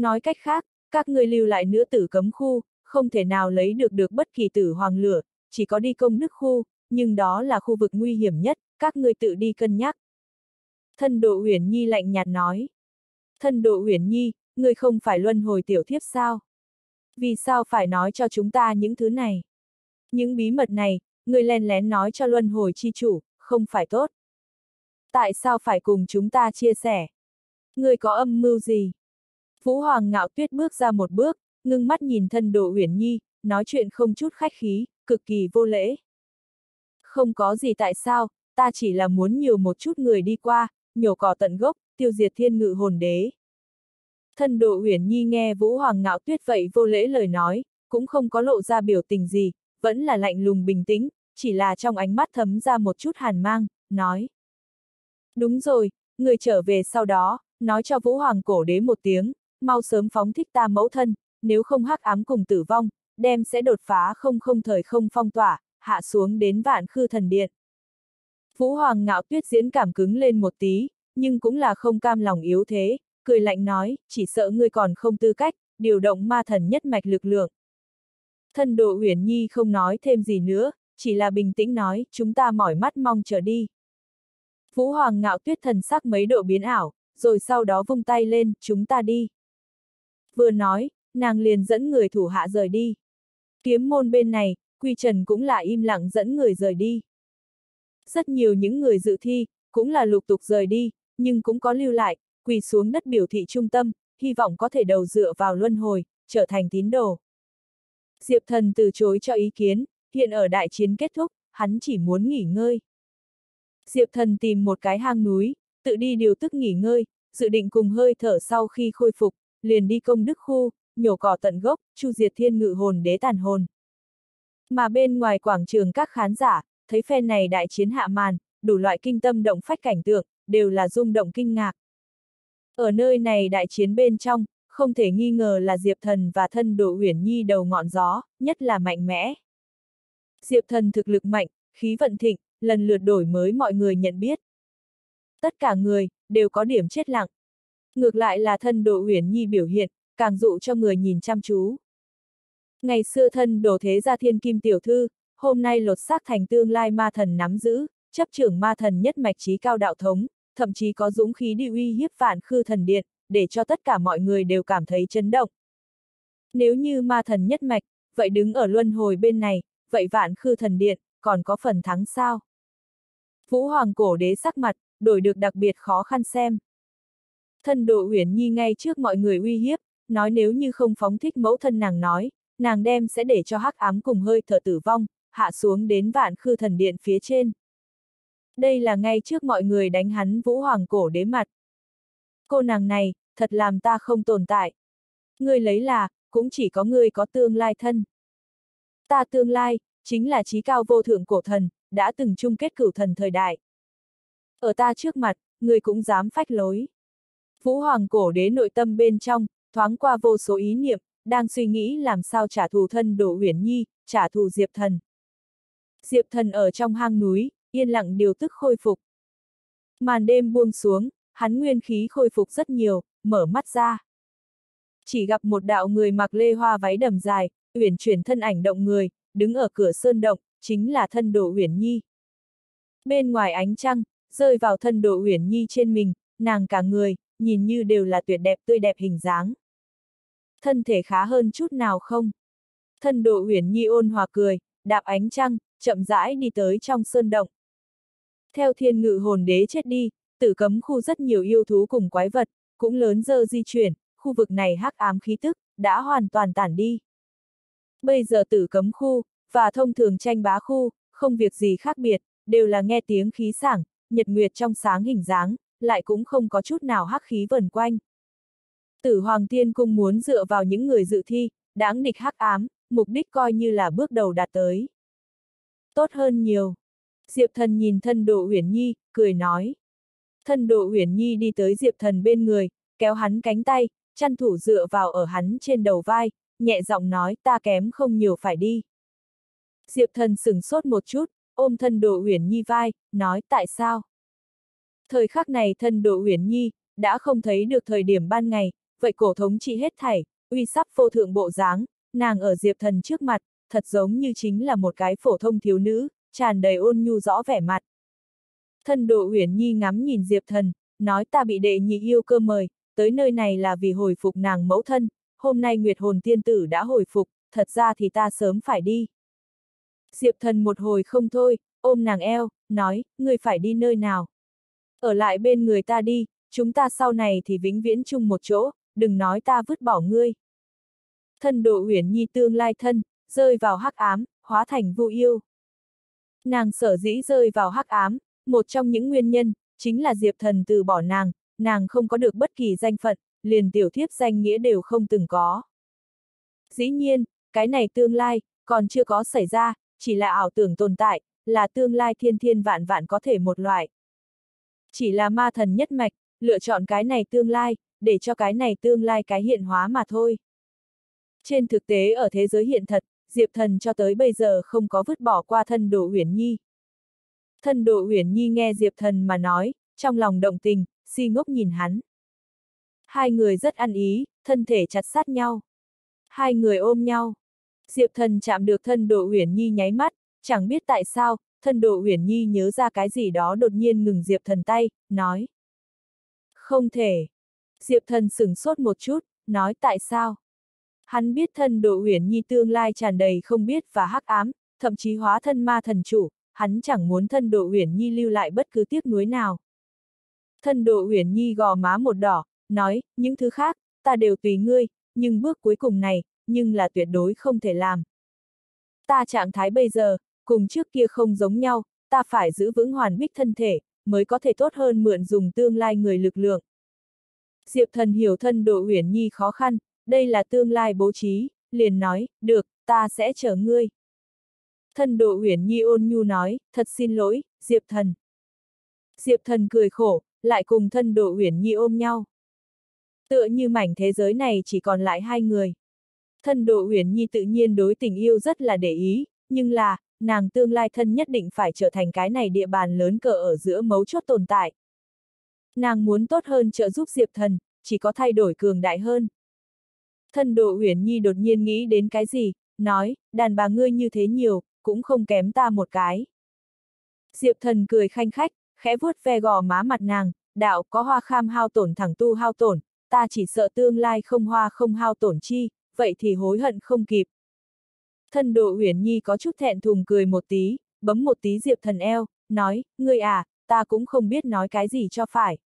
Nói cách khác, các ngươi lưu lại nữa tử cấm khu, không thể nào lấy được được bất kỳ tử hoàng lửa, chỉ có đi công đức khu, nhưng đó là khu vực nguy hiểm nhất, các ngươi tự đi cân nhắc. Thân độ Uyển Nhi lạnh nhạt nói. Thân độ Uyển Nhi, ngươi không phải luân hồi tiểu thiếp sao? Vì sao phải nói cho chúng ta những thứ này? Những bí mật này, ngươi len lén nói cho luân hồi chi chủ, không phải tốt. Tại sao phải cùng chúng ta chia sẻ? Ngươi có âm mưu gì? Vũ Hoàng ngạo tuyết bước ra một bước, ngưng mắt nhìn thân đồ Uyển Nhi, nói chuyện không chút khách khí, cực kỳ vô lễ. Không có gì tại sao, ta chỉ là muốn nhiều một chút người đi qua, nhổ cỏ tận gốc, tiêu diệt thiên ngự hồn đế. Thân độ Uyển Nhi nghe Vũ Hoàng ngạo tuyết vậy vô lễ lời nói, cũng không có lộ ra biểu tình gì, vẫn là lạnh lùng bình tĩnh, chỉ là trong ánh mắt thấm ra một chút hàn mang, nói. Đúng rồi, người trở về sau đó, nói cho Vũ Hoàng cổ đế một tiếng, mau sớm phóng thích ta mẫu thân, nếu không hắc ám cùng tử vong, đem sẽ đột phá không không thời không phong tỏa, hạ xuống đến vạn khư thần điện. Vũ Hoàng ngạo tuyết diễn cảm cứng lên một tí, nhưng cũng là không cam lòng yếu thế, cười lạnh nói, chỉ sợ ngươi còn không tư cách, điều động ma thần nhất mạch lực lượng. Thân độ Uyển Nhi không nói thêm gì nữa, chỉ là bình tĩnh nói, chúng ta mỏi mắt mong chờ đi. Vũ Hoàng ngạo tuyết thần sắc mấy độ biến ảo, rồi sau đó vung tay lên, chúng ta đi. Vừa nói, nàng liền dẫn người thủ hạ rời đi. Kiếm môn bên này, Quy Trần cũng là im lặng dẫn người rời đi. Rất nhiều những người dự thi, cũng là lục tục rời đi, nhưng cũng có lưu lại, quỳ xuống đất biểu thị trung tâm, hy vọng có thể đầu dựa vào luân hồi, trở thành tín đồ. Diệp thần từ chối cho ý kiến, hiện ở đại chiến kết thúc, hắn chỉ muốn nghỉ ngơi. Diệp thần tìm một cái hang núi, tự đi điều tức nghỉ ngơi, dự định cùng hơi thở sau khi khôi phục, liền đi công đức khu, nhổ cỏ tận gốc, chu diệt thiên ngự hồn đế tàn hồn. Mà bên ngoài quảng trường các khán giả, thấy phen này đại chiến hạ màn, đủ loại kinh tâm động phách cảnh tượng, đều là rung động kinh ngạc. Ở nơi này đại chiến bên trong, không thể nghi ngờ là Diệp Thần và thân độ Uyển Nhi đầu ngọn gió, nhất là mạnh mẽ. Diệp Thần thực lực mạnh, khí vận thịnh, lần lượt đổi mới mọi người nhận biết. Tất cả người, đều có điểm chết lặng. Ngược lại là thân độ Uyển Nhi biểu hiện, càng dụ cho người nhìn chăm chú. Ngày xưa thân đồ thế gia thiên kim tiểu thư, hôm nay lột xác thành tương lai ma thần nắm giữ, chấp trưởng ma thần nhất mạch trí cao đạo thống, thậm chí có dũng khí đi uy hiếp vạn khư thần điện, để cho tất cả mọi người đều cảm thấy chấn động. Nếu như ma thần nhất mạch, vậy đứng ở luân hồi bên này, vậy vạn khư thần điện, còn có phần thắng sao? Vũ Hoàng cổ đế sắc mặt, đổi được đặc biệt khó khăn xem. Thân độ Uyển Nhi ngay trước mọi người uy hiếp, nói nếu như không phóng thích mẫu thân nàng nói, nàng đem sẽ để cho hắc ám cùng hơi thở tử vong, hạ xuống đến vạn khư thần điện phía trên. Đây là ngay trước mọi người đánh hắn vũ hoàng cổ đế mặt. Cô nàng này, thật làm ta không tồn tại. Ngươi lấy là, cũng chỉ có ngươi có tương lai thân. Ta tương lai, chính là trí cao vô thượng cổ thần, đã từng chung kết cửu thần thời đại. Ở ta trước mặt, ngươi cũng dám phách lối. Vũ hoàng cổ đế nội tâm bên trong, thoáng qua vô số ý niệm, đang suy nghĩ làm sao trả thù thân đổ huyền nhi, trả thù Diệp Thần. Diệp Thần ở trong hang núi, yên lặng điều tức khôi phục. Màn đêm buông xuống, hắn nguyên khí khôi phục rất nhiều, mở mắt ra. Chỉ gặp một đạo người mặc lê hoa váy đầm dài, uyển chuyển thân ảnh động người, đứng ở cửa sơn động, chính là thân đồ uyển nhi. Bên ngoài ánh trăng, rơi vào thân đồ uyển nhi trên mình, nàng cả người, nhìn như đều là tuyệt đẹp tươi đẹp hình dáng. Thân thể khá hơn chút nào không? Thân độ uyển nhi ôn hòa cười, đạp ánh trăng, chậm rãi đi tới trong sơn động. Theo thiên ngự hồn đế chết đi, tử cấm khu rất nhiều yêu thú cùng quái vật, cũng lớn dơ di chuyển, khu vực này hắc ám khí tức, đã hoàn toàn tản đi. Bây giờ tử cấm khu, và thông thường tranh bá khu, không việc gì khác biệt, đều là nghe tiếng khí sảng, nhật nguyệt trong sáng hình dáng, lại cũng không có chút nào hắc khí vần quanh. Tử Hoàng Thiên Cung muốn dựa vào những người dự thi, đáng địch hắc ám, mục đích coi như là bước đầu đạt tới. Tốt hơn nhiều. Diệp Thần nhìn thân độ Uyển Nhi, cười nói. Thân độ Uyển Nhi đi tới Diệp Thần bên người, kéo hắn cánh tay, chăn thủ dựa vào ở hắn trên đầu vai, nhẹ giọng nói ta kém không nhiều phải đi. Diệp Thần sửng sốt một chút, ôm thân độ Uyển Nhi vai, nói tại sao? Thời khắc này thân độ huyền Nhi, đã không thấy được thời điểm ban ngày, vậy cổ thống trị hết thảy, uy sắp vô thượng bộ dáng, nàng ở Diệp Thần trước mặt, thật giống như chính là một cái phổ thông thiếu nữ, tràn đầy ôn nhu rõ vẻ mặt. Thân độ huyền Nhi ngắm nhìn Diệp Thần, nói ta bị đệ nhị yêu cơ mời, tới nơi này là vì hồi phục nàng mẫu thân, hôm nay Nguyệt Hồn Tiên Tử đã hồi phục, thật ra thì ta sớm phải đi. Diệp Thần một hồi không thôi, ôm nàng eo, nói, ngươi phải đi nơi nào. Ở lại bên người ta đi, chúng ta sau này thì vĩnh viễn chung một chỗ, đừng nói ta vứt bỏ ngươi. Thân độ Uyển Nhi tương lai thân, rơi vào hắc ám, hóa thành vô yêu. Nàng sở dĩ rơi vào hắc ám, một trong những nguyên nhân, chính là Diệp Thần từ bỏ nàng, nàng không có được bất kỳ danh phận, liền tiểu thiếp danh nghĩa đều không từng có. Dĩ nhiên, cái này tương lai, còn chưa có xảy ra, chỉ là ảo tưởng tồn tại, là tương lai thiên thiên vạn vạn có thể một loại. Chỉ là ma thần nhất mạch, lựa chọn cái này tương lai, để cho cái này tương lai cái hiện hóa mà thôi. Trên thực tế ở thế giới hiện thật, Diệp Thần cho tới bây giờ không có vứt bỏ qua thân đồ huyền Nhi. Thân đồ huyền Nhi nghe Diệp Thần mà nói, trong lòng động tình, si ngốc nhìn hắn. Hai người rất ăn ý, thân thể chặt sát nhau. Hai người ôm nhau. Diệp Thần chạm được thân đồ huyền Nhi nháy mắt, chẳng biết tại sao, thân đồ Huyền Nhi nhớ ra cái gì đó đột nhiên ngừng Diệp Thần tay, nói. Không thể. Diệp Thần sửng sốt một chút, nói tại sao? Hắn biết thân đồ Huyền Nhi tương lai tràn đầy không biết và hắc ám, thậm chí hóa thân ma thần chủ, hắn chẳng muốn thân đồ Huyền Nhi lưu lại bất cứ tiếc nuối nào. Thân đồ Huyền Nhi gò má một đỏ, nói, những thứ khác, ta đều tùy ngươi, nhưng bước cuối cùng này, nhưng là tuyệt đối không thể làm. Ta trạng thái bây giờ, cùng trước kia không giống nhau, ta phải giữ vững hoàn bích thân thể, mới có thể tốt hơn mượn dùng tương lai người lực lượng. Diệp thần hiểu thân độ huyền nhi khó khăn, đây là tương lai bố trí, liền nói, được, ta sẽ chờ ngươi. Thân độ huyền nhi ôn nhu nói, thật xin lỗi, Diệp thần. Diệp thần cười khổ, lại cùng thân độ huyền nhi ôm nhau. Tựa như mảnh thế giới này chỉ còn lại hai người. Thân độ huyền nhi tự nhiên đối tình yêu rất là để ý, nhưng là, nàng tương lai thân nhất định phải trở thành cái này địa bàn lớn cỡ ở giữa mấu chốt tồn tại. Nàng muốn tốt hơn trợ giúp Diệp Thần, chỉ có thay đổi cường đại hơn. Thân độ huyền nhi đột nhiên nghĩ đến cái gì, nói, đàn bà ngươi như thế nhiều, cũng không kém ta một cái. Diệp Thần cười khanh khách, khẽ vuốt ve gò má mặt nàng, đạo có hoa kham hao tổn thẳng tu hao tổn, ta chỉ sợ tương lai không hoa không hao tổn chi, vậy thì hối hận không kịp. Thân độ huyền Nhi có chút thẹn thùng cười một tí, bấm một tí Diệp Thần eo, nói, ngươi à, ta cũng không biết nói cái gì cho phải.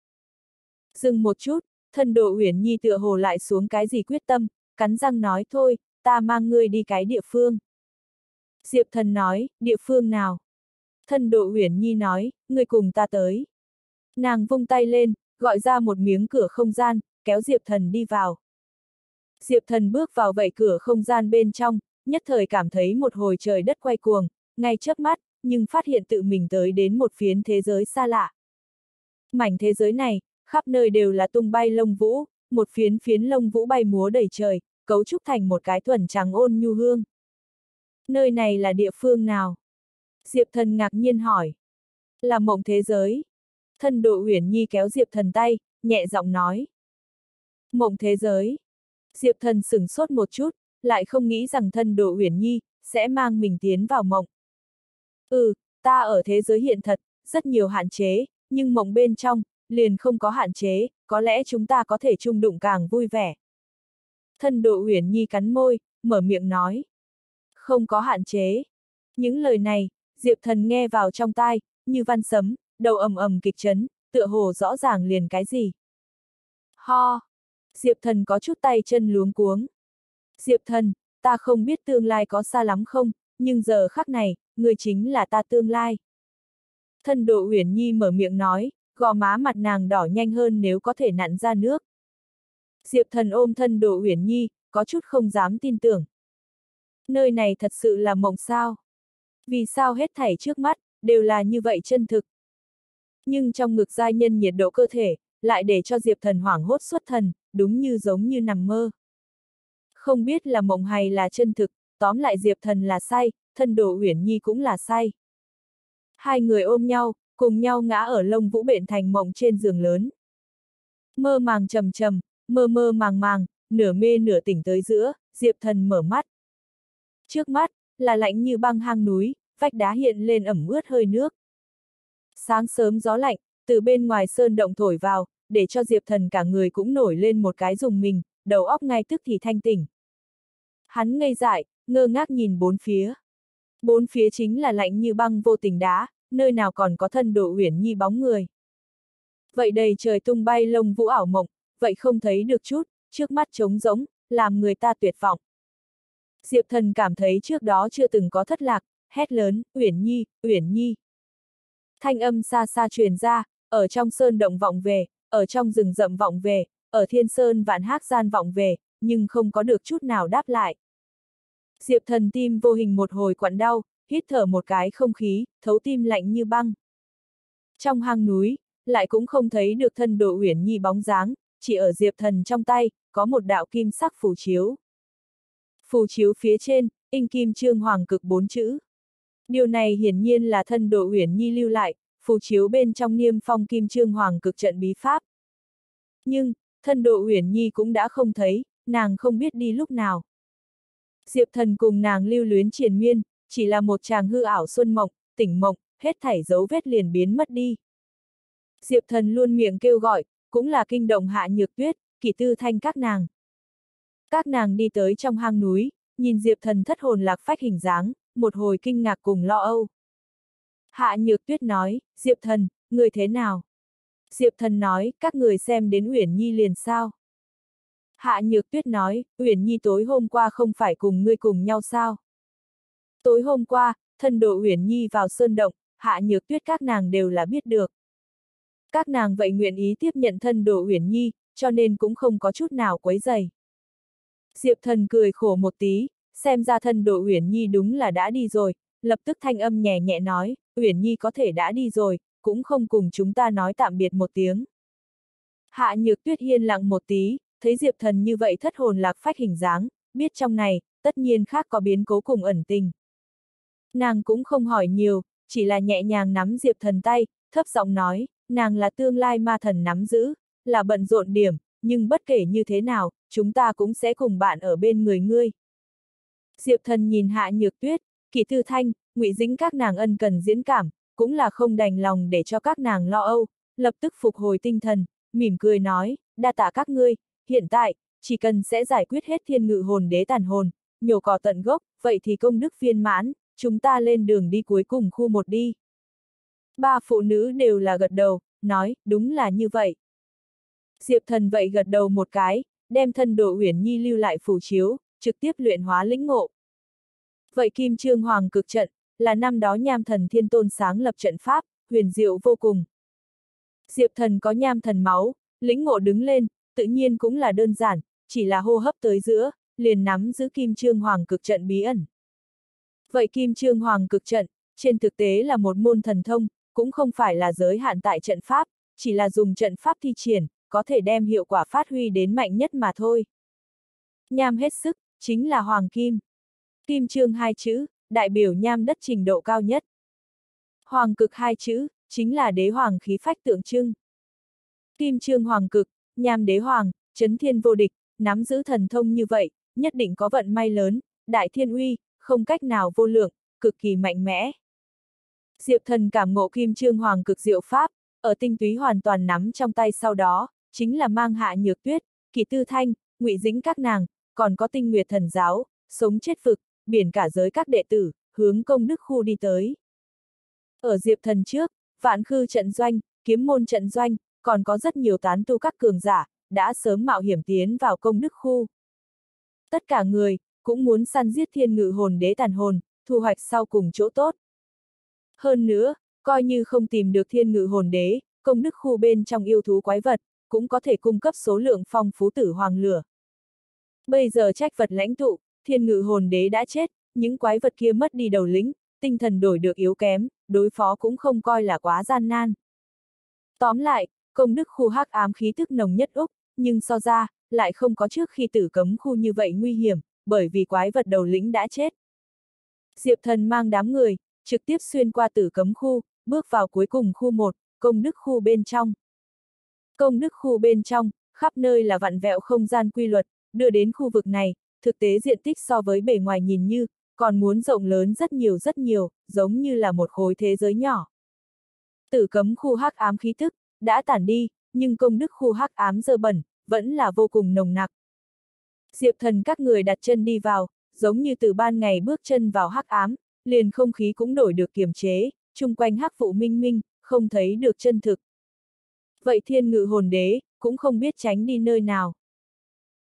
Dừng một chút, thân độ huyền Nhi tựa hồ lại xuống cái gì quyết tâm, cắn răng nói thôi, ta mang ngươi đi cái địa phương. Diệp Thần nói, địa phương nào? Thân độ huyền Nhi nói, ngươi cùng ta tới. Nàng vung tay lên, gọi ra một miếng cửa không gian, kéo Diệp Thần đi vào. Diệp Thần bước vào vậy cửa không gian bên trong, nhất thời cảm thấy một hồi trời đất quay cuồng, ngay chớp mắt, nhưng phát hiện tự mình tới đến một phiến thế giới xa lạ. Mảnh thế giới này, khắp nơi đều là tung bay lông vũ, một phiến phiến lông vũ bay múa đầy trời, cấu trúc thành một cái thuần trắng ôn nhu hương. Nơi này là địa phương nào? Diệp thần ngạc nhiên hỏi. Là mộng thế giới. Thân độ uyển nhi kéo Diệp thần tay, nhẹ giọng nói. Mộng thế giới. Diệp thần sửng sốt một chút, lại không nghĩ rằng thân độ uyển nhi, sẽ mang mình tiến vào mộng. Ừ, ta ở thế giới hiện thật, rất nhiều hạn chế, nhưng mộng bên trong, liền không có hạn chế, có lẽ chúng ta có thể chung đụng càng vui vẻ. Thân độ uyển nhi cắn môi, mở miệng nói. Không có hạn chế. Những lời này, Diệp thần nghe vào trong tai, như văn sấm, đầu ầm ầm kịch chấn, tựa hồ rõ ràng liền cái gì. Ho! Diệp thần có chút tay chân luống cuống. Diệp thần, ta không biết tương lai có xa lắm không, nhưng giờ khắc này, người chính là ta tương lai. Thân độ Uyển Nhi mở miệng nói, gò má mặt nàng đỏ nhanh hơn nếu có thể nặn ra nước. Diệp thần ôm thân độ Uyển Nhi, có chút không dám tin tưởng. Nơi này thật sự là mộng sao? Vì sao hết thảy trước mắt, đều là như vậy chân thực? Nhưng trong ngực giai nhân nhiệt độ cơ thể, lại để cho Diệp thần hoảng hốt xuất thần, đúng như giống như nằm mơ. Không biết là mộng hay là chân thực, tóm lại Diệp thần là say, thân đồ Uyển Nhi cũng là say. Hai người ôm nhau, cùng nhau ngã ở lông vũ bện thành mộng trên giường lớn. Mơ màng trầm trầm, mơ mơ màng màng, nửa mê nửa tỉnh tới giữa, Diệp Thần mở mắt. Trước mắt, là lạnh như băng hang núi, vách đá hiện lên ẩm ướt hơi nước. Sáng sớm gió lạnh, từ bên ngoài sơn động thổi vào, để cho Diệp Thần cả người cũng nổi lên một cái dùng mình, đầu óc ngay tức thì thanh tỉnh. Hắn ngây dại, ngơ ngác nhìn bốn phía. Bốn phía chính là lạnh như băng vô tình đá, nơi nào còn có thân độ uyển nhi bóng người. Vậy đầy trời tung bay lông vũ ảo mộng, vậy không thấy được chút, trước mắt trống rỗng, làm người ta tuyệt vọng. Diệp thần cảm thấy trước đó chưa từng có thất lạc, hét lớn, Uyển Nhi, Uyển Nhi. Thanh âm xa xa truyền ra, ở trong sơn động vọng về, ở trong rừng rậm vọng về, ở thiên sơn vạn hác gian vọng về, nhưng không có được chút nào đáp lại. Diệp thần tim vô hình một hồi quặn đau, hít thở một cái không khí, thấu tim lạnh như băng. Trong hang núi, lại cũng không thấy được thân độ uyển nhi bóng dáng, chỉ ở diệp thần trong tay, có một đạo kim sắc phù chiếu. Phù chiếu phía trên, in kim trương hoàng cực bốn chữ. Điều này hiển nhiên là thân độ uyển nhi lưu lại, phù chiếu bên trong niêm phong kim trương hoàng cực trận bí pháp. Nhưng, thân độ uyển nhi cũng đã không thấy, nàng không biết đi lúc nào. Diệp thần cùng nàng lưu luyến triền miên, chỉ là một chàng hư ảo xuân mộng, tỉnh mộng, hết thảy dấu vết liền biến mất đi. Diệp thần luôn miệng kêu gọi, cũng là kinh động hạ nhược tuyết, kỳ tư thanh các nàng. Các nàng đi tới trong hang núi, nhìn Diệp thần thất hồn lạc phách hình dáng, một hồi kinh ngạc cùng lo âu. Hạ nhược tuyết nói, Diệp thần, người thế nào? Diệp thần nói, các người xem đến Uyển Nhi liền sao? Hạ nhược tuyết nói, Uyển Nhi tối hôm qua không phải cùng ngươi cùng nhau sao? Tối hôm qua, thân độ Uyển Nhi vào sơn động, hạ nhược tuyết các nàng đều là biết được. Các nàng vậy nguyện ý tiếp nhận thân độ Uyển Nhi, cho nên cũng không có chút nào quấy dày. Diệp thần cười khổ một tí, xem ra thân độ Uyển Nhi đúng là đã đi rồi, lập tức thanh âm nhẹ nhẹ nói, Uyển Nhi có thể đã đi rồi, cũng không cùng chúng ta nói tạm biệt một tiếng. Hạ nhược tuyết hiên lặng một tí, thấy Diệp thần như vậy thất hồn lạc phách hình dáng, biết trong này, tất nhiên khác có biến cố cùng ẩn tình. Nàng cũng không hỏi nhiều, chỉ là nhẹ nhàng nắm Diệp thần tay, thấp giọng nói, nàng là tương lai ma thần nắm giữ, là bận rộn điểm, nhưng bất kể như thế nào, chúng ta cũng sẽ cùng bạn ở bên người ngươi. Diệp thần nhìn hạ nhược tuyết, kỳ thư thanh, ngụy dính các nàng ân cần diễn cảm, cũng là không đành lòng để cho các nàng lo âu, lập tức phục hồi tinh thần, mỉm cười nói, đa tạ các ngươi, hiện tại, chỉ cần sẽ giải quyết hết thiên ngự hồn đế tàn hồn, nhổ cỏ tận gốc, vậy thì công đức viên mãn, chúng ta lên đường đi cuối cùng khu một đi. Ba phụ nữ đều là gật đầu, nói, đúng là như vậy. Diệp thần vậy gật đầu một cái, đem thân đồ uyển nhi lưu lại phủ chiếu, trực tiếp luyện hóa lĩnh ngộ. Vậy Kim Trương Hoàng cực trận, là năm đó nham thần thiên tôn sáng lập trận pháp, huyền diệu vô cùng. Diệp thần có nham thần máu, lĩnh ngộ đứng lên, tự nhiên cũng là đơn giản, chỉ là hô hấp tới giữa, liền nắm giữ Kim Trương Hoàng cực trận bí ẩn. Vậy Kim Trương Hoàng cực trận, trên thực tế là một môn thần thông, cũng không phải là giới hạn tại trận pháp, chỉ là dùng trận pháp thi triển, có thể đem hiệu quả phát huy đến mạnh nhất mà thôi. Nham hết sức, chính là Hoàng Kim. Kim Trương hai chữ, đại biểu nham đất trình độ cao nhất. Hoàng cực hai chữ, chính là đế hoàng khí phách tượng trưng. Kim Trương Hoàng cực, nham đế hoàng, chấn thiên vô địch, nắm giữ thần thông như vậy, nhất định có vận may lớn, đại thiên uy, không cách nào vô lượng, cực kỳ mạnh mẽ. Diệp thần cảm ngộ kim trương hoàng cực diệu pháp, ở tinh túy hoàn toàn nắm trong tay sau đó, chính là mang hạ nhược tuyết, kỳ tư thanh, ngụy dĩnh các nàng, còn có tinh nguyệt thần giáo, sống chết vực, biển cả giới các đệ tử, hướng công đức khu đi tới. Ở diệp thần trước, vạn khư trận doanh, kiếm môn trận doanh, còn có rất nhiều tán tu các cường giả, đã sớm mạo hiểm tiến vào công đức khu. Tất cả người, cũng muốn săn giết thiên ngự hồn đế tàn hồn, thu hoạch sau cùng chỗ tốt. Hơn nữa, coi như không tìm được thiên ngự hồn đế, công đức khu bên trong yêu thú quái vật, cũng có thể cung cấp số lượng phong phú tử hoàng lửa. Bây giờ trách vật lãnh tụ, thiên ngự hồn đế đã chết, những quái vật kia mất đi đầu lĩnh, tinh thần đổi được yếu kém, đối phó cũng không coi là quá gian nan. Tóm lại, công đức khu hắc ám khí tức nồng nhất Úc, nhưng so ra, lại không có trước khi tử cấm khu như vậy nguy hiểm, bởi vì quái vật đầu lĩnh đã chết. Diệp thần mang đám người, trực tiếp xuyên qua tử cấm khu, bước vào cuối cùng khu 1, công đức khu bên trong. Công đức khu bên trong, khắp nơi là vặn vẹo không gian quy luật, đưa đến khu vực này, thực tế diện tích so với bề ngoài nhìn như, còn muốn rộng lớn rất nhiều rất nhiều, giống như là một khối thế giới nhỏ. Tử cấm khu hắc ám khí tức đã tản đi, nhưng công đức khu hắc ám dơ bẩn, vẫn là vô cùng nồng nặc. Diệp thần các người đặt chân đi vào, giống như từ ban ngày bước chân vào hắc ám, liền không khí cũng đổi được kiềm chế, chung quanh hắc vụ minh minh, không thấy được chân thực. Vậy thiên ngự hồn đế, cũng không biết tránh đi nơi nào.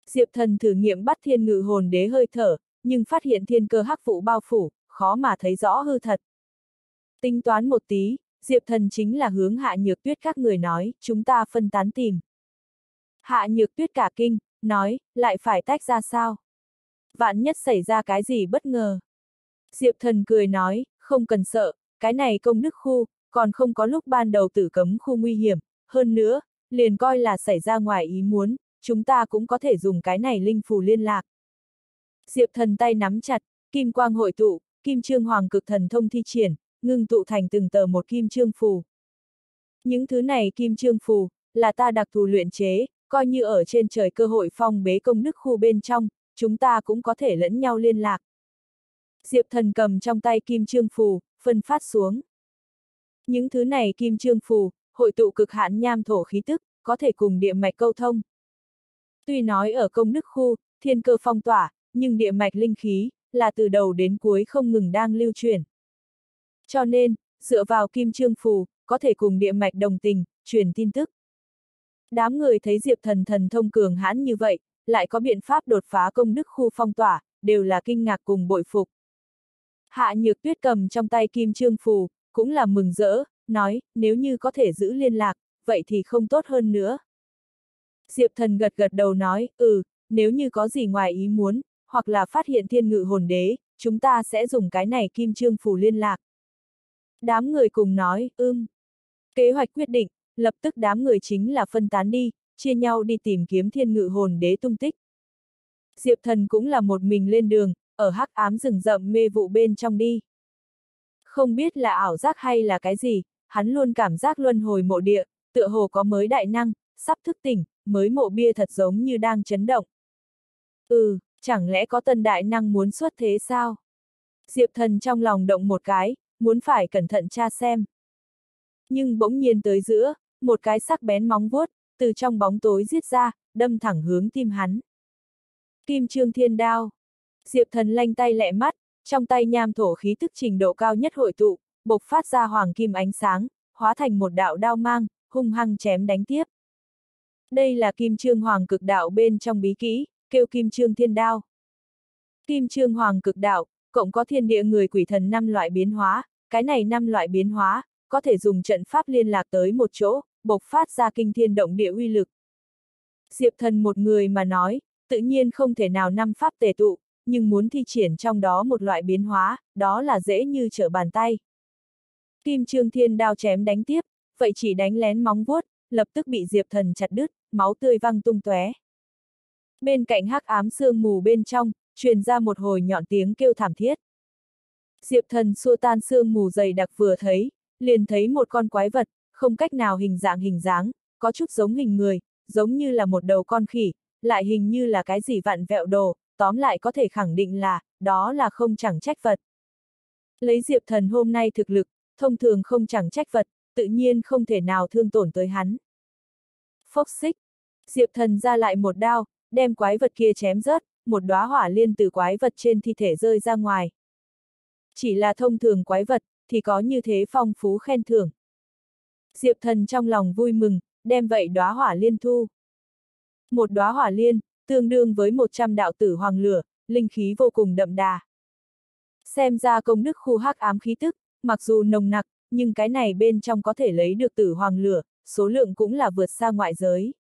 Diệp thần thử nghiệm bắt thiên ngự hồn đế hơi thở, nhưng phát hiện thiên cơ hắc vụ bao phủ, khó mà thấy rõ hư thật. Tính toán một tí, Diệp thần chính là hướng hạ nhược tuyết các người nói, chúng ta phân tán tìm. Hạ nhược tuyết cả kinh, nói, lại phải tách ra sao? Vạn nhất xảy ra cái gì bất ngờ. Diệp thần cười nói, không cần sợ, cái này công đức khu, còn không có lúc ban đầu tử cấm khu nguy hiểm, hơn nữa, liền coi là xảy ra ngoài ý muốn, chúng ta cũng có thể dùng cái này linh phù liên lạc. Diệp thần tay nắm chặt, kim quang hội tụ, kim trương hoàng cực thần thông thi triển, ngưng tụ thành từng tờ một kim trương phù. Những thứ này kim trương phù, là ta đặc thù luyện chế, coi như ở trên trời cơ hội phong bế công đức khu bên trong, chúng ta cũng có thể lẫn nhau liên lạc. Diệp thần cầm trong tay kim trương phù, phân phát xuống. Những thứ này kim trương phù, hội tụ cực hạn nham thổ khí tức, có thể cùng địa mạch câu thông. Tuy nói ở công đức khu, thiên cơ phong tỏa, nhưng địa mạch linh khí, là từ đầu đến cuối không ngừng đang lưu truyền. Cho nên, dựa vào kim trương phù, có thể cùng địa mạch đồng tình, truyền tin tức. Đám người thấy Diệp thần thần thông cường hãn như vậy, lại có biện pháp đột phá công đức khu phong tỏa, đều là kinh ngạc cùng bội phục. Hạ nhược tuyết cầm trong tay kim trương phù, cũng là mừng rỡ, nói, nếu như có thể giữ liên lạc, vậy thì không tốt hơn nữa. Diệp thần gật gật đầu nói, ừ, nếu như có gì ngoài ý muốn, hoặc là phát hiện thiên ngự hồn đế, chúng ta sẽ dùng cái này kim trương phù liên lạc. Đám người cùng nói, ưm. Kế hoạch quyết định, lập tức đám người chính là phân tán đi, chia nhau đi tìm kiếm thiên ngự hồn đế tung tích. Diệp thần cũng là một mình lên đường, ở hắc ám rừng rậm mê vụ bên trong đi. Không biết là ảo giác hay là cái gì, hắn luôn cảm giác luân hồi mộ địa, tựa hồ có mới đại năng, sắp thức tỉnh, mới mộ bia thật giống như đang chấn động. Ừ, chẳng lẽ có tân đại năng muốn xuất thế sao? Diệp thần trong lòng động một cái, muốn phải cẩn thận tra xem. Nhưng bỗng nhiên tới giữa, một cái sắc bén móng vuốt, từ trong bóng tối giết ra, đâm thẳng hướng tim hắn. Kim Trương Thiên Đao. Diệp thần lanh tay lẹ mắt, trong tay nham thổ khí tức trình độ cao nhất hội tụ, bộc phát ra hoàng kim ánh sáng, hóa thành một đạo đao mang, hung hăng chém đánh tiếp. Đây là kim trương hoàng cực đạo bên trong bí kỹ, kêu kim trương thiên đao. Kim trương hoàng cực đạo, cộng có thiên địa người quỷ thần năm loại biến hóa, cái này năm loại biến hóa, có thể dùng trận pháp liên lạc tới một chỗ, bộc phát ra kinh thiên động địa uy lực. Diệp thần một người mà nói, tự nhiên không thể nào năm pháp tề tụ, nhưng muốn thi triển trong đó một loại biến hóa, đó là dễ như trở bàn tay. Kim Trương Thiên đao chém đánh tiếp, vậy chỉ đánh lén móng vuốt, lập tức bị Diệp Thần chặt đứt, máu tươi văng tung tóe. Bên cạnh hắc ám sương mù bên trong, truyền ra một hồi nhọn tiếng kêu thảm thiết. Diệp Thần xua tan sương mù dày đặc vừa thấy, liền thấy một con quái vật, không cách nào hình dạng hình dáng, có chút giống hình người, giống như là một đầu con khỉ, lại hình như là cái gì vặn vẹo đồ, tóm lại có thể khẳng định là, đó là không chẳng trách vật. Lấy Diệp Thần hôm nay thực lực, thông thường không chẳng trách vật, tự nhiên không thể nào thương tổn tới hắn. Phốc xích, Diệp Thần ra lại một đao, đem quái vật kia chém rớt, một đóa hỏa liên từ quái vật trên thi thể rơi ra ngoài. Chỉ là thông thường quái vật, thì có như thế phong phú khen thưởng. Diệp Thần trong lòng vui mừng, đem vậy đóa hỏa liên thu. Một đóa hỏa liên, tương đương với 100 đạo tử hoàng lửa, linh khí vô cùng đậm đà. Xem ra công đức khu hắc ám khí tức, mặc dù nồng nặc, nhưng cái này bên trong có thể lấy được tử hoàng lửa, số lượng cũng là vượt xa ngoại giới.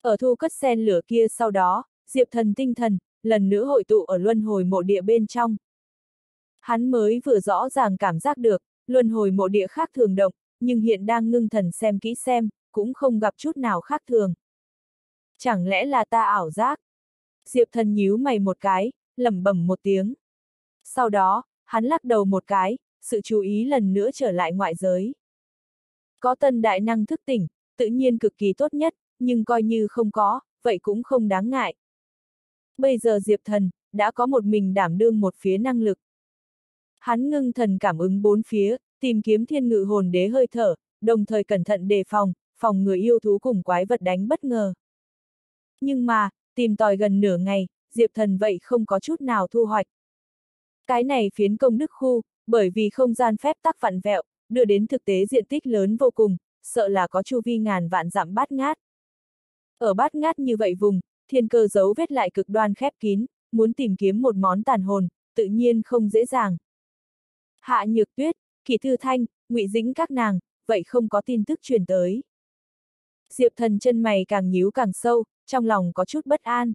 Ở thu cất sen lửa kia sau đó, Diệp thần tinh thần, lần nữa hội tụ ở luân hồi mộ địa bên trong. Hắn mới vừa rõ ràng cảm giác được, luân hồi mộ địa khác thường động, nhưng hiện đang ngưng thần xem kỹ xem, cũng không gặp chút nào khác thường. Chẳng lẽ là ta ảo giác? Diệp thần nhíu mày một cái, lẩm bẩm một tiếng. Sau đó, hắn lắc đầu một cái, sự chú ý lần nữa trở lại ngoại giới. Có tân đại năng thức tỉnh, tự nhiên cực kỳ tốt nhất, nhưng coi như không có, vậy cũng không đáng ngại. Bây giờ Diệp Thần, đã có một mình đảm đương một phía năng lực. Hắn ngưng thần cảm ứng bốn phía, tìm kiếm thiên ngự hồn đế hơi thở, đồng thời cẩn thận đề phòng, phòng người yêu thú cùng quái vật đánh bất ngờ. Nhưng mà, tìm tòi gần nửa ngày, Diệp Thần vậy không có chút nào thu hoạch. Cái này phiến công đức khu, bởi vì không gian phép tắc vặn vẹo, đưa đến thực tế diện tích lớn vô cùng, sợ là có chu vi ngàn vạn dặm bát ngát. Ở bát ngát như vậy vùng, thiên cơ giấu vết lại cực đoan khép kín, muốn tìm kiếm một món tàn hồn, tự nhiên không dễ dàng. Hạ Nhược Tuyết, Kỳ Thư Thanh, Ngụy Dĩnh các nàng, vậy không có tin tức truyền tới. Diệp thần chân mày càng nhíu càng sâu, trong lòng có chút bất an.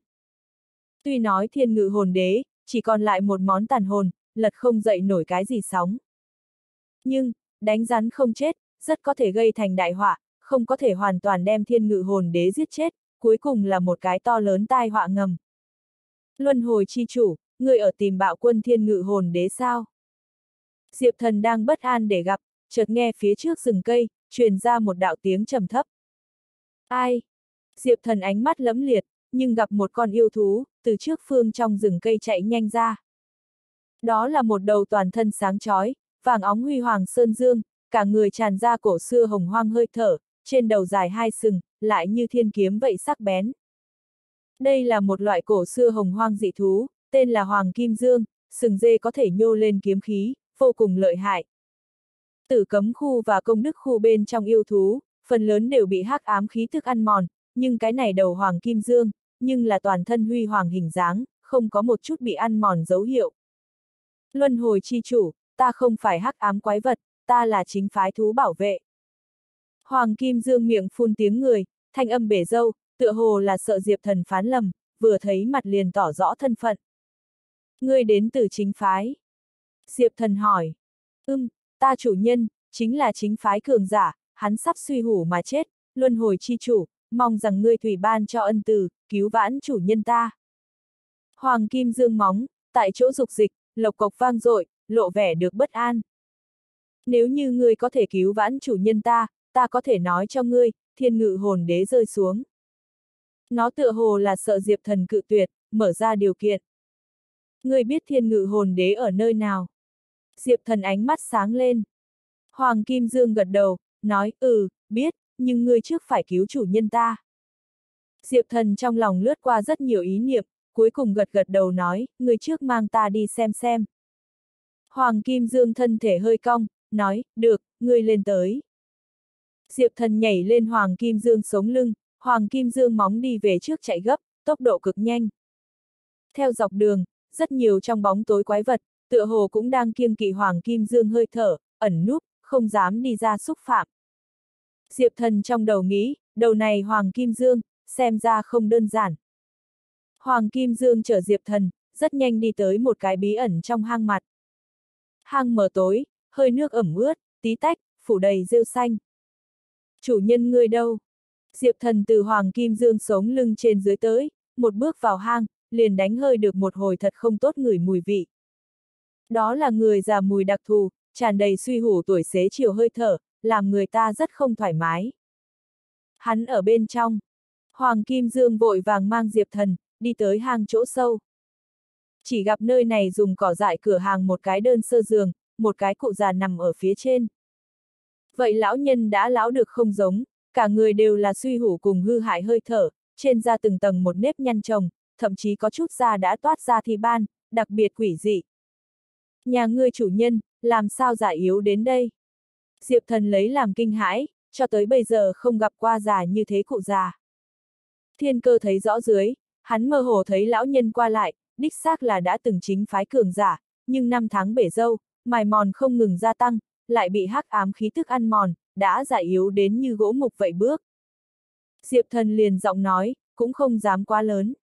Tuy nói thiên ngự hồn đế, chỉ còn lại một món tàn hồn, lật không dậy nổi cái gì sóng. Nhưng, đánh rắn không chết, rất có thể gây thành đại họa, không có thể hoàn toàn đem thiên ngự hồn đế giết chết, cuối cùng là một cái to lớn tai họa ngầm. Luân hồi chi chủ, người ở tìm bạo quân thiên ngự hồn đế sao? Diệp thần đang bất an để gặp, chợt nghe phía trước rừng cây, truyền ra một đạo tiếng trầm thấp. Ai? Diệp thần ánh mắt lẫm liệt, nhưng gặp một con yêu thú, từ trước phương trong rừng cây chạy nhanh ra. Đó là một đầu toàn thân sáng chói, vàng óng huy hoàng sơn dương, cả người tràn ra cổ xưa hồng hoang hơi thở, trên đầu dài hai sừng, lại như thiên kiếm vậy sắc bén. Đây là một loại cổ xưa hồng hoang dị thú, tên là Hoàng Kim Dương, sừng dê có thể nhô lên kiếm khí, vô cùng lợi hại. Tử cấm khu và công đức khu bên trong yêu thú, phần lớn đều bị hắc ám khí thức ăn mòn, nhưng cái này đầu Hoàng Kim Dương, nhưng là toàn thân huy hoàng hình dáng, không có một chút bị ăn mòn dấu hiệu. Luân hồi chi chủ, ta không phải hắc ám quái vật, ta là chính phái thú bảo vệ. Hoàng Kim Dương miệng phun tiếng người, thanh âm bể dâu, tựa hồ là sợ Diệp Thần phán lầm, vừa thấy mặt liền tỏ rõ thân phận. Ngươi đến từ chính phái. Diệp Thần hỏi. Ưm, ta chủ nhân, chính là chính phái cường giả, hắn sắp suy hủ mà chết, luân hồi chi chủ, mong rằng ngươi thủy ban cho ân từ, cứu vãn chủ nhân ta. Hoàng Kim Dương móng, tại chỗ dục dịch, lộc cộc vang dội, lộ vẻ được bất an. Nếu như ngươi có thể cứu vãn chủ nhân ta, ta có thể nói cho ngươi, thiên ngự hồn đế rơi xuống. Nó tựa hồ là sợ Diệp thần cự tuyệt, mở ra điều kiện. Ngươi biết thiên ngự hồn đế ở nơi nào? Diệp thần ánh mắt sáng lên. Hoàng Kim Dương gật đầu, nói, ừ, biết, nhưng ngươi trước phải cứu chủ nhân ta. Diệp thần trong lòng lướt qua rất nhiều ý niệm, cuối cùng gật gật đầu nói, ngươi trước mang ta đi xem xem. Hoàng Kim Dương thân thể hơi cong, nói, được, ngươi lên tới. Diệp thần nhảy lên Hoàng Kim Dương sống lưng, Hoàng Kim Dương móng đi về trước chạy gấp, tốc độ cực nhanh. Theo dọc đường, rất nhiều trong bóng tối quái vật, tựa hồ cũng đang kiêng kỵ Hoàng Kim Dương hơi thở, ẩn núp, không dám đi ra xúc phạm. Diệp thần trong đầu nghĩ, đầu này Hoàng Kim Dương, xem ra không đơn giản. Hoàng Kim Dương chở Diệp thần, rất nhanh đi tới một cái bí ẩn trong hang mặt. Hang mờ tối, hơi nước ẩm ướt, tí tách, phủ đầy rêu xanh. Chủ nhân ngươi đâu? Diệp thần từ Hoàng Kim Dương sống lưng trên dưới tới, một bước vào hang, liền đánh hơi được một hồi thật không tốt ngửi mùi vị. Đó là người già mùi đặc thù, tràn đầy suy hủ tuổi xế chiều hơi thở, làm người ta rất không thoải mái. Hắn ở bên trong. Hoàng Kim Dương vội vàng mang Diệp Thần, đi tới hang chỗ sâu. Chỉ gặp nơi này dùng cỏ dại cửa hàng một cái đơn sơ giường, một cái cụ già nằm ở phía trên. Vậy lão nhân đã lão được không giống, cả người đều là suy hủ cùng hư hại hơi thở, trên da từng tầng một nếp nhăn trồng, thậm chí có chút da đã toát ra thi ban, đặc biệt quỷ dị. Nhà ngươi chủ nhân, làm sao giả yếu đến đây? Diệp thần lấy làm kinh hãi, cho tới bây giờ không gặp qua già như thế cụ già. Thiên cơ thấy rõ dưới, hắn mơ hồ thấy lão nhân qua lại, đích xác là đã từng chính phái cường giả, nhưng năm tháng bể dâu, mài mòn không ngừng gia tăng, lại bị hắc ám khí tức ăn mòn, đã giải yếu đến như gỗ mục vậy bước. Diệp thần liền giọng nói, cũng không dám quá lớn.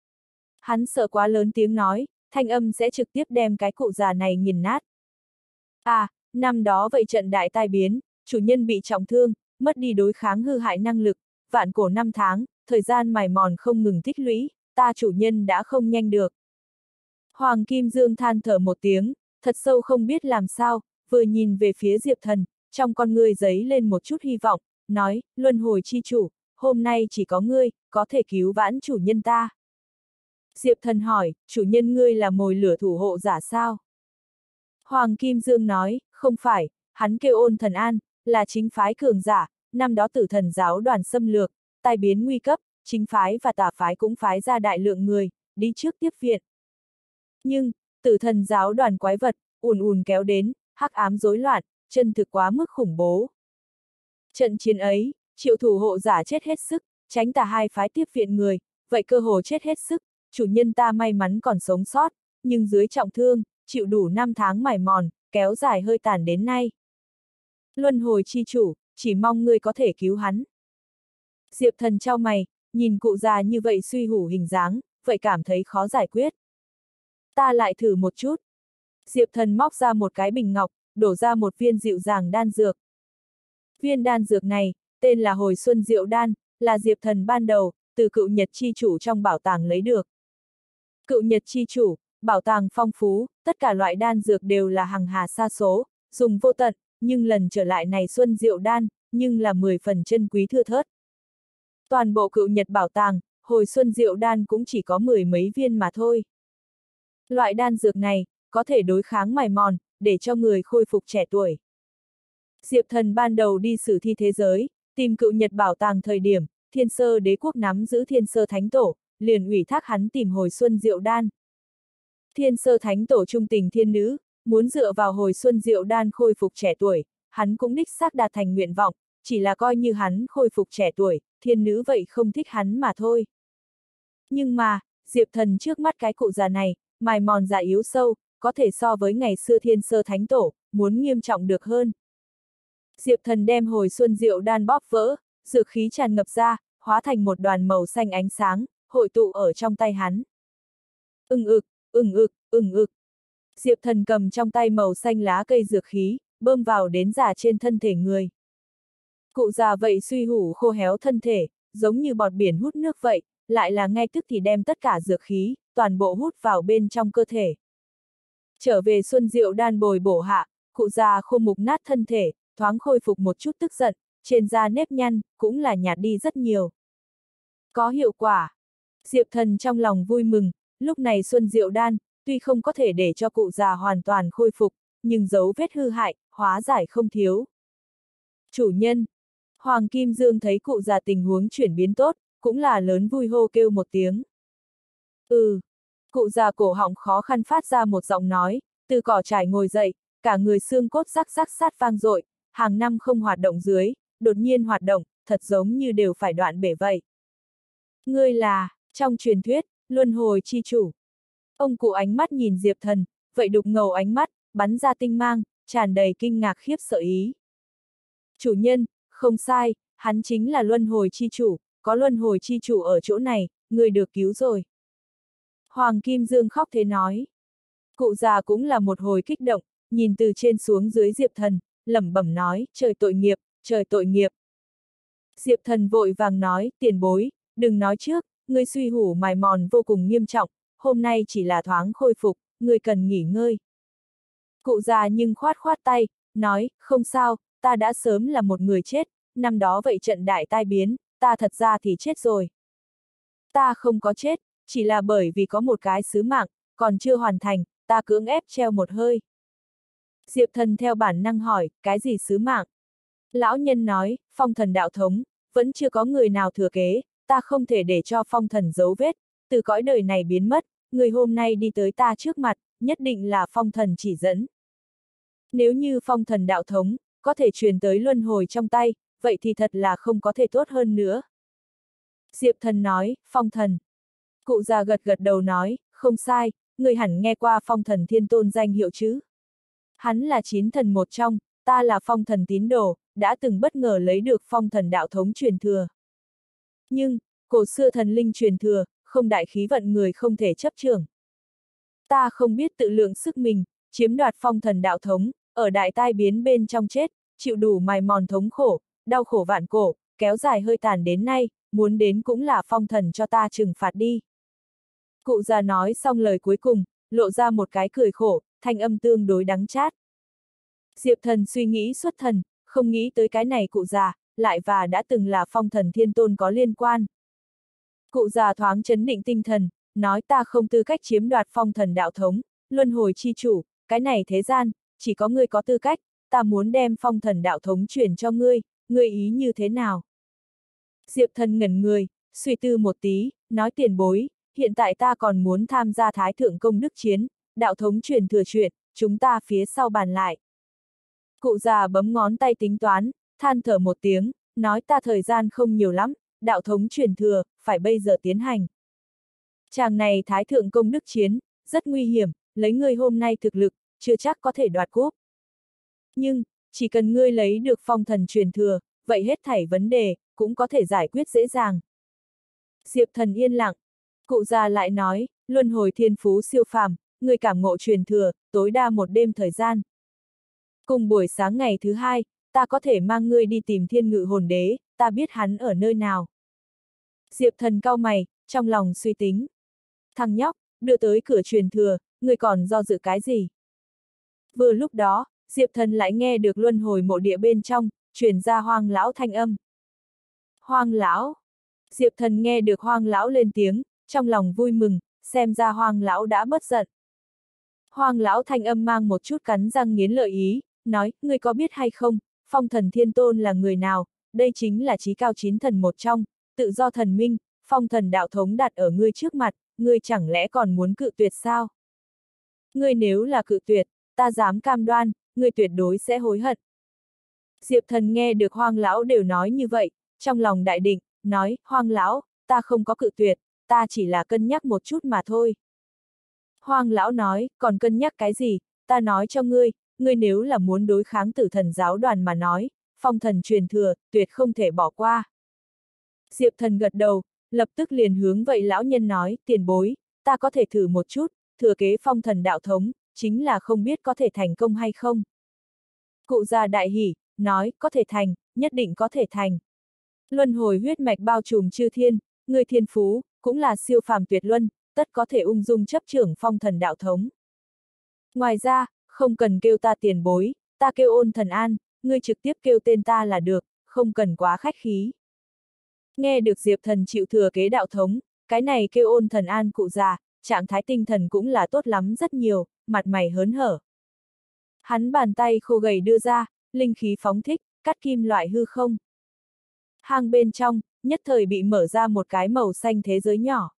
Hắn sợ quá lớn tiếng nói, thanh âm sẽ trực tiếp đem cái cụ già này nghiền nát. À, năm đó vậy trận đại tai biến, chủ nhân bị trọng thương, mất đi đối kháng hư hại năng lực, vạn cổ năm tháng, thời gian mài mòn không ngừng tích lũy, ta chủ nhân đã không nhanh được. Hoàng Kim Dương than thở một tiếng, thật sâu không biết làm sao, vừa nhìn về phía Diệp Thần, trong con người giấy lên một chút hy vọng, nói, luân hồi chi chủ, hôm nay chỉ có ngươi, có thể cứu vãn chủ nhân ta. Diệp thần hỏi, chủ nhân ngươi là mồi lửa thủ hộ giả sao? Hoàng Kim Dương nói, không phải, hắn kêu ôn thần an, là chính phái cường giả, năm đó tử thần giáo đoàn xâm lược, tai biến nguy cấp, chính phái và tà phái cũng phái ra đại lượng người, đi trước tiếp viện. Nhưng, tử thần giáo đoàn quái vật, ùn ùn kéo đến, hắc ám rối loạn, chân thực quá mức khủng bố. Trận chiến ấy, triệu thủ hộ giả chết hết sức, tránh tà hai phái tiếp viện người, vậy cơ hồ chết hết sức, chủ nhân ta may mắn còn sống sót, nhưng dưới trọng thương, chịu đủ năm tháng mải mòn, kéo dài hơi tàn đến nay. Luân hồi chi chủ, chỉ mong ngươi có thể cứu hắn. Diệp thần trao mày, nhìn cụ già như vậy suy hủ hình dáng, vậy cảm thấy khó giải quyết. Ta lại thử một chút. Diệp thần móc ra một cái bình ngọc, đổ ra một viên dịu dàng đan dược. Viên đan dược này, tên là hồi xuân diệu đan, là diệp thần ban đầu, từ cựu nhật chi chủ trong bảo tàng lấy được. Cựu nhật chi chủ, bảo tàng phong phú, tất cả loại đan dược đều là hàng hà xa số, dùng vô tận, nhưng lần trở lại này xuân diệu đan, nhưng là 10 phần chân quý thưa thớt. Toàn bộ cựu nhật bảo tàng, hồi xuân diệu đan cũng chỉ có mười mấy viên mà thôi. Loại đan dược này, có thể đối kháng mài mòn, để cho người khôi phục trẻ tuổi. Diệp thần ban đầu đi xử thi thế giới, tìm cựu nhật bảo tàng thời điểm, thiên sơ đế quốc nắm giữ thiên sơ thánh tổ, liền ủy thác hắn tìm hồi xuân diệu đan. Thiên sơ thánh tổ trung tình thiên nữ, muốn dựa vào hồi xuân diệu đan khôi phục trẻ tuổi, hắn cũng đích xác đạt thành nguyện vọng, chỉ là coi như hắn khôi phục trẻ tuổi, thiên nữ vậy không thích hắn mà thôi. Nhưng mà, Diệp thần trước mắt cái cụ già này, mài mòn già yếu sâu, có thể so với ngày xưa thiên sơ thánh tổ, muốn nghiêm trọng được hơn. Diệp thần đem hồi xuân diệu đan bóp vỡ, dược khí tràn ngập ra, hóa thành một đoàn màu xanh ánh sáng, hội tụ ở trong tay hắn. Ưng ực, ưng ực, ưng ực. Diệp thần cầm trong tay màu xanh lá cây dược khí, bơm vào đến giả trên thân thể người. Cụ già vậy suy hủ khô héo thân thể, giống như bọt biển hút nước vậy, lại là ngay tức thì đem tất cả dược khí, toàn bộ hút vào bên trong cơ thể. Trở về xuân diệu đan bồi bổ hạ, cụ già khô mục nát thân thể, thoáng khôi phục một chút tức giận, trên da nếp nhăn, cũng là nhạt đi rất nhiều. Có hiệu quả. Diệp thần trong lòng vui mừng, lúc này xuân diệu đan, tuy không có thể để cho cụ già hoàn toàn khôi phục, nhưng dấu vết hư hại, hóa giải không thiếu. Chủ nhân. Hoàng Kim Dương thấy cụ già tình huống chuyển biến tốt, cũng là lớn vui hô kêu một tiếng. Ừ. Cụ già cổ họng khó khăn phát ra một giọng nói, từ cỏ trải ngồi dậy, cả người xương cốt rắc rắc sát vang dội, hàng năm không hoạt động dưới, đột nhiên hoạt động, thật giống như đều phải đoạn bể vậy. Ngươi là, trong truyền thuyết, luân hồi chi chủ. Ông cụ ánh mắt nhìn Diệp Thần, vậy đục ngầu ánh mắt, bắn ra tinh mang, tràn đầy kinh ngạc khiếp sợ ý. Chủ nhân, không sai, hắn chính là luân hồi chi chủ, có luân hồi chi chủ ở chỗ này, người được cứu rồi. Hoàng Kim Dương khóc thế nói. Cụ già cũng là một hồi kích động, nhìn từ trên xuống dưới Diệp Thần, lẩm bẩm nói, trời tội nghiệp, trời tội nghiệp. Diệp Thần vội vàng nói, tiền bối, đừng nói trước, ngươi suy hủ mài mòn vô cùng nghiêm trọng, hôm nay chỉ là thoáng khôi phục, ngươi cần nghỉ ngơi. Cụ già nhưng khoát khoát tay, nói, không sao, ta đã sớm là một người chết, năm đó vậy trận đại tai biến, ta thật ra thì chết rồi. Ta không có chết, chỉ là bởi vì có một cái sứ mạng, còn chưa hoàn thành, ta cưỡng ép treo một hơi. Diệp thần theo bản năng hỏi, cái gì sứ mạng? Lão nhân nói, phong thần đạo thống, vẫn chưa có người nào thừa kế, ta không thể để cho phong thần giấu vết, từ cõi đời này biến mất, người hôm nay đi tới ta trước mặt, nhất định là phong thần chỉ dẫn. Nếu như phong thần đạo thống, có thể truyền tới luân hồi trong tay, vậy thì thật là không có thể tốt hơn nữa. Diệp thần nói, phong thần. Cụ già gật gật đầu nói, không sai, người hẳn nghe qua phong thần thiên tôn danh hiệu chứ. Hắn là chín thần một trong, ta là phong thần tín đồ, đã từng bất ngờ lấy được phong thần đạo thống truyền thừa. Nhưng, cổ xưa thần linh truyền thừa, không đại khí vận người không thể chấp trưởng Ta không biết tự lượng sức mình, chiếm đoạt phong thần đạo thống, ở đại tai biến bên trong chết, chịu đủ mài mòn thống khổ, đau khổ vạn cổ, kéo dài hơi tàn đến nay, muốn đến cũng là phong thần cho ta trừng phạt đi. Cụ già nói xong lời cuối cùng, lộ ra một cái cười khổ, thanh âm tương đối đắng chát. Diệp thần suy nghĩ xuất thần, không nghĩ tới cái này cụ già, lại và đã từng là phong thần thiên tôn có liên quan. Cụ già thoáng chấn định tinh thần, nói ta không tư cách chiếm đoạt phong thần đạo thống, luân hồi chi chủ, cái này thế gian, chỉ có ngươi có tư cách, ta muốn đem phong thần đạo thống chuyển cho ngươi, ngươi ý như thế nào? Diệp thần ngẩn người, suy tư một tí, nói tiền bối, hiện tại ta còn muốn tham gia thái thượng công đức chiến, đạo thống truyền thừa chuyện, chúng ta phía sau bàn lại. Cụ già bấm ngón tay tính toán, than thở một tiếng, nói ta thời gian không nhiều lắm, đạo thống truyền thừa, phải bây giờ tiến hành. Chàng này thái thượng công đức chiến, rất nguy hiểm, lấy ngươi hôm nay thực lực, chưa chắc có thể đoạt cúp. Nhưng, chỉ cần ngươi lấy được phong thần truyền thừa, vậy hết thảy vấn đề, cũng có thể giải quyết dễ dàng. Diệp thần yên lặng. Cụ già lại nói, luân hồi thiên phú siêu phàm, người cảm ngộ truyền thừa, tối đa một đêm thời gian. Cùng buổi sáng ngày thứ hai, ta có thể mang ngươi đi tìm thiên ngự hồn đế, ta biết hắn ở nơi nào. Diệp thần cao mày, trong lòng suy tính. Thằng nhóc, đưa tới cửa truyền thừa, ngươi còn do dự cái gì? Vừa lúc đó, Diệp thần lại nghe được luân hồi mộ địa bên trong, truyền ra hoang lão thanh âm. Hoang lão! Diệp thần nghe được hoang lão lên tiếng, trong lòng vui mừng, xem ra hoang lão đã bất giận. Hoang lão thanh âm mang một chút cắn răng nghiến lợi ý, nói, ngươi có biết hay không, phong thần thiên tôn là người nào, đây chính là trí cao chín thần một trong, tự do thần minh, phong thần đạo thống đặt ở ngươi trước mặt, ngươi chẳng lẽ còn muốn cự tuyệt sao? Ngươi nếu là cự tuyệt, ta dám cam đoan, ngươi tuyệt đối sẽ hối hận. Diệp thần nghe được hoang lão đều nói như vậy, trong lòng đại định, nói, hoang lão, ta không có cự tuyệt, ta chỉ là cân nhắc một chút mà thôi. Hoang lão nói, còn cân nhắc cái gì, ta nói cho ngươi, ngươi nếu là muốn đối kháng tử thần giáo đoàn mà nói, phong thần truyền thừa, tuyệt không thể bỏ qua. Diệp thần gật đầu, lập tức liền hướng vậy lão nhân nói, tiền bối, ta có thể thử một chút, thừa kế phong thần đạo thống, chính là không biết có thể thành công hay không. Cụ già đại hỉ, nói, có thể thành, nhất định có thể thành. Luân hồi huyết mạch bao trùm chư thiên, người thiên phú, cũng là siêu phàm tuyệt luân, tất có thể ung dung chấp trưởng phong thần đạo thống. Ngoài ra, không cần kêu ta tiền bối, ta kêu ôn thần an, ngươi trực tiếp kêu tên ta là được, không cần quá khách khí. Nghe được Diệp thần chịu thừa kế đạo thống, cái này kêu ôn thần an cụ già, trạng thái tinh thần cũng là tốt lắm rất nhiều, mặt mày hớn hở. Hắn bàn tay khô gầy đưa ra, linh khí phóng thích, cắt kim loại hư không. Hang bên trong, nhất thời bị mở ra một cái màu xanh thế giới nhỏ.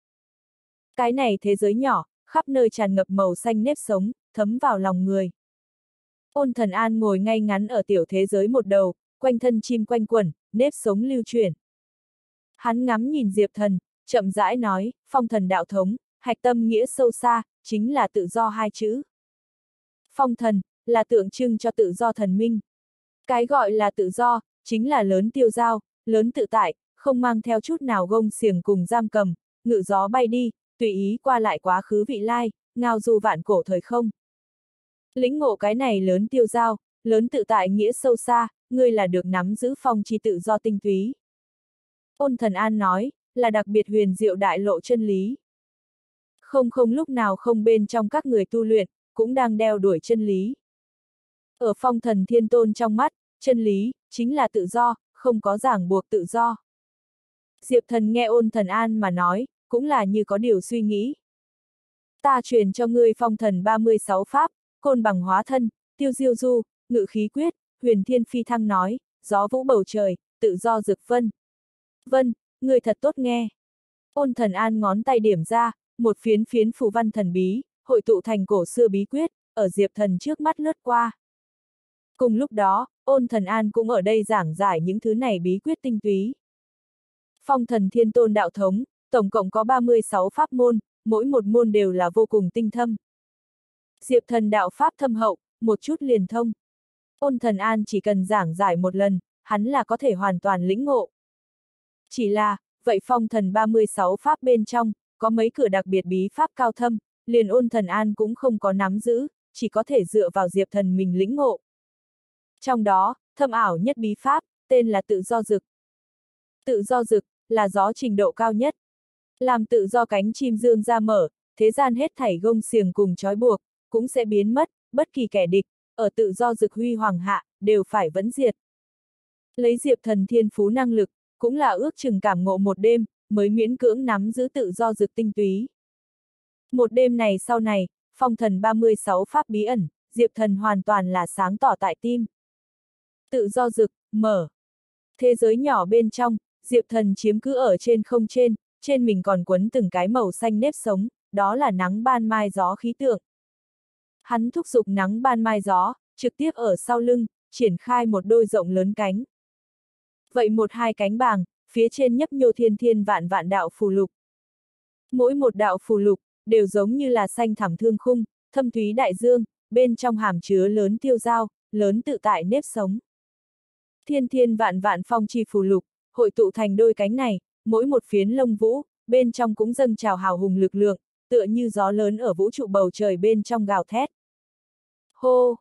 Cái này thế giới nhỏ, khắp nơi tràn ngập màu xanh nếp sống, thấm vào lòng người. Ôn thần an ngồi ngay ngắn ở tiểu thế giới một đầu, quanh thân chim quanh quẩn, nếp sống lưu truyền. Hắn ngắm nhìn Diệp thần, chậm rãi nói, phong thần đạo thống, hạch tâm nghĩa sâu xa, chính là tự do hai chữ. Phong thần, là tượng trưng cho tự do thần minh. Cái gọi là tự do, chính là lớn tiêu giao, lớn tự tại, không mang theo chút nào gông xiềng cùng giam cầm, ngự gió bay đi, tùy ý qua lại quá khứ vị lai, ngao du vạn cổ thời không. Lĩnh ngộ cái này lớn tiêu giao, lớn tự tại nghĩa sâu xa, ngươi là được nắm giữ phong chi tự do tinh túy. Ôn thần an nói, là đặc biệt huyền diệu đại lộ chân lý. Không không lúc nào không bên trong các người tu luyện, cũng đang đeo đuổi chân lý. Ở phong thần thiên tôn trong mắt, chân lý, chính là tự do, không có ràng buộc tự do. Diệp thần nghe ôn thần an mà nói, cũng là như có điều suy nghĩ. Ta truyền cho ngươi phong thần 36 pháp, côn bằng hóa thân, tiêu diêu du, ngự khí quyết, huyền thiên phi thăng nói, gió vũ bầu trời, tự do rực vân. Vân, người thật tốt nghe. Ôn thần an ngón tay điểm ra, một phiến phiến phù văn thần bí, hội tụ thành cổ xưa bí quyết, ở diệp thần trước mắt lướt qua. Cùng lúc đó, ôn thần an cũng ở đây giảng giải những thứ này bí quyết tinh túy. Phong thần thiên tôn đạo thống, tổng cộng có 36 pháp môn, mỗi một môn đều là vô cùng tinh thâm. Diệp thần đạo pháp thâm hậu, một chút liền thông. Ôn thần an chỉ cần giảng giải một lần, hắn là có thể hoàn toàn lĩnh ngộ. Chỉ là, vậy phong thần 36 pháp bên trong, có mấy cửa đặc biệt bí pháp cao thâm, liền ôn thần an cũng không có nắm giữ, chỉ có thể dựa vào diệp thần mình lĩnh ngộ. Trong đó, thâm ảo nhất bí pháp, tên là tự do dực. Tự do dực, là gió trình độ cao nhất. Làm tự do cánh chim dương ra mở, thế gian hết thảy gông xiềng cùng trói buộc, cũng sẽ biến mất, bất kỳ kẻ địch, ở tự do dực huy hoàng hạ, đều phải vẫn diệt. Lấy Diệp Thần thiên phú năng lực, cũng là ước chừng cảm ngộ một đêm, mới miễn cưỡng nắm giữ tự do dược tinh túy. Một đêm này sau này, phong thần 36 pháp bí ẩn, Diệp Thần hoàn toàn là sáng tỏ tại tim. Tự do dực, mở. Thế giới nhỏ bên trong, Diệp Thần chiếm cứ ở trên không trên, trên mình còn quấn từng cái màu xanh nếp sống, đó là nắng ban mai gió khí tượng. Hắn thúc giục nắng ban mai gió, trực tiếp ở sau lưng, triển khai một đôi rộng lớn cánh. Vậy một hai cánh bàng, phía trên nhấp nhô thiên thiên vạn vạn đạo phù lục. Mỗi một đạo phù lục, đều giống như là xanh thẳm thương khung, thâm thúy đại dương, bên trong hàm chứa lớn tiêu giao, lớn tự tại nếp sống. Thiên thiên vạn vạn phong chi phù lục, hội tụ thành đôi cánh này, mỗi một phiến lông vũ, bên trong cũng dâng trào hào hùng lực lượng, tựa như gió lớn ở vũ trụ bầu trời bên trong gào thét. Hô!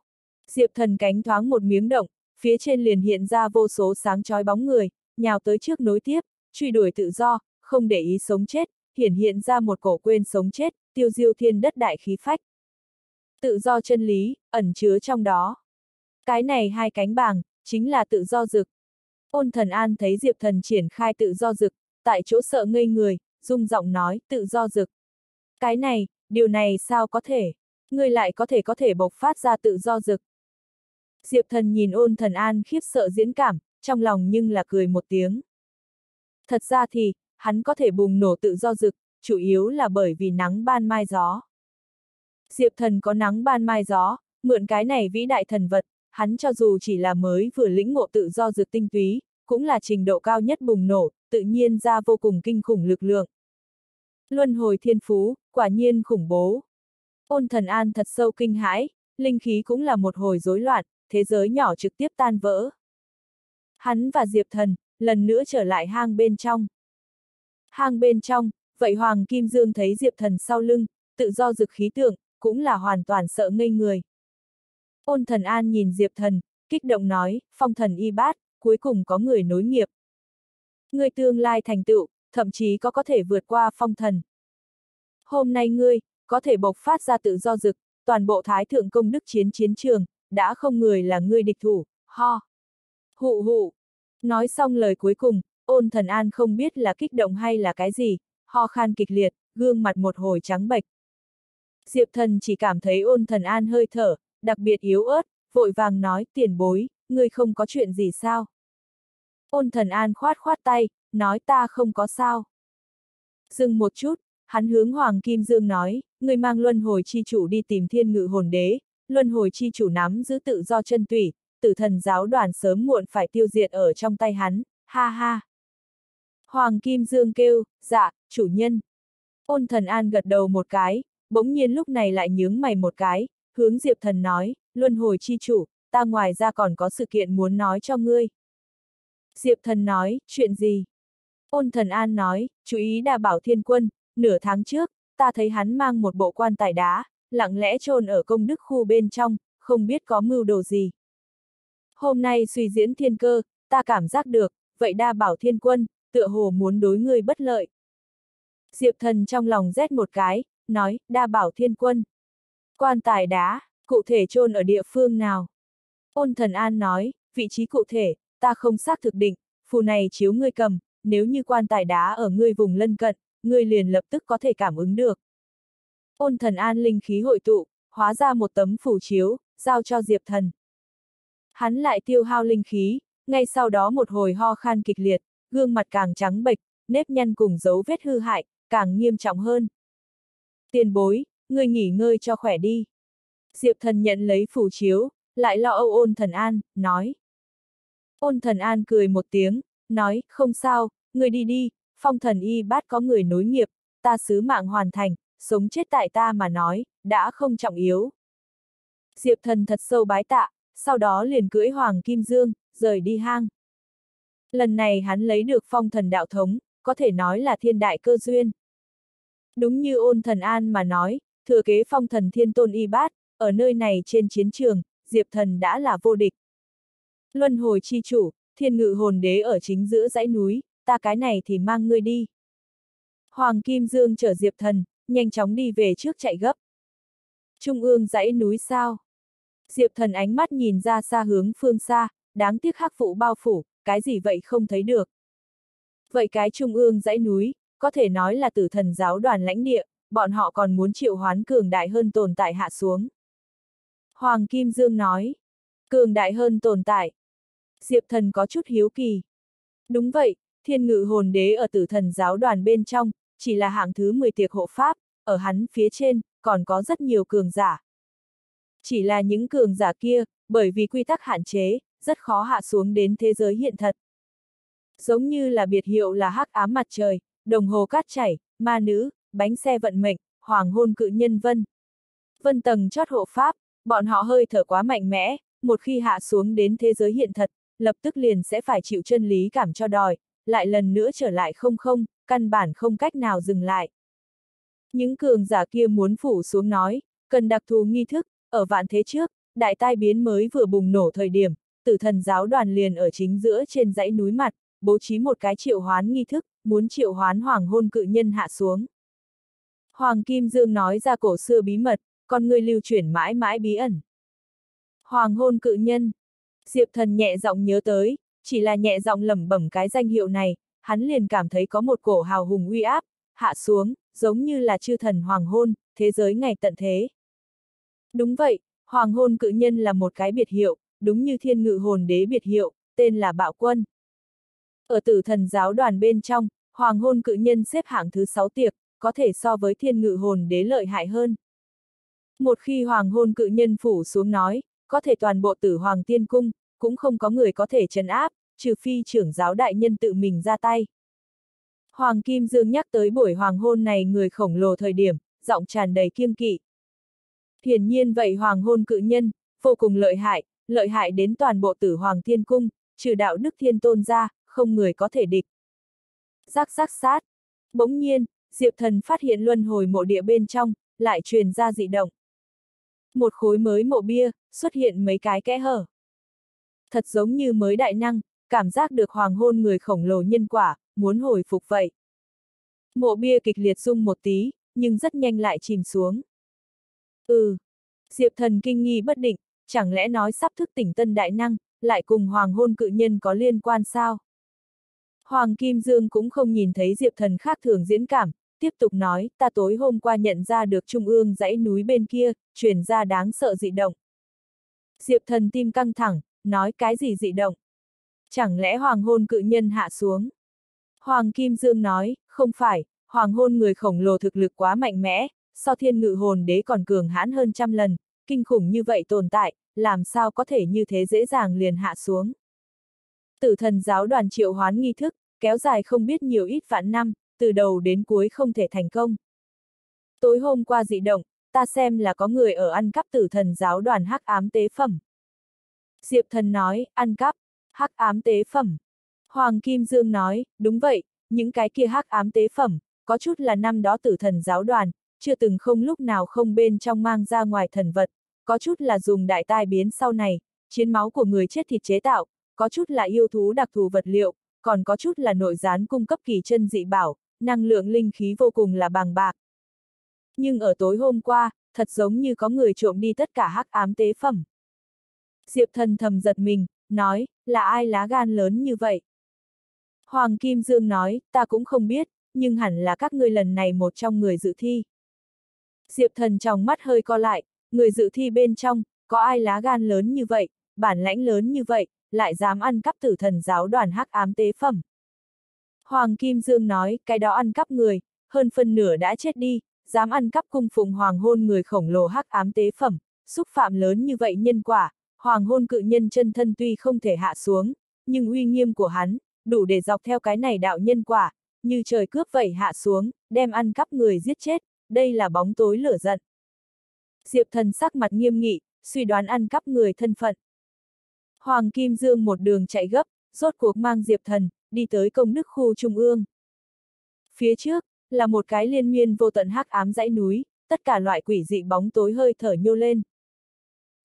Diệp thần cánh thoáng một miếng động, phía trên liền hiện ra vô số sáng chói bóng người, nhào tới trước nối tiếp, truy đuổi tự do, không để ý sống chết, hiển hiện ra một cổ quên sống chết, tiêu diêu thiên đất đại khí phách. Tự do chân lý, ẩn chứa trong đó. Cái này hai cánh bàng, chính là tự do dực. Ôn thần an thấy Diệp thần triển khai tự do dực, tại chỗ sợ ngây người, rung giọng nói, tự do dực. Cái này, điều này sao có thể? Ngươi lại có thể có thể bộc phát ra tự do dực. Diệp thần nhìn ôn thần an khiếp sợ diễn cảm, trong lòng nhưng là cười một tiếng. Thật ra thì, hắn có thể bùng nổ tự do dực, chủ yếu là bởi vì nắng ban mai gió. Diệp thần có nắng ban mai gió, mượn cái này vĩ đại thần vật, hắn cho dù chỉ là mới vừa lĩnh ngộ tự do dược tinh túy, cũng là trình độ cao nhất bùng nổ, tự nhiên ra vô cùng kinh khủng lực lượng. Luân hồi thiên phú, quả nhiên khủng bố. Ôn thần an thật sâu kinh hãi, linh khí cũng là một hồi rối loạn, thế giới nhỏ trực tiếp tan vỡ. Hắn và Diệp thần, lần nữa trở lại hang bên trong. Hang bên trong, vậy Hoàng Kim Dương thấy Diệp thần sau lưng, tự do dực khí tượng, cũng là hoàn toàn sợ ngây người. Ôn thần an nhìn Diệp thần, kích động nói, phong thần y bát, cuối cùng có người nối nghiệp. Người tương lai thành tựu, thậm chí có có thể vượt qua phong thần. Hôm nay ngươi, có thể bộc phát ra tự do dực, toàn bộ thái thượng công đức chiến chiến trường, đã không người là ngươi địch thủ, ho. Hụ hụ. Nói xong lời cuối cùng, ôn thần an không biết là kích động hay là cái gì, ho khan kịch liệt, gương mặt một hồi trắng bệch. Diệp thần chỉ cảm thấy ôn thần an hơi thở, đặc biệt yếu ớt, vội vàng nói tiền bối, ngươi không có chuyện gì sao? Ôn thần an khoát khoát tay, nói ta không có sao. Dừng một chút, hắn hướng Hoàng Kim Dương nói, người mang luân hồi chi chủ đi tìm thiên ngự hồn đế, luân hồi chi chủ nắm giữ tự do chân tủy, tử thần giáo đoàn sớm muộn phải tiêu diệt ở trong tay hắn, ha ha. Hoàng Kim Dương kêu, dạ, chủ nhân. Ôn thần an gật đầu một cái, bỗng nhiên lúc này lại nhướng mày một cái, hướng Diệp thần nói, luân hồi chi chủ, ta ngoài ra còn có sự kiện muốn nói cho ngươi. Diệp thần nói, chuyện gì? Ôn thần an nói, chú ý đà bảo thiên quân, nửa tháng trước, ta thấy hắn mang một bộ quan tài đá, lặng lẽ chôn ở công đức khu bên trong, không biết có mưu đồ gì. Hôm nay suy diễn thiên cơ, ta cảm giác được, vậy đa bảo thiên quân, tựa hồ muốn đối ngươi bất lợi. Diệp thần trong lòng rét một cái, nói, đa bảo thiên quân. Quan tài đá, cụ thể chôn ở địa phương nào? Ôn thần an nói, vị trí cụ thể, ta không xác thực định, phù này chiếu ngươi cầm, nếu như quan tài đá ở ngươi vùng lân cận, ngươi liền lập tức có thể cảm ứng được. Ôn thần an linh khí hội tụ, hóa ra một tấm phủ chiếu, giao cho Diệp thần. Hắn lại tiêu hao linh khí, ngay sau đó một hồi ho khan kịch liệt, gương mặt càng trắng bệch, nếp nhăn cùng dấu vết hư hại, càng nghiêm trọng hơn. Tiền bối, ngươi nghỉ ngơi cho khỏe đi. Diệp thần nhận lấy phủ chiếu, lại lo âu ôn thần an, nói. Ôn thần an cười một tiếng, nói, không sao, ngươi đi đi, phong thần y bát có người nối nghiệp, ta sứ mạng hoàn thành, sống chết tại ta mà nói, đã không trọng yếu. Diệp thần thật sâu bái tạ, sau đó liền cưỡi Hoàng Kim Dương, rời đi hang. Lần này hắn lấy được phong thần đạo thống, có thể nói là thiên đại cơ duyên. Đúng như ôn thần an mà nói, thừa kế phong thần thiên tôn y bát, ở nơi này trên chiến trường, Diệp thần đã là vô địch. Luân hồi chi chủ, thiên ngự hồn đế ở chính giữa dãy núi, ta cái này thì mang ngươi đi. Hoàng Kim Dương chở Diệp thần, nhanh chóng đi về trước chạy gấp. Trung ương dãy núi sao? Diệp thần ánh mắt nhìn ra xa hướng phương xa, đáng tiếc hắc phụ bao phủ, cái gì vậy không thấy được. Vậy cái trung ương dãy núi, có thể nói là tử thần giáo đoàn lãnh địa, bọn họ còn muốn triệu hoán cường đại hơn tồn tại hạ xuống. Hoàng Kim Dương nói, cường đại hơn tồn tại. Diệp thần có chút hiếu kỳ. Đúng vậy, thiên ngự hồn đế ở tử thần giáo đoàn bên trong, chỉ là hạng thứ 10 tiệc hộ pháp, ở hắn phía trên, còn có rất nhiều cường giả. Chỉ là những cường giả kia, bởi vì quy tắc hạn chế, rất khó hạ xuống đến thế giới hiện thật. Giống như là biệt hiệu là hắc ám mặt trời, đồng hồ cát chảy, ma nữ, bánh xe vận mệnh, hoàng hôn cự nhân vân. Vân tầng chót hộ pháp, bọn họ hơi thở quá mạnh mẽ, một khi hạ xuống đến thế giới hiện thật, lập tức liền sẽ phải chịu chân lý cảm cho đòi, lại lần nữa trở lại không không, căn bản không cách nào dừng lại. Những cường giả kia muốn phủ xuống nói, cần đặc thù nghi thức, ở vạn thế trước, đại tai biến mới vừa bùng nổ thời điểm, tử thần giáo đoàn liền ở chính giữa trên dãy núi mặt, bố trí một cái triệu hoán nghi thức, muốn triệu hoán hoàng hôn cự nhân hạ xuống. Hoàng Kim Dương nói ra cổ xưa bí mật, con người lưu chuyển mãi mãi bí ẩn. Hoàng hôn cự nhân. Diệp thần nhẹ giọng nhớ tới, chỉ là nhẹ giọng lẩm bẩm cái danh hiệu này, hắn liền cảm thấy có một cổ hào hùng uy áp, hạ xuống, giống như là chư thần hoàng hôn, thế giới ngày tận thế. Đúng vậy, hoàng hôn cự nhân là một cái biệt hiệu, đúng như thiên ngự hồn đế biệt hiệu, tên là bạo quân. Ở tử thần giáo đoàn bên trong, hoàng hôn cự nhân xếp hạng thứ sáu tiệc, có thể so với thiên ngự hồn đế lợi hại hơn. Một khi hoàng hôn cự nhân phủ xuống nói, có thể toàn bộ tử hoàng tiên cung, cũng không có người có thể trấn áp, trừ phi trưởng giáo đại nhân tự mình ra tay. Hoàng Kim Dương nhắc tới buổi hoàng hôn này người khổng lồ thời điểm, giọng tràn đầy kiêng kỵ. Hiển nhiên vậy hoàng hôn cự nhân, vô cùng lợi hại, lợi hại đến toàn bộ tử hoàng thiên cung, trừ đạo đức thiên tôn ra, không người có thể địch. Giác giác sát. Bỗng nhiên, Diệp Thần phát hiện luân hồi mộ địa bên trong, lại truyền ra dị động. Một khối mới mộ bia, xuất hiện mấy cái kẽ hở. Thật giống như mới đại năng, cảm giác được hoàng hôn người khổng lồ nhân quả, muốn hồi phục vậy. Mộ bia kịch liệt rung một tí, nhưng rất nhanh lại chìm xuống. Ừ. Diệp thần kinh nghi bất định, chẳng lẽ nói sắp thức tỉnh tân đại năng, lại cùng hoàng hôn cự nhân có liên quan sao? Hoàng Kim Dương cũng không nhìn thấy Diệp Thần khác thường diễn cảm, tiếp tục nói, ta tối hôm qua nhận ra được trung ương dãy núi bên kia, truyền ra đáng sợ dị động. Diệp Thần tim căng thẳng, nói cái gì dị động? Chẳng lẽ hoàng hôn cự nhân hạ xuống? Hoàng Kim Dương nói, không phải, hoàng hôn người khổng lồ thực lực quá mạnh mẽ, so thiên ngự hồn đế còn cường hãn hơn trăm lần, kinh khủng như vậy tồn tại, làm sao có thể như thế dễ dàng liền hạ xuống. Tử thần giáo đoàn triệu hoán nghi thức, kéo dài không biết nhiều ít vạn năm, từ đầu đến cuối không thể thành công. Tối hôm qua dị động, ta xem là có người ở ăn cắp tử thần giáo đoàn hắc ám tế phẩm. Diệp thần nói, ăn cắp, hắc ám tế phẩm. Hoàng Kim Dương nói, đúng vậy, những cái kia hắc ám tế phẩm, có chút là năm đó tử thần giáo đoàn, chưa từng không lúc nào không bên trong mang ra ngoài thần vật, có chút là dùng đại tai biến sau này, chiến máu của người chết thịt chế tạo, có chút là yêu thú đặc thù vật liệu, còn có chút là nội gián cung cấp kỳ chân dị bảo, năng lượng linh khí vô cùng là bằng bạc. Nhưng ở tối hôm qua, thật giống như có người trộm đi tất cả hắc ám tế phẩm. Diệp thần thầm giật mình, nói, là ai lá gan lớn như vậy? Hoàng Kim Dương nói, ta cũng không biết, nhưng hẳn là các ngươi lần này một trong người dự thi. Diệp thần trong mắt hơi co lại, người dự thi bên trong, có ai lá gan lớn như vậy, bản lãnh lớn như vậy, lại dám ăn cắp tử thần giáo đoàn hắc ám tế phẩm. Hoàng Kim Dương nói, cái đó ăn cắp người, hơn phân nửa đã chết đi, dám ăn cắp cung phụng hoàng hôn người khổng lồ hắc ám tế phẩm, xúc phạm lớn như vậy nhân quả, hoàng hôn cự nhân chân thân tuy không thể hạ xuống, nhưng uy nghiêm của hắn, đủ để dọc theo cái này đạo nhân quả, như trời cướp vậy hạ xuống, đem ăn cắp người giết chết, đây là bóng tối lửa giận. Diệp thần sắc mặt nghiêm nghị, suy đoán ăn cắp người thân phận. Hoàng Kim Dương một đường chạy gấp, rốt cuộc mang Diệp thần, đi tới công đức khu trung ương. Phía trước, là một cái liên miên vô tận hắc ám dãy núi, tất cả loại quỷ dị bóng tối hơi thở nhô lên.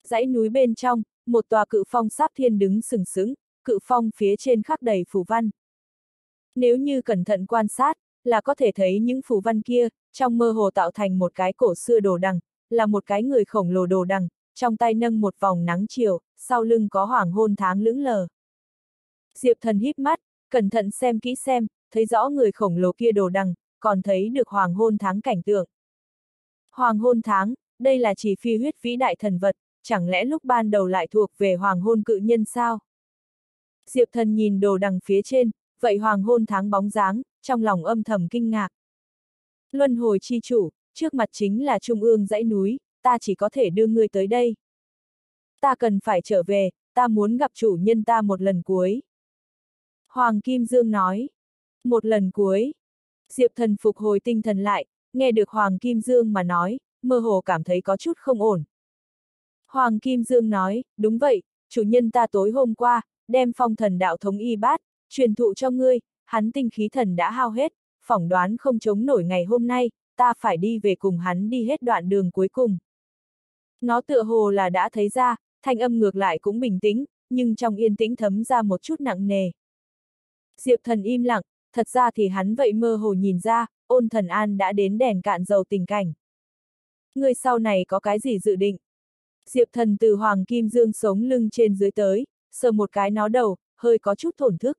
Dãy núi bên trong, một tòa cự phong sáp thiên đứng sừng sững, cự phong phía trên khắc đầy phù văn. Nếu như cẩn thận quan sát, là có thể thấy những phù văn kia, trong mơ hồ tạo thành một cái cổ xưa đồ đằng, là một cái người khổng lồ đồ đằng, trong tay nâng một vòng nắng chiều, sau lưng có hoàng hôn tháng lững lờ. Diệp thần híp mắt, cẩn thận xem kỹ xem, thấy rõ người khổng lồ kia đồ đằng, còn thấy được hoàng hôn tháng cảnh tượng. Hoàng hôn tháng, đây là chỉ phi huyết vĩ đại thần vật, chẳng lẽ lúc ban đầu lại thuộc về hoàng hôn cự nhân sao? Diệp thần nhìn đồ đằng phía trên, vậy hoàng hôn tháng bóng dáng, trong lòng âm thầm kinh ngạc. Luân hồi chi chủ, trước mặt chính là trung ương dãy núi, ta chỉ có thể đưa ngươi tới đây. Ta cần phải trở về, ta muốn gặp chủ nhân ta một lần cuối. Hoàng Kim Dương nói. Một lần cuối. Diệp thần phục hồi tinh thần lại, nghe được Hoàng Kim Dương mà nói, mơ hồ cảm thấy có chút không ổn. Hoàng Kim Dương nói, đúng vậy, chủ nhân ta tối hôm qua, đem phong thần đạo thống y bát, truyền thụ cho ngươi, hắn tinh khí thần đã hao hết, phỏng đoán không chống nổi ngày hôm nay, ta phải đi về cùng hắn đi hết đoạn đường cuối cùng. Nó tựa hồ là đã thấy ra, thanh âm ngược lại cũng bình tĩnh, nhưng trong yên tĩnh thấm ra một chút nặng nề. Diệp thần im lặng, thật ra thì hắn vậy mơ hồ nhìn ra, ôn thần an đã đến đèn cạn dầu tình cảnh. Người sau này có cái gì dự định? Diệp thần từ Hoàng Kim Dương sống lưng trên dưới tới, sờ một cái nó đầu, hơi có chút thổn thức.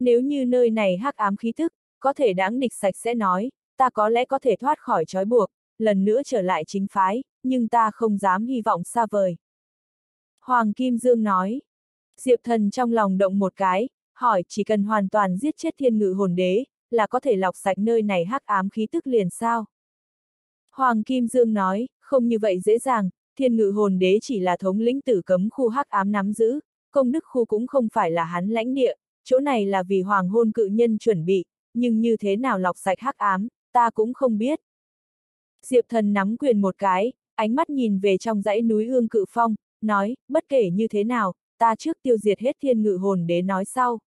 Nếu như nơi này hắc ám khí thức, có thể đáng địch sạch sẽ nói, ta có lẽ có thể thoát khỏi trói buộc, lần nữa trở lại chính phái, nhưng ta không dám hy vọng xa vời. Hoàng Kim Dương nói. Diệp thần trong lòng động một cái, hỏi chỉ cần hoàn toàn giết chết thiên ngự hồn đế, là có thể lọc sạch nơi này hắc ám khí tức liền sao? Hoàng Kim Dương nói, không như vậy dễ dàng, thiên ngự hồn đế chỉ là thống lĩnh tử cấm khu hắc ám nắm giữ, công đức khu cũng không phải là hắn lãnh địa, chỗ này là vì hoàng hôn cự nhân chuẩn bị, nhưng như thế nào lọc sạch hắc ám, ta cũng không biết. Diệp thần nắm quyền một cái, ánh mắt nhìn về trong dãy núi ương cự phong, nói, bất kể như thế nào, ta trước tiêu diệt hết thiên ngự hồn đế nói sau.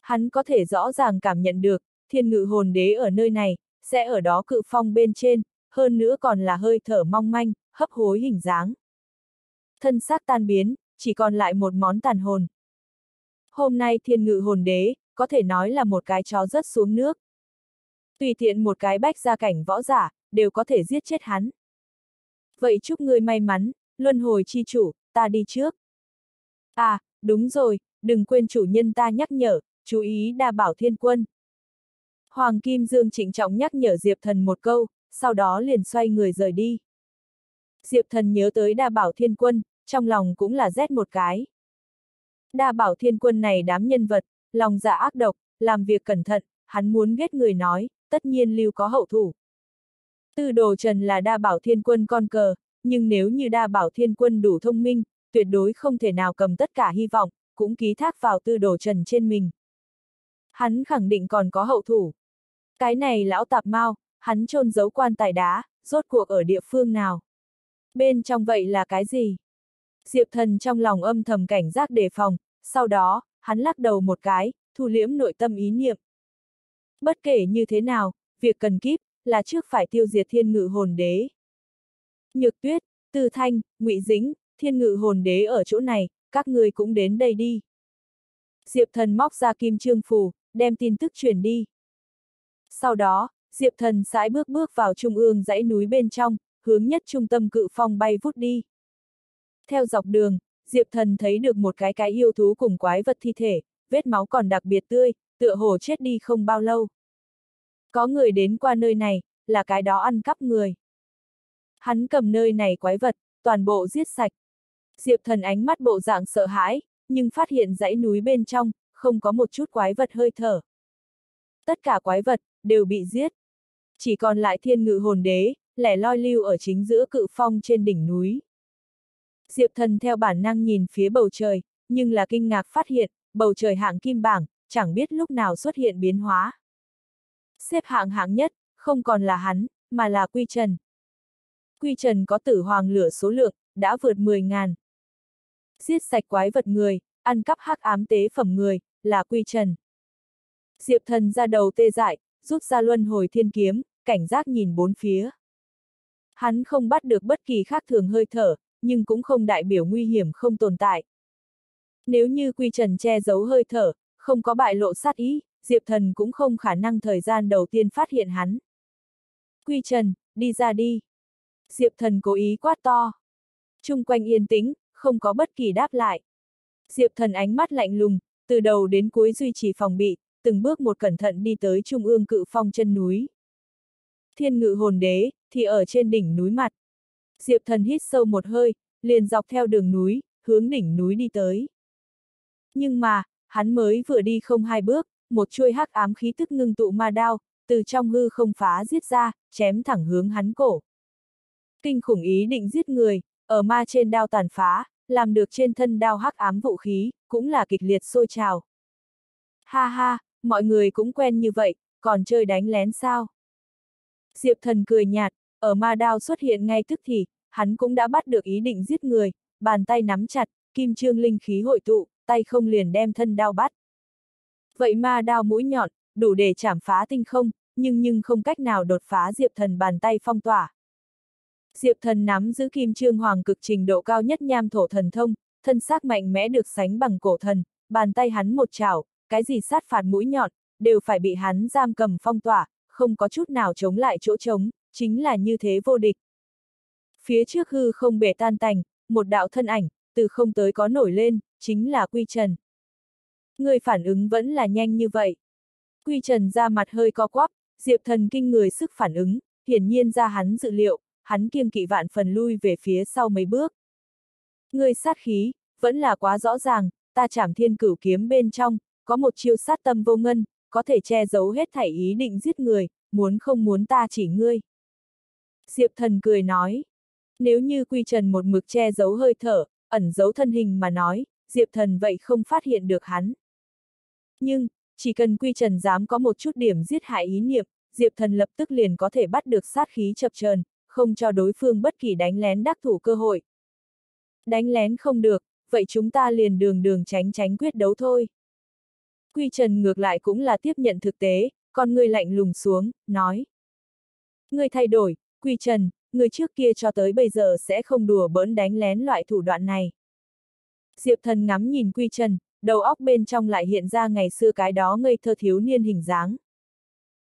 Hắn có thể rõ ràng cảm nhận được, thiên ngự hồn đế ở nơi này, sẽ ở đó cự phong bên trên, hơn nữa còn là hơi thở mong manh, hấp hối hình dáng. Thân xác tan biến, chỉ còn lại một món tàn hồn. Hôm nay thiên ngự hồn đế, có thể nói là một cái chó rớt xuống nước. Tùy tiện một cái bách gia cảnh võ giả, đều có thể giết chết hắn. Vậy chúc ngươi may mắn, luân hồi chi chủ, ta đi trước. À, đúng rồi, đừng quên chủ nhân ta nhắc nhở, chú ý đa bảo thiên quân. Hoàng Kim Dương trịnh trọng nhắc nhở Diệp Thần một câu, sau đó liền xoay người rời đi. Diệp Thần nhớ tới đa bảo thiên quân, trong lòng cũng là rét một cái. Đa bảo thiên quân này đám nhân vật, lòng dạ ác độc, làm việc cẩn thận, hắn muốn ghét người nói, tất nhiên lưu có hậu thủ. Tư đồ trần là đa bảo thiên quân con cờ, nhưng nếu như đa bảo thiên quân đủ thông minh, tuyệt đối không thể nào cầm tất cả hy vọng, cũng ký thác vào tư đồ trần trên mình. Hắn khẳng định còn có hậu thủ. Cái này lão tạp mau, hắn chôn giấu quan tài đá, rốt cuộc ở địa phương nào? Bên trong vậy là cái gì? Diệp thần trong lòng âm thầm cảnh giác đề phòng, sau đó, hắn lắc đầu một cái, thu liễm nội tâm ý niệm. Bất kể như thế nào, việc cần kíp, là trước phải tiêu diệt thiên ngự hồn đế. Nhược tuyết, Tư Thanh, ngụy Dĩnh, thiên ngự hồn đế ở chỗ này, các người cũng đến đây đi. Diệp thần móc ra kim trương phù, đem tin tức truyền đi. Sau đó, Diệp thần sải bước bước vào trung ương dãy núi bên trong, hướng nhất trung tâm cự phong bay vút đi. Theo dọc đường, Diệp thần thấy được một cái cái yêu thú cùng quái vật thi thể, vết máu còn đặc biệt tươi, tựa hồ chết đi không bao lâu. Có người đến qua nơi này, là cái đó ăn cắp người. Hắn cầm nơi này quái vật, toàn bộ giết sạch. Diệp thần ánh mắt bộ dạng sợ hãi, nhưng phát hiện dãy núi bên trong, không có một chút quái vật hơi thở. Tất cả quái vật, đều bị giết. Chỉ còn lại thiên ngự hồn đế, lẻ loi lưu ở chính giữa cự phong trên đỉnh núi. Diệp thần theo bản năng nhìn phía bầu trời, nhưng là kinh ngạc phát hiện, bầu trời hạng kim bảng, chẳng biết lúc nào xuất hiện biến hóa. Xếp hạng hạng nhất, không còn là hắn, mà là Quy Trần. Quy Trần có tử hoàng lửa số lượng, đã vượt 10 ngàn. Giết sạch quái vật người, ăn cắp hắc ám tế phẩm người, là Quy Trần. Diệp thần ra đầu tê dại, rút ra luân hồi thiên kiếm, cảnh giác nhìn bốn phía. Hắn không bắt được bất kỳ khác thường hơi thở, nhưng cũng không đại biểu nguy hiểm không tồn tại. Nếu như Quy Trần che giấu hơi thở, không có bại lộ sát ý, Diệp Thần cũng không khả năng thời gian đầu tiên phát hiện hắn. Quy Trần, đi ra đi. Diệp Thần cố ý quát to. Trung quanh yên tĩnh, không có bất kỳ đáp lại. Diệp Thần ánh mắt lạnh lùng, từ đầu đến cuối duy trì phòng bị, từng bước một cẩn thận đi tới trung ương cự phong chân núi. Thiên ngự hồn đế, thì ở trên đỉnh núi mặt. Diệp thần hít sâu một hơi, liền dọc theo đường núi, hướng đỉnh núi đi tới. Nhưng mà, hắn mới vừa đi không hai bước, một chuôi hắc ám khí tức ngưng tụ ma đao, từ trong hư không phá giết ra, chém thẳng hướng hắn cổ. Kinh khủng ý định giết người, ở ma trên đao tàn phá, làm được trên thân đao hắc ám vũ khí, cũng là kịch liệt sôi trào. Ha ha, mọi người cũng quen như vậy, còn chơi đánh lén sao? Diệp thần cười nhạt, ở ma đao xuất hiện ngay tức thì, hắn cũng đã bắt được ý định giết người, bàn tay nắm chặt, kim trương linh khí hội tụ, tay không liền đem thân đao bắt. Vậy ma đao mũi nhọn, đủ để chảm phá tinh không, nhưng nhưng không cách nào đột phá Diệp thần bàn tay phong tỏa. Diệp thần nắm giữ kim trương hoàng cực trình độ cao nhất nham thổ thần thông, thân xác mạnh mẽ được sánh bằng cổ thần, bàn tay hắn một chảo, cái gì sát phạt mũi nhọn, đều phải bị hắn giam cầm phong tỏa, không có chút nào chống lại chỗ trống, chính là như thế vô địch. Phía trước hư không bể tan tành, một đạo thân ảnh, từ không tới có nổi lên, chính là Quy Trần. Người phản ứng vẫn là nhanh như vậy. Quy Trần ra mặt hơi co quắp, Diệp thần kinh người sức phản ứng, hiển nhiên ra hắn dự liệu, hắn kiêng kỵ vạn phần lui về phía sau mấy bước. Người sát khí, vẫn là quá rõ ràng, ta chảm thiên cửu kiếm bên trong, có một chiêu sát tâm vô ngân, có thể che giấu hết thảy ý định giết người, muốn không muốn ta chỉ ngươi. Diệp thần cười nói, nếu như quy trần một mực che giấu hơi thở, ẩn giấu thân hình mà nói, Diệp thần vậy không phát hiện được hắn. Nhưng, chỉ cần quy trần dám có một chút điểm giết hại ý niệm, Diệp thần lập tức liền có thể bắt được sát khí chập chờn, không cho đối phương bất kỳ đánh lén đắc thủ cơ hội. Đánh lén không được, vậy chúng ta liền đường đường tránh tránh quyết đấu thôi. Quy Trần ngược lại cũng là tiếp nhận thực tế, con người lạnh lùng xuống, nói. Người thay đổi, Quy Trần, người trước kia cho tới bây giờ sẽ không đùa bỡn đánh lén loại thủ đoạn này. Diệp thần ngắm nhìn Quy Trần, đầu óc bên trong lại hiện ra ngày xưa cái đó ngây thơ thiếu niên hình dáng.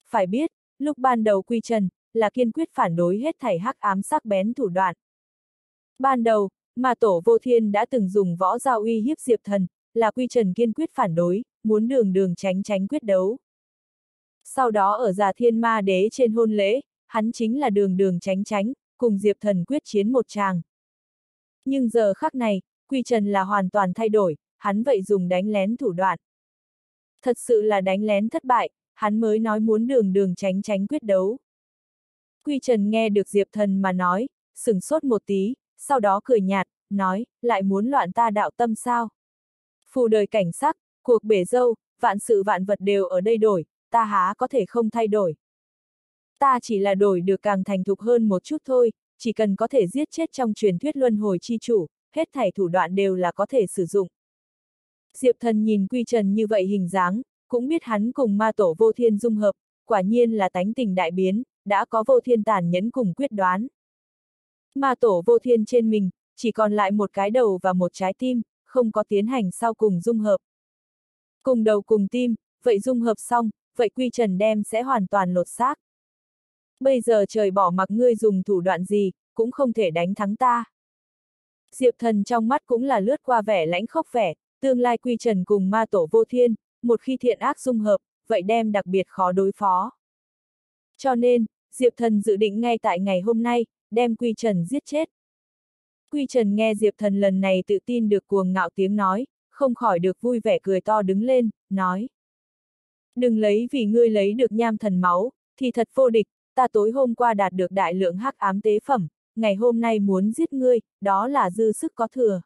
Phải biết, lúc ban đầu Quy Trần, là kiên quyết phản đối hết thảy hắc ám sắc bén thủ đoạn. Ban đầu, mà tổ vô thiên đã từng dùng võ giao uy hiếp Diệp thần, là Quy Trần kiên quyết phản đối, muốn đường đường tránh tránh quyết đấu. Sau đó ở già thiên ma đế trên hôn lễ, hắn chính là đường đường tránh tránh, cùng Diệp Thần quyết chiến một tràng. Nhưng giờ khắc này, Quy Trần là hoàn toàn thay đổi, hắn vậy dùng đánh lén thủ đoạn. Thật sự là đánh lén thất bại, hắn mới nói muốn đường đường tránh tránh quyết đấu. Quy Trần nghe được Diệp Thần mà nói, sừng sốt một tí, sau đó cười nhạt, nói, lại muốn loạn ta đạo tâm sao? Phù đời cảnh sắc, cuộc bể dâu, vạn sự vạn vật đều ở đây đổi, ta há có thể không thay đổi. Ta chỉ là đổi được càng thành thục hơn một chút thôi, chỉ cần có thể giết chết trong truyền thuyết luân hồi chi chủ, hết thảy thủ đoạn đều là có thể sử dụng. Diệp thần nhìn Quy Trần như vậy hình dáng, cũng biết hắn cùng ma tổ vô thiên dung hợp, quả nhiên là tánh tình đại biến, đã có vô thiên tàn nhẫn cùng quyết đoán. Ma tổ vô thiên trên mình, chỉ còn lại một cái đầu và một trái tim, không có tiến hành sau cùng dung hợp. Cùng đầu cùng tim, vậy dung hợp xong, vậy quy trần đem sẽ hoàn toàn lột xác. Bây giờ trời bỏ mặc ngươi dùng thủ đoạn gì, cũng không thể đánh thắng ta. Diệp thần trong mắt cũng là lướt qua vẻ lãnh khốc vẻ, tương lai quy trần cùng ma tổ vô thiên, một khi thiện ác dung hợp, vậy đem đặc biệt khó đối phó. Cho nên, Diệp thần dự định ngay tại ngày hôm nay, đem quy trần giết chết. Quy trần nghe Diệp thần lần này tự tin được cuồng ngạo tiếng nói, không khỏi được vui vẻ cười to đứng lên, nói. Đừng lấy vì ngươi lấy được nham thần máu, thì thật vô địch, ta tối hôm qua đạt được đại lượng hắc ám tế phẩm, ngày hôm nay muốn giết ngươi, đó là dư sức có thừa.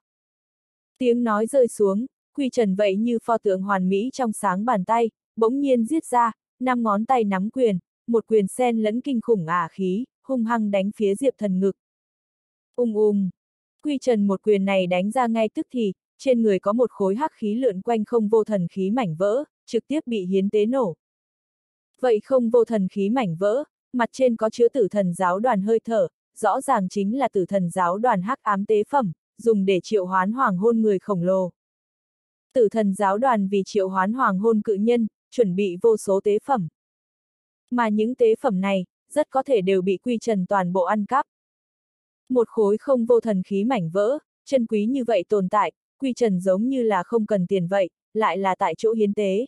Tiếng nói rơi xuống, quy trần vậy như pho tượng hoàn mỹ trong sáng bàn tay, bỗng nhiên giết ra, năm ngón tay nắm quyền, một quyền sen lẫn kinh khủng ả khí, hung hăng đánh phía diệp thần ngực. Ung ung, quy trần một quyền này đánh ra ngay tức thì, trên người có một khối hắc khí lượn quanh không vô thần khí mảnh vỡ, trực tiếp bị hiến tế nổ. Vậy không vô thần khí mảnh vỡ, mặt trên có chứa tử thần giáo đoàn hơi thở, rõ ràng chính là tử thần giáo đoàn hắc ám tế phẩm, dùng để triệu hoán hoàng hôn người khổng lồ. Tử thần giáo đoàn vì triệu hoán hoàng hôn cự nhân, chuẩn bị vô số tế phẩm. Mà những tế phẩm này, rất có thể đều bị quy trần toàn bộ ăn cắp. Một khối không vô thần khí mảnh vỡ, chân quý như vậy tồn tại, quy trần giống như là không cần tiền vậy, lại là tại chỗ hiến tế.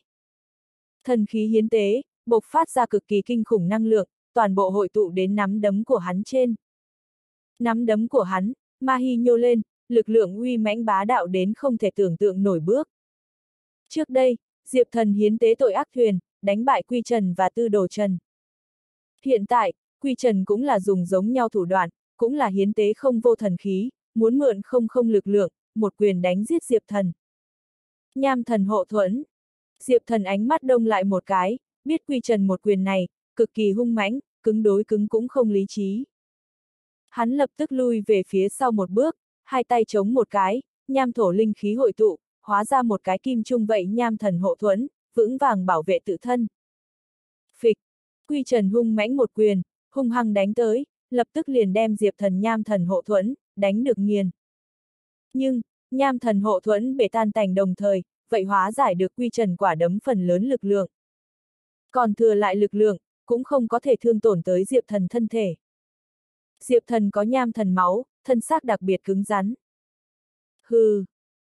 Thần khí hiến tế, bộc phát ra cực kỳ kinh khủng năng lượng, toàn bộ hội tụ đến nắm đấm của hắn trên. Nắm đấm của hắn, ma hi nhô lên, lực lượng uy mãnh bá đạo đến không thể tưởng tượng nổi bước. Trước đây, Diệp Thần hiến tế tội ác thuyền, đánh bại Quy Trần và Tư Đồ Trần. Hiện tại, Quy Trần cũng là dùng giống nhau thủ đoạn, cũng là hiến tế không vô thần khí, muốn mượn không không lực lượng, một quyền đánh giết Diệp Thần. Nham thần hộ thuẫn. Diệp Thần ánh mắt đông lại một cái, biết Quy Trần một quyền này, cực kỳ hung mãnh, cứng đối cứng cũng không lý trí. Hắn lập tức lui về phía sau một bước, hai tay chống một cái, nham thổ linh khí hội tụ, hóa ra một cái kim trung vậy nham thần hộ thuẫn, vững vàng bảo vệ tự thân. Phịch, Quy Trần hung mãnh một quyền, hung hăng đánh tới, lập tức liền đem Diệp Thần nham thần hộ thuẫn, đánh được nghiền. Nhưng, nham thần hộ thuẫn bể tan tành đồng thời, vậy hóa giải được Quy Trần quả đấm phần lớn lực lượng. Còn thừa lại lực lượng, cũng không có thể thương tổn tới Diệp Thần thân thể. Diệp Thần có nham thần máu, thân xác đặc biệt cứng rắn. Hừ.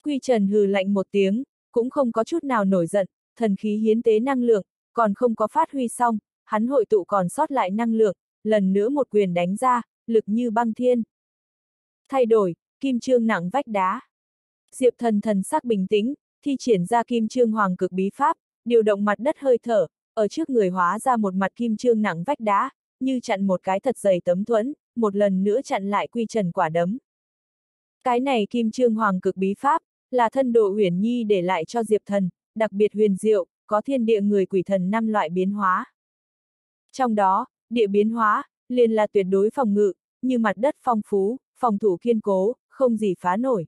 Quy Trần hừ lạnh một tiếng, cũng không có chút nào nổi giận, thần khí hiến tế năng lượng, còn không có phát huy xong, hắn hội tụ còn sót lại năng lượng, lần nữa một quyền đánh ra, lực như băng thiên. Thay đổi, kim trương nặng vách đá. Diệp thần thần sắc bình tĩnh, thi triển ra kim trương hoàng cực bí pháp, điều động mặt đất hơi thở, ở trước người hóa ra một mặt kim trương nặng vách đá, như chặn một cái thật dày tấm thuẫn, một lần nữa chặn lại quy trần quả đấm. Cái này kim trương hoàng cực bí pháp, là thân độ huyền nhi để lại cho Diệp thần, đặc biệt huyền diệu, có thiên địa người quỷ thần năm loại biến hóa. Trong đó, địa biến hóa, liền là tuyệt đối phòng ngự, như mặt đất phong phú, phòng thủ kiên cố, không gì phá nổi.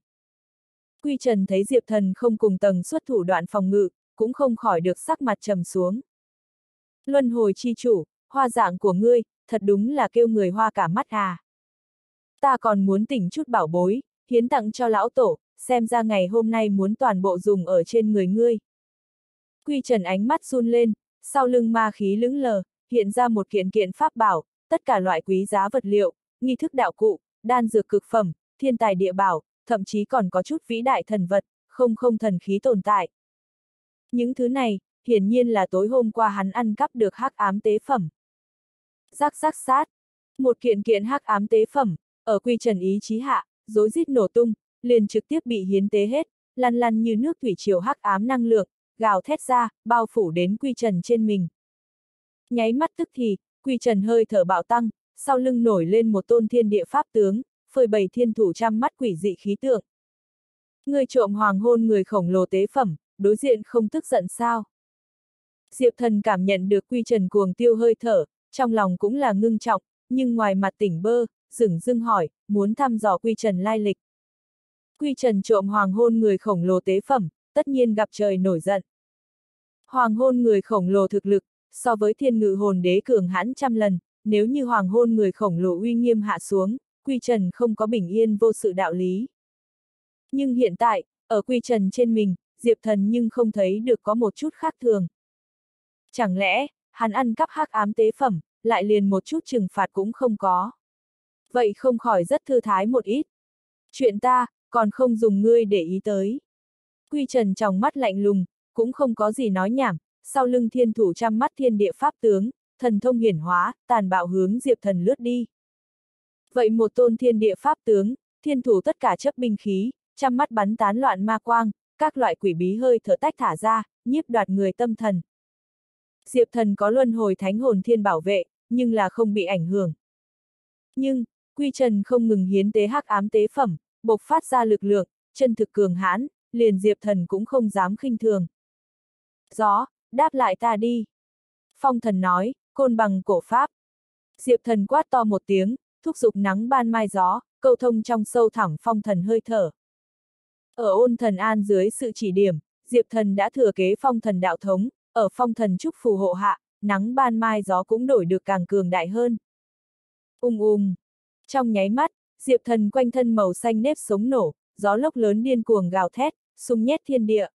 Quy Trần thấy Diệp Thần không cùng tầng xuất thủ đoạn phòng ngự, cũng không khỏi được sắc mặt trầm xuống. Luân hồi chi chủ, hoa dạng của ngươi, thật đúng là kêu người hoa cả mắt à. Ta còn muốn tỉnh chút bảo bối, hiến tặng cho lão tổ, xem ra ngày hôm nay muốn toàn bộ dùng ở trên người ngươi. Quy Trần ánh mắt run lên, sau lưng ma khí lững lờ, hiện ra một kiện kiện pháp bảo, tất cả loại quý giá vật liệu, nghi thức đạo cụ, đan dược cực phẩm, thiên tài địa bảo, thậm chí còn có chút vĩ đại thần vật, không không thần khí tồn tại. Những thứ này, hiển nhiên là tối hôm qua hắn ăn cắp được hắc ám tế phẩm. Rắc rắc sát. Một kiện kiện hắc ám tế phẩm, ở quy trần ý chí hạ, dối rít nổ tung, liền trực tiếp bị hiến tế hết, lăn lăn như nước thủy triều hắc ám năng lượng, gào thét ra, bao phủ đến quy trần trên mình. Nháy mắt tức thì, quy trần hơi thở bạo tăng, sau lưng nổi lên một tôn thiên địa pháp tướng, phơi bày thiên thủ trăm mắt quỷ dị khí tượng. Người trộm hoàng hôn người khổng lồ tế phẩm, đối diện không tức giận sao. Diệp thần cảm nhận được quy trần cuồng tiêu hơi thở, trong lòng cũng là ngưng trọng, nhưng ngoài mặt tỉnh bơ, dừng dưng hỏi, muốn thăm dò quy trần lai lịch. Quy trần trộm hoàng hôn người khổng lồ tế phẩm, tất nhiên gặp trời nổi giận. Hoàng hôn người khổng lồ thực lực, so với thiên ngự hồn đế cường hãn trăm lần, nếu như hoàng hôn người khổng lồ uy nghiêm hạ xuống, quy trần không có bình yên vô sự đạo lý. Nhưng hiện tại, ở quy trần trên mình, Diệp Thần nhưng không thấy được có một chút khác thường. Chẳng lẽ, hắn ăn cắp hắc ám tế phẩm, lại liền một chút trừng phạt cũng không có. Vậy không khỏi rất thư thái một ít. Chuyện ta, còn không dùng ngươi để ý tới. Quy Trần trong mắt lạnh lùng, cũng không có gì nói nhảm, sau lưng thiên thủ trăm mắt thiên địa pháp tướng, thần thông hiển hóa, tàn bạo hướng Diệp Thần lướt đi. Vậy một tôn thiên địa pháp tướng, thiên thủ tất cả chấp binh khí, trăm mắt bắn tán loạn ma quang, các loại quỷ bí hơi thở tách thả ra, nhiếp đoạt người tâm thần. Diệp Thần có luân hồi thánh hồn thiên bảo vệ, nhưng là không bị ảnh hưởng. Nhưng, Quy Trần không ngừng hiến tế hắc ám tế phẩm, bộc phát ra lực lượng, chân thực cường hãn, liền Diệp Thần cũng không dám khinh thường. Gió, đáp lại ta đi. Phong thần nói, côn bằng cổ pháp. Diệp thần quát to một tiếng, thúc giục nắng ban mai gió, câu thông trong sâu thẳm phong thần hơi thở. Ở ôn thần an dưới sự chỉ điểm, Diệp thần đã thừa kế phong thần đạo thống, ở phong thần trúc phù hộ hạ, nắng ban mai gió cũng đổi được càng cường đại hơn. Ung ung. Trong nháy mắt, Diệp thần quanh thân màu xanh nếp sống nổ, gió lốc lớn điên cuồng gào thét, sung nhét thiên địa.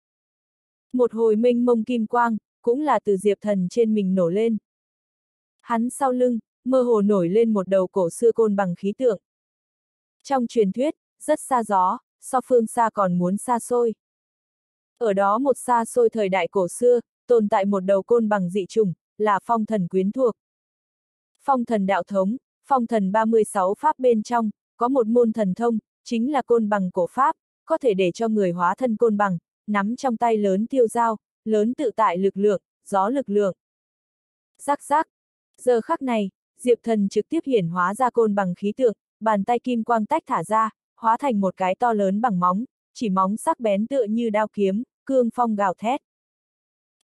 Một hồi minh mông kim quang, cũng là từ Diệp thần trên mình nổ lên. Hắn sau lưng, mơ hồ nổi lên một đầu cổ xưa côn bằng khí tượng. Trong truyền thuyết, rất xa gió, so phương xa còn muốn xa xôi. Ở đó một xa xôi thời đại cổ xưa, tồn tại một đầu côn bằng dị trùng, là phong thần quyến thuộc. Phong thần đạo thống, phong thần 36 pháp bên trong, có một môn thần thông, chính là côn bằng cổ pháp, có thể để cho người hóa thân côn bằng, nắm trong tay lớn tiêu dao, lớn tự tại lực lượng, gió lực lượng. Rắc rắc. Giờ khắc này, Diệp Thần trực tiếp hiển hóa ra côn bằng khí tượng, bàn tay kim quang tách thả ra, hóa thành một cái to lớn bằng móng, chỉ móng sắc bén tựa như đao kiếm, cương phong gào thét.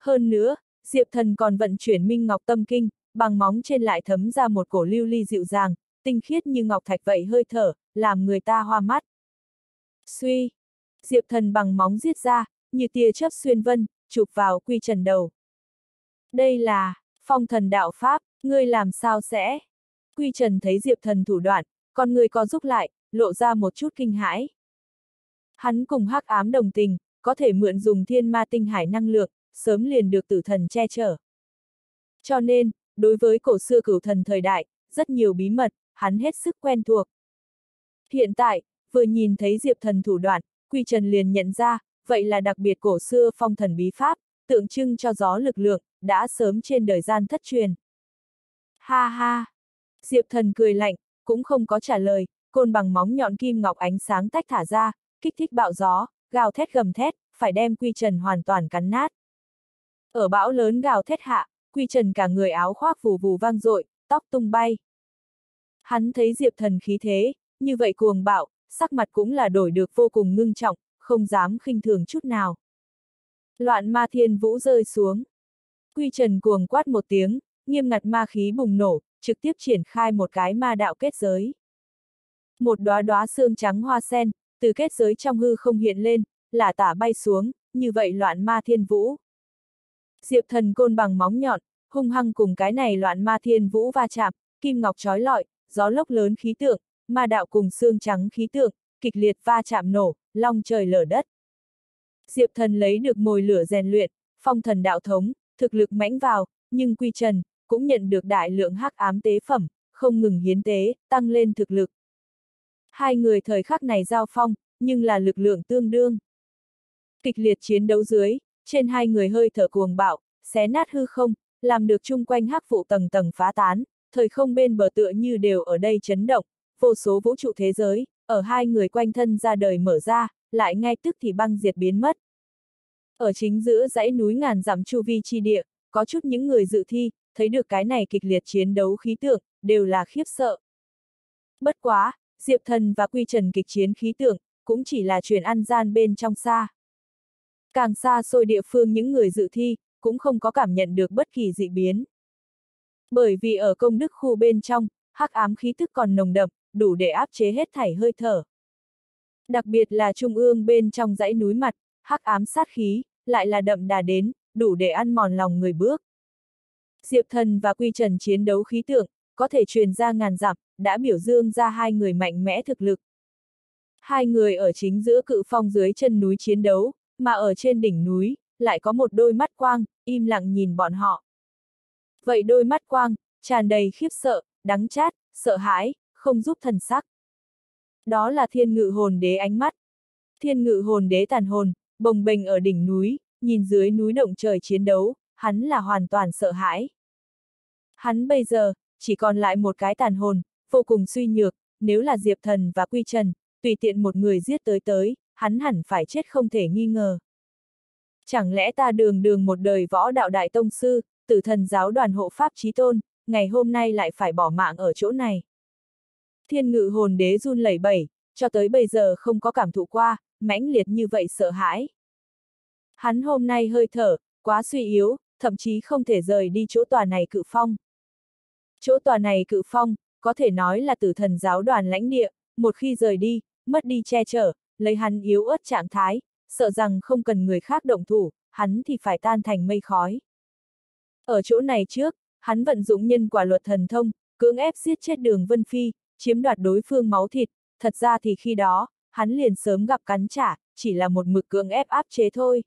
Hơn nữa, Diệp Thần còn vận chuyển Minh Ngọc Tâm Kinh, bằng móng trên lại thấm ra một cổ lưu ly dịu dàng, tinh khiết như ngọc thạch vậy hơi thở, làm người ta hoa mắt. Suy, Diệp Thần bằng móng giết ra, như tia chớp xuyên vân, chụp vào quy trần đầu. Đây là, phong thần đạo Pháp, ngươi làm sao sẽ? Quy trần thấy Diệp Thần thủ đoạn, con người co giúp lại, lộ ra một chút kinh hãi. Hắn cùng hắc ám đồng tình, có thể mượn dùng thiên ma tinh hải năng lượng, sớm liền được tử thần che chở. Cho nên, đối với cổ xưa cửu thần thời đại, rất nhiều bí mật, hắn hết sức quen thuộc. Hiện tại, vừa nhìn thấy Diệp thần thủ đoạn, Quy Trần liền nhận ra, vậy là đặc biệt cổ xưa phong thần bí pháp, tượng trưng cho gió lực lượng, đã sớm trên đời gian thất truyền. Ha ha! Diệp thần cười lạnh, cũng không có trả lời, côn bằng móng nhọn kim ngọc ánh sáng tách thả ra, kích thích bạo gió, gào thét gầm thét, phải đem Quy Trần hoàn toàn cắn nát. Ở bão lớn gào thét hạ, Quy Trần cả người áo khoác vù vù vang dội, tóc tung bay. Hắn thấy Diệp Thần khí thế, như vậy cuồng bạo, sắc mặt cũng là đổi được vô cùng ngưng trọng, không dám khinh thường chút nào. Loạn ma thiên vũ rơi xuống. Quy Trần cuồng quát một tiếng, nghiêm ngặt ma khí bùng nổ, trực tiếp triển khai một cái ma đạo kết giới. Một đóa đóa xương trắng hoa sen, từ kết giới trong hư không hiện lên, là tả bay xuống, như vậy loạn ma thiên vũ. Diệp thần côn bằng móng nhọn, hung hăng cùng cái này loạn ma thiên vũ va chạm, kim ngọc trói lọi, gió lốc lớn khí tượng, ma đạo cùng xương trắng khí tượng, kịch liệt va chạm nổ, long trời lở đất. Diệp thần lấy được mồi lửa rèn luyện, phong thần đạo thống, thực lực mãnh vào, nhưng quy trần, cũng nhận được đại lượng hắc ám tế phẩm, không ngừng hiến tế, tăng lên thực lực. Hai người thời khắc này giao phong, nhưng là lực lượng tương đương. Kịch liệt chiến đấu dưới, trên hai người hơi thở cuồng bạo, xé nát hư không, làm được chung quanh hắc vụ tầng tầng phá tán, thời không bên bờ tựa như đều ở đây chấn động, vô số vũ trụ thế giới, ở hai người quanh thân ra đời mở ra, lại ngay tức thì băng diệt biến mất. Ở chính giữa dãy núi ngàn dặm chu vi chi địa, có chút những người dự thi, thấy được cái này kịch liệt chiến đấu khí tượng, đều là khiếp sợ. Bất quá, Diệp Thần và Quy Trần kịch chiến khí tượng, cũng chỉ là truyền ăn gian bên trong xa. Càng xa xôi địa phương những người dự thi, cũng không có cảm nhận được bất kỳ dị biến. Bởi vì ở công đức khu bên trong, hắc ám khí tức còn nồng đậm, đủ để áp chế hết thảy hơi thở. Đặc biệt là trung ương bên trong dãy núi mặt, hắc ám sát khí, lại là đậm đà đến, đủ để ăn mòn lòng người bước. Diệp Thần và Quy Trần chiến đấu khí tượng, có thể truyền ra ngàn dặm, đã biểu dương ra hai người mạnh mẽ thực lực. Hai người ở chính giữa cự phong dưới chân núi chiến đấu, mà ở trên đỉnh núi, lại có một đôi mắt quang, im lặng nhìn bọn họ. Vậy đôi mắt quang, tràn đầy khiếp sợ, đắng chát, sợ hãi, không giúp thần sắc. Đó là thiên ngự hồn đế ánh mắt. Thiên ngự hồn đế tàn hồn, bồng bềnh ở đỉnh núi, nhìn dưới núi động trời chiến đấu, hắn là hoàn toàn sợ hãi. Hắn bây giờ, chỉ còn lại một cái tàn hồn, vô cùng suy nhược, nếu là Diệp Thần và Quy Trần, tùy tiện một người giết tới tới, hắn hẳn phải chết không thể nghi ngờ. Chẳng lẽ ta đường đường một đời võ đạo đại tông sư, tử thần giáo đoàn hộ pháp trí tôn, ngày hôm nay lại phải bỏ mạng ở chỗ này. Thiên ngự hồn đế run lẩy bẩy, cho tới bây giờ không có cảm thụ qua, mãnh liệt như vậy sợ hãi. Hắn hôm nay hơi thở, quá suy yếu, thậm chí không thể rời đi chỗ tòa này cự phong. Chỗ tòa này cự phong, có thể nói là tử thần giáo đoàn lãnh địa, một khi rời đi, mất đi che chở, lấy hắn yếu ớt trạng thái, sợ rằng không cần người khác động thủ, hắn thì phải tan thành mây khói. Ở chỗ này trước, hắn vận dụng nhân quả luật thần thông, cưỡng ép giết chết đường Vân Phi, chiếm đoạt đối phương máu thịt, thật ra thì khi đó, hắn liền sớm gặp cắn trả, chỉ là một mực cưỡng ép áp chế thôi.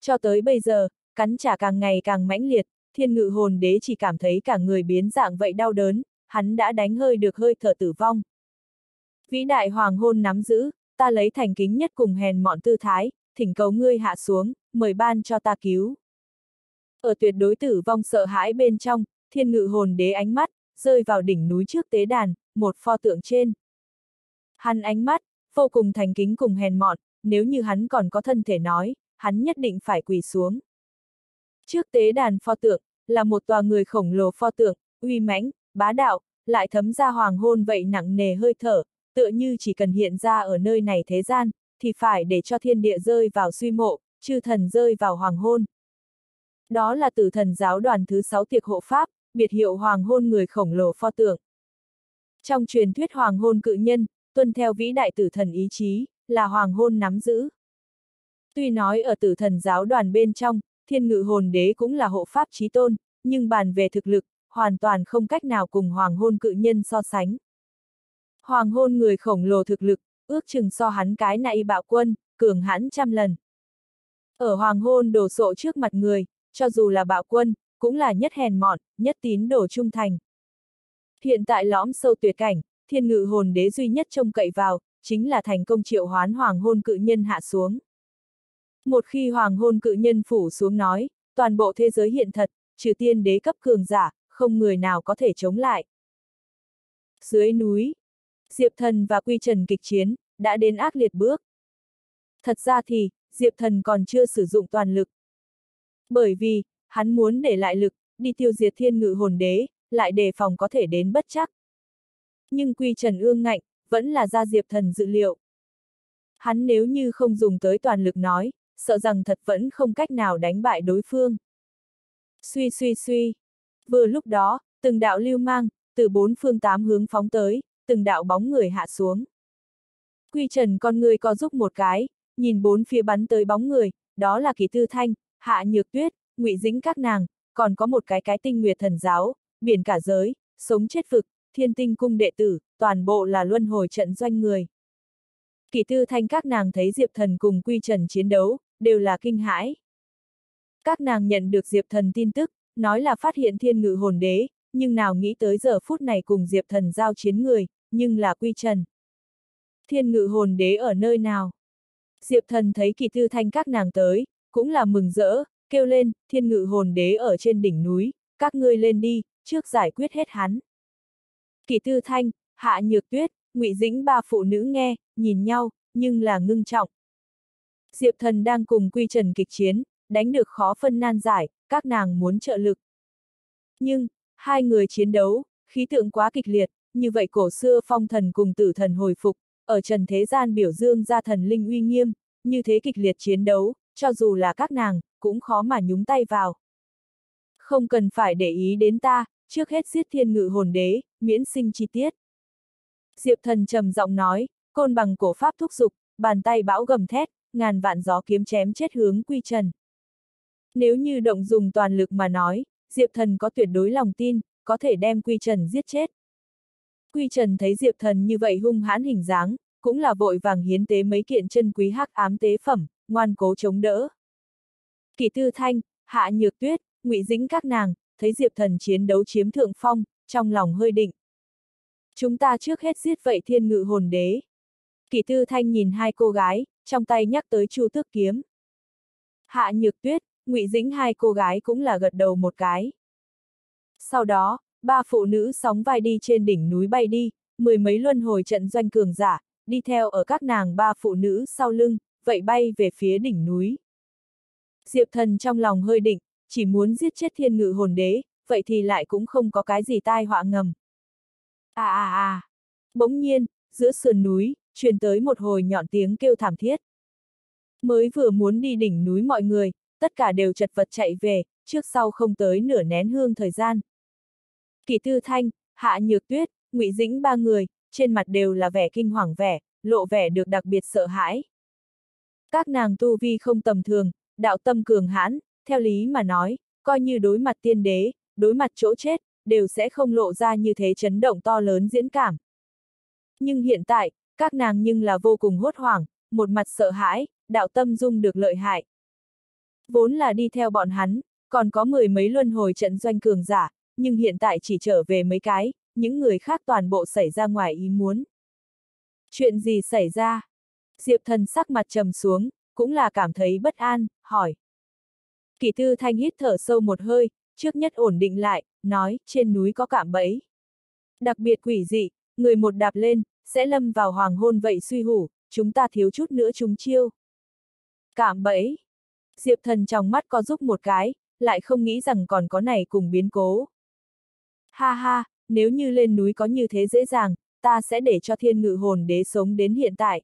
Cho tới bây giờ, cắn trả càng ngày càng mãnh liệt, thiên ngự hồn đế chỉ cảm thấy cả người biến dạng vậy đau đớn, hắn đã đánh hơi được hơi thở tử vong. Vĩ đại hoàng hôn nắm giữ, ta lấy thành kính nhất cùng hèn mọn tư thái, thỉnh cầu ngươi hạ xuống, mời ban cho ta cứu. Ở tuyệt đối tử vong sợ hãi bên trong, thiên ngự hồn đế ánh mắt, rơi vào đỉnh núi trước tế đàn, một pho tượng trên. Hắn ánh mắt, vô cùng thành kính cùng hèn mọn, nếu như hắn còn có thân thể nói, hắn nhất định phải quỳ xuống. Trước tế đàn pho tượng, là một tòa người khổng lồ pho tượng, uy mãnh, bá đạo, lại thấm ra hoàng hôn vậy nặng nề hơi thở, tựa như chỉ cần hiện ra ở nơi này thế gian, thì phải để cho thiên địa rơi vào suy mộ, chư thần rơi vào hoàng hôn. Đó là tử thần giáo đoàn thứ sáu tiệc hộ pháp, biệt hiệu hoàng hôn người khổng lồ pho tượng. Trong truyền thuyết hoàng hôn cự nhân, tuân theo vĩ đại tử thần ý chí, là hoàng hôn nắm giữ. Tuy nói ở tử thần giáo đoàn bên trong, thiên ngự hồn đế cũng là hộ pháp trí tôn, nhưng bàn về thực lực, hoàn toàn không cách nào cùng hoàng hôn cự nhân so sánh. Hoàng hôn người khổng lồ thực lực, ước chừng so hắn cái nại bạo quân, cường hãn trăm lần. Ở hoàng hôn đổ sộ trước mặt người, cho dù là bạo quân, cũng là nhất hèn mọn, nhất tín đồ trung thành. Hiện tại lõm sâu tuyệt cảnh, thiên ngự hồn đế duy nhất trông cậy vào, chính là thành công triệu hoán hoàng hôn cự nhân hạ xuống. Một khi hoàng hôn cự nhân phủ xuống nói, toàn bộ thế giới hiện thật, trừ tiên đế cấp cường giả, không người nào có thể chống lại. Dưới núi, Diệp Thần và Quy Trần kịch chiến, đã đến ác liệt bước. Thật ra thì, Diệp Thần còn chưa sử dụng toàn lực. Bởi vì, hắn muốn để lại lực, đi tiêu diệt thiên ngự hồn đế, lại đề phòng có thể đến bất chắc. Nhưng Quy Trần ương ngạnh, vẫn là ra Diệp Thần dự liệu. Hắn nếu như không dùng tới toàn lực nói, sợ rằng thật vẫn không cách nào đánh bại đối phương. Suy suy suy. Vừa lúc đó, từng đạo lưu mang, từ bốn phương tám hướng phóng tới, từng đạo bóng người hạ xuống. Quy Trần con người co giúp một cái, nhìn bốn phía bắn tới bóng người, đó là Kỳ Tư Thanh, Hạ Nhược Tuyết, Ngụy Dĩnh các nàng, còn có một cái cái tinh nguyệt thần giáo, biển cả giới, sống chết vực, thiên tinh cung đệ tử, toàn bộ là luân hồi trận doanh người. Kỳ Tư Thanh các nàng thấy Diệp Thần cùng Quy Trần chiến đấu, đều là kinh hãi. Các nàng nhận được Diệp Thần tin tức, nói là phát hiện thiên ngự hồn đế, nhưng nào nghĩ tới giờ phút này cùng Diệp Thần giao chiến người, nhưng là Quy Trần. Thiên ngự hồn đế ở nơi nào? Diệp Thần thấy kỳ tư thanh các nàng tới, cũng là mừng rỡ, kêu lên, thiên ngự hồn đế ở trên đỉnh núi, các ngươi lên đi, trước giải quyết hết hắn. Kỳ tư thanh, hạ nhược tuyết, ngụy dĩnh ba phụ nữ nghe, nhìn nhau, nhưng là ngưng trọng. Diệp thần đang cùng quy trần kịch chiến, đánh được khó phân nan giải, các nàng muốn trợ lực. Nhưng, hai người chiến đấu, khí tượng quá kịch liệt, như vậy cổ xưa phong thần cùng tử thần hồi phục, ở trần thế gian biểu dương ra thần linh uy nghiêm, như thế kịch liệt chiến đấu, cho dù là các nàng, cũng khó mà nhúng tay vào. Không cần phải để ý đến ta, trước hết giết thiên ngự hồn đế, miễn sinh chi tiết. Diệp thần trầm giọng nói, côn bằng cổ pháp thúc dục, bàn tay bão gầm thét, ngàn vạn gió kiếm chém chết hướng quy trần. Nếu như động dùng toàn lực mà nói, Diệp thần có tuyệt đối lòng tin, có thể đem quy trần giết chết. Quy trần thấy Diệp thần như vậy hung hãn hình dáng, cũng là vội vàng hiến tế mấy kiện chân quý hắc ám tế phẩm, ngoan cố chống đỡ. Kỷ tư thanh, hạ nhược tuyết, ngụy dĩnh các nàng, thấy Diệp thần chiến đấu chiếm thượng phong, trong lòng hơi định. Chúng ta trước hết giết vậy thiên ngự hồn đế. Kỷ tư thanh nhìn hai cô gái, trong tay nhắc tới chu tước kiếm. Hạ nhược tuyết, ngụy dĩnh hai cô gái cũng là gật đầu một cái. Sau đó, ba phụ nữ sóng vai đi trên đỉnh núi bay đi, mười mấy luân hồi trận doanh cường giả, đi theo ở các nàng ba phụ nữ sau lưng, vậy bay về phía đỉnh núi. Diệp thần trong lòng hơi định, chỉ muốn giết chết thiên ngự hồn đế, vậy thì lại cũng không có cái gì tai họa ngầm. À à à! Bỗng nhiên, giữa sườn núi, truyền tới một hồi nhọn tiếng kêu thảm thiết. Mới vừa muốn đi đỉnh núi mọi người, tất cả đều chật vật chạy về, trước sau không tới nửa nén hương thời gian. Kỳ Tư Thanh, Hạ Nhược Tuyết, Ngụy Dĩnh ba người, trên mặt đều là vẻ kinh hoàng vẻ, lộ vẻ được đặc biệt sợ hãi. Các nàng tu vi không tầm thường, đạo tâm cường hãn, theo lý mà nói, coi như đối mặt tiên đế, đối mặt chỗ chết, đều sẽ không lộ ra như thế chấn động to lớn diễn cảm. Nhưng hiện tại, các nàng nhưng là vô cùng hốt hoảng, một mặt sợ hãi, đạo tâm dung được lợi hại. Vốn là đi theo bọn hắn, còn có mười mấy luân hồi trận doanh cường giả, nhưng hiện tại chỉ trở về mấy cái, những người khác toàn bộ xảy ra ngoài ý muốn. Chuyện gì xảy ra? Diệp thần sắc mặt trầm xuống, cũng là cảm thấy bất an, hỏi. Kỷ tư thanh hít thở sâu một hơi, trước nhất ổn định lại, nói, trên núi có cảm bẫy. Đặc biệt quỷ dị, người một đạp lên, sẽ lâm vào hoàng hôn vậy suy hủ, chúng ta thiếu chút nữa chúng chiêu. cảm bẫy. Diệp thần trong mắt có giúp một cái, lại không nghĩ rằng còn có này cùng biến cố. Ha ha, nếu như lên núi có như thế dễ dàng, ta sẽ để cho thiên ngự hồn đế sống đến hiện tại.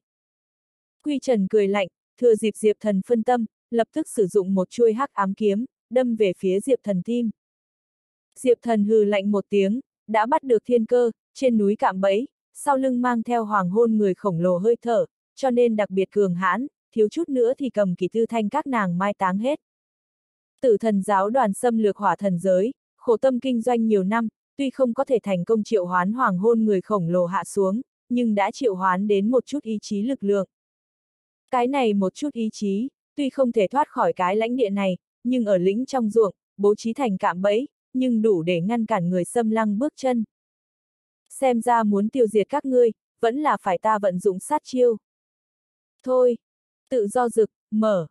Quy Trần cười lạnh, thừa dịp Diệp Thần phân tâm, lập tức sử dụng một chuôi hắc ám kiếm, đâm về phía Diệp Thần tim. Diệp Thần hừ lạnh một tiếng, đã bắt được thiên cơ, trên núi cạm bẫy, sau lưng mang theo hoàng hôn người khổng lồ hơi thở, cho nên đặc biệt cường hãn, thiếu chút nữa thì cầm kỳ tư thanh các nàng mai táng hết. Tử thần giáo đoàn xâm lược hỏa thần giới, khổ tâm kinh doanh nhiều năm, tuy không có thể thành công triệu hoán hoàng hôn người khổng lồ hạ xuống, nhưng đã triệu hoán đến một chút ý chí lực lượng. Cái này một chút ý chí, tuy không thể thoát khỏi cái lãnh địa này, nhưng ở lĩnh trong ruộng, bố trí thành cạm bẫy, nhưng đủ để ngăn cản người xâm lăng bước chân. Xem ra muốn tiêu diệt các ngươi, vẫn là phải ta vận dụng sát chiêu. Thôi, tự do rực, mở.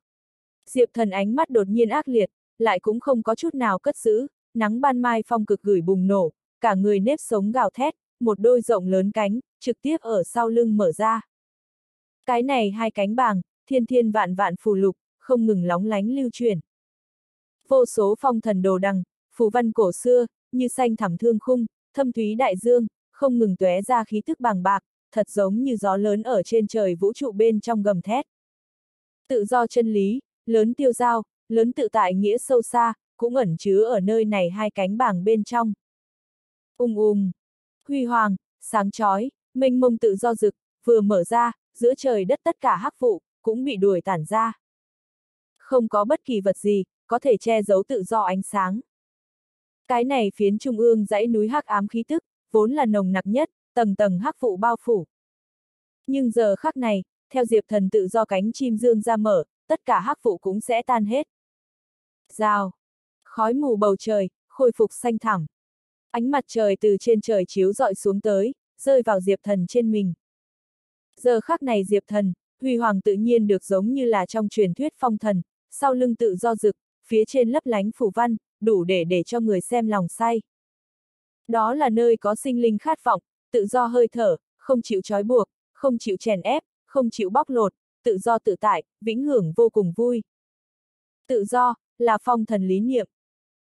Diệp thần ánh mắt đột nhiên ác liệt, lại cũng không có chút nào cất giữ, nắng ban mai phong cực gửi bùng nổ, cả người nếp sống gào thét, một đôi rộng lớn cánh, trực tiếp ở sau lưng mở ra. Cái này hai cánh bàng, thiên thiên vạn vạn phù lục, không ngừng lóng lánh lưu truyền. Vô số phong thần đồ đằng, phù văn cổ xưa, như xanh thẳm thương khung, thâm thúy đại dương, không ngừng tóe ra khí tức bàng bạc, thật giống như gió lớn ở trên trời vũ trụ bên trong gầm thét. Tự do chân lý, lớn tiêu giao, lớn tự tại nghĩa sâu xa, cũng ẩn chứa ở nơi này hai cánh bảng bên trong. Ung ung, huy hoàng, sáng chói, mênh mông tự do rực, vừa mở ra, giữa trời đất tất cả hắc vụ, cũng bị đuổi tản ra. Không có bất kỳ vật gì, có thể che giấu tự do ánh sáng. Cái này phiến trung ương dãy núi hắc ám khí tức, vốn là nồng nặc nhất, tầng tầng hắc vụ bao phủ. Nhưng giờ khắc này, theo Diệp Thần tự do cánh chim dương ra mở, tất cả hắc vụ cũng sẽ tan hết. Rào. Khói mù bầu trời, khôi phục xanh thẳm. Ánh mặt trời từ trên trời chiếu dọi xuống tới, rơi vào Diệp Thần trên mình. Giờ khắc này Diệp Thần, Huy Hoàng tự nhiên được giống như là trong truyền thuyết phong thần, sau lưng tự do rực, phía trên lấp lánh phủ văn, đủ để để cho người xem lòng say. Đó là nơi có sinh linh khát vọng, tự do hơi thở, không chịu trói buộc, không chịu chèn ép, không chịu bóc lột, tự do tự tại, vĩnh hưởng vô cùng vui. Tự do, là phong thần lý niệm.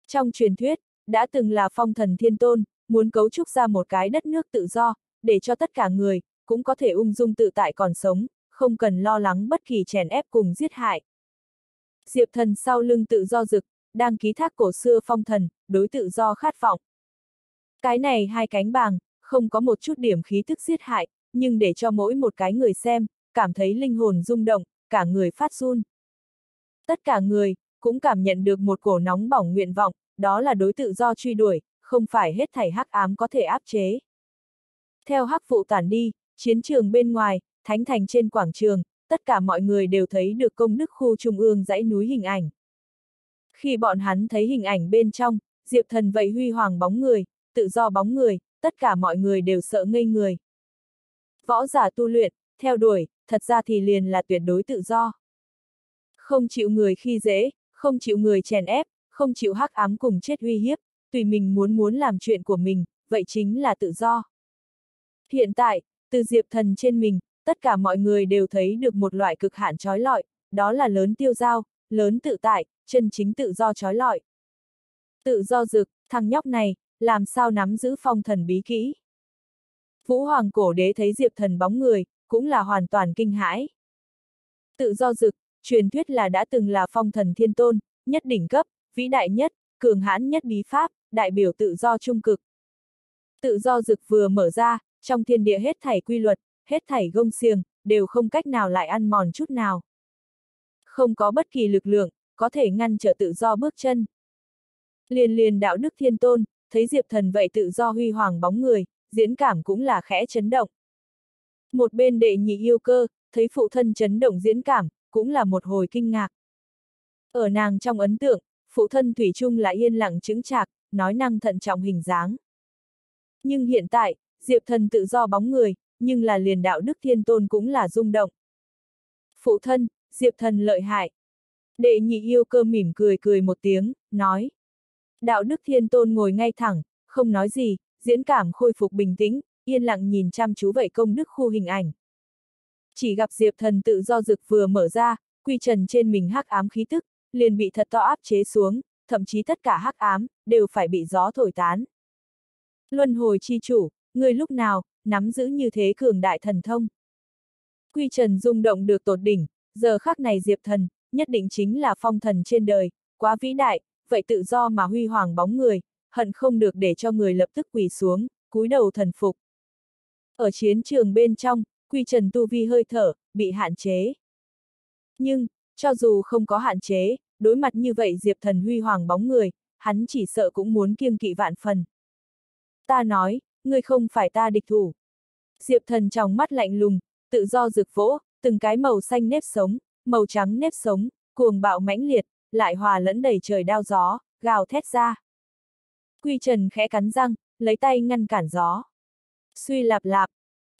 Trong truyền thuyết, đã từng là phong thần thiên tôn, muốn cấu trúc ra một cái đất nước tự do, để cho tất cả người, cũng có thể ung dung tự tại còn sống, không cần lo lắng bất kỳ chèn ép cùng giết hại. Diệp thần sau lưng tự do rực, đang ký thác cổ xưa phong thần, đối tự do khát vọng. Cái này hai cánh bàng, không có một chút điểm khí thức giết hại, nhưng để cho mỗi một cái người xem, cảm thấy linh hồn rung động, cả người phát run. Tất cả người, cũng cảm nhận được một cổ nóng bỏng nguyện vọng, đó là đối tự do truy đuổi, không phải hết thảy hắc ám có thể áp chế. Theo hắc phụ tản đi, chiến trường bên ngoài, thánh thành trên quảng trường, tất cả mọi người đều thấy được công đức khu trung ương dãy núi hình ảnh. Khi bọn hắn thấy hình ảnh bên trong, Diệp Thần vậy huy hoàng bóng người, tự do bóng người, tất cả mọi người đều sợ ngây người. Võ giả tu luyện, theo đuổi, thật ra thì liền là tuyệt đối tự do. Không chịu người khi dễ, không chịu người chèn ép, không chịu hắc ám cùng chết uy hiếp, tùy mình muốn muốn làm chuyện của mình, vậy chính là tự do. Hiện tại, từ Diệp Thần trên mình, tất cả mọi người đều thấy được một loại cực hạn trói lọi, đó là lớn tiêu giao, lớn tự tại, chân chính tự do trói lọi. Tự do dực, thằng nhóc này, làm sao nắm giữ phong thần bí kỹ. Vũ Hoàng cổ đế thấy Diệp Thần bóng người, cũng là hoàn toàn kinh hãi. Tự do dực, truyền thuyết là đã từng là phong thần thiên tôn, nhất đỉnh cấp, vĩ đại nhất, cường hãn nhất bí pháp, đại biểu tự do trung cực. Tự do dực vừa mở ra, trong thiên địa hết thảy quy luật, hết thảy gông xiềng, đều không cách nào lại ăn mòn chút nào. Không có bất kỳ lực lượng, có thể ngăn trở tự do bước chân. Liền liền đạo đức thiên tôn, thấy Diệp Thần vậy tự do huy hoàng bóng người, diễn cảm cũng là khẽ chấn động. Một bên đệ nhị yêu cơ, thấy phụ thân chấn động diễn cảm, cũng là một hồi kinh ngạc. Ở nàng trong ấn tượng, phụ thân Thủy chung là yên lặng chứng chạc, nói năng thận trọng hình dáng. Nhưng hiện tại, Diệp thần tự do bóng người, nhưng là liền đạo đức thiên tôn cũng là rung động. Phụ thân, Diệp thần lợi hại. Đệ nhị yêu cơ mỉm cười cười một tiếng, nói. Đạo đức thiên tôn ngồi ngay thẳng, không nói gì, diễn cảm khôi phục bình tĩnh, yên lặng nhìn chăm chú vậy công đức khu hình ảnh. Chỉ gặp Diệp thần tự do dực vừa mở ra, quy trần trên mình hắc ám khí tức, liền bị thật to áp chế xuống, thậm chí tất cả hắc ám, đều phải bị gió thổi tán. Luân hồi chi chủ, người lúc nào, nắm giữ như thế cường đại thần thông. Quy trần rung động được tột đỉnh, giờ khắc này Diệp thần, nhất định chính là phong thần trên đời, quá vĩ đại, vậy tự do mà huy hoàng bóng người, hận không được để cho người lập tức quỳ xuống, cúi đầu thần phục. Ở chiến trường bên trong, quy trần tu vi hơi thở, bị hạn chế. Nhưng, cho dù không có hạn chế, đối mặt như vậy Diệp thần huy hoàng bóng người, hắn chỉ sợ cũng muốn kiêng kỵ vạn phần. Ta nói, ngươi không phải ta địch thủ. Diệp thần trong mắt lạnh lùng, tự do rực vỗ, từng cái màu xanh nếp sống, màu trắng nếp sống, cuồng bạo mãnh liệt, lại hòa lẫn đầy trời đao gió, gào thét ra. Quy Trần khẽ cắn răng, lấy tay ngăn cản gió. Suy lạp lạp,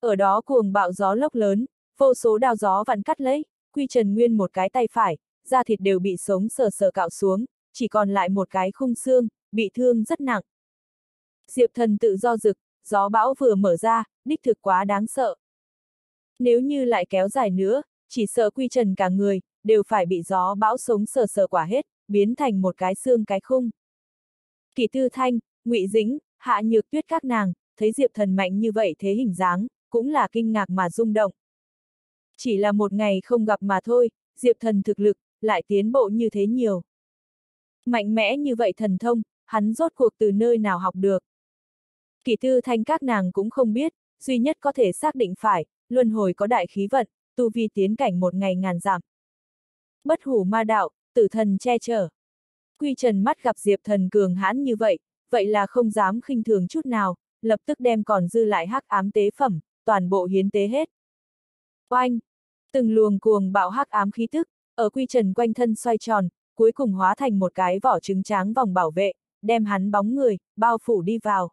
ở đó cuồng bạo gió lốc lớn, vô số đao gió vặn cắt lấy, Quy Trần nguyên một cái tay phải, da thịt đều bị sống sờ sờ cạo xuống, chỉ còn lại một cái khung xương, bị thương rất nặng. Diệp thần tự do rực, gió bão vừa mở ra, đích thực quá đáng sợ. Nếu như lại kéo dài nữa, chỉ sợ quy trần cả người, đều phải bị gió bão sống sờ sờ quả hết, biến thành một cái xương cái khung. Kỳ tư thanh, ngụy dĩnh, hạ nhược tuyết các nàng, thấy Diệp thần mạnh như vậy thế hình dáng, cũng là kinh ngạc mà rung động. Chỉ là một ngày không gặp mà thôi, Diệp thần thực lực, lại tiến bộ như thế nhiều. Mạnh mẽ như vậy thần thông, hắn rốt cuộc từ nơi nào học được. Kỳ tư thanh các nàng cũng không biết, duy nhất có thể xác định phải, luân hồi có đại khí vận, tu vi tiến cảnh một ngày ngàn giảm. Bất hủ ma đạo, tử thần che chở. Quy trần mắt gặp Diệp thần cường hãn như vậy, vậy là không dám khinh thường chút nào, lập tức đem còn dư lại hắc ám tế phẩm, toàn bộ hiến tế hết. Oanh! Từng luồng cuồng bạo hắc ám khí tức, ở quy trần quanh thân xoay tròn, cuối cùng hóa thành một cái vỏ trứng tráng vòng bảo vệ, đem hắn bóng người, bao phủ đi vào.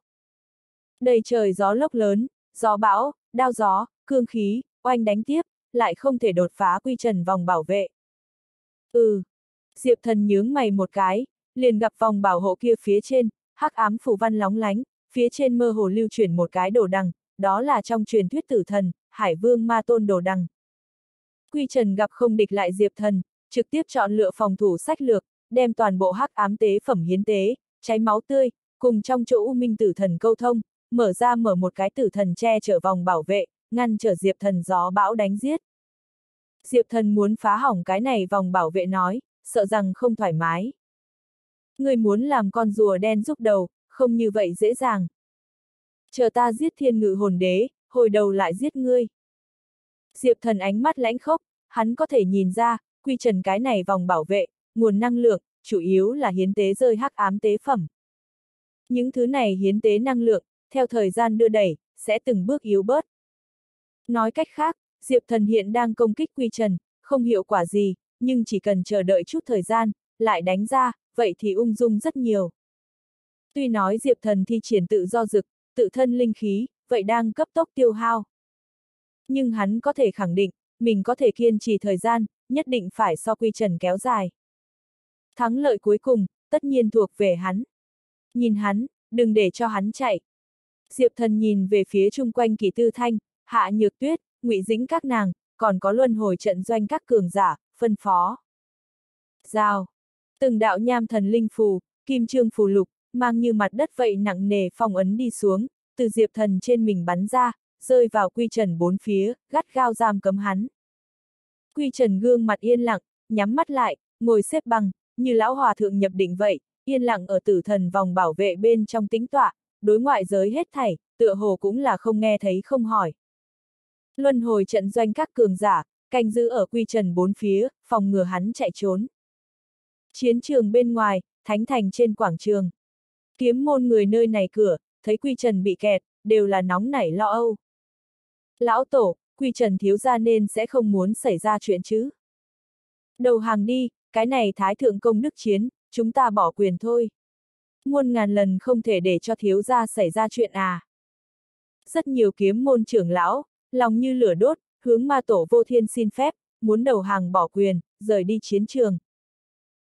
Đầy trời gió lốc lớn, gió bão, đao gió, cương khí, oanh đánh tiếp, lại không thể đột phá quy trần vòng bảo vệ. Ừ. Diệp thần nhướng mày một cái, liền gặp vòng bảo hộ kia phía trên, hắc ám phủ văn lóng lánh, phía trên mơ hồ lưu chuyển một cái đồ đằng, đó là trong truyền thuyết tử thần, hải vương ma tôn đồ đằng. Quy trần gặp không địch lại diệp thần, trực tiếp chọn lựa phòng thủ sách lược, đem toàn bộ hắc ám tế phẩm hiến tế, cháy máu tươi, cùng trong chỗ u minh tử thần câu thông, mở ra mở một cái tử thần che chở vòng bảo vệ, ngăn trở Diệp thần gió bão đánh giết. Diệp thần muốn phá hỏng cái này vòng bảo vệ nói, sợ rằng không thoải mái. Người muốn làm con rùa đen giúp đầu, không như vậy dễ dàng. Chờ ta giết thiên ngự hồn đế, hồi đầu lại giết ngươi. Diệp thần ánh mắt lãnh khốc, hắn có thể nhìn ra, quy trần cái này vòng bảo vệ, nguồn năng lượng, chủ yếu là hiến tế rơi hắc ám tế phẩm. Những thứ này hiến tế năng lượng, theo thời gian đưa đẩy, sẽ từng bước yếu bớt. Nói cách khác, Diệp Thần hiện đang công kích Quy Trần, không hiệu quả gì, nhưng chỉ cần chờ đợi chút thời gian, lại đánh ra, vậy thì ung dung rất nhiều. Tuy nói Diệp Thần thi triển tự do dực, tự thân linh khí, vậy đang cấp tốc tiêu hao. Nhưng hắn có thể khẳng định, mình có thể kiên trì thời gian, nhất định phải so Quy Trần kéo dài. Thắng lợi cuối cùng, tất nhiên thuộc về hắn. Nhìn hắn, đừng để cho hắn chạy. Diệp thần nhìn về phía chung quanh kỳ tư thanh, hạ nhược tuyết, ngụy dĩnh các nàng, còn có luân hồi trận doanh các cường giả, phân phó. Giao. Từng đạo nham thần linh phù, kim trương phù lục, mang như mặt đất vậy nặng nề phong ấn đi xuống, từ diệp thần trên mình bắn ra, rơi vào quy trần bốn phía, gắt gao giam cấm hắn. Quy trần gương mặt yên lặng, nhắm mắt lại, ngồi xếp bằng, như lão hòa thượng nhập định vậy, yên lặng ở tử thần vòng bảo vệ bên trong tính tọa, đối ngoại giới hết thảy, tựa hồ cũng là không nghe thấy không hỏi. Luân hồi trận doanh các cường giả, canh giữ ở quy trần bốn phía, phòng ngừa hắn chạy trốn. Chiến trường bên ngoài, thánh thành trên quảng trường. Kiếm môn người nơi này cửa, thấy quy trần bị kẹt, đều là nóng nảy lo âu. Lão tổ, quy trần thiếu ra nên sẽ không muốn xảy ra chuyện chứ. Đầu hàng đi, cái này thái thượng công đức chiến, chúng ta bỏ quyền thôi. Muôn ngàn lần không thể để cho thiếu gia xảy ra chuyện à. Rất nhiều kiếm môn trưởng lão, lòng như lửa đốt, hướng ma tổ vô thiên xin phép, muốn đầu hàng bỏ quyền, rời đi chiến trường.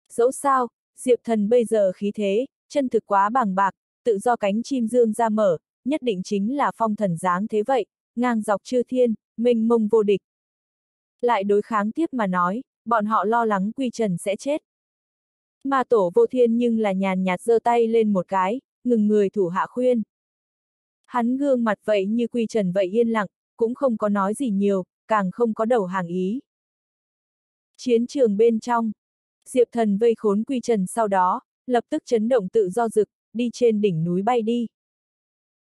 Dẫu sao, Diệp Thần bây giờ khí thế, chân thực quá bằng bạc, tự do cánh chim dương ra mở, nhất định chính là phong thần dáng thế vậy, ngang dọc chư thiên, mênh mông vô địch. Lại đối kháng tiếp mà nói, bọn họ lo lắng Quy Trần sẽ chết. Mà tổ vô thiên nhưng là nhàn nhạt giơ tay lên một cái, ngừng người thủ hạ khuyên. Hắn gương mặt vậy như Quy Trần vậy yên lặng, cũng không có nói gì nhiều, càng không có đầu hàng ý. Chiến trường bên trong, Diệp Thần vây khốn Quy Trần sau đó, lập tức chấn động tự do rực, đi trên đỉnh núi bay đi.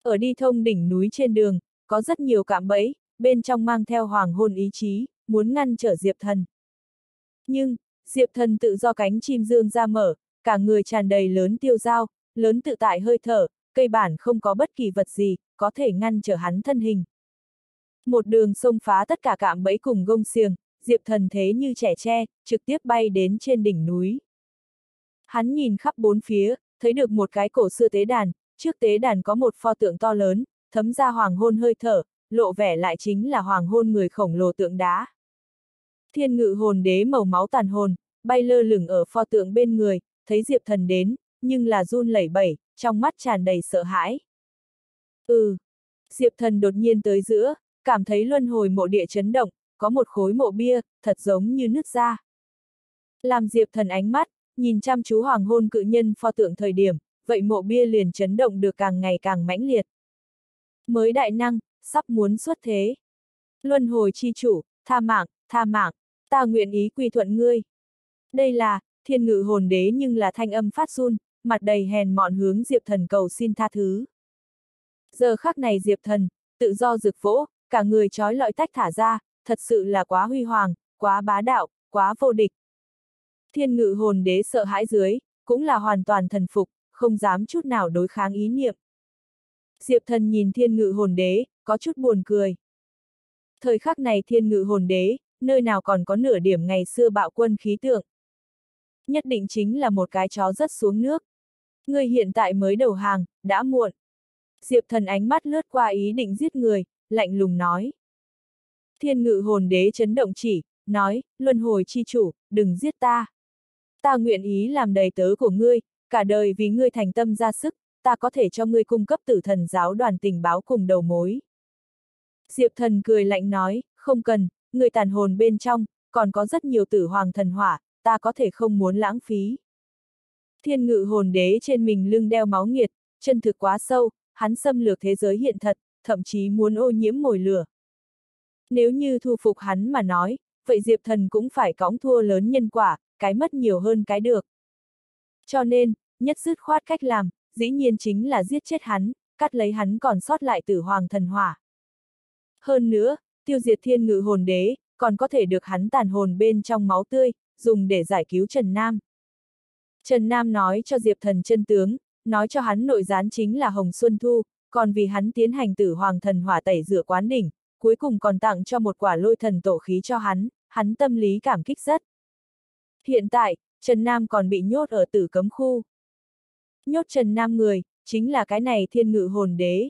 Ở đi thông đỉnh núi trên đường, có rất nhiều cạm bẫy, bên trong mang theo hoàng hôn ý chí, muốn ngăn trở Diệp Thần. Nhưng, Diệp Thần tự do cánh chim dương ra mở, cả người tràn đầy lớn tiêu dao, lớn tự tại hơi thở, cây bản không có bất kỳ vật gì, có thể ngăn trở hắn thân hình. Một đường xông phá tất cả cạm bẫy cùng gông xiềng, Diệp Thần thế như trẻ tre, trực tiếp bay đến trên đỉnh núi. Hắn nhìn khắp bốn phía, thấy được một cái cổ xưa tế đàn, trước tế đàn có một pho tượng to lớn, thấm ra hoàng hôn hơi thở, lộ vẻ lại chính là hoàng hôn người khổng lồ tượng đá. Thiên ngự hồn đế màu máu tàn hồn, bay lơ lửng ở pho tượng bên người, thấy Diệp Thần đến, nhưng là run lẩy bẩy, trong mắt tràn đầy sợ hãi. Ừ. Diệp Thần đột nhiên tới giữa, cảm thấy luân hồi mộ địa chấn động, có một khối mộ bia, thật giống như nứt ra. Làm Diệp Thần ánh mắt, nhìn chăm chú hoàng hôn cự nhân pho tượng thời điểm, vậy mộ bia liền chấn động được càng ngày càng mãnh liệt. Mới đại năng, sắp muốn xuất thế. Luân hồi chi chủ, tha mạng, tha mạng, ta nguyện ý quy thuận ngươi. Đây là, thiên ngự hồn đế nhưng là thanh âm phát run, mặt đầy hèn mọn hướng Diệp Thần cầu xin tha thứ. Giờ khắc này Diệp Thần, tự do rực vỗ, cả người trói lọi tách thả ra, thật sự là quá huy hoàng, quá bá đạo, quá vô địch. Thiên ngự hồn đế sợ hãi dưới, cũng là hoàn toàn thần phục, không dám chút nào đối kháng ý niệm. Diệp thần nhìn thiên ngự hồn đế, có chút buồn cười. Thời khắc này thiên ngự hồn đế, nơi nào còn có nửa điểm ngày xưa bạo quân khí tượng. Nhất định chính là một cái chó rất xuống nước. Người hiện tại mới đầu hàng, đã muộn. Diệp thần ánh mắt lướt qua ý định giết người, lạnh lùng nói. Thiên ngự hồn đế chấn động chỉ, nói, luân hồi chi chủ, đừng giết ta. Ta nguyện ý làm đầy tớ của ngươi, cả đời vì ngươi thành tâm ra sức, ta có thể cho ngươi cung cấp tử thần giáo đoàn tình báo cùng đầu mối. Diệp thần cười lạnh nói, không cần, người tàn hồn bên trong, còn có rất nhiều tử hoàng thần hỏa, ta có thể không muốn lãng phí. Thiên ngự hồn đế trên mình lưng đeo máu nghiệt, chân thực quá sâu, hắn xâm lược thế giới hiện thật, thậm chí muốn ô nhiễm mồi lửa. Nếu như thu phục hắn mà nói, vậy Diệp Thần cũng phải cõng thua lớn nhân quả, cái mất nhiều hơn cái được. Cho nên, nhất dứt khoát cách làm, dĩ nhiên chính là giết chết hắn, cắt lấy hắn còn sót lại tử hoàng thần hỏa. Hơn nữa, tiêu diệt thiên ngự hồn đế, còn có thể được hắn tàn hồn bên trong máu tươi, dùng để giải cứu Trần Nam. Trần Nam nói cho Diệp Thần chân tướng, nói cho hắn nội gián chính là Hồng Xuân Thu, còn vì hắn tiến hành tử hoàng thần hỏa tẩy rửa quán đỉnh, cuối cùng còn tặng cho một quả lôi thần tổ khí cho hắn, hắn tâm lý cảm kích rất. Hiện tại, Trần Nam còn bị nhốt ở tử cấm khu. Nhốt Trần Nam người, chính là cái này thiên ngự hồn đế.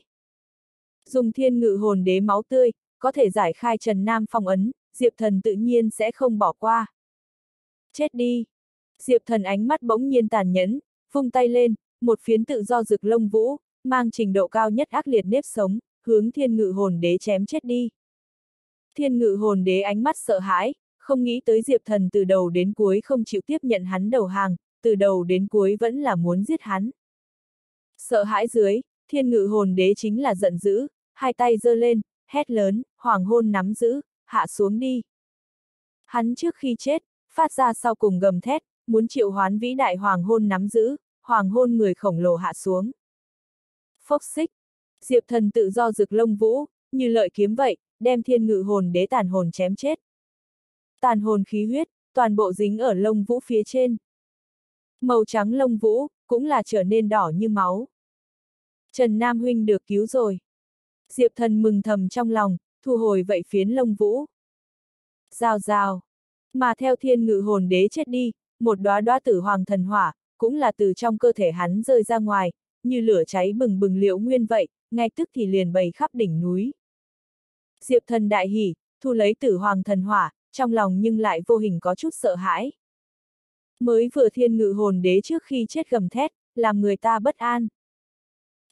Dùng thiên ngự hồn đế máu tươi, có thể giải khai Trần Nam phong ấn, Diệp Thần tự nhiên sẽ không bỏ qua. Chết đi! Diệp Thần ánh mắt bỗng nhiên tàn nhẫn, vung tay lên, một phiến tự do rực lông vũ, mang trình độ cao nhất ác liệt nếp sống, hướng thiên ngự hồn đế chém chết đi. Thiên ngự hồn đế ánh mắt sợ hãi, không nghĩ tới Diệp Thần từ đầu đến cuối không chịu tiếp nhận hắn đầu hàng, từ đầu đến cuối vẫn là muốn giết hắn. Sợ hãi dưới, thiên ngự hồn đế chính là giận dữ, hai tay giơ lên, hét lớn, hoàng hôn nắm giữ, hạ xuống đi. Hắn trước khi chết, phát ra sau cùng gầm thét, muốn triệu hoán vĩ đại hoàng hôn nắm giữ, hoàng hôn người khổng lồ hạ xuống. Phốc xích, Diệp thần tự do rực lông vũ, như lợi kiếm vậy, đem thiên ngự hồn đế tàn hồn chém chết. Tàn hồn khí huyết, toàn bộ dính ở lông vũ phía trên. Màu trắng lông vũ, cũng là trở nên đỏ như máu. Trần Nam Huynh được cứu rồi. Diệp thần mừng thầm trong lòng, thu hồi vậy phiến lông vũ. Rào rào. Mà theo thiên ngự hồn đế chết đi, một đóa đóa tử hoàng thần hỏa, cũng là từ trong cơ thể hắn rơi ra ngoài, như lửa cháy bừng bừng liệu nguyên vậy, ngay tức thì liền bầy khắp đỉnh núi. Diệp thần đại hỉ, thu lấy tử hoàng thần hỏa, trong lòng nhưng lại vô hình có chút sợ hãi. Mới vừa thiên ngự hồn đế trước khi chết gầm thét, làm người ta bất an.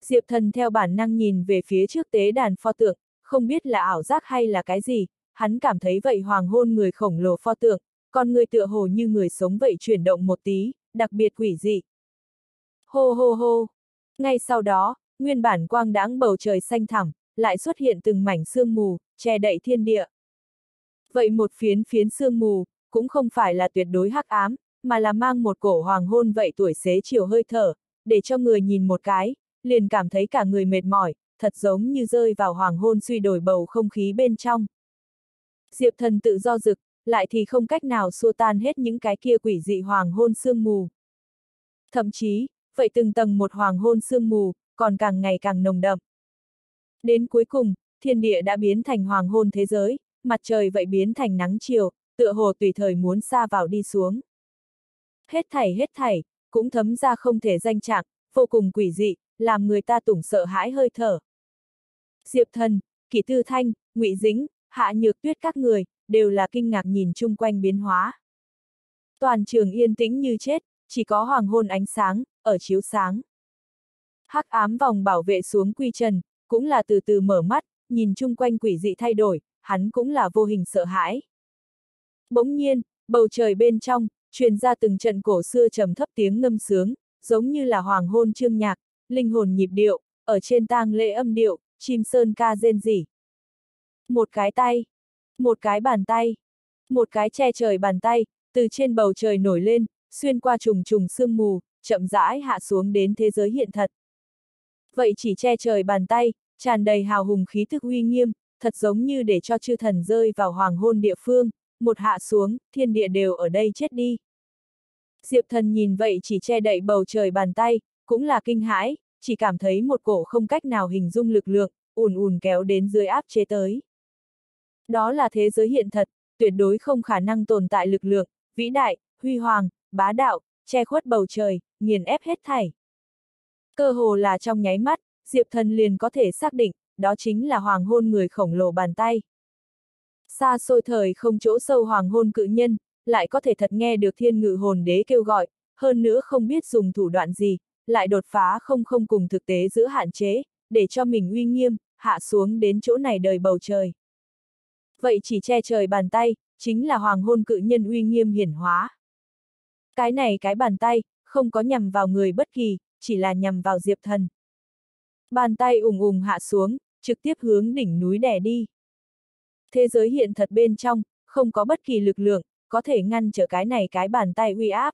Diệp thần theo bản năng nhìn về phía trước tế đàn pho tượng, không biết là ảo giác hay là cái gì, hắn cảm thấy vậy hoàng hôn người khổng lồ pho tượng, còn người tựa hồ như người sống vậy chuyển động một tí, đặc biệt quỷ dị. Hô hô hô! Ngay sau đó, nguyên bản quang đáng bầu trời xanh thẳm, lại xuất hiện từng mảnh sương mù, che đậy thiên địa. Vậy một phiến phiến sương mù, cũng không phải là tuyệt đối hắc ám, mà là mang một cổ hoàng hôn vậy tuổi xế chiều hơi thở, để cho người nhìn một cái, liền cảm thấy cả người mệt mỏi, thật giống như rơi vào hoàng hôn suy đổi bầu không khí bên trong. Diệp thần tự do rực, lại thì không cách nào xua tan hết những cái kia quỷ dị hoàng hôn sương mù. Thậm chí, vậy từng tầng một hoàng hôn sương mù, còn càng ngày càng nồng đậm. Đến cuối cùng, thiên địa đã biến thành hoàng hôn thế giới, mặt trời vậy biến thành nắng chiều, tựa hồ tùy thời muốn xa vào đi xuống. Hết thảy hết thảy, cũng thấm ra không thể danh trạng, vô cùng quỷ dị, làm người ta tủng sợ hãi hơi thở. Diệp thần, kỷ tư thanh, ngụy dính, hạ nhược tuyết các người, đều là kinh ngạc nhìn chung quanh biến hóa. Toàn trường yên tĩnh như chết, chỉ có hoàng hôn ánh sáng, ở chiếu sáng. hắc ám vòng bảo vệ xuống quy trần, cũng là từ từ mở mắt, nhìn chung quanh quỷ dị thay đổi, hắn cũng là vô hình sợ hãi. Bỗng nhiên, bầu trời bên trong, truyền ra từng trận cổ xưa trầm thấp tiếng ngâm sướng, giống như là hoàng hôn trương nhạc, linh hồn nhịp điệu, ở trên tang lễ âm điệu, chim sơn ca rên rỉ. Một cái tay, một cái bàn tay, một cái che trời bàn tay, từ trên bầu trời nổi lên, xuyên qua trùng trùng sương mù, chậm rãi hạ xuống đến thế giới hiện thật. Vậy chỉ che trời bàn tay, tràn đầy hào hùng khí thức uy nghiêm, thật giống như để cho chư thần rơi vào hoàng hôn địa phương, một hạ xuống, thiên địa đều ở đây chết đi. Diệp thần nhìn vậy chỉ che đậy bầu trời bàn tay, cũng là kinh hãi, chỉ cảm thấy một cổ không cách nào hình dung lực lượng, ùn ùn kéo đến dưới áp chế tới. Đó là thế giới hiện thật, tuyệt đối không khả năng tồn tại lực lượng, vĩ đại, huy hoàng, bá đạo, che khuất bầu trời, nghiền ép hết thảy. Cơ hồ là trong nháy mắt, Diệp Thần liền có thể xác định, đó chính là hoàng hôn người khổng lồ bàn tay. Xa xôi thời không chỗ sâu hoàng hôn cự nhân, lại có thể thật nghe được thiên ngự hồn đế kêu gọi, hơn nữa không biết dùng thủ đoạn gì, lại đột phá không không cùng thực tế giữa hạn chế, để cho mình uy nghiêm, hạ xuống đến chỗ này đời bầu trời. Vậy chỉ che trời bàn tay, chính là hoàng hôn cự nhân uy nghiêm hiển hóa. Cái này cái bàn tay, không có nhằm vào người bất kỳ, chỉ là nhằm vào Diệp Thần. Bàn tay ủng ủng hạ xuống, trực tiếp hướng đỉnh núi đè đi. Thế giới hiện thật bên trong, không có bất kỳ lực lượng, có thể ngăn trở cái này cái bàn tay uy áp.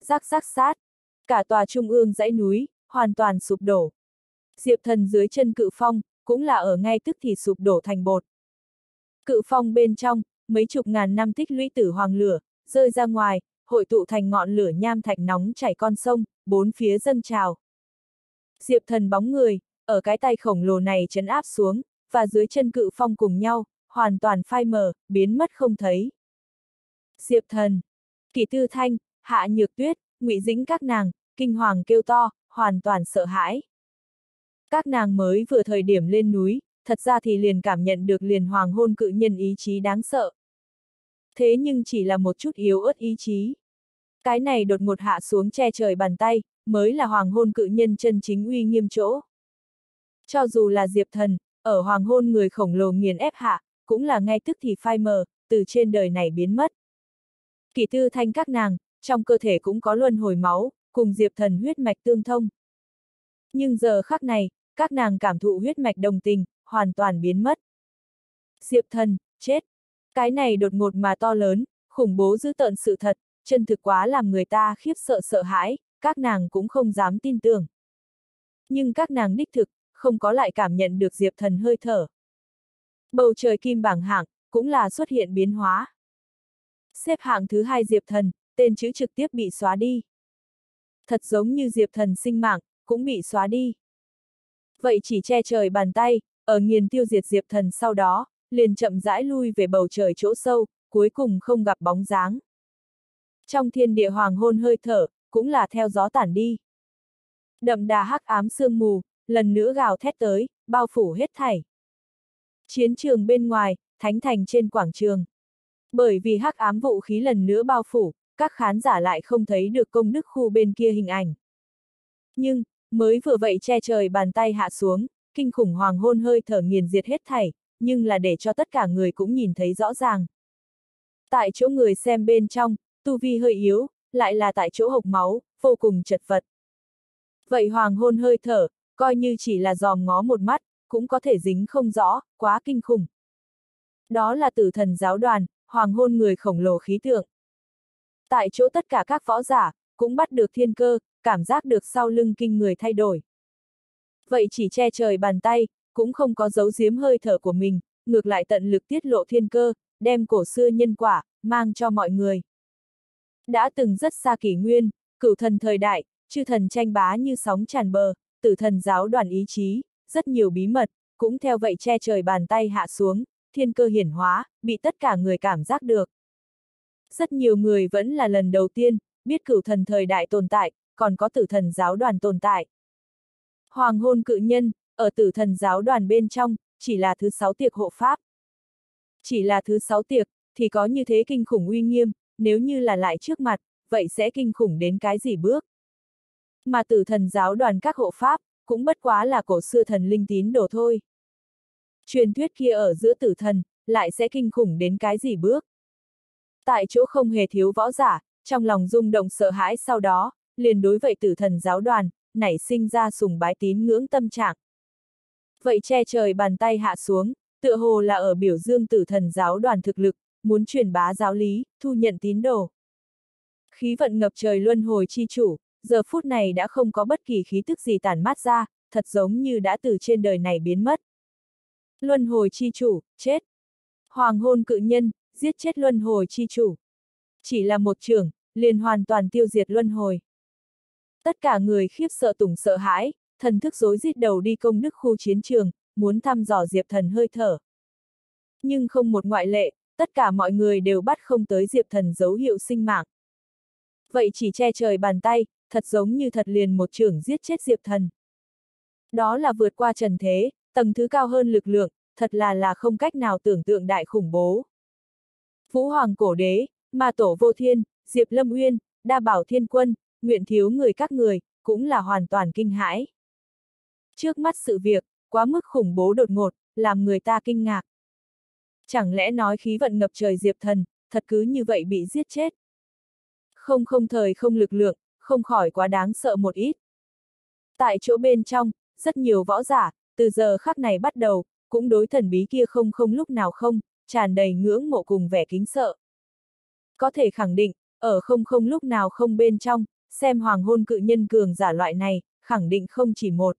Rắc rắc sát, cả tòa trung ương dãy núi, hoàn toàn sụp đổ. Diệp thần dưới chân cự phong, cũng là ở ngay tức thì sụp đổ thành bột. Cự phong bên trong, mấy chục ngàn năm tích lũy tử hoàng lửa, rơi ra ngoài, hội tụ thành ngọn lửa nham thạch nóng chảy con sông, bốn phía dâng trào. Diệp thần bóng người, ở cái tay khổng lồ này chấn áp xuống, và dưới chân cự phong cùng nhau, hoàn toàn phai mờ, biến mất không thấy. Diệp thần, kỳ tư thanh, hạ nhược tuyết, ngụy dĩnh các nàng, kinh hoàng kêu to, hoàn toàn sợ hãi. Các nàng mới vừa thời điểm lên núi, thật ra thì liền cảm nhận được liền hoàng hôn cự nhân ý chí đáng sợ. Thế nhưng chỉ là một chút yếu ớt ý chí. Cái này đột ngột hạ xuống che trời bàn tay, mới là hoàng hôn cự nhân chân chính uy nghiêm chỗ. Cho dù là Diệp Thần, ở hoàng hôn người khổng lồ nghiền ép hạ, cũng là ngay tức thì phai mờ, từ trên đời này biến mất. Kỳ tư thanh các nàng, trong cơ thể cũng có luân hồi máu, cùng Diệp Thần huyết mạch tương thông. Nhưng giờ khắc này, các nàng cảm thụ huyết mạch đồng tình, hoàn toàn biến mất. Diệp Thần, chết. Cái này đột ngột mà to lớn, khủng bố dữ tợn sự thật, chân thực quá làm người ta khiếp sợ sợ hãi, các nàng cũng không dám tin tưởng. Nhưng các nàng đích thực, không có lại cảm nhận được Diệp Thần hơi thở. Bầu trời kim bảng hạng, cũng là xuất hiện biến hóa. Xếp hạng thứ hai Diệp Thần, tên chữ trực tiếp bị xóa đi. Thật giống như Diệp Thần sinh mạng, cũng bị xóa đi. Vậy chỉ che trời bàn tay, ở nghiền tiêu diệt Diệp Thần sau đó, liền chậm rãi lui về bầu trời chỗ sâu, cuối cùng không gặp bóng dáng. Trong thiên địa hoàng hôn hơi thở, cũng là theo gió tản đi. Đậm đà hắc ám sương mù, lần nữa gào thét tới, bao phủ hết thảy. Chiến trường bên ngoài, thánh thành trên quảng trường. Bởi vì hắc ám vũ khí lần nữa bao phủ, các khán giả lại không thấy được công đức khu bên kia hình ảnh. Nhưng, mới vừa vậy che trời bàn tay hạ xuống, kinh khủng hoàng hôn hơi thở nghiền diệt hết thảy, nhưng là để cho tất cả người cũng nhìn thấy rõ ràng. Tại chỗ người xem bên trong, tu vi hơi yếu, lại là tại chỗ hộc máu, vô cùng chật vật. Vậy hoàng hôn hơi thở, coi như chỉ là dòm ngó một mắt, cũng có thể dính không rõ, quá kinh khủng. Đó là tử thần giáo đoàn, hoàng hôn người khổng lồ khí tượng. Tại chỗ tất cả các võ giả, cũng bắt được thiên cơ, cảm giác được sau lưng kinh người thay đổi. Vậy chỉ che trời bàn tay, cũng không có dấu giếm hơi thở của mình, ngược lại tận lực tiết lộ thiên cơ, đem cổ xưa nhân quả, mang cho mọi người. Đã từng rất xa kỷ nguyên, cửu thần thời đại, chư thần tranh bá như sóng tràn bờ, tử thần giáo đoàn ý chí, rất nhiều bí mật, cũng theo vậy che trời bàn tay hạ xuống, thiên cơ hiển hóa, bị tất cả người cảm giác được. Rất nhiều người vẫn là lần đầu tiên, biết cửu thần thời đại tồn tại, còn có tử thần giáo đoàn tồn tại. Hoàng hôn cự nhân, ở tử thần giáo đoàn bên trong, chỉ là thứ sáu tiệc hộ pháp. Chỉ là thứ sáu tiệc, thì có như thế kinh khủng uy nghiêm, nếu như là lại trước mặt, vậy sẽ kinh khủng đến cái gì bước. Mà tử thần giáo đoàn các hộ pháp, cũng bất quá là cổ xưa thần linh tín đồ thôi. Truyền thuyết kia ở giữa tử thần, lại sẽ kinh khủng đến cái gì bước. Tại chỗ không hề thiếu võ giả, trong lòng rung động sợ hãi sau đó, liền đối vậy tử thần giáo đoàn, nảy sinh ra sùng bái tín ngưỡng tâm trạng. Vậy che trời bàn tay hạ xuống, tựa hồ là ở biểu dương tử thần giáo đoàn thực lực, muốn truyền bá giáo lý, thu nhận tín đồ. Khí vận ngập trời luân hồi chi chủ, giờ phút này đã không có bất kỳ khí tức gì tản mát ra, thật giống như đã từ trên đời này biến mất. Luân hồi chi chủ, chết. Hoàng hôn cự nhân, giết chết luân hồi chi chủ. Chỉ là một trường, liền hoàn toàn tiêu diệt luân hồi. Tất cả người khiếp sợ tủng sợ hãi, thần thức rối rít đầu đi công đức khu chiến trường, muốn thăm dò Diệp Thần hơi thở. Nhưng không một ngoại lệ, tất cả mọi người đều bắt không tới Diệp Thần dấu hiệu sinh mạng. Vậy chỉ che trời bàn tay, thật giống như thật liền một trưởng giết chết Diệp Thần. Đó là vượt qua trần thế, tầng thứ cao hơn lực lượng, thật là là không cách nào tưởng tượng đại khủng bố. Vũ Hoàng Cổ Đế, Ma Tổ Vô Thiên, Diệp Lâm Uyên, Đa Bảo Thiên Quân, nguyện thiếu người các người, cũng là hoàn toàn kinh hãi. Trước mắt sự việc, quá mức khủng bố đột ngột, làm người ta kinh ngạc. Chẳng lẽ nói khí vận ngập trời Diệp Thần, thật cứ như vậy bị giết chết? Không không thời không lực lượng, không khỏi quá đáng sợ một ít. Tại chỗ bên trong, rất nhiều võ giả, từ giờ khắc này bắt đầu, cũng đối thần bí kia không không lúc nào không, tràn đầy ngưỡng mộ cùng vẻ kính sợ. Có thể khẳng định, ở không không lúc nào không bên trong, xem hoàng hôn cự nhân cường giả loại này, khẳng định không chỉ một.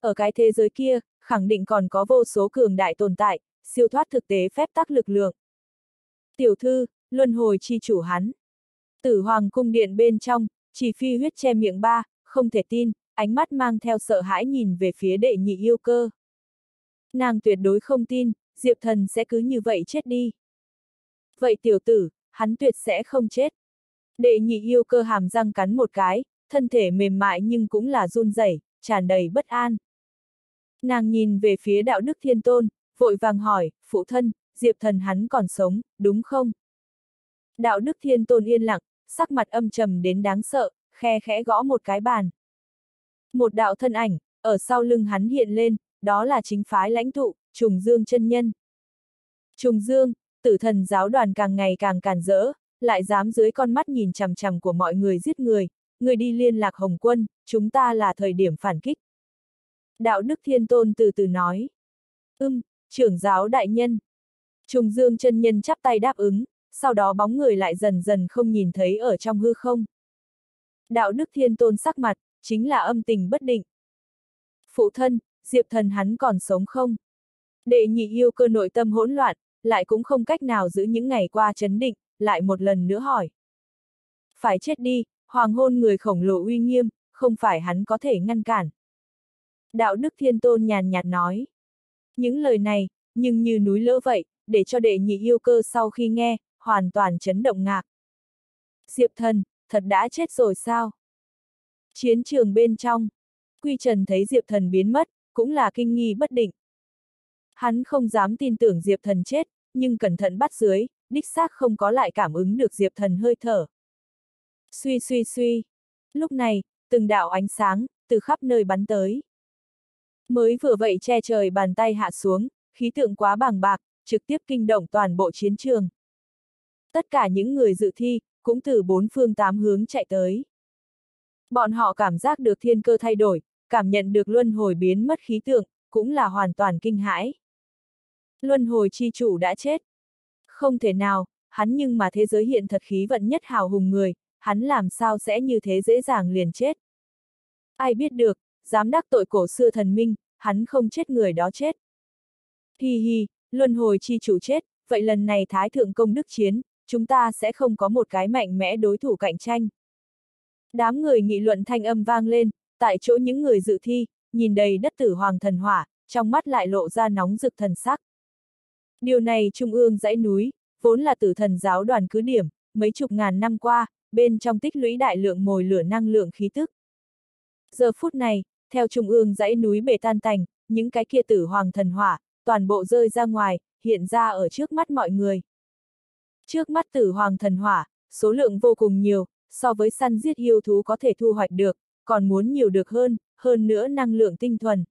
Ở cái thế giới kia, khẳng định còn có vô số cường đại tồn tại, siêu thoát thực tế phép tắc lực lượng. Tiểu thư, luân hồi chi chủ hắn. Tử hoàng cung điện bên trong, chỉ phi huyết che miệng ba, không thể tin, ánh mắt mang theo sợ hãi nhìn về phía đệ nhị yêu cơ. Nàng tuyệt đối không tin, Diệp thần sẽ cứ như vậy chết đi. Vậy tiểu tử, hắn tuyệt sẽ không chết. Đệ nhị yêu cơ hàm răng cắn một cái, thân thể mềm mại nhưng cũng là run rẩy, tràn đầy bất an. Nàng nhìn về phía đạo đức thiên tôn, vội vàng hỏi, phụ thân, diệp thần hắn còn sống, đúng không? Đạo đức thiên tôn yên lặng, sắc mặt âm trầm đến đáng sợ, khe khẽ gõ một cái bàn. Một đạo thân ảnh, ở sau lưng hắn hiện lên, đó là chính phái lãnh tụ, Trùng Dương chân nhân. Trùng Dương, tử thần giáo đoàn càng ngày càng càn rỡ, lại dám dưới con mắt nhìn chằm chằm của mọi người giết người, người đi liên lạc Hồng Quân, chúng ta là thời điểm phản kích. Đạo Đức Thiên Tôn từ từ nói. Ưm, trưởng giáo đại nhân. Trùng Dương chân nhân chắp tay đáp ứng, sau đó bóng người lại dần dần không nhìn thấy ở trong hư không. Đạo Đức Thiên Tôn sắc mặt, chính là âm tình bất định. Phụ thân, Diệp thần hắn còn sống không? Đệ nhị yêu cơ nội tâm hỗn loạn, lại cũng không cách nào giữ những ngày qua chấn định, lại một lần nữa hỏi. Phải chết đi, hoàng hôn người khổng lồ uy nghiêm, không phải hắn có thể ngăn cản. Đạo đức thiên tôn nhàn nhạt nói. Những lời này, nhưng như núi lỡ vậy, để cho đệ nhị yêu cơ sau khi nghe, hoàn toàn chấn động ngạc. Diệp thần, thật đã chết rồi sao? Chiến trường bên trong, Quy Trần thấy Diệp thần biến mất, cũng là kinh nghi bất định. Hắn không dám tin tưởng Diệp thần chết, nhưng cẩn thận bắt dưới, đích xác không có lại cảm ứng được Diệp Thần hơi thở. Suy suy suy. Lúc này, từng đạo ánh sáng, từ khắp nơi bắn tới. Mới vừa vậy che trời bàn tay hạ xuống, khí tượng quá bàng bạc, trực tiếp kinh động toàn bộ chiến trường. Tất cả những người dự thi, cũng từ bốn phương tám hướng chạy tới. Bọn họ cảm giác được thiên cơ thay đổi, cảm nhận được luân hồi biến mất khí tượng, cũng là hoàn toàn kinh hãi. Luân hồi chi chủ đã chết. Không thể nào, hắn nhưng mà thế giới hiện thật khí vận nhất hào hùng người, hắn làm sao sẽ như thế dễ dàng liền chết. Ai biết được, dám đắc tội cổ xưa thần minh, hắn không chết người đó chết. Hi hi, luân hồi chi chủ chết, vậy lần này Thái Thượng Công Đức Chiến, chúng ta sẽ không có một cái mạnh mẽ đối thủ cạnh tranh. Đám người nghị luận thanh âm vang lên, tại chỗ những người dự thi, nhìn đầy đất tử hoàng thần hỏa, trong mắt lại lộ ra nóng rực thần sắc. Điều này trung ương dãy núi, vốn là tử thần giáo đoàn cứ điểm, mấy chục ngàn năm qua, bên trong tích lũy đại lượng mồi lửa năng lượng khí tức. Giờ phút này, theo trung ương dãy núi bể tan tành, những cái kia tử hoàng thần hỏa, toàn bộ rơi ra ngoài, hiện ra ở trước mắt mọi người. Trước mắt tử hoàng thần hỏa, số lượng vô cùng nhiều, so với săn giết yêu thú có thể thu hoạch được, còn muốn nhiều được hơn, hơn nữa năng lượng tinh thuần.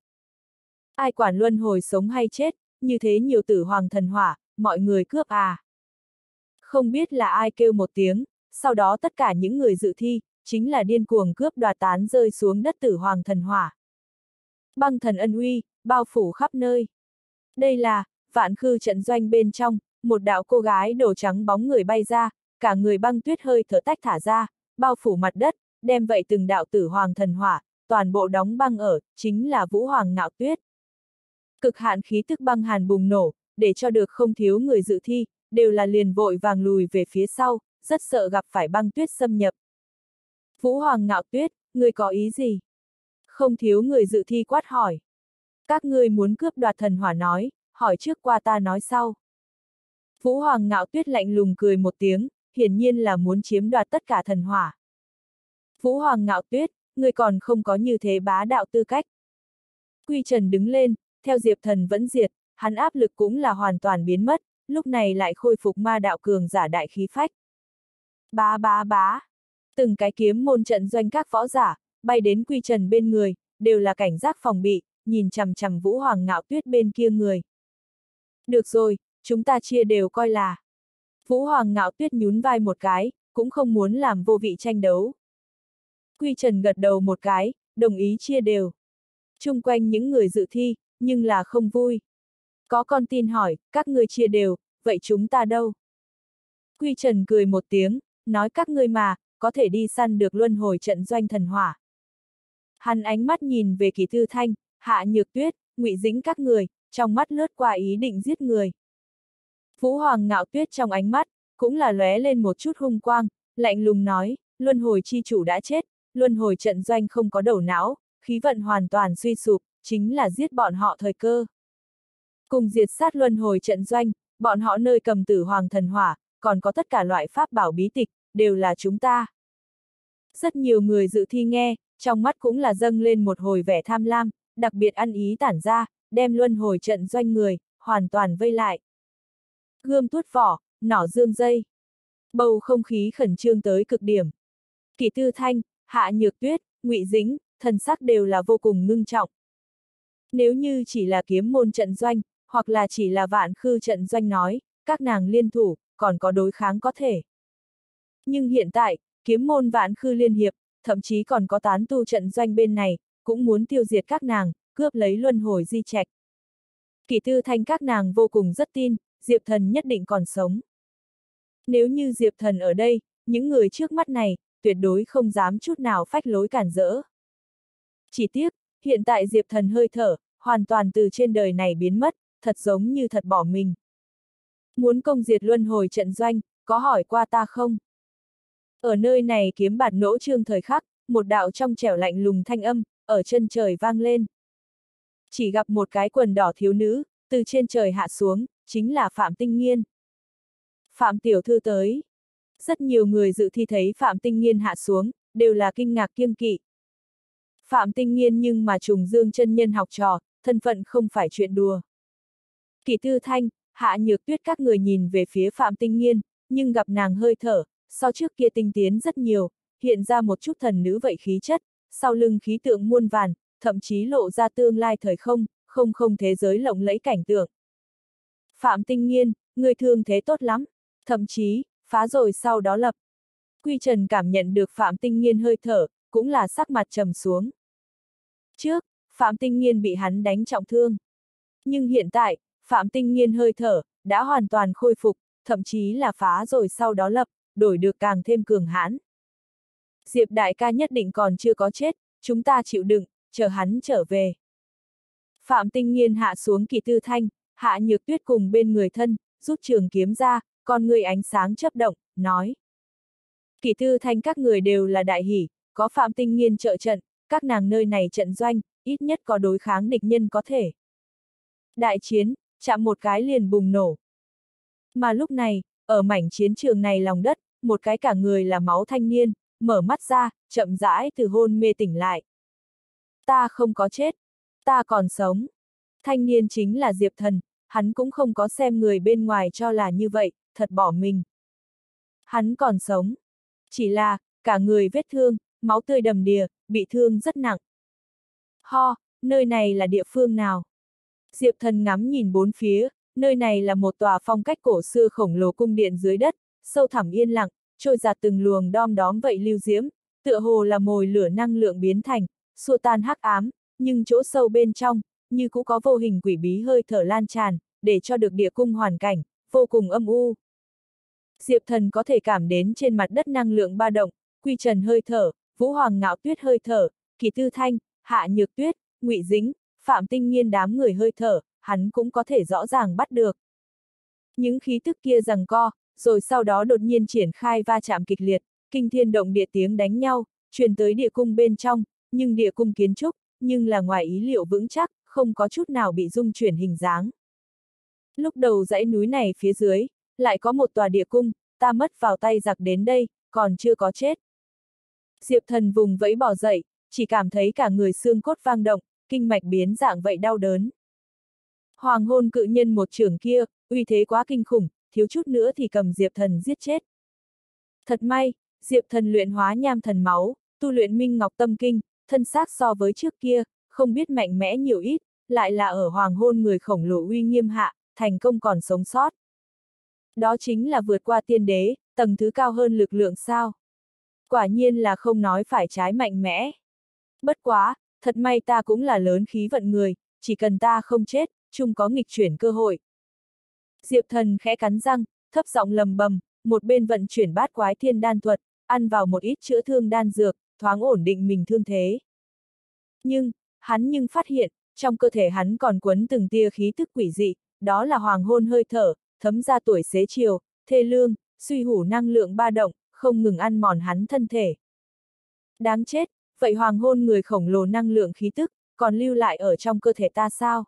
Ai quản luân hồi sống hay chết, như thế nhiều tử hoàng thần hỏa, mọi người cướp à. Không biết là ai kêu một tiếng, sau đó tất cả những người dự thi, chính là điên cuồng cướp đoạt tán rơi xuống đất tử hoàng thần hỏa. Băng thần ân uy, bao phủ khắp nơi. Đây là, vạn khư trận doanh bên trong, một đạo cô gái đồ trắng bóng người bay ra, cả người băng tuyết hơi thở tách thả ra, bao phủ mặt đất, đem vậy từng đạo tử hoàng thần hỏa, toàn bộ đóng băng ở, chính là vũ hoàng ngạo tuyết. Cực hạn khí tức băng hàn bùng nổ, để cho được không thiếu người dự thi, đều là liền vội vàng lùi về phía sau, rất sợ gặp phải băng tuyết xâm nhập. Vũ hoàng ngạo tuyết, người có ý gì? Không thiếu người dự thi quát hỏi. Các ngươi muốn cướp đoạt thần hỏa nói, hỏi trước qua ta nói sau. Vũ Hoàng ngạo tuyết lạnh lùng cười một tiếng, hiển nhiên là muốn chiếm đoạt tất cả thần hỏa. Vũ Hoàng ngạo tuyết, người còn không có như thế bá đạo tư cách. Quy Trần đứng lên, theo Diệp Thần vẫn diệt, hắn áp lực cũng là hoàn toàn biến mất, lúc này lại khôi phục ma đạo cường giả đại khí phách. Bá bá bá. Từng cái kiếm môn trận doanh các võ giả, bay đến Quy Trần bên người, đều là cảnh giác phòng bị, nhìn chằm chằm Vũ Hoàng ngạo tuyết bên kia người. Được rồi, chúng ta chia đều coi là. Vũ Hoàng ngạo tuyết nhún vai một cái, cũng không muốn làm vô vị tranh đấu. Quy Trần gật đầu một cái, đồng ý chia đều. Trung quanh những người dự thi, nhưng là không vui. Có con tin hỏi, các người chia đều, vậy chúng ta đâu? Quy Trần cười một tiếng, nói các ngươi mà, có thể đi săn được luân hồi trận doanh thần hỏa. Hắn ánh mắt nhìn về kỳ thư thanh, hạ nhược tuyết, ngụy dĩnh các người, trong mắt lướt qua ý định giết người. Vũ Hoàng ngạo tuyết trong ánh mắt, cũng là lóe lên một chút hung quang, lạnh lùng nói, luân hồi chi chủ đã chết, luân hồi trận doanh không có đầu não, khí vận hoàn toàn suy sụp, chính là giết bọn họ thời cơ. Cùng diệt sát luân hồi trận doanh, bọn họ nơi cầm tử hoàng thần hỏa, còn có tất cả loại pháp bảo bí tịch, đều là chúng ta. Rất nhiều người dự thi nghe, trong mắt cũng là dâng lên một hồi vẻ tham lam, đặc biệt ăn ý tản ra, đem luân hồi trận doanh người, hoàn toàn vây lại. Gươm tuốt vỏ, nỏ dương dây. Bầu không khí khẩn trương tới cực điểm. Kỷ tư thanh, hạ nhược tuyết, ngụy dính, thần sắc đều là vô cùng ngưng trọng. Nếu như chỉ là kiếm môn trận doanh, hoặc là chỉ là vạn khư trận doanh nói, các nàng liên thủ, còn có đối kháng có thể. Nhưng hiện tại, kiếm môn vạn khư liên hiệp, thậm chí còn có tán tu trận doanh bên này, cũng muốn tiêu diệt các nàng, cướp lấy luân hồi di trạch. Kỷ tư thanh các nàng vô cùng rất tin, Diệp Thần nhất định còn sống. Nếu như Diệp Thần ở đây, những người trước mắt này, tuyệt đối không dám chút nào phách lối cản rỡ. Chỉ tiếc, hiện tại Diệp Thần hơi thở, hoàn toàn từ trên đời này biến mất, thật giống như thật bỏ mình. Muốn công diệt luân hồi trận doanh, có hỏi qua ta không? Ở nơi này kiếm bạt nỗ trương thời khắc, một đạo trong trẻo lạnh lùng thanh âm, ở chân trời vang lên. Chỉ gặp một cái quần đỏ thiếu nữ, từ trên trời hạ xuống, chính là Phạm Tinh Nghiên. Phạm Tiểu Thư tới. Rất nhiều người dự thi thấy Phạm Tinh Nghiên hạ xuống, đều là kinh ngạc kiêng kỵ. Phạm Tinh Nghiên nhưng mà trùng dương chân nhân học trò, thân phận không phải chuyện đùa. Kỷ Tư Thanh, hạ nhược tuyết các người nhìn về phía Phạm Tinh Nghiên, nhưng gặp nàng hơi thở, so trước kia tinh tiến rất nhiều, hiện ra một chút thần nữ vậy khí chất, sau lưng khí tượng muôn vàn, thậm chí lộ ra tương lai thời không, không không thế giới lộng lẫy cảnh tượng. Phạm Tinh Nghiên, người thương thế tốt lắm, thậm chí, phá rồi sau đó lập. Quy Trần cảm nhận được Phạm Tinh Nghiên hơi thở, cũng là sắc mặt trầm xuống. Trước, Phạm Tinh Nghiên bị hắn đánh trọng thương. Nhưng hiện tại, Phạm Tinh Nghiên hơi thở, đã hoàn toàn khôi phục, thậm chí là phá rồi sau đó lập, đổi được càng thêm cường hãn. Diệp đại ca nhất định còn chưa có chết, chúng ta chịu đựng, chờ hắn trở về. Phạm Tinh Nghiên hạ xuống kỳ tư thanh, hạ nhược tuyết cùng bên người thân, rút trường kiếm ra, con người ánh sáng chấp động, nói. Kỳ tư thanh các người đều là đại hỷ, có Phạm Tinh Nghiên trợ trận, các nàng nơi này trận doanh, ít nhất có đối kháng địch nhân có thể. Đại chiến, chạm một cái liền bùng nổ. Mà lúc này, ở mảnh chiến trường này lòng đất, một cái cả người là máu thanh niên, mở mắt ra, chậm rãi từ hôn mê tỉnh lại. Ta không có chết, ta còn sống. Thanh niên chính là Diệp Thần, hắn cũng không có xem người bên ngoài cho là như vậy, thật bỏ mình. Hắn còn sống. Chỉ là, cả người vết thương, máu tươi đầm đìa, bị thương rất nặng. Ho, nơi này là địa phương nào? Diệp thần ngắm nhìn bốn phía, nơi này là một tòa phong cách cổ xưa khổng lồ cung điện dưới đất, sâu thẳm yên lặng, trôi giạt từng luồng đom đóm vậy lưu diễm, tựa hồ là mồi lửa năng lượng biến thành, xua tan hắc ám, nhưng chỗ sâu bên trong, như cũ có vô hình quỷ bí hơi thở lan tràn, để cho được địa cung hoàn cảnh, vô cùng âm u. Diệp thần có thể cảm đến trên mặt đất năng lượng ba động, quy trần hơi thở, vũ hoàng ngạo tuyết hơi thở, kỳ tư thanh, hạ nhược tuyết, ngụy dính, phạm tinh nhiên đám người hơi thở, hắn cũng có thể rõ ràng bắt được. Những khí tức kia rằng co, rồi sau đó đột nhiên triển khai va chạm kịch liệt, kinh thiên động địa tiếng đánh nhau, truyền tới địa cung bên trong, nhưng địa cung kiến trúc, nhưng là ngoài ý liệu vững chắc, không có chút nào bị dung chuyển hình dáng. Lúc đầu dãy núi này phía dưới, lại có một tòa địa cung, ta mất vào tay giặc đến đây, còn chưa có chết. Diệp thần vùng vẫy bỏ dậy, chỉ cảm thấy cả người xương cốt vang động, kinh mạch biến dạng vậy đau đớn. Hoàng hôn cự nhân một trường kia, uy thế quá kinh khủng, thiếu chút nữa thì cầm Diệp thần giết chết. Thật may, Diệp thần luyện hóa nham thần máu, tu luyện minh ngọc tâm kinh, thân xác so với trước kia, không biết mạnh mẽ nhiều ít, lại là ở hoàng hôn người khổng lồ uy nghiêm hạ, thành công còn sống sót. Đó chính là vượt qua tiên đế, tầng thứ cao hơn lực lượng sao. Quả nhiên là không nói phải trái mạnh mẽ. Bất quá, thật may ta cũng là lớn khí vận người, chỉ cần ta không chết, chung có nghịch chuyển cơ hội. Diệp thần khẽ cắn răng, thấp giọng lầm bầm, một bên vận chuyển bát quái thiên đan thuật, ăn vào một ít chữa thương đan dược, thoáng ổn định mình thương thế. Nhưng, hắn nhưng phát hiện, trong cơ thể hắn còn quấn từng tia khí tức quỷ dị, đó là hoàng hôn hơi thở, thấm ra tuổi xế chiều, thê lương, suy hủ năng lượng ba động, không ngừng ăn mòn hắn thân thể. Đáng chết, vậy hoàng hôn người khổng lồ năng lượng khí tức, còn lưu lại ở trong cơ thể ta sao?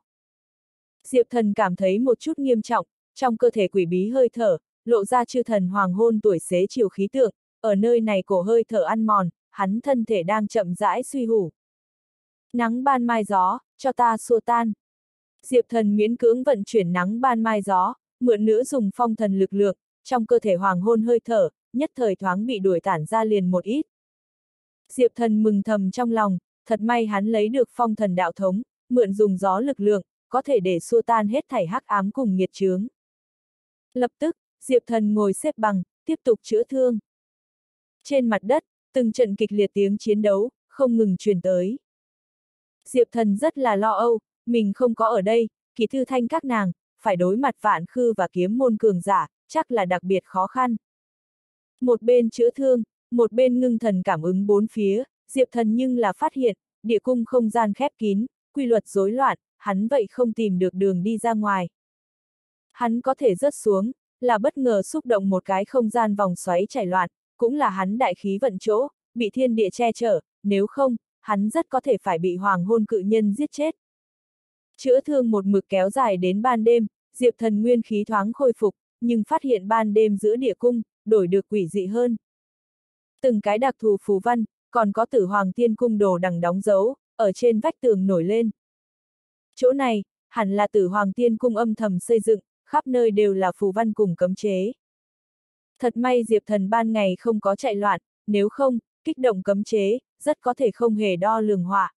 Diệp thần cảm thấy một chút nghiêm trọng, trong cơ thể quỷ bí hơi thở, lộ ra chư thần hoàng hôn tuổi xế chiều khí tượng, ở nơi này cổ hơi thở ăn mòn, hắn thân thể đang chậm rãi suy hủ. Nắng ban mai gió, cho ta xua tan. Diệp thần miễn cưỡng vận chuyển nắng ban mai gió, mượn nữa dùng phong thần lực lượng, trong cơ thể hoàng hôn hơi thở, nhất thời thoáng bị đuổi tản ra liền một ít. Diệp thần mừng thầm trong lòng, thật may hắn lấy được phong thần đạo thống, mượn dùng gió lực lượng, có thể để xua tan hết thảy hắc ám cùng nhiệt chướng. Lập tức, Diệp thần ngồi xếp bằng, tiếp tục chữa thương. Trên mặt đất, từng trận kịch liệt tiếng chiến đấu, không ngừng truyền tới. Diệp thần rất là lo âu, mình không có ở đây, kỳ thư thanh các nàng, phải đối mặt vạn khư và kiếm môn cường giả, chắc là đặc biệt khó khăn. Một bên chữa thương, một bên ngưng thần cảm ứng bốn phía, Diệp thần nhưng là phát hiện, địa cung không gian khép kín, quy luật rối loạn, hắn vậy không tìm được đường đi ra ngoài. Hắn có thể rớt xuống, là bất ngờ xúc động một cái không gian vòng xoáy chảy loạn, cũng là hắn đại khí vận chỗ, bị thiên địa che chở, nếu không, hắn rất có thể phải bị hoàng hôn cự nhân giết chết. Chữa thương một mực kéo dài đến ban đêm, Diệp thần nguyên khí thoáng khôi phục, nhưng phát hiện ban đêm giữa địa cung, đổi được quỷ dị hơn. Từng cái đặc thù phù văn, còn có tử hoàng tiên cung đồ đằng đóng dấu, ở trên vách tường nổi lên. Chỗ này, hẳn là tử hoàng tiên cung âm thầm xây dựng, khắp nơi đều là phù văn cùng cấm chế. Thật may Diệp Thần ban ngày không có chạy loạn, nếu không, kích động cấm chế, rất có thể không hề đo lường họa.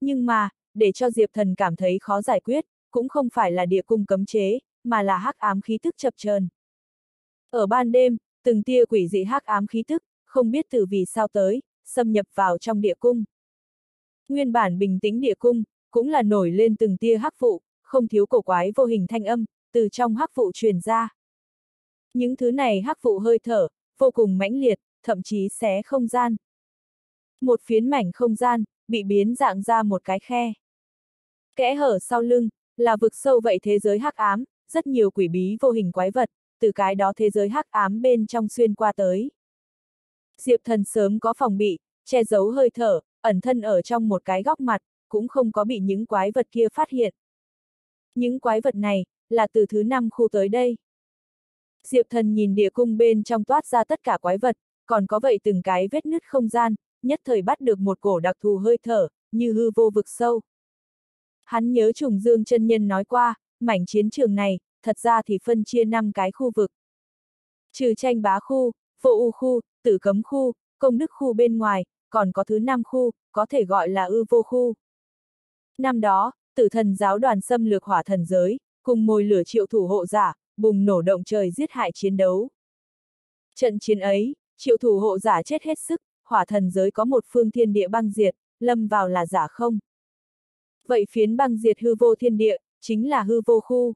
Nhưng mà, để cho Diệp Thần cảm thấy khó giải quyết, cũng không phải là địa cung cấm chế, mà là hắc ám khí tức chập chờn. Ở ban đêm, từng tia quỷ dị hắc ám khí tức, không biết từ vì sao tới, xâm nhập vào trong địa cung. Nguyên bản bình tĩnh địa cung, cũng là nổi lên từng tia hắc vụ, không thiếu cổ quái vô hình thanh âm, từ trong hắc vụ truyền ra. Những thứ này hắc vụ hơi thở, vô cùng mãnh liệt, thậm chí xé không gian. Một phiến mảnh không gian, bị biến dạng ra một cái khe. Kẽ hở sau lưng, là vực sâu vậy thế giới hắc ám, rất nhiều quỷ bí vô hình quái vật, từ cái đó thế giới hắc ám bên trong xuyên qua tới. Diệp thần sớm có phòng bị, che giấu hơi thở, ẩn thân ở trong một cái góc mặt, cũng không có bị những quái vật kia phát hiện. Những quái vật này, là từ thứ năm khu tới đây. Diệp thần nhìn địa cung bên trong toát ra tất cả quái vật, còn có vậy từng cái vết nứt không gian, nhất thời bắt được một cổ đặc thù hơi thở, như hư vô vực sâu. Hắn nhớ trùng dương chân nhân nói qua, mảnh chiến trường này, thật ra thì phân chia năm cái khu vực. Trừ tranh bá khu, phụ u khu, tử cấm khu, công đức khu bên ngoài, còn có thứ năm khu, có thể gọi là ư vô khu. Năm đó, tử thần giáo đoàn xâm lược hỏa thần giới, cùng mồi lửa triệu thủ hộ giả, bùng nổ động trời giết hại chiến đấu. Trận chiến ấy, triệu thủ hộ giả chết hết sức, hỏa thần giới có một phương thiên địa băng diệt, lâm vào là giả không. Vậy phiến băng diệt hư vô thiên địa, chính là hư vô khu.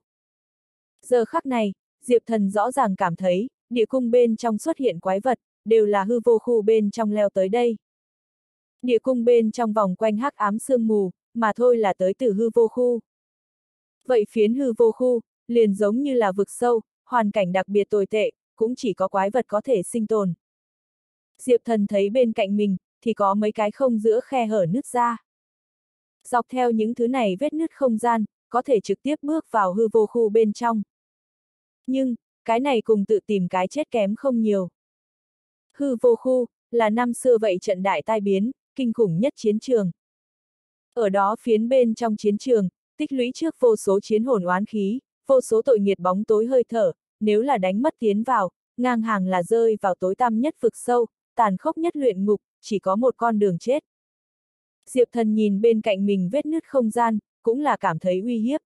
Giờ khắc này, Diệp Thần rõ ràng cảm thấy, địa cung bên trong xuất hiện quái vật, đều là hư vô khu bên trong leo tới đây. Địa cung bên trong vòng quanh hắc ám sương mù, mà thôi là tới từ hư vô khu. Vậy phiến hư vô khu, liền giống như là vực sâu, hoàn cảnh đặc biệt tồi tệ, cũng chỉ có quái vật có thể sinh tồn. Diệp thần thấy bên cạnh mình, thì có mấy cái không giữa khe hở nứt ra. Dọc theo những thứ này vết nứt không gian, có thể trực tiếp bước vào hư vô khu bên trong. Nhưng, cái này cùng tự tìm cái chết kém không nhiều. Hư vô khu, là năm xưa vậy trận đại tai biến, kinh khủng nhất chiến trường. Ở đó phiến bên trong chiến trường, tích lũy trước vô số chiến hồn oán khí, vô số tội nghiệt bóng tối hơi thở, nếu là đánh mất tiến vào, ngang hàng là rơi vào tối tăm nhất vực sâu, tàn khốc nhất luyện ngục, chỉ có một con đường chết. Diệp thần nhìn bên cạnh mình vết nứt không gian, cũng là cảm thấy uy hiếp.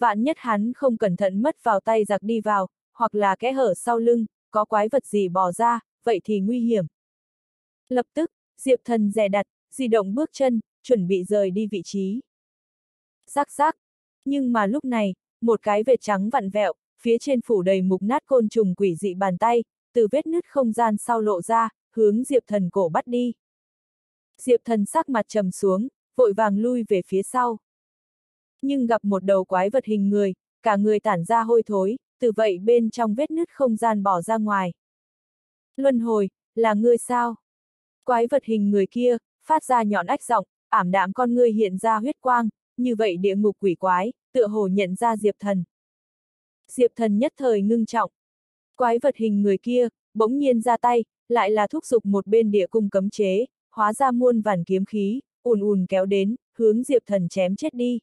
Vạn nhất hắn không cẩn thận mất vào tay giặc đi vào, hoặc là kẽ hở sau lưng, có quái vật gì bò ra, vậy thì nguy hiểm. Lập tức, Diệp thần dè đặt, di động bước chân, chuẩn bị rời đi vị trí. Rắc rắc. Nhưng mà lúc này, một cái vệt trắng vặn vẹo, phía trên phủ đầy mục nát côn trùng quỷ dị bàn tay, từ vết nứt không gian sau lộ ra, hướng Diệp thần cổ bắt đi. Diệp thần sắc mặt trầm xuống, vội vàng lui về phía sau. Nhưng gặp một đầu quái vật hình người, cả người tản ra hôi thối, từ vậy bên trong vết nứt không gian bỏ ra ngoài. Luân hồi, là ngươi sao? Quái vật hình người kia, phát ra nhọn ách giọng, ảm đạm con ngươi hiện ra huyết quang, như vậy địa ngục quỷ quái, tựa hồ nhận ra Diệp thần. Diệp thần nhất thời ngưng trọng. Quái vật hình người kia, bỗng nhiên ra tay, lại là thúc giục một bên địa cung cấm chế, hóa ra muôn vàn kiếm khí, ùn ùn kéo đến, hướng Diệp thần chém chết đi.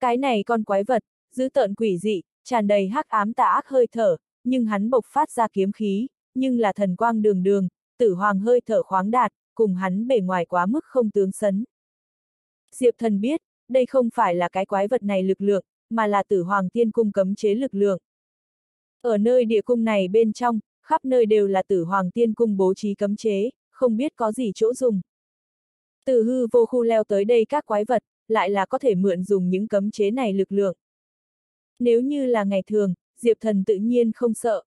Cái này con quái vật, giữ tợn quỷ dị, tràn đầy hắc ám tà ác hơi thở, nhưng hắn bộc phát ra kiếm khí, nhưng là thần quang đường đường, tử hoàng hơi thở khoáng đạt, cùng hắn bề ngoài quá mức không tướng sấn. Diệp thần biết, đây không phải là cái quái vật này lực lượng, mà là tử hoàng tiên cung cấm chế lực lượng. Ở nơi địa cung này bên trong, khắp nơi đều là tử hoàng tiên cung bố trí cấm chế, không biết có gì chỗ dùng. Từ hư vô khu leo tới đây các quái vật, lại là có thể mượn dùng những cấm chế này lực lượng. Nếu như là ngày thường, Diệp Thần tự nhiên không sợ.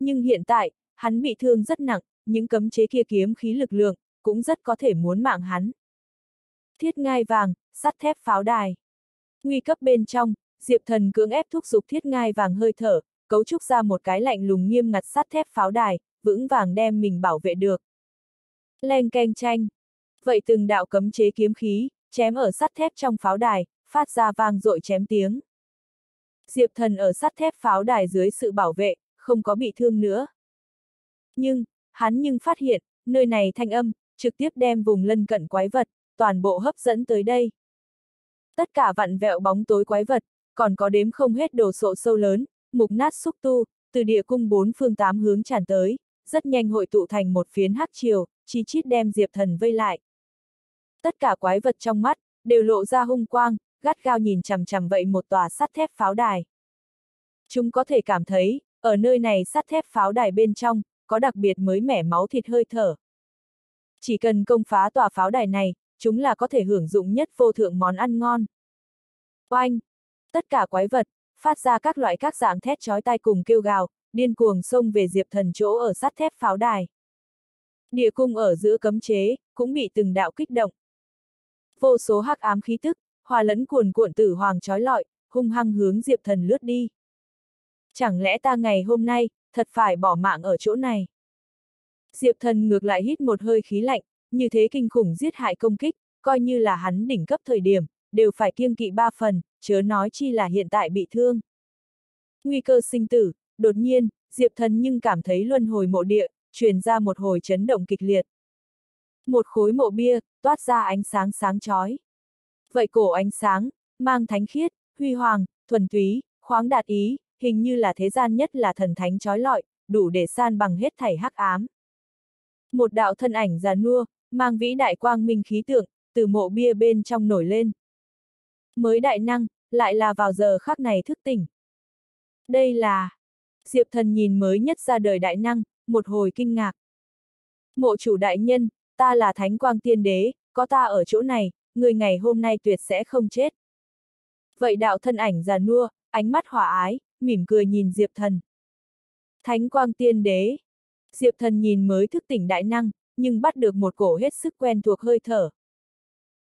Nhưng hiện tại, hắn bị thương rất nặng, những cấm chế kia kiếm khí lực lượng, cũng rất có thể muốn mạng hắn. Thiết ngai vàng, sắt thép pháo đài. Nguy cấp bên trong, Diệp Thần cưỡng ép thúc giục thiết ngai vàng hơi thở, cấu trúc ra một cái lạnh lùng nghiêm ngặt sắt thép pháo đài, vững vàng đem mình bảo vệ được. Len keng tranh. Vậy từng đạo cấm chế kiếm khí, chém ở sắt thép trong pháo đài, phát ra vang dội chém tiếng. Diệp thần ở sắt thép pháo đài dưới sự bảo vệ, không có bị thương nữa. Nhưng, hắn nhưng phát hiện, nơi này thanh âm, trực tiếp đem vùng lân cận quái vật, toàn bộ hấp dẫn tới đây. Tất cả vặn vẹo bóng tối quái vật, còn có đếm không hết đồ sộ sâu lớn, mục nát xúc tu, từ địa cung bốn phương tám hướng tràn tới, rất nhanh hội tụ thành một phiến hắc chiều, chi chít đem Diệp Thần vây lại. Tất cả quái vật trong mắt, đều lộ ra hung quang, gắt gao nhìn chằm chằm vậy một tòa sắt thép pháo đài. Chúng có thể cảm thấy, ở nơi này sắt thép pháo đài bên trong, có đặc biệt mới mẻ máu thịt hơi thở. Chỉ cần công phá tòa pháo đài này, chúng là có thể hưởng dụng nhất vô thượng món ăn ngon. Oanh! Tất cả quái vật, phát ra các loại các dạng thét chói tai cùng kêu gào, điên cuồng xông về Diệp Thần chỗ ở sắt thép pháo đài. Địa cung ở giữa cấm chế, cũng bị từng đạo kích động. Vô số hắc ám khí tức, hòa lẫn cuồn cuộn tử hoàng trói lọi, hung hăng hướng Diệp Thần lướt đi. Chẳng lẽ ta ngày hôm nay, thật phải bỏ mạng ở chỗ này? Diệp Thần ngược lại hít một hơi khí lạnh, như thế kinh khủng giết hại công kích, coi như là hắn đỉnh cấp thời điểm, đều phải kiêng kỵ ba phần, chớ nói chi là hiện tại bị thương. Nguy cơ sinh tử, đột nhiên, Diệp Thần nhưng cảm thấy luân hồi mộ địa, truyền ra một hồi chấn động kịch liệt. Một khối mộ bia, toát ra ánh sáng sáng chói. Vậy cổ ánh sáng, mang thánh khiết, huy hoàng, thuần túy, khoáng đạt ý, hình như là thế gian nhất là thần thánh chói lọi, đủ để san bằng hết thảy hắc ám. Một đạo thân ảnh già nua, mang vĩ đại quang minh khí tượng, từ mộ bia bên trong nổi lên. Mới đại năng, lại là vào giờ khác này thức tỉnh. Đây là... Diệp thần nhìn mới nhất ra đời đại năng, một hồi kinh ngạc. Mộ chủ đại nhân, ta là thánh quang tiên đế, có ta ở chỗ này, người ngày hôm nay tuyệt sẽ không chết. Vậy đạo thân ảnh già nua, ánh mắt hỏa ái, mỉm cười nhìn Diệp thần. Thánh quang tiên đế. Diệp thần nhìn mới thức tỉnh đại năng, nhưng bắt được một cổ hết sức quen thuộc hơi thở.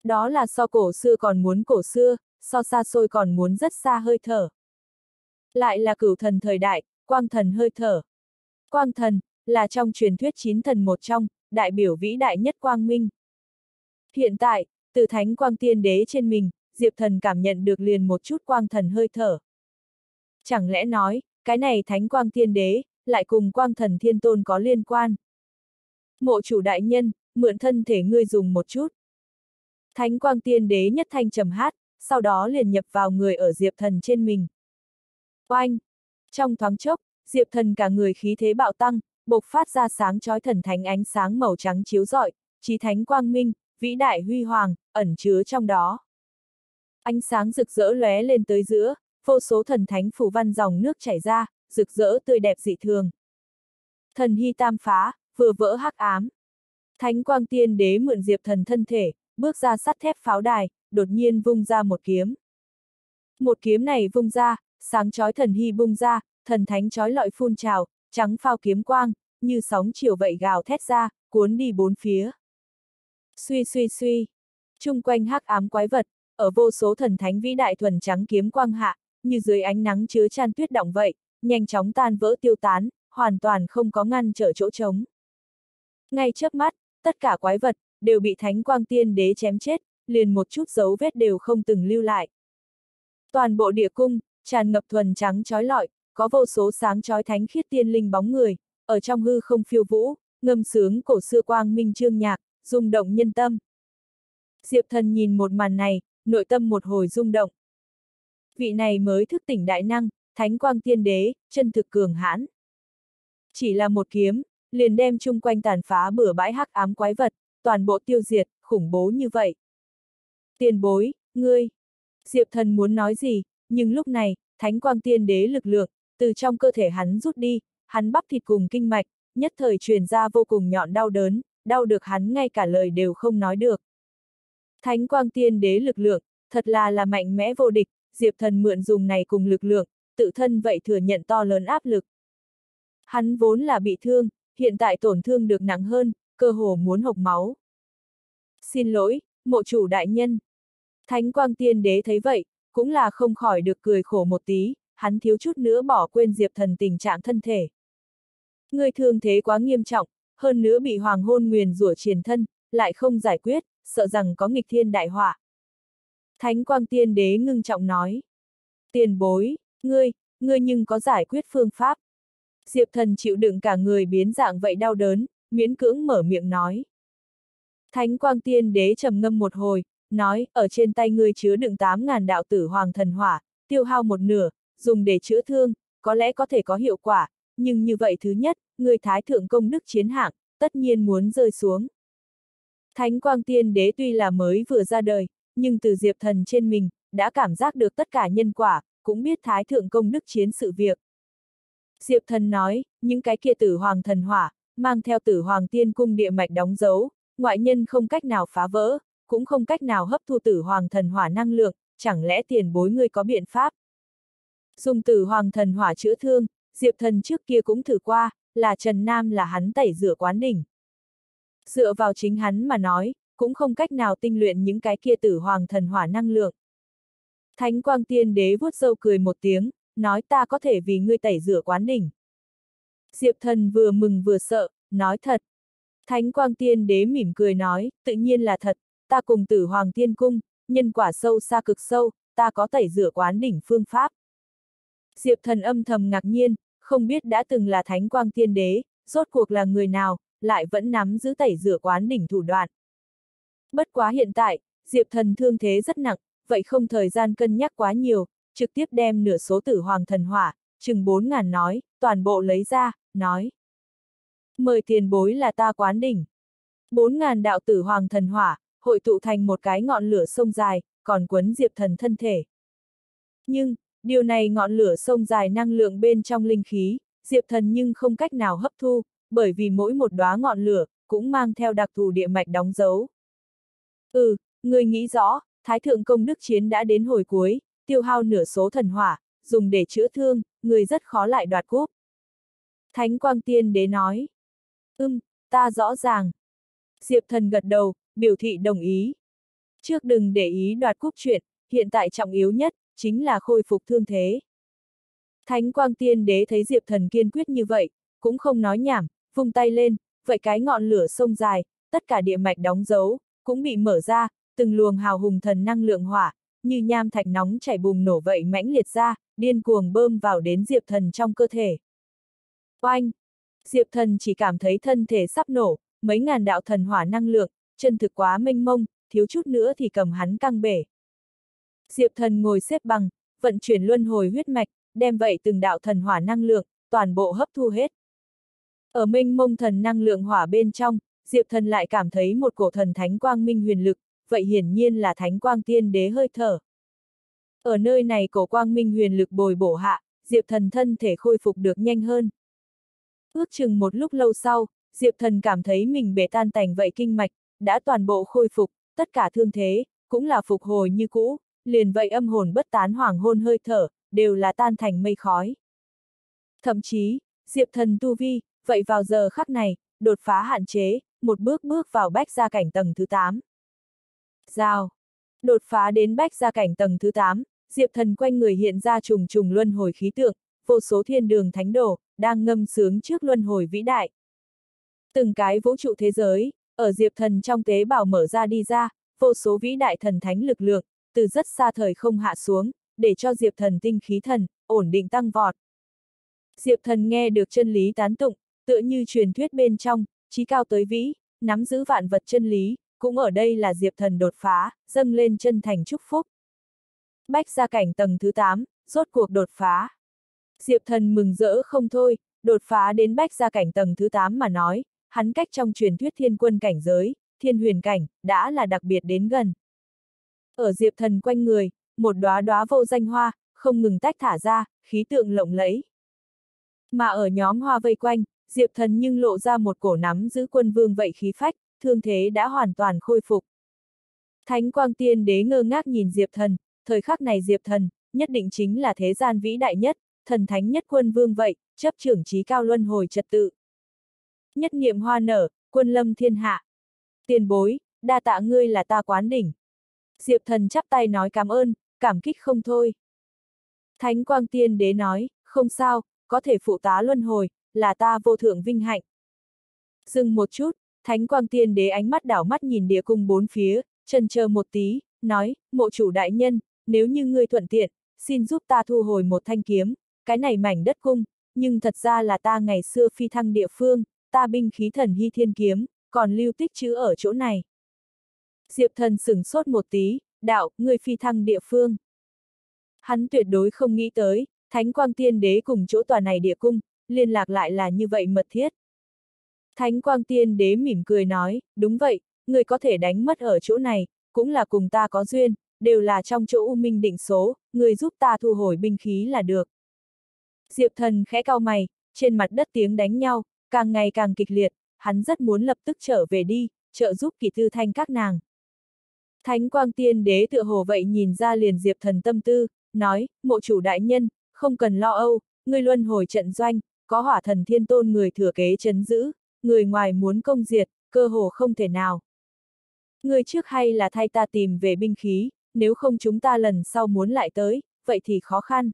Đó là so cổ xưa còn muốn cổ xưa, so xa xôi còn muốn rất xa hơi thở. Lại là cửu thần thời đại, quang thần hơi thở. Quang thần, là trong truyền thuyết chín thần một trong, đại biểu vĩ đại nhất quang minh. Hiện tại, từ thánh quang tiên đế trên mình, Diệp thần cảm nhận được liền một chút quang thần hơi thở. Chẳng lẽ nói, cái này thánh quang tiên đế, lại cùng quang thần thiên tôn có liên quan. Mộ chủ đại nhân, mượn thân thể ngươi dùng một chút. Thánh quang tiên đế nhất thanh trầm hát, sau đó liền nhập vào người ở Diệp thần trên mình. Oanh! Trong thoáng chốc, Diệp thần cả người khí thế bạo tăng, bộc phát ra sáng chói thần thánh ánh sáng màu trắng chiếu rọi, trí thánh quang minh, vĩ đại huy hoàng, ẩn chứa trong đó. Ánh sáng rực rỡ lóe lên tới giữa, vô số thần thánh phủ văn dòng nước chảy ra, rực rỡ tươi đẹp dị thường. Thần hy tam phá, vừa vỡ hắc ám. Thánh quang tiên đế mượn diệp thần thân thể, bước ra sắt thép pháo đài, đột nhiên vung ra một kiếm. Một kiếm này vung ra, sáng chói thần hy bung ra, thần thánh chói lọi phun trào, trắng phao kiếm quang, như sóng chiều vậy gào thét ra, cuốn đi bốn phía. Suy suy suy, chung quanh hắc ám quái vật, ở vô số thần thánh vĩ đại thuần trắng kiếm quang hạ, như dưới ánh nắng chứa chan tuyết động vậy, nhanh chóng tan vỡ tiêu tán, hoàn toàn không có ngăn trở chỗ trống. Ngay trước mắt, tất cả quái vật, đều bị thánh quang tiên đế chém chết, liền một chút dấu vết đều không từng lưu lại. Toàn bộ địa cung, tràn ngập thuần trắng trói lọi, có vô số sáng chói thánh khiết tiên linh bóng người, ở trong hư không phiêu vũ, ngâm sướng cổ xưa quang minh trương nhạc, rung động nhân tâm. Diệp thần nhìn một màn này, nội tâm một hồi rung động. Vị này mới thức tỉnh đại năng, thánh quang tiên đế, chân thực cường hãn. Chỉ là một kiếm, liền đem chung quanh tàn phá bửa bãi hắc ám quái vật, toàn bộ tiêu diệt, khủng bố như vậy. Tiền bối, ngươi. Diệp thần muốn nói gì, nhưng lúc này, thánh quang tiên đế lực lượng, từ trong cơ thể hắn rút đi, hắn bắp thịt cùng kinh mạch, nhất thời truyền ra vô cùng nhọn đau đớn, đau được hắn ngay cả lời đều không nói được. Thánh quang tiên đế lực lượng, thật là là mạnh mẽ vô địch, Diệp thần mượn dùng này cùng lực lượng, tự thân vậy thừa nhận to lớn áp lực. Hắn vốn là bị thương, hiện tại tổn thương được nặng hơn, cơ hồ muốn hộc máu. Xin lỗi, mộ chủ đại nhân. Thánh quang tiên đế thấy vậy, cũng là không khỏi được cười khổ một tí, hắn thiếu chút nữa bỏ quên Diệp thần tình trạng thân thể. Người thương thế quá nghiêm trọng, hơn nữa bị hoàng hôn nguyền rủa triền thân, lại không giải quyết, sợ rằng có nghịch thiên đại họa. Thánh quang tiên đế ngưng trọng nói. Tiền bối, ngươi, ngươi nhưng có giải quyết phương pháp. Diệp thần chịu đựng cả người biến dạng vậy đau đớn, miễn cưỡng mở miệng nói. Thánh quang tiên đế trầm ngâm một hồi, nói, ở trên tay ngươi chứa đựng 8.000 đạo tử hoàng thần hỏa, tiêu hao một nửa, dùng để chữa thương, có lẽ có thể có hiệu quả, nhưng như vậy thứ nhất, người thái thượng công đức chiến hạng, tất nhiên muốn rơi xuống. Thánh quang tiên đế tuy là mới vừa ra đời, nhưng từ diệp thần trên mình, đã cảm giác được tất cả nhân quả, cũng biết thái thượng công đức chiến sự việc. Diệp thần nói, những cái kia tử hoàng thần hỏa, mang theo tử hoàng tiên cung địa mạch đóng dấu, ngoại nhân không cách nào phá vỡ, cũng không cách nào hấp thu tử hoàng thần hỏa năng lượng, chẳng lẽ tiền bối ngươi có biện pháp? Dùng tử hoàng thần hỏa chữa thương, Diệp thần trước kia cũng thử qua, là Trần Nam là hắn tẩy rửa quán đỉnh. Dựa vào chính hắn mà nói, cũng không cách nào tinh luyện những cái kia tử hoàng thần hỏa năng lượng. Thánh quang tiên đế vuốt râu cười một tiếng, nói ta có thể vì ngươi tẩy rửa quán đỉnh. Diệp thần vừa mừng vừa sợ, nói thật. Thánh quang tiên đế mỉm cười nói, tự nhiên là thật, ta cùng tử hoàng tiên cung, nhân quả sâu xa cực sâu, ta có tẩy rửa quán đỉnh phương pháp. Diệp thần âm thầm ngạc nhiên, không biết đã từng là thánh quang tiên đế, rốt cuộc là người nào, lại vẫn nắm giữ tẩy rửa quán đỉnh thủ đoạn. Bất quá hiện tại, Diệp thần thương thế rất nặng, vậy không thời gian cân nhắc quá nhiều, trực tiếp đem nửa số tử hoàng thần hỏa, chừng bốn ngàn nói, toàn bộ lấy ra, nói. Mời tiền bối là ta quán đỉnh. Bốn ngàn đạo tử hoàng thần hỏa, hội tụ thành một cái ngọn lửa sông dài, còn quấn diệp thần thân thể. Nhưng, điều này ngọn lửa sông dài năng lượng bên trong linh khí, diệp thần nhưng không cách nào hấp thu, bởi vì mỗi một đóa ngọn lửa, cũng mang theo đặc thù địa mạch đóng dấu. Ừ, người nghĩ rõ, Thái thượng công đức chiến đã đến hồi cuối, tiêu hao nửa số thần hỏa, dùng để chữa thương, người rất khó lại đoạt cúp. Thánh quang tiên đế nói. Ưm, ta rõ ràng. Diệp thần gật đầu, biểu thị đồng ý. Trước đừng để ý đoạt cúp chuyện, hiện tại trọng yếu nhất, chính là khôi phục thương thế. Thánh quang tiên đế thấy Diệp thần kiên quyết như vậy, cũng không nói nhảm, vung tay lên, vậy cái ngọn lửa sông dài, tất cả địa mạch đóng dấu, cũng bị mở ra, từng luồng hào hùng thần năng lượng hỏa, như nham thạch nóng chảy bùng nổ vậy mãnh liệt ra, điên cuồng bơm vào đến Diệp Thần trong cơ thể. Oanh! Diệp Thần chỉ cảm thấy thân thể sắp nổ, mấy ngàn đạo thần hỏa năng lượng, chân thực quá mênh mông, thiếu chút nữa thì cầm hắn căng bể. Diệp Thần ngồi xếp bằng, vận chuyển luân hồi huyết mạch, đem vậy từng đạo thần hỏa năng lượng, toàn bộ hấp thu hết. Ở mênh mông thần năng lượng hỏa bên trong, Diệp Thần lại cảm thấy một cổ thần thánh quang minh huyền lực, vậy hiển nhiên là thánh quang tiên đế hơi thở. Ở nơi này cổ quang minh huyền lực bồi bổ hạ, Diệp thần thân thể khôi phục được nhanh hơn. Ước chừng một lúc lâu sau, Diệp thần cảm thấy mình bể tan tành vậy kinh mạch, đã toàn bộ khôi phục, tất cả thương thế, cũng là phục hồi như cũ, liền vậy âm hồn bất tán hoàng hôn hơi thở, đều là tan thành mây khói. Thậm chí, Diệp thần tu vi, vậy vào giờ khắc này, đột phá hạn chế, một bước bước vào bách gia cảnh tầng thứ 8. Giao. Đột phá đến bách gia cảnh tầng thứ 8, Diệp Thần quanh người hiện ra trùng trùng luân hồi khí tượng, vô số thiên đường thánh đồ, đang ngâm sướng trước luân hồi vĩ đại. Từng cái vũ trụ thế giới, ở Diệp Thần trong tế bào mở ra đi ra, vô số vĩ đại thần thánh lực lượng, từ rất xa thời không hạ xuống, để cho Diệp Thần tinh khí thần, ổn định tăng vọt. Diệp Thần nghe được chân lý tán tụng, tựa như truyền thuyết bên trong, trí cao tới vĩ, nắm giữ vạn vật chân lý, cũng ở đây là Diệp Thần đột phá, dâng lên chân thành chúc phúc. Bách gia cảnh tầng thứ 8, rốt cuộc đột phá. Diệp Thần mừng rỡ không thôi, đột phá đến bách gia cảnh tầng thứ 8 mà nói, hắn cách trong truyền thuyết thiên quân cảnh giới, thiên huyền cảnh, đã là đặc biệt đến gần. Ở Diệp Thần quanh người, một đóa đóa vô danh hoa, không ngừng tách thả ra, khí tượng lộng lẫy. Mà ở nhóm hoa vây quanh, Diệp Thần nhưng lộ ra một cổ nắm giữ quân vương vậy khí phách, thương thế đã hoàn toàn khôi phục. Thánh quang tiên đế ngơ ngác nhìn Diệp Thần, thời khắc này Diệp Thần, nhất định chính là thế gian vĩ đại nhất, thần thánh nhất quân vương vậy, chấp trưởng trí cao luân hồi trật tự. Nhất niệm hoa nở, quân lâm thiên hạ. Tiền bối, đa tạ ngươi là ta quán đỉnh. Diệp Thần chắp tay nói cảm ơn, cảm kích không thôi. Thánh quang tiên đế nói, không sao, có thể phụ tá luân hồi, là ta vô thượng vinh hạnh. Dừng một chút, Thánh quang tiên đế ánh mắt đảo mắt nhìn địa cung bốn phía, chân chờ một tí, nói, mộ chủ đại nhân, nếu như ngươi thuận tiện, xin giúp ta thu hồi một thanh kiếm, cái này mảnh đất cung, nhưng thật ra là ta ngày xưa phi thăng địa phương, ta binh khí thần hy thiên kiếm, còn lưu tích chữ ở chỗ này. Diệp thần sửng sốt một tí, đạo, người phi thăng địa phương. Hắn tuyệt đối không nghĩ tới, Thánh Quang Tiên Đế cùng chỗ tòa này địa cung, liên lạc lại là như vậy mật thiết. Thánh Quang Tiên Đế mỉm cười nói, đúng vậy, người có thể đánh mất ở chỗ này, cũng là cùng ta có duyên, đều là trong chỗ U Minh định số, người giúp ta thu hồi binh khí là được. Diệp thần khẽ cao mày, trên mặt đất tiếng đánh nhau, càng ngày càng kịch liệt, hắn rất muốn lập tức trở về đi, trợ giúp kỳ tư thanh các nàng. Thánh quang tiên đế tựa hồ vậy nhìn ra liền diệp thần tâm tư, nói, mộ chủ đại nhân, không cần lo âu, người luân hồi trận doanh, có hỏa thần thiên tôn người thừa kế chấn giữ, người ngoài muốn công diệt, cơ hồ không thể nào. Người trước hay là thay ta tìm về binh khí, nếu không chúng ta lần sau muốn lại tới, vậy thì khó khăn.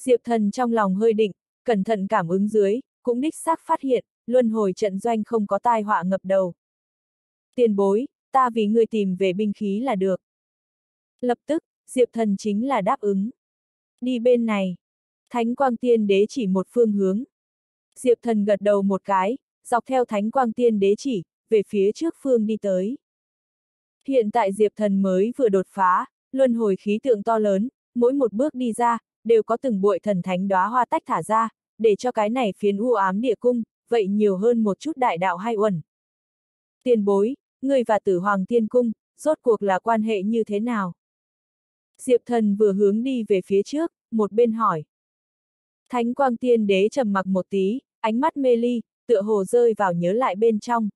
Diệp thần trong lòng hơi định, cẩn thận cảm ứng dưới, cũng đích xác phát hiện, luân hồi trận doanh không có tai họa ngập đầu. Tiền bối, ta vì ngươi tìm về binh khí là được. Lập tức, Diệp thần chính là đáp ứng. Đi bên này. Thánh quang tiên đế chỉ một phương hướng. Diệp thần gật đầu một cái, dọc theo thánh quang tiên đế chỉ, về phía trước phương đi tới. Hiện tại Diệp thần mới vừa đột phá, luân hồi khí tượng to lớn, mỗi một bước đi ra, đều có từng bụi thần thánh đóa hoa tách thả ra, để cho cái này phiến u ám địa cung, vậy nhiều hơn một chút đại đạo hay uẩn. Tiền bối, người và tử hoàng tiên cung, rốt cuộc là quan hệ như thế nào? Diệp thần vừa hướng đi về phía trước, một bên hỏi. Thánh quang tiên đế trầm mặc một tí, ánh mắt mê ly, tựa hồ rơi vào nhớ lại bên trong.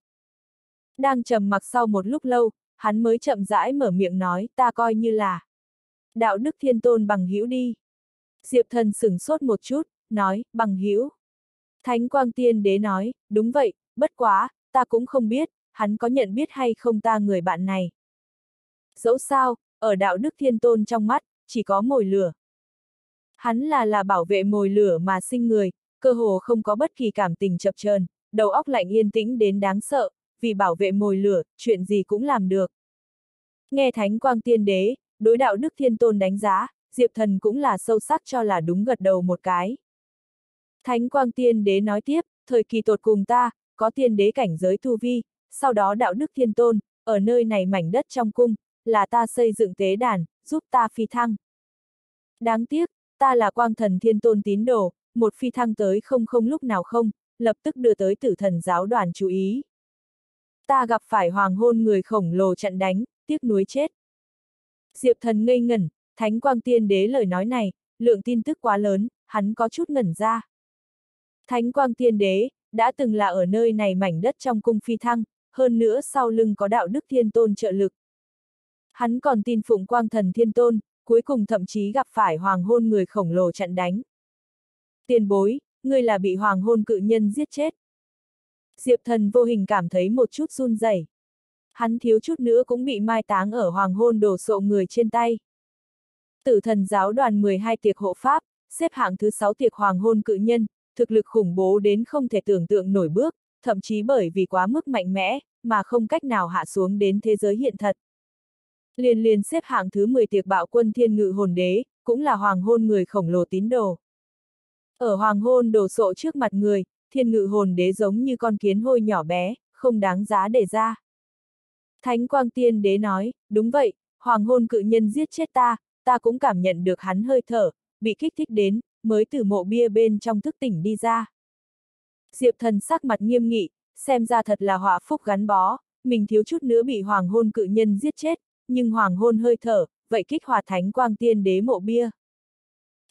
Đang trầm mặc sau một lúc lâu, hắn mới chậm rãi mở miệng nói, ta coi như là đạo đức thiên tôn bằng hữu đi. Diệp thần sửng sốt một chút, nói, bằng hữu. Thánh quang tiên đế nói, đúng vậy, bất quá, ta cũng không biết, hắn có nhận biết hay không ta người bạn này. Dẫu sao, ở đạo đức thiên tôn trong mắt, chỉ có mồi lửa. Hắn là là bảo vệ mồi lửa mà sinh người, cơ hồ không có bất kỳ cảm tình chập chờn, đầu óc lạnh yên tĩnh đến đáng sợ, vì bảo vệ mồi lửa, chuyện gì cũng làm được. Nghe Thánh Quang Tiên Đế, đối đạo Đức Thiên Tôn đánh giá, Diệp Thần cũng là sâu sắc cho là đúng gật đầu một cái. Thánh Quang Tiên Đế nói tiếp, thời kỳ tột cùng ta, có tiên đế cảnh giới tu vi, sau đó đạo Đức Thiên Tôn, ở nơi này mảnh đất trong cung, là ta xây dựng tế đàn, giúp ta phi thăng. Đáng tiếc, ta là quang thần thiên tôn tín đồ, một phi thăng tới không không lúc nào không, lập tức đưa tới tử thần giáo đoàn chú ý. Ta gặp phải hoàng hôn người khổng lồ chặn đánh, tiếc nuối chết. Diệp thần ngây ngẩn, thánh quang tiên đế lời nói này, lượng tin tức quá lớn, hắn có chút ngẩn ra. Thánh quang tiên đế, đã từng là ở nơi này mảnh đất trong cung phi thăng, hơn nữa sau lưng có đạo đức thiên tôn trợ lực. Hắn còn tin phụng quang thần thiên tôn, cuối cùng thậm chí gặp phải hoàng hôn người khổng lồ chặn đánh. Tiền bối, ngươi là bị hoàng hôn cự nhân giết chết. Diệp thần vô hình cảm thấy một chút run rẩy. Hắn thiếu chút nữa cũng bị mai táng ở hoàng hôn đổ sộ người trên tay. Tử thần giáo đoàn 12 tiệc hộ pháp, xếp hạng thứ 6 tiệc hoàng hôn cự nhân, thực lực khủng bố đến không thể tưởng tượng nổi bước, thậm chí bởi vì quá mức mạnh mẽ, mà không cách nào hạ xuống đến thế giới hiện thật. Liên liên xếp hạng thứ 10 tiệc bạo quân thiên ngự hồn đế, cũng là hoàng hôn người khổng lồ tín đồ. Ở hoàng hôn đổ sộ trước mặt người, thiên ngự hồn đế giống như con kiến hôi nhỏ bé, không đáng giá để ra. Thánh quang tiên đế nói, đúng vậy, hoàng hôn cự nhân giết chết ta, ta cũng cảm nhận được hắn hơi thở, bị kích thích đến, mới từ mộ bia bên trong thức tỉnh đi ra. Diệp thần sắc mặt nghiêm nghị, xem ra thật là họa phúc gắn bó, mình thiếu chút nữa bị hoàng hôn cự nhân giết chết, nhưng hoàng hôn hơi thở, vậy kích hoạt thánh quang tiên đế mộ bia.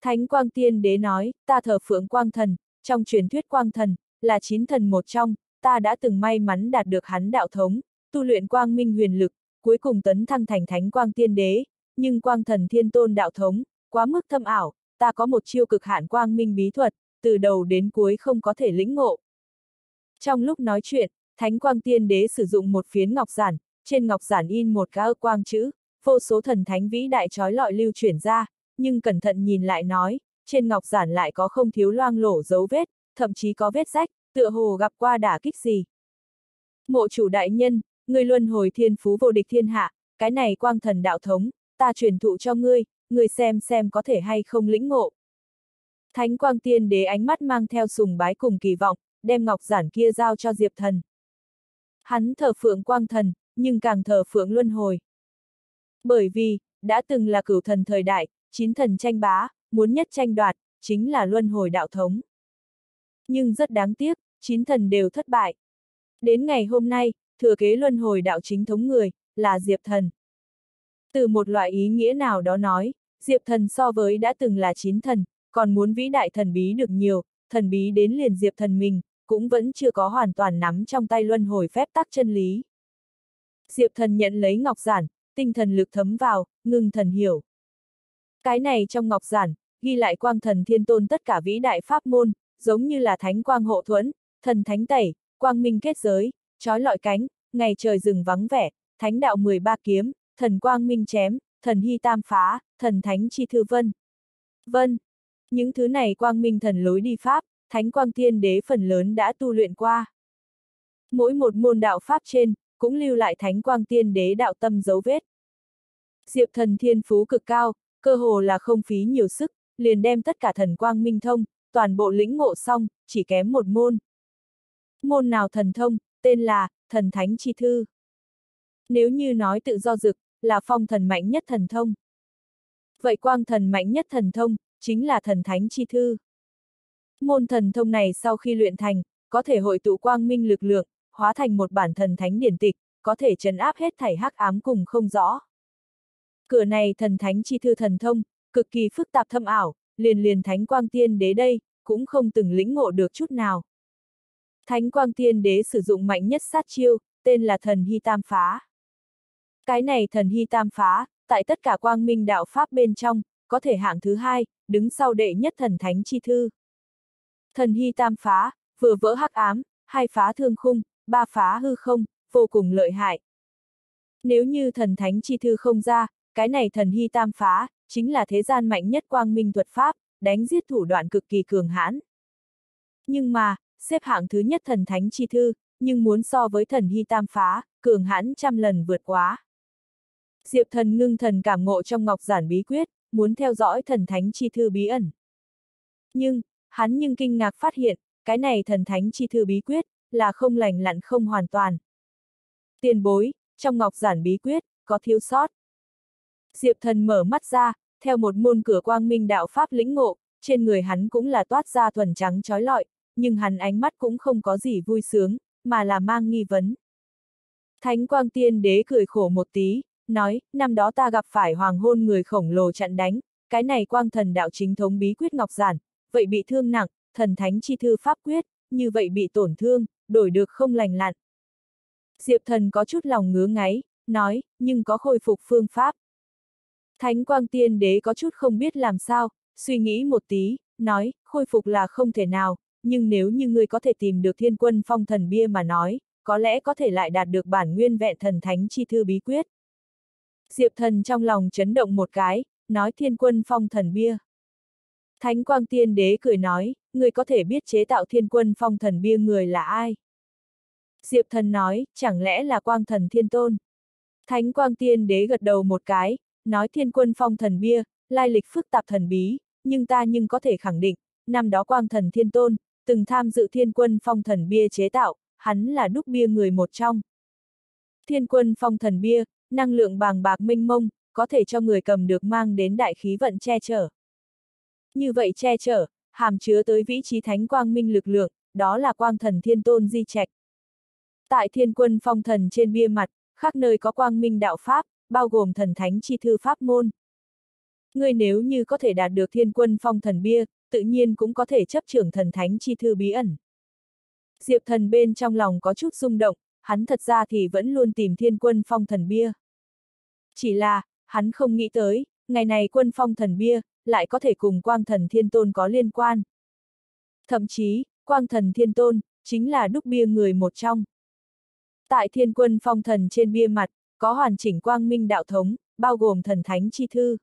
Thánh quang tiên đế nói, ta thờ phượng quang thần, trong truyền thuyết quang thần, là chín thần một trong, ta đã từng may mắn đạt được hắn đạo thống, tu luyện quang minh huyền lực, cuối cùng tấn thăng thành thánh quang tiên đế, nhưng quang thần thiên tôn đạo thống, quá mức thâm ảo, ta có một chiêu cực hạn quang minh bí thuật, từ đầu đến cuối không có thể lĩnh ngộ. Trong lúc nói chuyện, thánh quang tiên đế sử dụng một phiến ngọc giản, trên ngọc giản in một cá quang chữ, vô số thần thánh vĩ đại trói lọi lưu chuyển ra, nhưng cẩn thận nhìn lại nói, trên ngọc giản lại có không thiếu loang lổ dấu vết, thậm chí có vết rách, tựa hồ gặp qua đả kích gì. Mộ chủ đại nhân, người luân hồi thiên phú vô địch thiên hạ, cái này quang thần đạo thống, ta truyền thụ cho ngươi, ngươi xem xem có thể hay không lĩnh ngộ. Thánh quang tiên đế ánh mắt mang theo sùng bái cùng kỳ vọng, đem ngọc giản kia giao cho Diệp thần. Hắn thờ phượng quang thần, nhưng càng thờ phượng luân hồi. Bởi vì, đã từng là cửu thần thời đại, chín thần tranh bá, muốn nhất tranh đoạt, chính là luân hồi đạo thống. Nhưng rất đáng tiếc, chín thần đều thất bại. Đến ngày hôm nay, thừa kế luân hồi đạo chính thống người, là Diệp Thần. Từ một loại ý nghĩa nào đó nói, Diệp Thần so với đã từng là chín thần, còn muốn vĩ đại thần bí được nhiều, thần bí đến liền Diệp Thần mình, cũng vẫn chưa có hoàn toàn nắm trong tay luân hồi phép tắc chân lý. Diệp Thần nhận lấy ngọc giản, tinh thần lực thấm vào, ngưng thần hiểu. Cái này trong ngọc giản, ghi lại quang thần thiên tôn tất cả vĩ đại pháp môn, giống như là thánh quang hộ thuẫn, thần thánh tẩy, quang minh kết giới, trói lọi cánh, ngày trời rừng vắng vẻ, thánh đạo 13 kiếm, thần quang minh chém, thần hy tam phá, thần thánh chi thư vân. Vân. Những thứ này quang minh thần lối đi pháp, thánh quang tiên đế phần lớn đã tu luyện qua. Mỗi một môn đạo pháp trên, cũng lưu lại thánh quang tiên đế đạo tâm dấu vết. Diệp thần thiên phú cực cao, cơ hồ là không phí nhiều sức, liền đem tất cả thần quang minh thông, toàn bộ lĩnh ngộ xong, chỉ kém một môn. Môn nào thần thông, tên là, thần thánh chi thư. Nếu như nói tự do dực, là phong thần mạnh nhất thần thông. Vậy quang thần mạnh nhất thần thông, chính là thần thánh chi thư. Môn thần thông này sau khi luyện thành, có thể hội tụ quang minh lực lượng, hóa thành một bản thần thánh điển tịch, có thể trấn áp hết thảy hắc ám cùng không rõ. Cửa này thần thánh chi thư thần thông, cực kỳ phức tạp thâm ảo, liền liền thánh quang tiên đế đây, cũng không từng lĩnh ngộ được chút nào. Thánh quang tiên đế sử dụng mạnh nhất sát chiêu, tên là thần hy tam phá. Cái này thần hy tam phá, tại tất cả quang minh đạo pháp bên trong, có thể hạng thứ hai, đứng sau đệ nhất thần thánh chi thư. Thần hy tam phá, vừa vỡ hắc ám, hai phá thương khung, ba phá hư không, vô cùng lợi hại. Nếu như thần thánh chi thư không ra, cái này thần hy tam phá, chính là thế gian mạnh nhất quang minh thuật pháp, đánh giết thủ đoạn cực kỳ cường hãn. Nhưng mà, xếp hạng thứ nhất thần thánh chi thư, nhưng muốn so với thần hy tam phá, cường hãn trăm lần vượt quá. Diệp thần ngưng thần cảm ngộ trong ngọc giản bí quyết, muốn theo dõi thần thánh chi thư bí ẩn. Nhưng, hắn nhưng kinh ngạc phát hiện, cái này thần thánh chi thư bí quyết, là không lành lặn không hoàn toàn. Tiền bối, trong ngọc giản bí quyết, có thiếu sót. Diệp thần mở mắt ra, theo một môn cửa quang minh đạo pháp lĩnh ngộ, trên người hắn cũng là toát ra thuần trắng trói lọi, nhưng hắn ánh mắt cũng không có gì vui sướng, mà là mang nghi vấn. Thánh quang tiên đế cười khổ một tí, nói, năm đó ta gặp phải hoàng hôn người khổng lồ chặn đánh, cái này quang thần đạo chính thống bí quyết ngọc giản, vậy bị thương nặng, thần thánh chi thư pháp quyết, như vậy bị tổn thương, đổi được không lành lặn. Diệp thần có chút lòng ngứa ngáy, nói, nhưng có khôi phục phương pháp. Thánh quang tiên đế có chút không biết làm sao, suy nghĩ một tí, nói, khôi phục là không thể nào, nhưng nếu như ngươi có thể tìm được thiên quân phong thần bia mà nói, có lẽ có thể lại đạt được bản nguyên vẹn thần thánh chi thư bí quyết. Diệp thần trong lòng chấn động một cái, nói thiên quân phong thần bia. Thánh quang tiên đế cười nói, người có thể biết chế tạo thiên quân phong thần bia người là ai? Diệp thần nói, chẳng lẽ là quang thần thiên tôn? Thánh quang tiên đế gật đầu một cái, nói thiên quân phong thần bia, lai lịch phức tạp thần bí, nhưng ta nhưng có thể khẳng định, năm đó quang thần thiên tôn, từng tham dự thiên quân phong thần bia chế tạo, hắn là đúc bia người một trong. Thiên quân phong thần bia, năng lượng bàng bạc minh mông, có thể cho người cầm được mang đến đại khí vận che chở. Như vậy che chở, hàm chứa tới vĩ trí thánh quang minh lực lượng, đó là quang thần thiên tôn di trạch. Tại thiên quân phong thần trên bia mặt, khác nơi có quang minh đạo pháp, bao gồm thần thánh chi thư pháp môn. Người nếu như có thể đạt được thiên quân phong thần bia, tự nhiên cũng có thể chấp trưởng thần thánh chi thư bí ẩn. Diệp thần bên trong lòng có chút rung động, hắn thật ra thì vẫn luôn tìm thiên quân phong thần bia. Chỉ là, hắn không nghĩ tới, ngày này quân phong thần bia, lại có thể cùng quang thần thiên tôn có liên quan. Thậm chí, quang thần thiên tôn, chính là đúc bia người một trong. Tại thiên quân phong thần trên bia mặt, có hoàn chỉnh quang minh đạo thống, bao gồm thần thánh chi thư.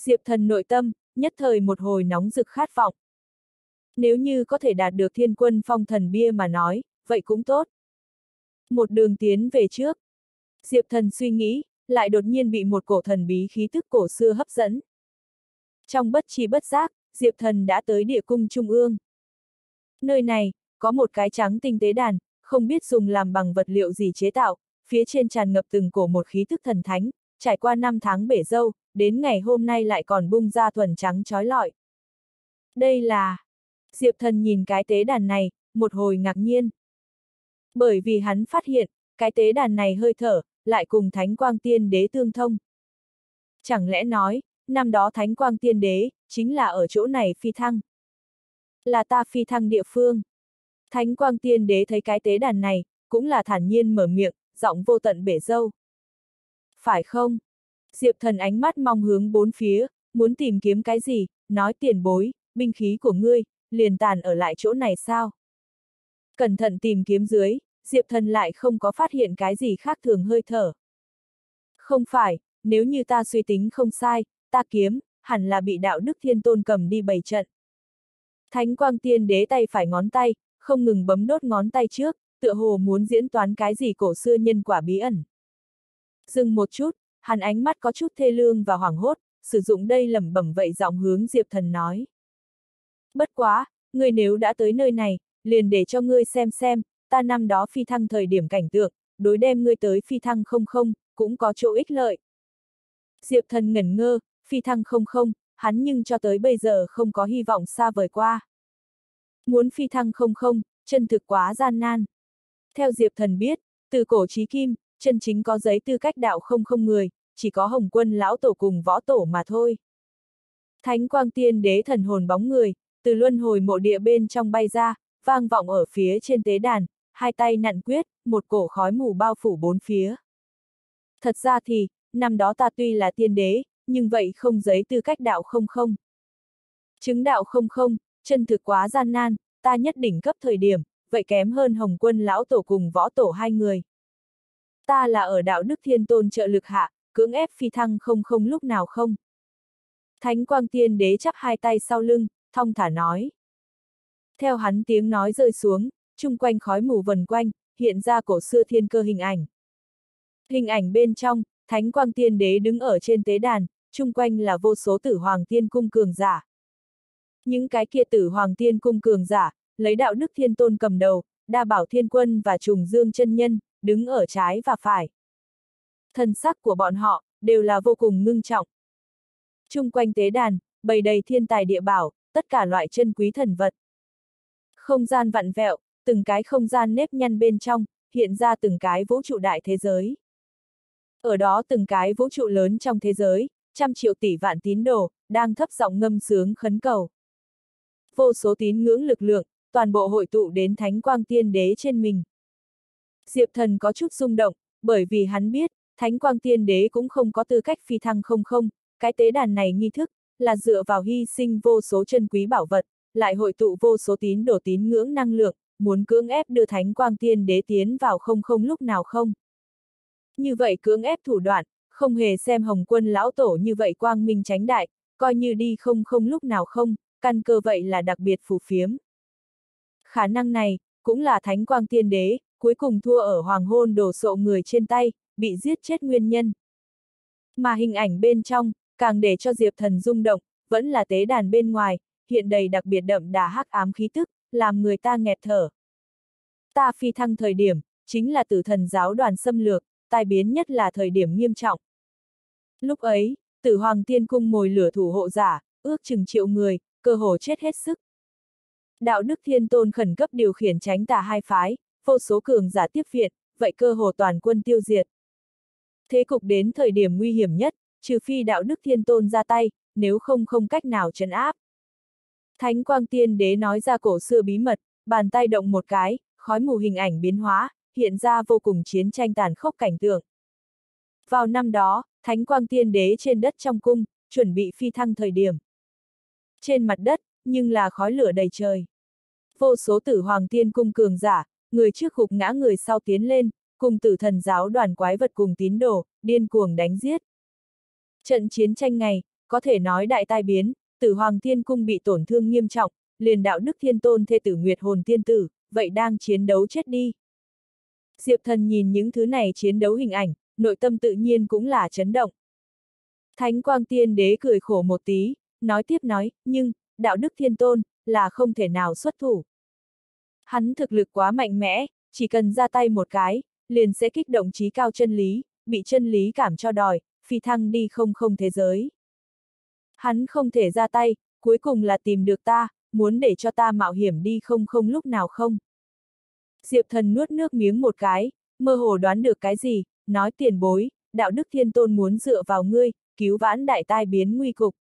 Diệp thần nội tâm, nhất thời một hồi nóng rực khát vọng. Nếu như có thể đạt được thiên quân phong thần bia mà nói, vậy cũng tốt. Một đường tiến về trước. Diệp thần suy nghĩ, lại đột nhiên bị một cổ thần bí khí tức cổ xưa hấp dẫn. Trong bất chi bất giác, Diệp thần đã tới địa cung trung ương. Nơi này, có một cái trắng tinh tế đàn, không biết dùng làm bằng vật liệu gì chế tạo, phía trên tràn ngập từng cổ một khí tức thần thánh, trải qua năm tháng bể dâu, đến ngày hôm nay lại còn bung ra thuần trắng trói lọi. Đây là... Diệp thần nhìn cái tế đàn này, một hồi ngạc nhiên. Bởi vì hắn phát hiện, cái tế đàn này hơi thở, lại cùng Thánh Quang Tiên Đế tương thông. Chẳng lẽ nói, năm đó Thánh Quang Tiên Đế, chính là ở chỗ này phi thăng. Là ta phi thăng địa phương. Thánh Quang Tiên Đế thấy cái tế đàn này, cũng là thản nhiên mở miệng, giọng vô tận bể dâu. Phải không? Diệp thần ánh mắt mong hướng bốn phía, muốn tìm kiếm cái gì, nói tiền bối, binh khí của ngươi, liền tàn ở lại chỗ này sao? Cẩn thận tìm kiếm dưới, Diệp thần lại không có phát hiện cái gì khác thường hơi thở. Không phải, nếu như ta suy tính không sai, ta kiếm, hẳn là bị đạo đức thiên tôn cầm đi bày trận. Thánh quang tiên đế tay phải ngón tay, không ngừng bấm đốt ngón tay trước, tựa hồ muốn diễn toán cái gì cổ xưa nhân quả bí ẩn. Dừng một chút, hắn ánh mắt có chút thê lương và hoảng hốt, sử dụng đây lẩm bẩm vậy giọng hướng Diệp Thần nói. Bất quá, ngươi nếu đã tới nơi này, liền để cho ngươi xem xem, ta năm đó phi thăng thời điểm cảnh tượng, đối đem ngươi tới phi thăng không không, cũng có chỗ ích lợi. Diệp Thần ngẩn ngơ, phi thăng không không, hắn nhưng cho tới bây giờ không có hy vọng xa vời qua. Muốn phi thăng không không, chân thực quá gian nan. Theo Diệp Thần biết, từ cổ chí kim, chân chính có giấy tư cách đạo không không người, chỉ có hồng quân lão tổ cùng võ tổ mà thôi. Thánh quang tiên đế thần hồn bóng người, từ luân hồi mộ địa bên trong bay ra, vang vọng ở phía trên tế đàn, hai tay nặn quyết, một cổ khói mù bao phủ bốn phía. Thật ra thì, năm đó ta tuy là tiên đế, nhưng vậy không giấy tư cách đạo không không. Chứng đạo không không, chân thực quá gian nan, ta nhất đỉnh cấp thời điểm, vậy kém hơn Hồng Quân lão tổ cùng võ tổ hai người. Ta là ở đạo đức thiên tôn trợ lực hạ, cưỡng ép phi thăng không không lúc nào không. Thánh quang tiên đế chắp hai tay sau lưng, thong thả nói. Theo hắn tiếng nói rơi xuống, chung quanh khói mù vần quanh, hiện ra cổ xưa thiên cơ hình ảnh. Hình ảnh bên trong, thánh quang tiên đế đứng ở trên tế đàn, chung quanh là vô số tử hoàng tiên cung cường giả. Những cái kia tử hoàng tiên cung cường giả, lấy đạo đức thiên tôn cầm đầu, đa bảo thiên quân và trùng dương chân nhân, đứng ở trái và phải. Thần sắc của bọn họ, đều là vô cùng ngưng trọng. Trung quanh tế đàn, bày đầy thiên tài địa bảo, tất cả loại chân quý thần vật. Không gian vặn vẹo, từng cái không gian nếp nhăn bên trong, hiện ra từng cái vũ trụ đại thế giới. Ở đó từng cái vũ trụ lớn trong thế giới, trăm triệu tỷ vạn tín đồ, đang thấp giọng ngâm sướng khấn cầu. Vô số tín ngưỡng lực lượng, toàn bộ hội tụ đến thánh quang tiên đế trên mình. Diệp thần có chút rung động, bởi vì hắn biết, thánh quang tiên đế cũng không có tư cách phi thăng không không, cái tế đàn này nghi thức, là dựa vào hy sinh vô số chân quý bảo vật, lại hội tụ vô số tín đồ tín ngưỡng năng lượng, muốn cưỡng ép đưa thánh quang tiên đế tiến vào không không lúc nào không. Như vậy cưỡng ép thủ đoạn, không hề xem hồng quân lão tổ như vậy quang minh tránh đại, coi như đi không không lúc nào không, căn cơ vậy là đặc biệt phù phiếm. Khả năng này, cũng là thánh quang tiên đế, cuối cùng thua ở hoàng hôn đổ sộ người trên tay, bị giết chết nguyên nhân. Mà hình ảnh bên trong, càng để cho Diệp Thần rung động, vẫn là tế đàn bên ngoài, hiện đầy đặc biệt đậm đà hắc ám khí tức, làm người ta nghẹt thở. Ta phi thăng thời điểm, chính là tử thần giáo đoàn xâm lược, tai biến nhất là thời điểm nghiêm trọng. Lúc ấy, tử hoàng tiên cung mồi lửa thủ hộ giả, ước chừng triệu người, cơ hồ chết hết sức. Đạo đức thiên tôn khẩn cấp điều khiển tránh tà hai phái, vô số cường giả tiếp viện, vậy cơ hồ toàn quân tiêu diệt. Thế cục đến thời điểm nguy hiểm nhất, trừ phi đạo đức thiên tôn ra tay, nếu không không cách nào trấn áp. Thánh quang tiên đế nói ra cổ xưa bí mật, bàn tay động một cái, khói mù hình ảnh biến hóa, hiện ra vô cùng chiến tranh tàn khốc cảnh tượng. Vào năm đó, Thánh quang tiên đế trên đất trong cung, chuẩn bị phi thăng thời điểm. Trên mặt đất, nhưng là khói lửa đầy trời. Vô số tử hoàng tiên cung cường giả, người trước gục ngã người sau tiến lên, cùng tử thần giáo đoàn quái vật cùng tín đồ, điên cuồng đánh giết. Trận chiến tranh ngày, có thể nói đại tai biến, tử hoàng Thiên cung bị tổn thương nghiêm trọng, liền đạo đức thiên tôn thê tử nguyệt hồn tiên tử, vậy đang chiến đấu chết đi. Diệp thần nhìn những thứ này chiến đấu hình ảnh, nội tâm tự nhiên cũng là chấn động. Thánh quang tiên đế cười khổ một tí, nói tiếp nói, nhưng, đạo đức thiên tôn, là không thể nào xuất thủ. Hắn thực lực quá mạnh mẽ, chỉ cần ra tay một cái, liền sẽ kích động trí cao chân lý, bị chân lý cảm cho đòi, phi thăng đi không không thế giới. Hắn không thể ra tay, cuối cùng là tìm được ta, muốn để cho ta mạo hiểm đi không không lúc nào không. Diệp thần nuốt nước miếng một cái, mơ hồ đoán được cái gì, nói tiền bối, đạo đức thiên tôn muốn dựa vào ngươi, cứu vãn đại tai biến nguy cục.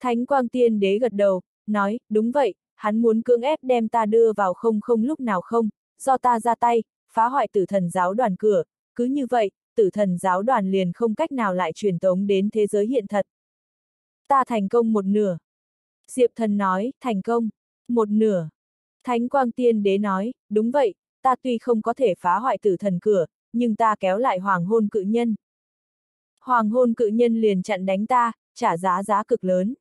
Thánh quang tiên đế gật đầu, nói, đúng vậy, hắn muốn cưỡng ép đem ta đưa vào không không lúc nào không, do ta ra tay, phá hoại tử thần giáo đoàn cửa, cứ như vậy, tử thần giáo đoàn liền không cách nào lại truyền tống đến thế giới hiện thật. Ta thành công một nửa. Diệp thần nói, thành công, một nửa. Thánh quang tiên đế nói, đúng vậy, ta tuy không có thể phá hoại tử thần cửa, nhưng ta kéo lại hoàng hôn cự nhân. Hoàng hôn cự nhân liền chặn đánh ta, trả giá giá cực lớn.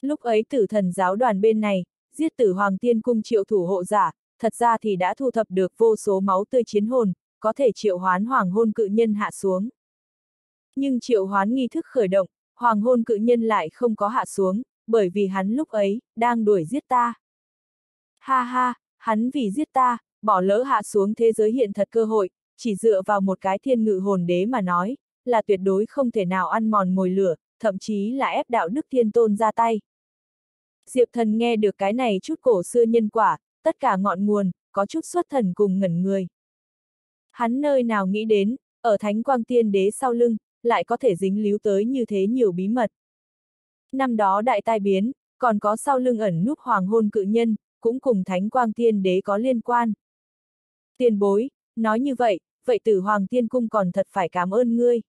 Lúc ấy tử thần giáo đoàn bên này, giết tử hoàng tiên cung triệu thủ hộ giả, thật ra thì đã thu thập được vô số máu tươi chiến hồn, có thể triệu hoán hoàng hôn cự nhân hạ xuống. Nhưng triệu hoán nghi thức khởi động, hoàng hôn cự nhân lại không có hạ xuống, bởi vì hắn lúc ấy, đang đuổi giết ta. Ha ha, hắn vì giết ta, bỏ lỡ hạ xuống thế giới hiện thật cơ hội, chỉ dựa vào một cái thiên ngự hồn đế mà nói, là tuyệt đối không thể nào ăn mòn mồi lửa, thậm chí là ép đạo đức thiên tôn ra tay. Diệp thần nghe được cái này chút cổ xưa nhân quả, tất cả ngọn nguồn, có chút xuất thần cùng ngẩn người. Hắn nơi nào nghĩ đến, ở thánh quang tiên đế sau lưng, lại có thể dính líu tới như thế nhiều bí mật. Năm đó đại tai biến, còn có sau lưng ẩn núp hoàng hôn cự nhân, cũng cùng thánh quang tiên đế có liên quan. Tiền bối, nói như vậy, vậy tử hoàng tiên cung còn thật phải cảm ơn ngươi.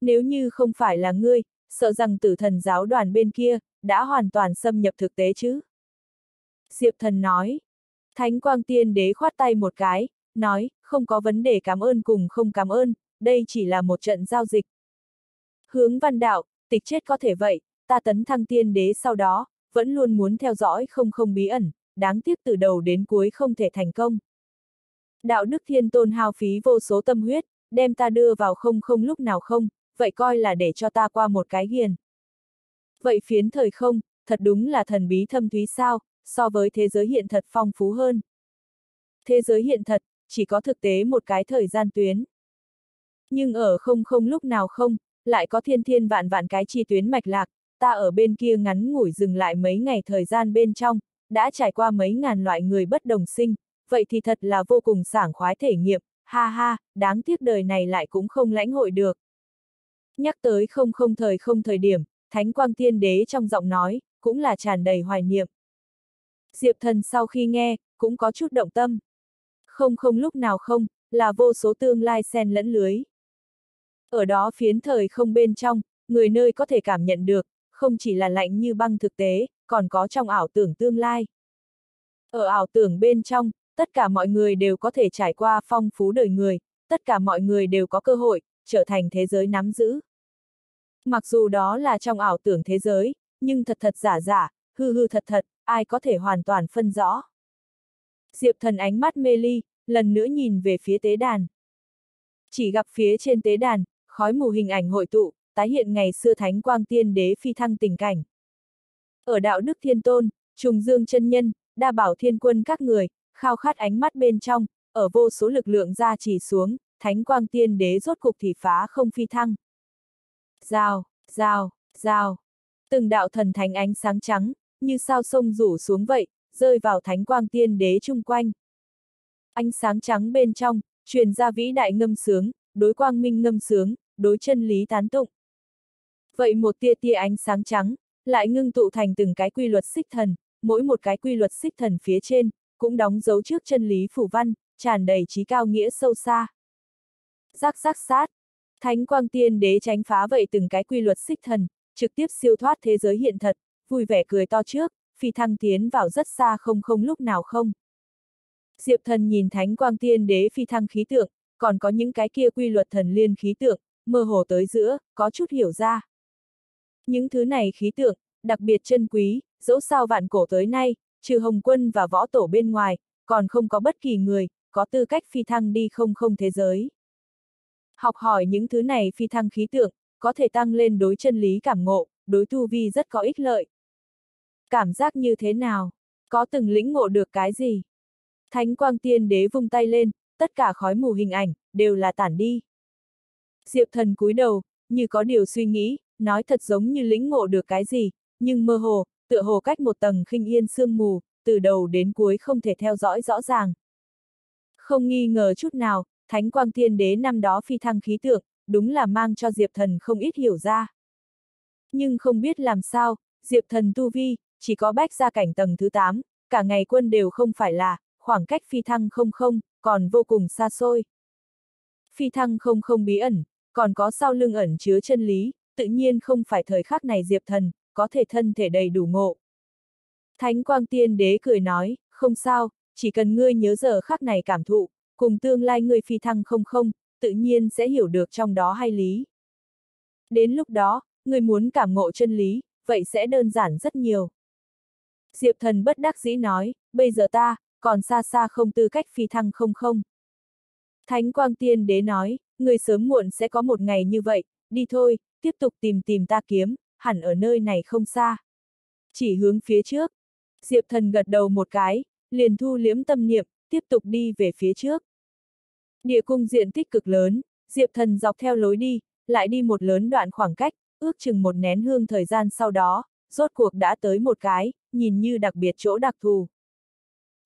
Nếu như không phải là ngươi, sợ rằng tử thần giáo đoàn bên kia, đã hoàn toàn xâm nhập thực tế chứ. Diệp thần nói. Thánh quang tiên đế khoát tay một cái, nói, không có vấn đề cảm ơn cùng không cảm ơn, đây chỉ là một trận giao dịch. Hướng văn đạo, tịch chết có thể vậy, ta tấn thăng tiên đế sau đó, vẫn luôn muốn theo dõi không không bí ẩn, đáng tiếc từ đầu đến cuối không thể thành công. Đạo đức thiên tôn hao phí vô số tâm huyết, đem ta đưa vào không không lúc nào không, vậy coi là để cho ta qua một cái hiền. Vậy phiến thời không, thật đúng là thần bí thâm thúy sao, so với thế giới hiện thật phong phú hơn. Thế giới hiện thật, chỉ có thực tế một cái thời gian tuyến. Nhưng ở không không lúc nào không, lại có thiên thiên vạn vạn cái chi tuyến mạch lạc, ta ở bên kia ngắn ngủi dừng lại mấy ngày thời gian bên trong, đã trải qua mấy ngàn loại người bất đồng sinh, vậy thì thật là vô cùng sảng khoái thể nghiệm, ha ha, đáng tiếc đời này lại cũng không lãnh hội được. Nhắc tới không không thời không thời điểm, Thánh Quang Tiên Đế trong giọng nói, cũng là tràn đầy hoài niệm. Diệp thần sau khi nghe, cũng có chút động tâm. Không không lúc nào không, là vô số tương lai xen lẫn lưới. Ở đó phiến thời không bên trong, người nơi có thể cảm nhận được, không chỉ là lạnh như băng thực tế, còn có trong ảo tưởng tương lai. Ở ảo tưởng bên trong, tất cả mọi người đều có thể trải qua phong phú đời người, tất cả mọi người đều có cơ hội, trở thành thế giới nắm giữ. Mặc dù đó là trong ảo tưởng thế giới, nhưng thật thật giả giả, hư hư thật thật, ai có thể hoàn toàn phân rõ. Diệp thần ánh mắt mê ly, lần nữa nhìn về phía tế đàn. Chỉ gặp phía trên tế đàn, khói mù hình ảnh hội tụ, tái hiện ngày xưa thánh quang tiên đế phi thăng tình cảnh. Ở đạo đức thiên tôn, trùng dương chân nhân, đa bảo thiên quân các người, khao khát ánh mắt bên trong, ở vô số lực lượng ra chỉ xuống, thánh quang tiên đế rốt cục thì phá không phi thăng. Rào, rào, rào. Từng đạo thần thánh ánh sáng trắng, như sao sông rủ xuống vậy, rơi vào thánh quang tiên đế chung quanh. Ánh sáng trắng bên trong, truyền ra vĩ đại ngâm sướng, đối quang minh ngâm sướng, đối chân lý tán tụng. Vậy một tia tia ánh sáng trắng, lại ngưng tụ thành từng cái quy luật xích thần, mỗi một cái quy luật xích thần phía trên, cũng đóng dấu trước chân lý phủ văn, tràn đầy trí cao nghĩa sâu xa. Giác giác sát, thánh quang tiên đế tránh phá vậy từng cái quy luật xích thần, trực tiếp siêu thoát thế giới hiện thật, vui vẻ cười to trước, phi thăng tiến vào rất xa không không lúc nào không. Diệp thần nhìn thánh quang tiên đế phi thăng khí tượng, còn có những cái kia quy luật thần liên khí tượng, mơ hồ tới giữa, có chút hiểu ra. Những thứ này khí tượng, đặc biệt chân quý, dẫu sao vạn cổ tới nay, trừ hồng quân và võ tổ bên ngoài, còn không có bất kỳ người, có tư cách phi thăng đi không không thế giới. Học hỏi những thứ này phi thăng khí tượng, có thể tăng lên đối chân lý cảm ngộ, đối tu vi rất có ích lợi. Cảm giác như thế nào? Có từng lĩnh ngộ được cái gì? Thánh quang tiên đế vung tay lên, tất cả khói mù hình ảnh, đều là tản đi. Diệp thần cúi đầu, như có điều suy nghĩ, nói thật giống như lĩnh ngộ được cái gì, nhưng mơ hồ, tựa hồ cách một tầng khinh yên sương mù, từ đầu đến cuối không thể theo dõi rõ ràng. Không nghi ngờ chút nào, Thánh Quang Thiên Đế năm đó phi thăng khí tượng, đúng là mang cho Diệp Thần không ít hiểu ra. Nhưng không biết làm sao, Diệp Thần tu vi, chỉ có bách ra cảnh tầng thứ 8, cả ngày quân đều không phải là, khoảng cách phi thăng không không, còn vô cùng xa xôi. Phi thăng không không bí ẩn, còn có sau lưng ẩn chứa chân lý, tự nhiên không phải thời khắc này Diệp Thần, có thể thân thể đầy đủ ngộ. Thánh Quang Tiên Đế cười nói, không sao, chỉ cần ngươi nhớ giờ khắc này cảm thụ, cùng tương lai ngươi phi thăng không không, tự nhiên sẽ hiểu được trong đó hay lý. Đến lúc đó, ngươi muốn cảm ngộ chân lý, vậy sẽ đơn giản rất nhiều. Diệp thần bất đắc dĩ nói, bây giờ ta, còn xa xa không tư cách phi thăng không không. Thánh Quang Tiên Đế nói, người sớm muộn sẽ có một ngày như vậy, đi thôi, tiếp tục tìm tìm ta kiếm, hẳn ở nơi này không xa. Chỉ hướng phía trước. Diệp thần gật đầu một cái, liền thu liếm tâm niệm, tiếp tục đi về phía trước. Địa cung diện tích cực lớn, Diệp thần dọc theo lối đi, lại đi một lớn đoạn khoảng cách, ước chừng một nén hương thời gian sau đó, rốt cuộc đã tới một cái, nhìn như đặc biệt chỗ đặc thù.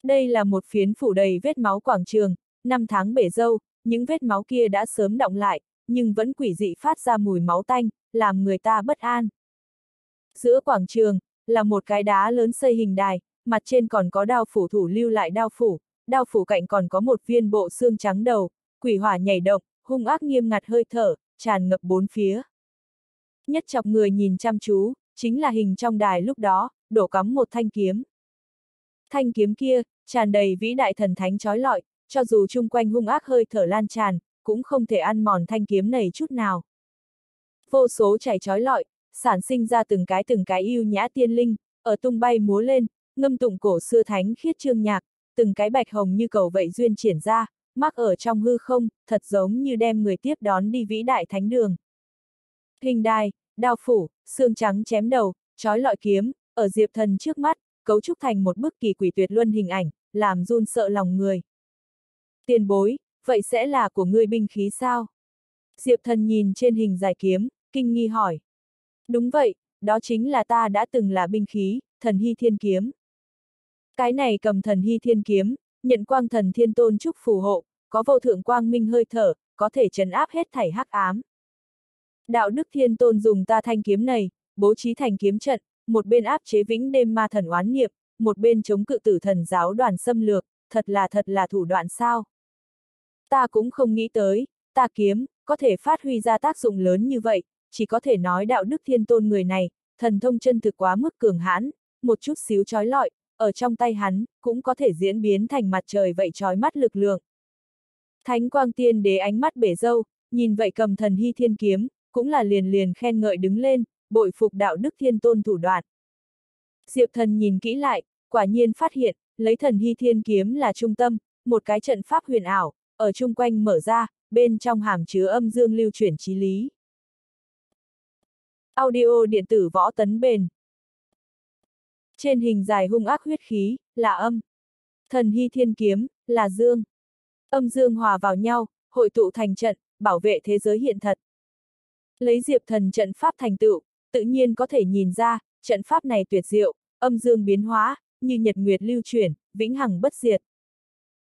Đây là một phiến phủ đầy vết máu quảng trường, năm tháng bể dâu, những vết máu kia đã sớm động lại, nhưng vẫn quỷ dị phát ra mùi máu tanh, làm người ta bất an. Giữa quảng trường, là một cái đá lớn xây hình đài, mặt trên còn có đao phủ thủ lưu lại đao phủ, đao phủ cạnh còn có một viên bộ xương trắng đầu, quỷ hỏa nhảy động, hung ác nghiêm ngặt hơi thở, tràn ngập bốn phía. Nhất chọc người nhìn chăm chú, chính là hình trong đài lúc đó, đổ cắm một thanh kiếm. Thanh kiếm kia, tràn đầy vĩ đại thần thánh trói lọi, cho dù chung quanh hung ác hơi thở lan tràn, cũng không thể ăn mòn thanh kiếm này chút nào. Vô số chảy trói lọi, sản sinh ra từng cái từng cái yêu nhã tiên linh, ở tung bay múa lên, ngâm tụng cổ xưa thánh khiết trương nhạc, từng cái bạch hồng như cầu vậy duyên triển ra, mắc ở trong hư không, thật giống như đem người tiếp đón đi vĩ đại thánh đường. Hình đài, đao phủ, xương trắng chém đầu, trói lọi kiếm, ở diệp thần trước mắt, cấu trúc thành một bức kỳ quỷ tuyệt luân hình ảnh, làm run sợ lòng người. Tiền bối, vậy sẽ là của ngươi binh khí sao? Diệp thần nhìn trên hình dài kiếm, kinh nghi hỏi. Đúng vậy, đó chính là ta đã từng là binh khí, thần hy thiên kiếm. Cái này cầm thần hy thiên kiếm, nhận quang thần thiên tôn trúc phù hộ, có vô thượng quang minh hơi thở, có thể trấn áp hết thảy hắc ám. Đạo đức thiên tôn dùng ta thanh kiếm này, bố trí thành kiếm trận, một bên áp chế vĩnh đêm ma thần oán nghiệp, một bên chống cự tử thần giáo đoàn xâm lược, thật là thật là thủ đoạn sao. Ta cũng không nghĩ tới, ta kiếm, có thể phát huy ra tác dụng lớn như vậy, chỉ có thể nói đạo đức thiên tôn người này, thần thông chân thực quá mức cường hãn, một chút xíu trói lọi, ở trong tay hắn, cũng có thể diễn biến thành mặt trời vậy trói mắt lực lượng. Thánh quang tiên đế ánh mắt bể dâu, nhìn vậy cầm thần hy thiên kiếm, cũng là liền liền khen ngợi đứng lên, bội phục đạo đức thiên tôn thủ đoạn. Diệp thần nhìn kỹ lại, quả nhiên phát hiện, lấy thần hy thiên kiếm là trung tâm, một cái trận pháp huyền ảo, ở chung quanh mở ra, bên trong hàm chứa âm dương lưu chuyển trí lý. Audio điện tử võ tấn bền. Trên hình dài hung ác huyết khí, là âm. Thần hy thiên kiếm, là dương. Âm dương hòa vào nhau, hội tụ thành trận, bảo vệ thế giới hiện thật. Lấy diệp thần trận pháp thành tựu, tự nhiên có thể nhìn ra, trận pháp này tuyệt diệu, âm dương biến hóa, như nhật nguyệt lưu chuyển, vĩnh hằng bất diệt.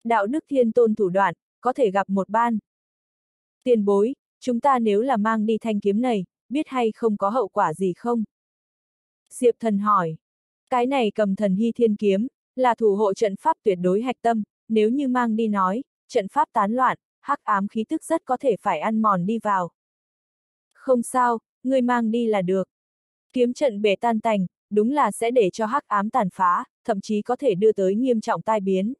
Đạo đức thiên tôn thủ đoạn, có thể gặp một ban. Tiền bối, chúng ta nếu là mang đi thanh kiếm này, biết hay không có hậu quả gì không? Diệp thần hỏi. Cái này cầm thần hy thiên kiếm, là thủ hộ trận pháp tuyệt đối hạch tâm, nếu như mang đi nói, trận pháp tán loạn, hắc ám khí tức rất có thể phải ăn mòn đi vào. Không sao, người mang đi là được. Kiếm trận bể tan tành, đúng là sẽ để cho hắc ám tàn phá, thậm chí có thể đưa tới nghiêm trọng tai biến.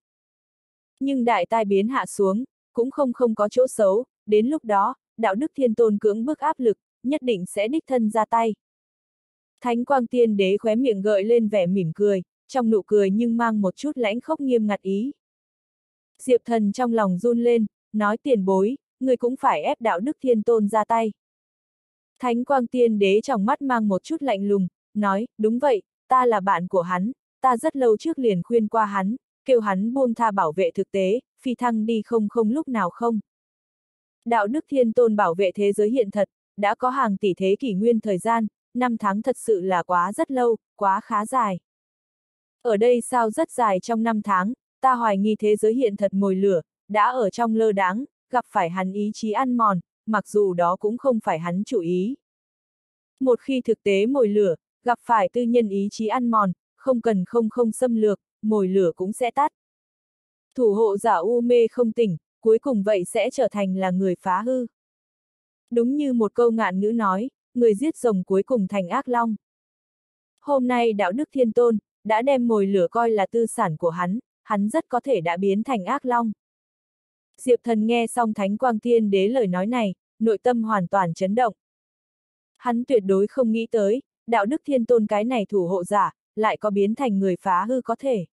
Nhưng đại tai biến hạ xuống, cũng không không có chỗ xấu, đến lúc đó, đạo đức thiên tôn cưỡng bức áp lực, nhất định sẽ đích thân ra tay. Thánh quang tiên đế khóe miệng gợi lên vẻ mỉm cười, trong nụ cười nhưng mang một chút lãnh khốc nghiêm ngặt ý. Diệp thần trong lòng run lên, nói tiền bối, người cũng phải ép đạo đức thiên tôn ra tay. Thánh quang tiên đế trong mắt mang một chút lạnh lùng, nói, đúng vậy, ta là bạn của hắn, ta rất lâu trước liền khuyên qua hắn, kêu hắn buông tha bảo vệ thực tế, phi thăng đi không không lúc nào không. Đạo đức thiên tôn bảo vệ thế giới hiện thật, đã có hàng tỷ thế kỷ nguyên thời gian, năm tháng thật sự là quá rất lâu, quá khá dài. Ở đây sao rất dài trong năm tháng, ta hoài nghi thế giới hiện thật mồi lửa, đã ở trong lơ đáng, gặp phải hắn ý chí ăn mòn, mặc dù đó cũng không phải hắn chủ ý. Một khi thực tế mồi lửa, gặp phải tư nhân ý chí ăn mòn, không cần không không xâm lược, mồi lửa cũng sẽ tắt. Thủ hộ giả u mê không tỉnh, cuối cùng vậy sẽ trở thành là người phá hư. Đúng như một câu ngạn ngữ nói, người giết rồng cuối cùng thành ác long. Hôm nay đạo đức thiên tôn, đã đem mồi lửa coi là tư sản của hắn, hắn rất có thể đã biến thành ác long. Diệp thần nghe xong Thánh Quang Tiên Đế lời nói này, nội tâm hoàn toàn chấn động. Hắn tuyệt đối không nghĩ tới, đạo đức thiên tôn cái này thủ hộ giả, lại có biến thành người phá hư có thể.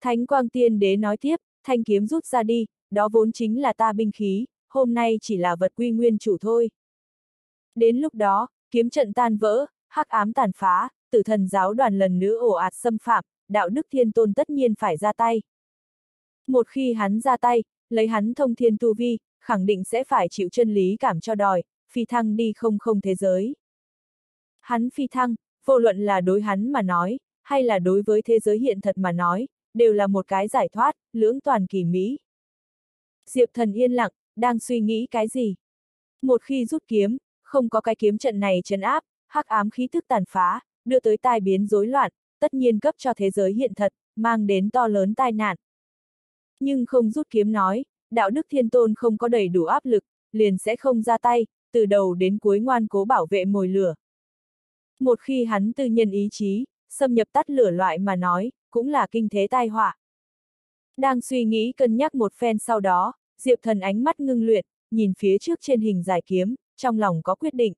Thánh Quang Tiên Đế nói tiếp, thanh kiếm rút ra đi, đó vốn chính là ta binh khí, hôm nay chỉ là vật quy nguyên chủ thôi. Đến lúc đó, kiếm trận tan vỡ, hắc ám tàn phá, tử thần giáo đoàn lần nữa ổ ạt xâm phạm, đạo đức thiên tôn tất nhiên phải ra tay. Một khi hắn ra tay, lấy hắn thông thiên tu vi, khẳng định sẽ phải chịu chân lý cảm cho đòi, phi thăng đi không không thế giới. Hắn phi thăng, vô luận là đối hắn mà nói, hay là đối với thế giới hiện thật mà nói, đều là một cái giải thoát, lưỡng toàn kỳ mỹ. Diệp thần yên lặng, đang suy nghĩ cái gì? Một khi rút kiếm, không có cái kiếm trận này chấn áp, hắc ám khí thức tàn phá, đưa tới tai biến rối loạn, tất nhiên cấp cho thế giới hiện thật, mang đến to lớn tai nạn. Nhưng không rút kiếm nói, đạo đức thiên tôn không có đầy đủ áp lực, liền sẽ không ra tay, từ đầu đến cuối ngoan cố bảo vệ mồi lửa. Một khi hắn tư nhân ý chí, xâm nhập tắt lửa loại mà nói, cũng là kinh thế tai họa. Đang suy nghĩ cân nhắc một phen sau đó, Diệp thần ánh mắt ngưng luyện, nhìn phía trước trên hình giải kiếm, trong lòng có quyết định.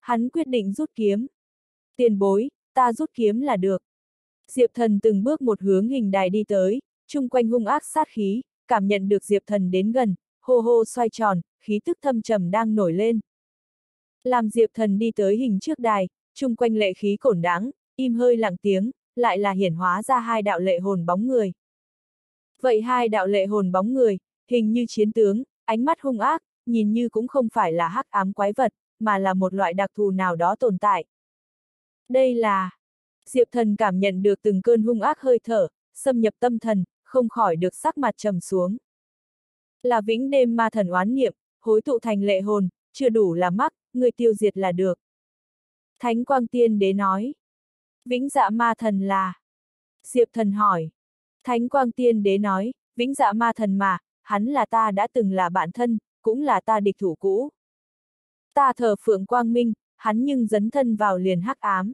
Hắn quyết định rút kiếm. Tiền bối, ta rút kiếm là được. Diệp thần từng bước một hướng hình đài đi tới, chung quanh hung ác sát khí, cảm nhận được Diệp thần đến gần, hô hô xoay tròn, khí tức thâm trầm đang nổi lên. Làm Diệp thần đi tới hình trước đài, chung quanh lệ khí cổn đáng, im hơi lặng tiếng, lại là hiển hóa ra hai đạo lệ hồn bóng người. Vậy hai đạo lệ hồn bóng người, hình như chiến tướng, ánh mắt hung ác, nhìn như cũng không phải là hắc ám quái vật, mà là một loại đặc thù nào đó tồn tại. Đây là... Diệp thần cảm nhận được từng cơn hung ác hơi thở, xâm nhập tâm thần, không khỏi được sắc mặt trầm xuống. Là vĩnh đêm ma thần oán niệm, hối tụ thành lệ hồn, chưa đủ là mắc, người tiêu diệt là được. Thánh quang tiên đế nói. Vĩnh dạ ma thần là... Diệp thần hỏi. Thánh quang tiên đế nói, vĩnh dạ ma thần mà, hắn là ta đã từng là bạn thân, cũng là ta địch thủ cũ. Ta thờ phượng quang minh, hắn nhưng dấn thân vào liền hắc ám.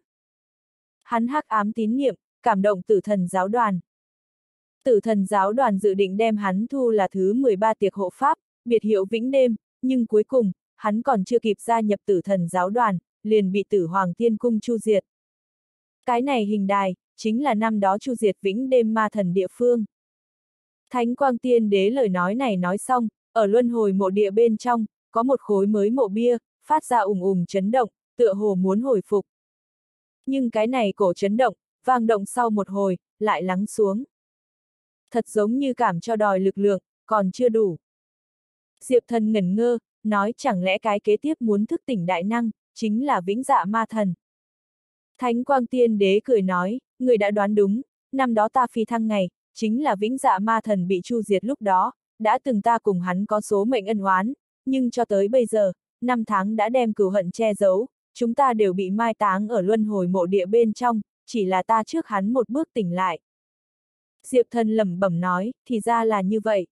Hắn hắc ám tín niệm, cảm động tử thần giáo đoàn. Tử thần giáo đoàn dự định đem hắn thu là thứ 13 tiệc hộ pháp, biệt hiệu vĩnh đêm, nhưng cuối cùng, hắn còn chưa kịp gia nhập tử thần giáo đoàn, liền bị tử hoàng tiên cung chu diệt. Cái này hình đài, chính là năm đó chu diệt vĩnh đêm ma thần địa phương. Thánh quang tiên đế lời nói này nói xong, ở luân hồi mộ địa bên trong, có một khối mới mộ bia, phát ra ủng ủng chấn động, tựa hồ muốn hồi phục. Nhưng cái này cổ chấn động, vang động sau một hồi, lại lắng xuống. Thật giống như cảm cho đòi lực lượng, còn chưa đủ. Diệp thần ngẩn ngơ, nói chẳng lẽ cái kế tiếp muốn thức tỉnh đại năng, chính là vĩnh dạ ma thần. Thánh quang tiên đế cười nói, người đã đoán đúng, năm đó ta phi thăng ngày, chính là vĩnh dạ ma thần bị chu diệt lúc đó, đã từng ta cùng hắn có số mệnh ân oán, nhưng cho tới bây giờ, năm tháng đã đem cửu hận che giấu, chúng ta đều bị mai táng ở luân hồi mộ địa bên trong, chỉ là ta trước hắn một bước tỉnh lại. Diệp thần lẩm bẩm nói, thì ra là như vậy.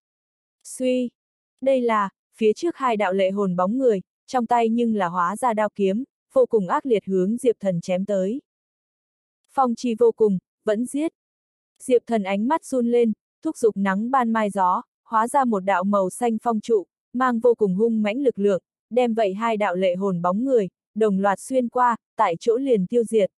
Suy, đây là, phía trước hai đạo lệ hồn bóng người, trong tay nhưng là hóa ra đao kiếm, vô cùng ác liệt hướng Diệp thần chém tới. Phong chi vô cùng, vẫn giết. Diệp thần ánh mắt run lên, thúc giục nắng ban mai gió, hóa ra một đạo màu xanh phong trụ, mang vô cùng hung mãnh lực lượng, đem vậy hai đạo lệ hồn bóng người, đồng loạt xuyên qua, tại chỗ liền tiêu diệt.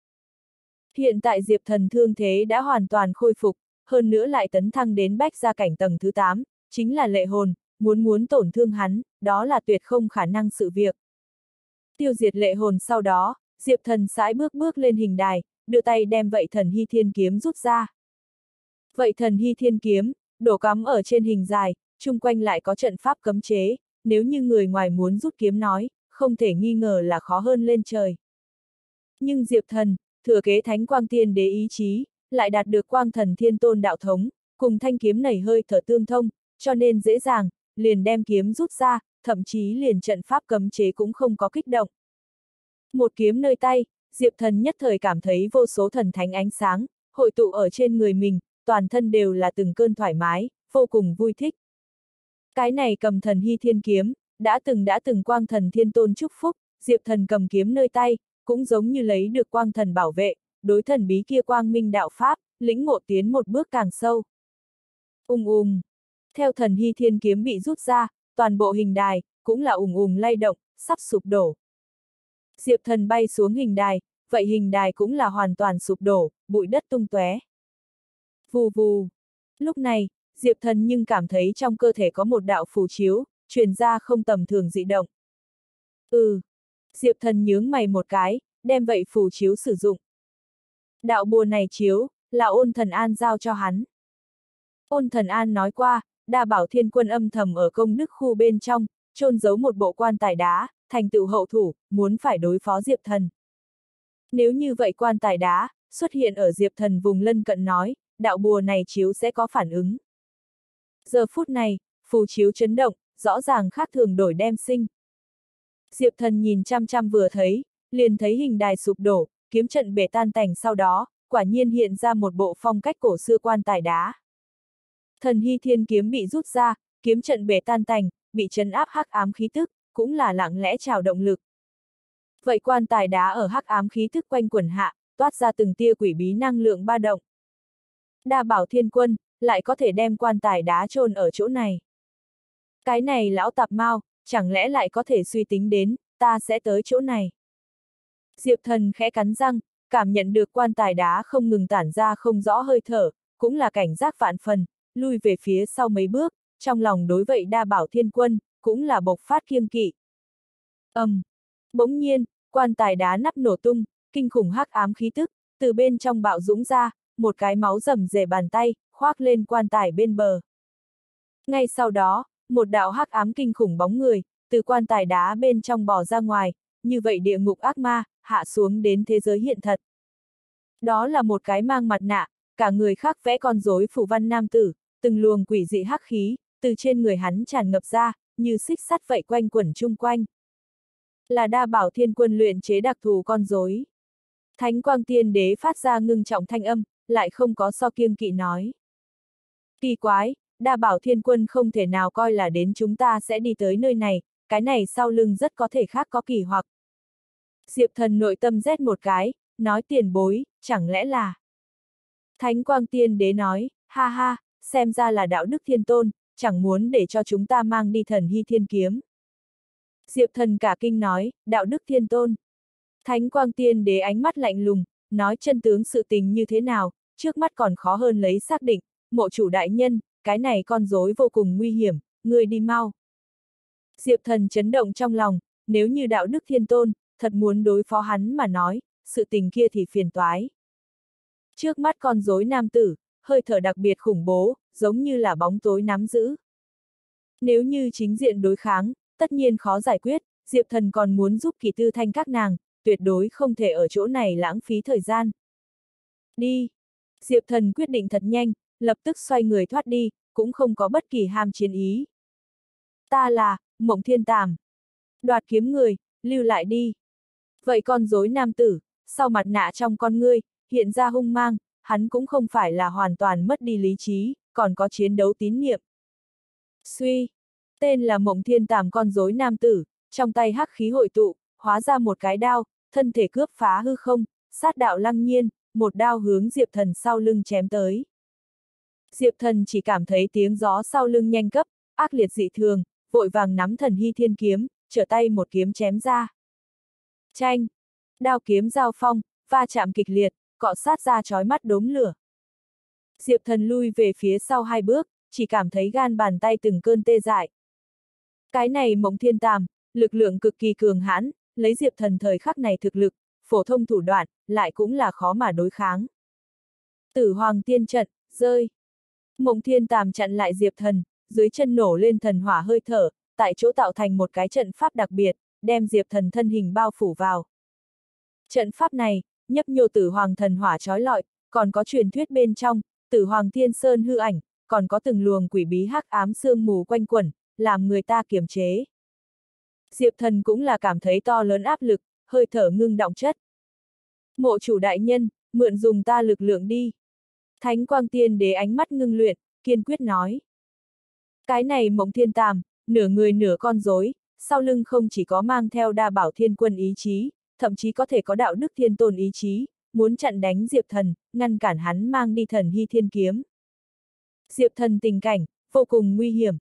Hiện tại Diệp thần thương thế đã hoàn toàn khôi phục, hơn nữa lại tấn thăng đến bách gia cảnh tầng thứ 8, chính là lệ hồn, muốn muốn tổn thương hắn, đó là tuyệt không khả năng sự việc. Tiêu diệt lệ hồn sau đó, Diệp thần sải bước bước lên hình đài, đưa tay đem vậy thần hy thiên kiếm rút ra. Vậy thần hy thiên kiếm, đổ cắm ở trên hình dài, chung quanh lại có trận pháp cấm chế, nếu như người ngoài muốn rút kiếm nói, không thể nghi ngờ là khó hơn lên trời. Nhưng Diệp Thần, thừa kế Thánh Quang Tiên Đế ý chí, lại đạt được Quang Thần Thiên Tôn đạo thống, cùng thanh kiếm này hơi thở tương thông, cho nên dễ dàng, liền đem kiếm rút ra, thậm chí liền trận pháp cấm chế cũng không có kích động. Một kiếm nơi tay, Diệp Thần nhất thời cảm thấy vô số thần thánh ánh sáng, hội tụ ở trên người mình, toàn thân đều là từng cơn thoải mái, vô cùng vui thích. Cái này cầm thần hy thiên kiếm, đã từng đã từng quang thần thiên tôn chúc phúc, Diệp Thần cầm kiếm nơi tay, cũng giống như lấy được quang thần bảo vệ, đối thần bí kia quang minh đạo pháp, lĩnh ngộ tiến một bước càng sâu. Ung ung. Theo thần hy thiên kiếm bị rút ra, toàn bộ hình đài, cũng là ùng ùng lay động, sắp sụp đổ. Diệp thần bay xuống hình đài, vậy hình đài cũng là hoàn toàn sụp đổ, bụi đất tung tóe. Vù vù. Lúc này, Diệp thần nhưng cảm thấy trong cơ thể có một đạo phù chiếu, truyền ra không tầm thường dị động. Ừ. Diệp thần nhướng mày một cái, đem vậy phù chiếu sử dụng. Đạo bùa này chiếu, là ôn thần an giao cho hắn. Ôn thần an nói qua, đa bảo thiên quân âm thầm ở công đức khu bên trong, trôn giấu một bộ quan tài đá, thành tựu hậu thủ, muốn phải đối phó Diệp Thần. Nếu như vậy quan tài đá, xuất hiện ở Diệp Thần vùng lân cận nói, đạo bùa này chiếu sẽ có phản ứng. Giờ phút này, phù chiếu chấn động, rõ ràng khác thường đổi đem sinh. Diệp Thần nhìn chăm chăm vừa thấy, liền thấy hình đài sụp đổ, kiếm trận bể tan tành sau đó, quả nhiên hiện ra một bộ phong cách cổ xưa quan tài đá. Thần hy thiên kiếm bị rút ra, kiếm trận bể tan tành, bị chấn áp hắc ám khí tức, cũng là lặng lẽ trào động lực. Vậy quan tài đá ở hắc ám khí thức quanh quần hạ, toát ra từng tia quỷ bí năng lượng ba động. Đa bảo thiên quân, lại có thể đem quan tài đá chôn ở chỗ này. Cái này lão tạp mau, chẳng lẽ lại có thể suy tính đến, ta sẽ tới chỗ này. Diệp thần khẽ cắn răng, cảm nhận được quan tài đá không ngừng tản ra không rõ hơi thở, cũng là cảnh giác vạn phần, lui về phía sau mấy bước, trong lòng đối vậy đa bảo thiên quân, cũng là bộc phát kiêng kỵ. ầm, um, bỗng nhiên, quan tài đá nắp nổ tung, kinh khủng hắc ám khí tức, từ bên trong bạo dũng ra, một cái máu rầm rề bàn tay, khoác lên quan tài bên bờ. Ngay sau đó, một đạo hắc ám kinh khủng bóng người, từ quan tài đá bên trong bò ra ngoài, như vậy địa ngục ác ma, hạ xuống đến thế giới hiện thật. Đó là một cái mang mặt nạ, cả người khác vẽ con rối phủ văn nam tử, từng luồng quỷ dị hắc khí, từ trên người hắn tràn ngập ra, như xích sắt vậy quanh quẩn chung quanh. Là đa bảo thiên quân luyện chế đặc thù con rối. Thánh quang tiên đế phát ra ngưng trọng thanh âm, lại không có so kiêng kỵ nói. Kỳ quái, đa bảo thiên quân không thể nào coi là đến chúng ta sẽ đi tới nơi này, cái này sau lưng rất có thể khác có kỳ hoặc. Diệp thần nội tâm rét một cái, nói tiền bối, chẳng lẽ là... Thánh quang tiên đế nói, ha ha, xem ra là đạo đức thiên tôn, chẳng muốn để cho chúng ta mang đi thần hy thiên kiếm. Diệp thần cả kinh nói, đạo đức thiên tôn. Thánh quang tiên đế ánh mắt lạnh lùng, nói chân tướng sự tình như thế nào, trước mắt còn khó hơn lấy xác định, mộ chủ đại nhân, cái này con rối vô cùng nguy hiểm, người đi mau. Diệp thần chấn động trong lòng, nếu như đạo đức thiên tôn, thật muốn đối phó hắn mà nói, sự tình kia thì phiền toái. Trước mắt con rối nam tử, hơi thở đặc biệt khủng bố, giống như là bóng tối nắm giữ. Nếu như chính diện đối kháng, tất nhiên khó giải quyết, Diệp Thần còn muốn giúp kỳ tư thanh các nàng, tuyệt đối không thể ở chỗ này lãng phí thời gian. Đi! Diệp Thần quyết định thật nhanh, lập tức xoay người thoát đi, cũng không có bất kỳ ham chiến ý. Ta là, Mộng Thiên Tàm. Đoạt kiếm người, lưu lại đi. Vậy con dối nam tử, sau mặt nạ trong con ngươi, hiện ra hung mang, hắn cũng không phải là hoàn toàn mất đi lý trí, còn có chiến đấu tín niệm. Suy, tên là mộng thiên tàm con rối nam tử, trong tay hắc khí hội tụ, hóa ra một cái đao, thân thể cướp phá hư không, sát đạo lăng nhiên, một đao hướng Diệp Thần sau lưng chém tới. Diệp Thần chỉ cảm thấy tiếng gió sau lưng nhanh cấp, ác liệt dị thường, vội vàng nắm thần hy thiên kiếm, trở tay một kiếm chém ra. Chanh, Đao kiếm giao phong, va chạm kịch liệt, cọ sát ra chói mắt đốm lửa. Diệp thần lui về phía sau hai bước, chỉ cảm thấy gan bàn tay từng cơn tê dại. Cái này mộng thiên tàm, lực lượng cực kỳ cường hãn, lấy diệp thần thời khắc này thực lực, phổ thông thủ đoạn, lại cũng là khó mà đối kháng. Tử hoàng tiên trận, rơi. Mộng thiên tàm chặn lại diệp thần, dưới chân nổ lên thần hỏa hơi thở, tại chỗ tạo thành một cái trận pháp đặc biệt, đem Diệp Thần thân hình bao phủ vào. Trận pháp này, nhấp nhô tử hoàng thần hỏa trói lọi, còn có truyền thuyết bên trong, tử hoàng thiên sơn hư ảnh, còn có từng luồng quỷ bí hắc ám sương mù quanh quẩn, làm người ta kiềm chế. Diệp thần cũng là cảm thấy to lớn áp lực, hơi thở ngưng động chất. Mộ chủ đại nhân, mượn dùng ta lực lượng đi. Thánh quang tiên đế ánh mắt ngưng luyện, kiên quyết nói. Cái này mộng thiên tàm, nửa người nửa con rối, sau lưng không chỉ có mang theo đa bảo thiên quân ý chí, thậm chí có thể có đạo đức thiên tôn ý chí, muốn chặn đánh Diệp Thần, ngăn cản hắn mang đi thần hy thiên kiếm. Diệp Thần tình cảnh, vô cùng nguy hiểm.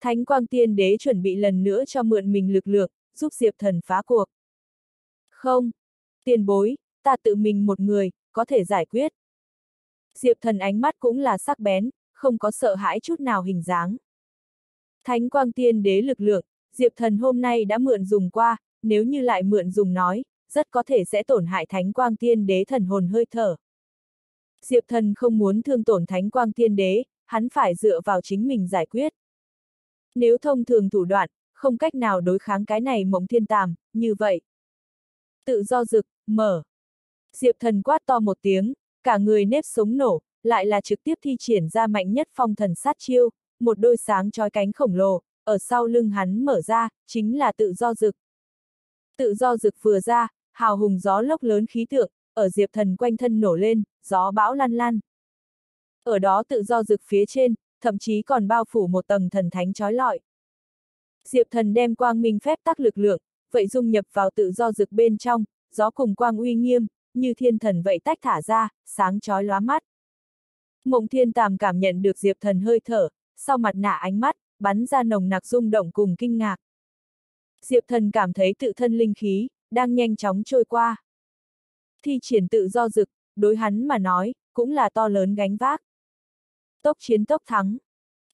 Thánh quang tiên đế chuẩn bị lần nữa cho mượn mình lực lượng, giúp Diệp Thần phá cuộc. Không, tiền bối, ta tự mình một người, có thể giải quyết. Diệp Thần ánh mắt cũng là sắc bén, không có sợ hãi chút nào hình dáng. Thánh quang tiên đế lực lượng, Diệp Thần hôm nay đã mượn dùng qua, nếu như lại mượn dùng nói, rất có thể sẽ tổn hại thánh quang tiên đế thần hồn hơi thở. Diệp thần không muốn thương tổn thánh quang tiên đế, hắn phải dựa vào chính mình giải quyết. Nếu thông thường thủ đoạn, không cách nào đối kháng cái này mộng thiên tàm, như vậy. Tự do rực, mở. Diệp thần quát to một tiếng, cả người nếp sống nổ, lại là trực tiếp thi triển ra mạnh nhất phong thần sát chiêu, một đôi sáng trói cánh khổng lồ, ở sau lưng hắn mở ra, chính là tự do rực. Tự do rực vừa ra, hào hùng gió lốc lớn khí tượng, ở Diệp Thần quanh thân nổ lên, gió bão lăn lăn. Ở đó tự do rực phía trên, thậm chí còn bao phủ một tầng thần thánh trói lọi. Diệp Thần đem quang minh phép tắc lực lượng, vậy dung nhập vào tự do rực bên trong, gió cùng quang uy nghiêm, như thiên thần vậy tách thả ra, sáng chói lóa mắt. Mộng thiên tàm cảm nhận được Diệp Thần hơi thở, sau mặt nạ ánh mắt, bắn ra nồng nặc rung động cùng kinh ngạc. Diệp Thần cảm thấy tự thân linh khí, đang nhanh chóng trôi qua. Thi triển tự do dực, đối hắn mà nói, cũng là to lớn gánh vác. Tốc chiến tốc thắng.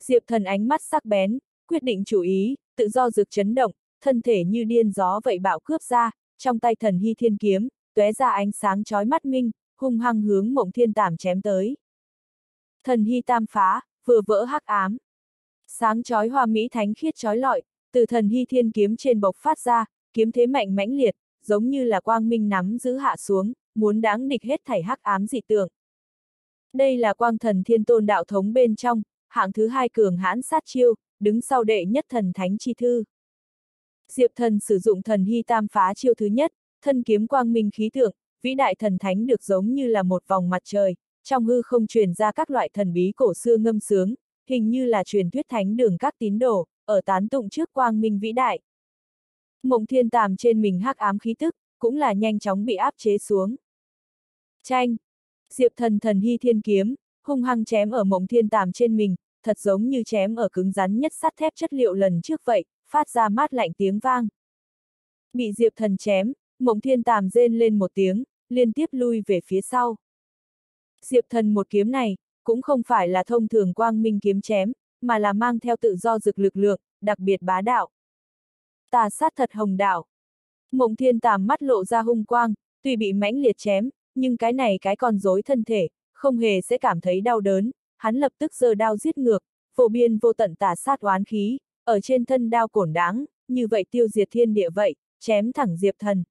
Diệp thần ánh mắt sắc bén, quyết định chủ ý, tự do dực chấn động, thân thể như điên gió vậy bạo cướp ra, trong tay thần hy thiên kiếm, tóe ra ánh sáng chói mắt minh, hung hăng hướng mộng thiên tảm chém tới. Thần hy tam phá, vừa vỡ hắc ám. Sáng chói hoa mỹ thánh khiết chói lọi, từ thần hy thiên kiếm trên bộc phát ra, kiếm thế mạnh mãnh liệt, giống như là quang minh nắm giữ hạ xuống, muốn đáng địch hết thảy hắc ám dị tượng. Đây là quang thần thiên tôn đạo thống bên trong, hạng thứ hai cường hãn sát chiêu, đứng sau đệ nhất thần thánh chi thư. Diệp thần sử dụng thần hy tam phá chiêu thứ nhất, thân kiếm quang minh khí tượng, vĩ đại thần thánh được giống như là một vòng mặt trời, trong hư không truyền ra các loại thần bí cổ xưa ngâm sướng, hình như là truyền thuyết thánh đường các tín đồ, ở tán tụng trước quang minh vĩ đại. Mộng thiên tàm trên mình hắc ám khí tức, cũng là nhanh chóng bị áp chế xuống. Tranh! Diệp thần thần hy thiên kiếm, hung hăng chém ở mộng thiên tàm trên mình, thật giống như chém ở cứng rắn nhất sắt thép chất liệu lần trước vậy, phát ra mát lạnh tiếng vang. Bị diệp thần chém, mộng thiên tàm rên lên một tiếng, liên tiếp lui về phía sau. Diệp thần một kiếm này, cũng không phải là thông thường quang minh kiếm chém, mà là mang theo tự do dực lực lượng, đặc biệt bá đạo. Tà sát thật hồng đạo. Mộng thiên tàm mắt lộ ra hung quang, tuy bị mãnh liệt chém, nhưng cái này cái còn rối thân thể, không hề sẽ cảm thấy đau đớn, hắn lập tức giơ đao giết ngược, phổ biên vô tận tà sát oán khí, ở trên thân đao cổn đáng, như vậy tiêu diệt thiên địa vậy, chém thẳng Diệp thần.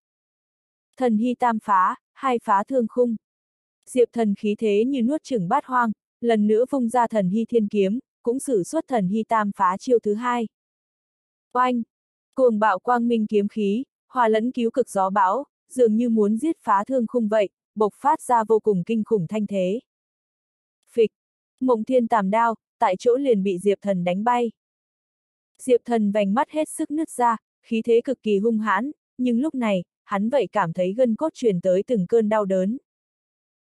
Thần hy tam phá, hai phá thương khung. Diệp thần khí thế như nuốt chửng bát hoang, lần nữa vung ra thần hy thiên kiếm, cũng sử xuất thần hy tam phá chiêu thứ hai. Oanh! Cuồng bạo quang minh kiếm khí, hòa lẫn cứu cực gió bão, dường như muốn giết phá thương khung vậy, bộc phát ra vô cùng kinh khủng thanh thế. Phịch! Mộng thiên tàm đao, tại chỗ liền bị Diệp thần đánh bay. Diệp thần vành mắt hết sức nứt ra, khí thế cực kỳ hung hãn, nhưng lúc này, hắn vậy cảm thấy gân cốt truyền tới từng cơn đau đớn.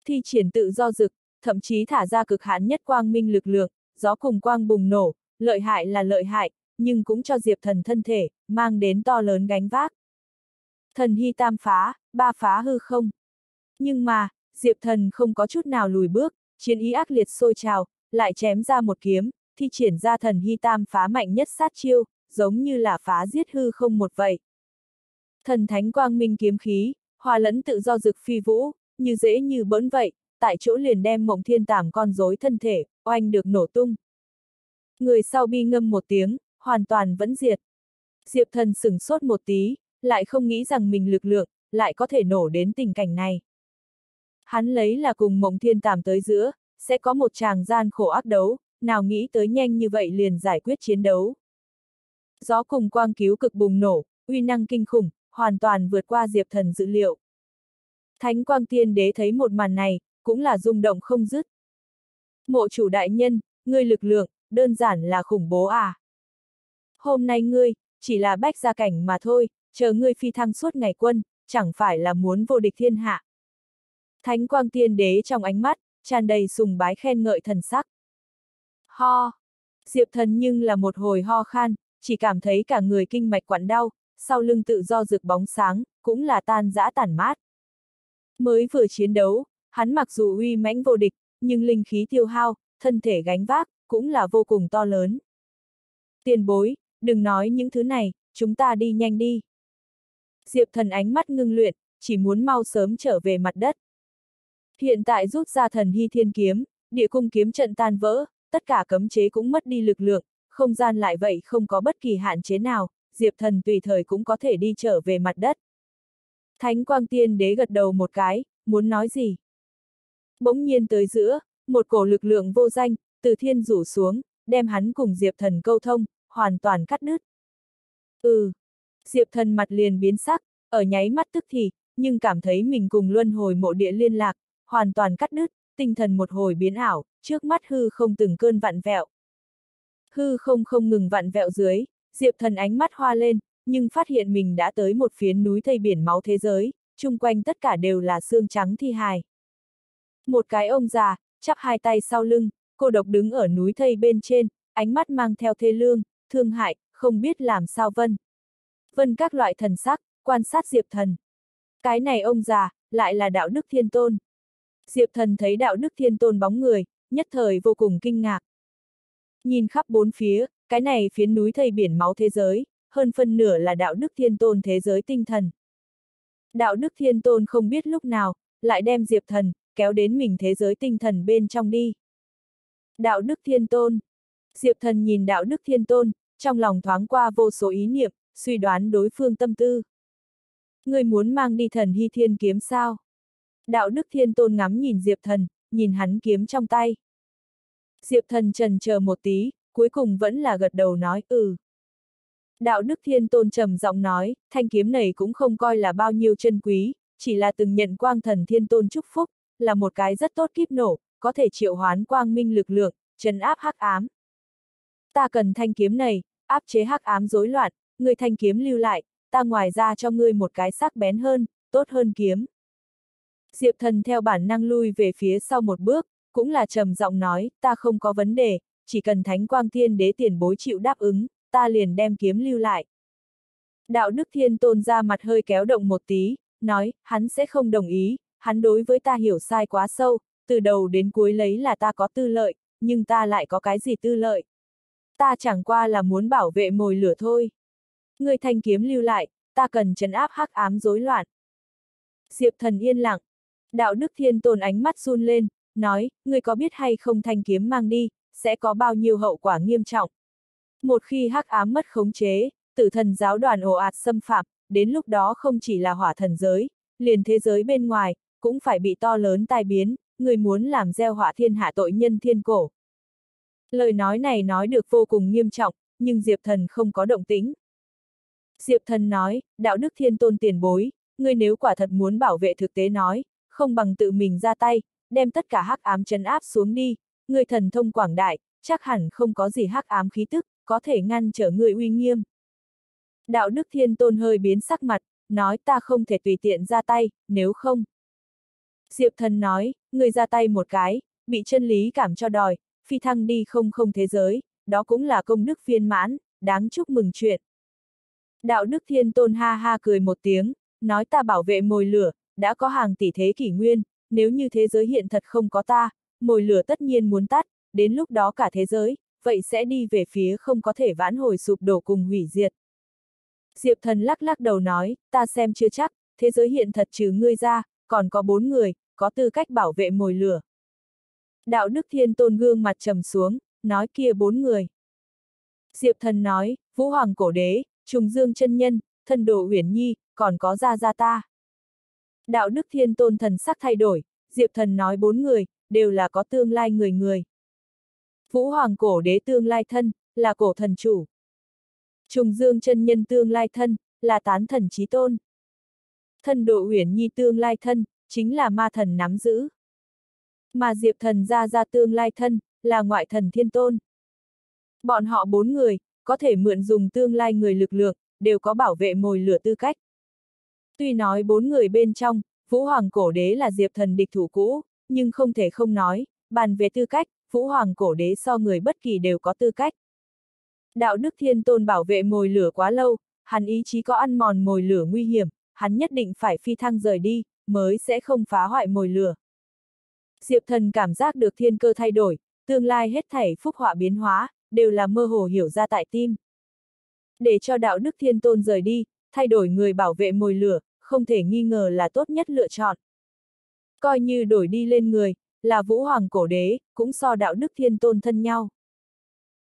Thi triển tự do dực, thậm chí thả ra cực hãn nhất quang minh lực lượng, gió cùng quang bùng nổ, lợi hại là lợi hại, nhưng cũng cho Diệp thần thân thể, mang đến to lớn gánh vác. Thần hy tam phá, ba phá hư không. Nhưng mà, Diệp thần không có chút nào lùi bước, chiến ý ác liệt sôi trào, lại chém ra một kiếm, thi triển ra thần hy tam phá mạnh nhất sát chiêu, giống như là phá giết hư không một vậy. Thần thánh quang minh kiếm khí, hòa lẫn tự do dực phi vũ, như dễ như bỡn vậy, tại chỗ liền đem mộng thiên Tảm con rối thân thể, oanh được nổ tung. Người sau bi ngâm một tiếng, hoàn toàn vẫn diệt. Diệp thần sửng sốt một tí, lại không nghĩ rằng mình lực lượng, lại có thể nổ đến tình cảnh này. Hắn lấy là cùng mộng thiên tàm tới giữa, sẽ có một chàng gian khổ ác đấu, nào nghĩ tới nhanh như vậy liền giải quyết chiến đấu. Gió cùng quang cứu cực bùng nổ, uy năng kinh khủng, hoàn toàn vượt qua Diệp Thần dự liệu. Thánh quang tiên đế thấy một màn này, cũng là rung động không dứt. Mộ chủ đại nhân, ngươi lực lượng, đơn giản là khủng bố à. Hôm nay ngươi, chỉ là bách gia cảnh mà thôi, chờ ngươi phi thăng suốt ngày quân, chẳng phải là muốn vô địch thiên hạ. Thánh quang tiên đế trong ánh mắt, tràn đầy sùng bái khen ngợi thần sắc. Ho! Diệp thần nhưng là một hồi ho khan, chỉ cảm thấy cả người kinh mạch quặn đau, sau lưng tự do rực bóng sáng, cũng là tan dã tản mát. Mới vừa chiến đấu, hắn mặc dù uy mãnh vô địch, nhưng linh khí tiêu hao, thân thể gánh vác, cũng là vô cùng to lớn. Tiền bối, đừng nói những thứ này, chúng ta đi nhanh đi. Diệp thần ánh mắt ngưng luyện, chỉ muốn mau sớm trở về mặt đất. Hiện tại rút ra thần hy thiên kiếm, địa cung kiếm trận tan vỡ, tất cả cấm chế cũng mất đi lực lượng, không gian lại vậy không có bất kỳ hạn chế nào, Diệp thần tùy thời cũng có thể đi trở về mặt đất. Thánh quang tiên đế gật đầu một cái, muốn nói gì? Bỗng nhiên tới giữa, một cổ lực lượng vô danh, từ thiên rủ xuống, đem hắn cùng Diệp thần câu thông, hoàn toàn cắt đứt. Ừ. Diệp thần mặt liền biến sắc, ở nháy mắt tức thì, nhưng cảm thấy mình cùng luân hồi mộ địa liên lạc, hoàn toàn cắt đứt, tinh thần một hồi biến ảo, trước mắt hư không từng cơn vặn vẹo. Hư không không ngừng vặn vẹo dưới, Diệp thần ánh mắt hoa lên, nhưng phát hiện mình đã tới một phiến núi thây biển máu thế giới, chung quanh tất cả đều là xương trắng thi hài. Một cái ông già, chắp hai tay sau lưng, cô độc đứng ở núi thây bên trên, ánh mắt mang theo thê lương, thương hại, không biết làm sao vân. Vân các loại thần sắc, quan sát Diệp thần. Cái này ông già, lại là đạo đức thiên tôn. Diệp thần thấy đạo đức thiên tôn bóng người, nhất thời vô cùng kinh ngạc. Nhìn khắp bốn phía, cái này phiến núi thây biển máu thế giới, hơn phân nửa là đạo đức thiên tôn thế giới tinh thần. Đạo đức thiên tôn không biết lúc nào, lại đem diệp thần, kéo đến mình thế giới tinh thần bên trong đi. Đạo đức thiên tôn. Diệp thần nhìn đạo đức thiên tôn, trong lòng thoáng qua vô số ý niệm, suy đoán đối phương tâm tư. Người muốn mang đi thần hy thiên kiếm sao? Đạo đức thiên tôn ngắm nhìn diệp thần, nhìn hắn kiếm trong tay. Diệp thần trần chờ một tí, cuối cùng vẫn là gật đầu nói ừ. Đạo Đức Thiên Tôn trầm giọng nói, thanh kiếm này cũng không coi là bao nhiêu chân quý, chỉ là từng nhận quang thần Thiên Tôn chúc phúc, là một cái rất tốt kíp nổ, có thể triệu hoán quang minh lực lượng, trấn áp hắc ám. Ta cần thanh kiếm này, áp chế hắc ám rối loạn, người thanh kiếm lưu lại, ta ngoài ra cho ngươi một cái sắc bén hơn, tốt hơn kiếm. Diệp thần theo bản năng lui về phía sau một bước, cũng là trầm giọng nói, ta không có vấn đề, chỉ cần thánh quang thiên đế tiền bối chịu đáp ứng, ta liền đem kiếm lưu lại. Đạo đức thiên tôn ra mặt hơi kéo động một tí, nói, hắn sẽ không đồng ý, hắn đối với ta hiểu sai quá sâu, từ đầu đến cuối lấy là ta có tư lợi, nhưng ta lại có cái gì tư lợi. Ta chẳng qua là muốn bảo vệ mồi lửa thôi. Người thanh kiếm lưu lại, ta cần trấn áp hắc ám rối loạn. Diệp thần yên lặng. Đạo đức thiên tôn ánh mắt run lên, nói, người có biết hay không thanh kiếm mang đi, sẽ có bao nhiêu hậu quả nghiêm trọng. Một khi hắc ám mất khống chế, tử thần giáo đoàn ồ ạt xâm phạm, đến lúc đó không chỉ là hỏa thần giới, liền thế giới bên ngoài, cũng phải bị to lớn tai biến, người muốn làm gieo họa thiên hạ tội nhân thiên cổ. Lời nói này nói được vô cùng nghiêm trọng, nhưng Diệp Thần không có động tĩnh. Diệp Thần nói, đạo đức thiên tôn tiền bối, người nếu quả thật muốn bảo vệ thực tế nói, không bằng tự mình ra tay, đem tất cả hắc ám chấn áp xuống đi, người thần thông quảng đại, chắc hẳn không có gì hắc ám khí tức, có thể ngăn trở người uy nghiêm. Đạo đức thiên tôn hơi biến sắc mặt, nói ta không thể tùy tiện ra tay, nếu không. Diệp thần nói, người ra tay một cái, bị chân lý cảm cho đòi, phi thăng đi không không thế giới, đó cũng là công đức viên mãn, đáng chúc mừng chuyện. Đạo đức thiên tôn ha ha cười một tiếng, nói ta bảo vệ mồi lửa, đã có hàng tỷ thế kỷ nguyên, nếu như thế giới hiện thật không có ta, mồi lửa tất nhiên muốn tắt, đến lúc đó cả thế giới, vậy sẽ đi về phía không có thể vãn hồi sụp đổ cùng hủy diệt. Diệp thần lắc lắc đầu nói, ta xem chưa chắc, thế giới hiện thật trừ ngươi ra, còn có bốn người, có tư cách bảo vệ mồi lửa. Đạo đức thiên tôn gương mặt trầm xuống, nói kia bốn người. Diệp thần nói, Vũ Hoàng cổ đế, Trùng Dương chân nhân, thân đồ huyền nhi, còn có gia gia ta. Đạo đức thiên tôn thần sắc thay đổi, Diệp thần nói bốn người, đều là có tương lai người người. Vũ Hoàng cổ đế tương lai thân, là cổ thần chủ. Trùng Dương chân nhân tương lai thân, là tán thần trí tôn. Thân độ huyền nhi tương lai thân, chính là ma thần nắm giữ. Mà Diệp thần ra ra tương lai thân, là ngoại thần thiên tôn. Bọn họ bốn người, có thể mượn dùng tương lai người lực lượng, đều có bảo vệ mồi lửa tư cách. Tuy nói bốn người bên trong, Vũ Hoàng cổ đế là Diệp thần địch thủ cũ, nhưng không thể không nói, bàn về tư cách, Vũ Hoàng cổ đế so người bất kỳ đều có tư cách. Đạo đức thiên tôn bảo vệ mồi lửa quá lâu, hắn ý chí có ăn mòn mồi lửa nguy hiểm, hắn nhất định phải phi thăng rời đi, mới sẽ không phá hoại mồi lửa. Diệp thần cảm giác được thiên cơ thay đổi, tương lai hết thảy phúc họa biến hóa, đều là mơ hồ hiểu ra tại tim. Để cho đạo đức thiên tôn rời đi, thay đổi người bảo vệ mồi lửa, không thể nghi ngờ là tốt nhất lựa chọn. Coi như đổi đi lên người, là vũ hoàng cổ đế, cũng so đạo đức thiên tôn thân nhau.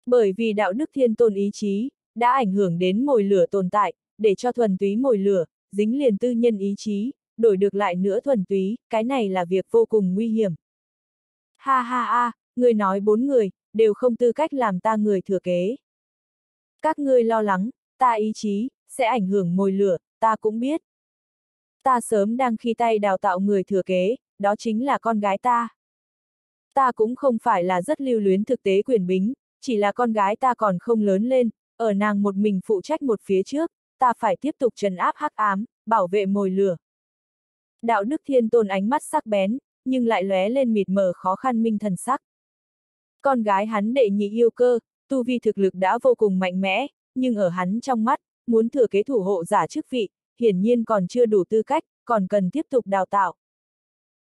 Bởi vì đạo đức thiên tôn ý chí, đã ảnh hưởng đến mồi lửa tồn tại, để cho thuần túy mồi lửa, dính liền tư nhân ý chí, đổi được lại nữa thuần túy, cái này là việc vô cùng nguy hiểm. Ha ha ha, người nói bốn người, đều không tư cách làm ta người thừa kế. Các ngươi lo lắng, ta ý chí, sẽ ảnh hưởng mồi lửa, ta cũng biết. Ta sớm đang khi tay đào tạo người thừa kế, đó chính là con gái ta. Ta cũng không phải là rất lưu luyến thực tế quyền bính, chỉ là con gái ta còn không lớn lên, ở nàng một mình phụ trách một phía trước, ta phải tiếp tục trấn áp hắc ám, bảo vệ mồi lửa. Đạo đức thiên tôn ánh mắt sắc bén, nhưng lại lóe lên mịt mờ khó khăn minh thần sắc. Con gái hắn đệ nhị yêu cơ, tu vi thực lực đã vô cùng mạnh mẽ, nhưng ở hắn trong mắt, muốn thừa kế thủ hộ giả chức vị, hiển nhiên còn chưa đủ tư cách, còn cần tiếp tục đào tạo.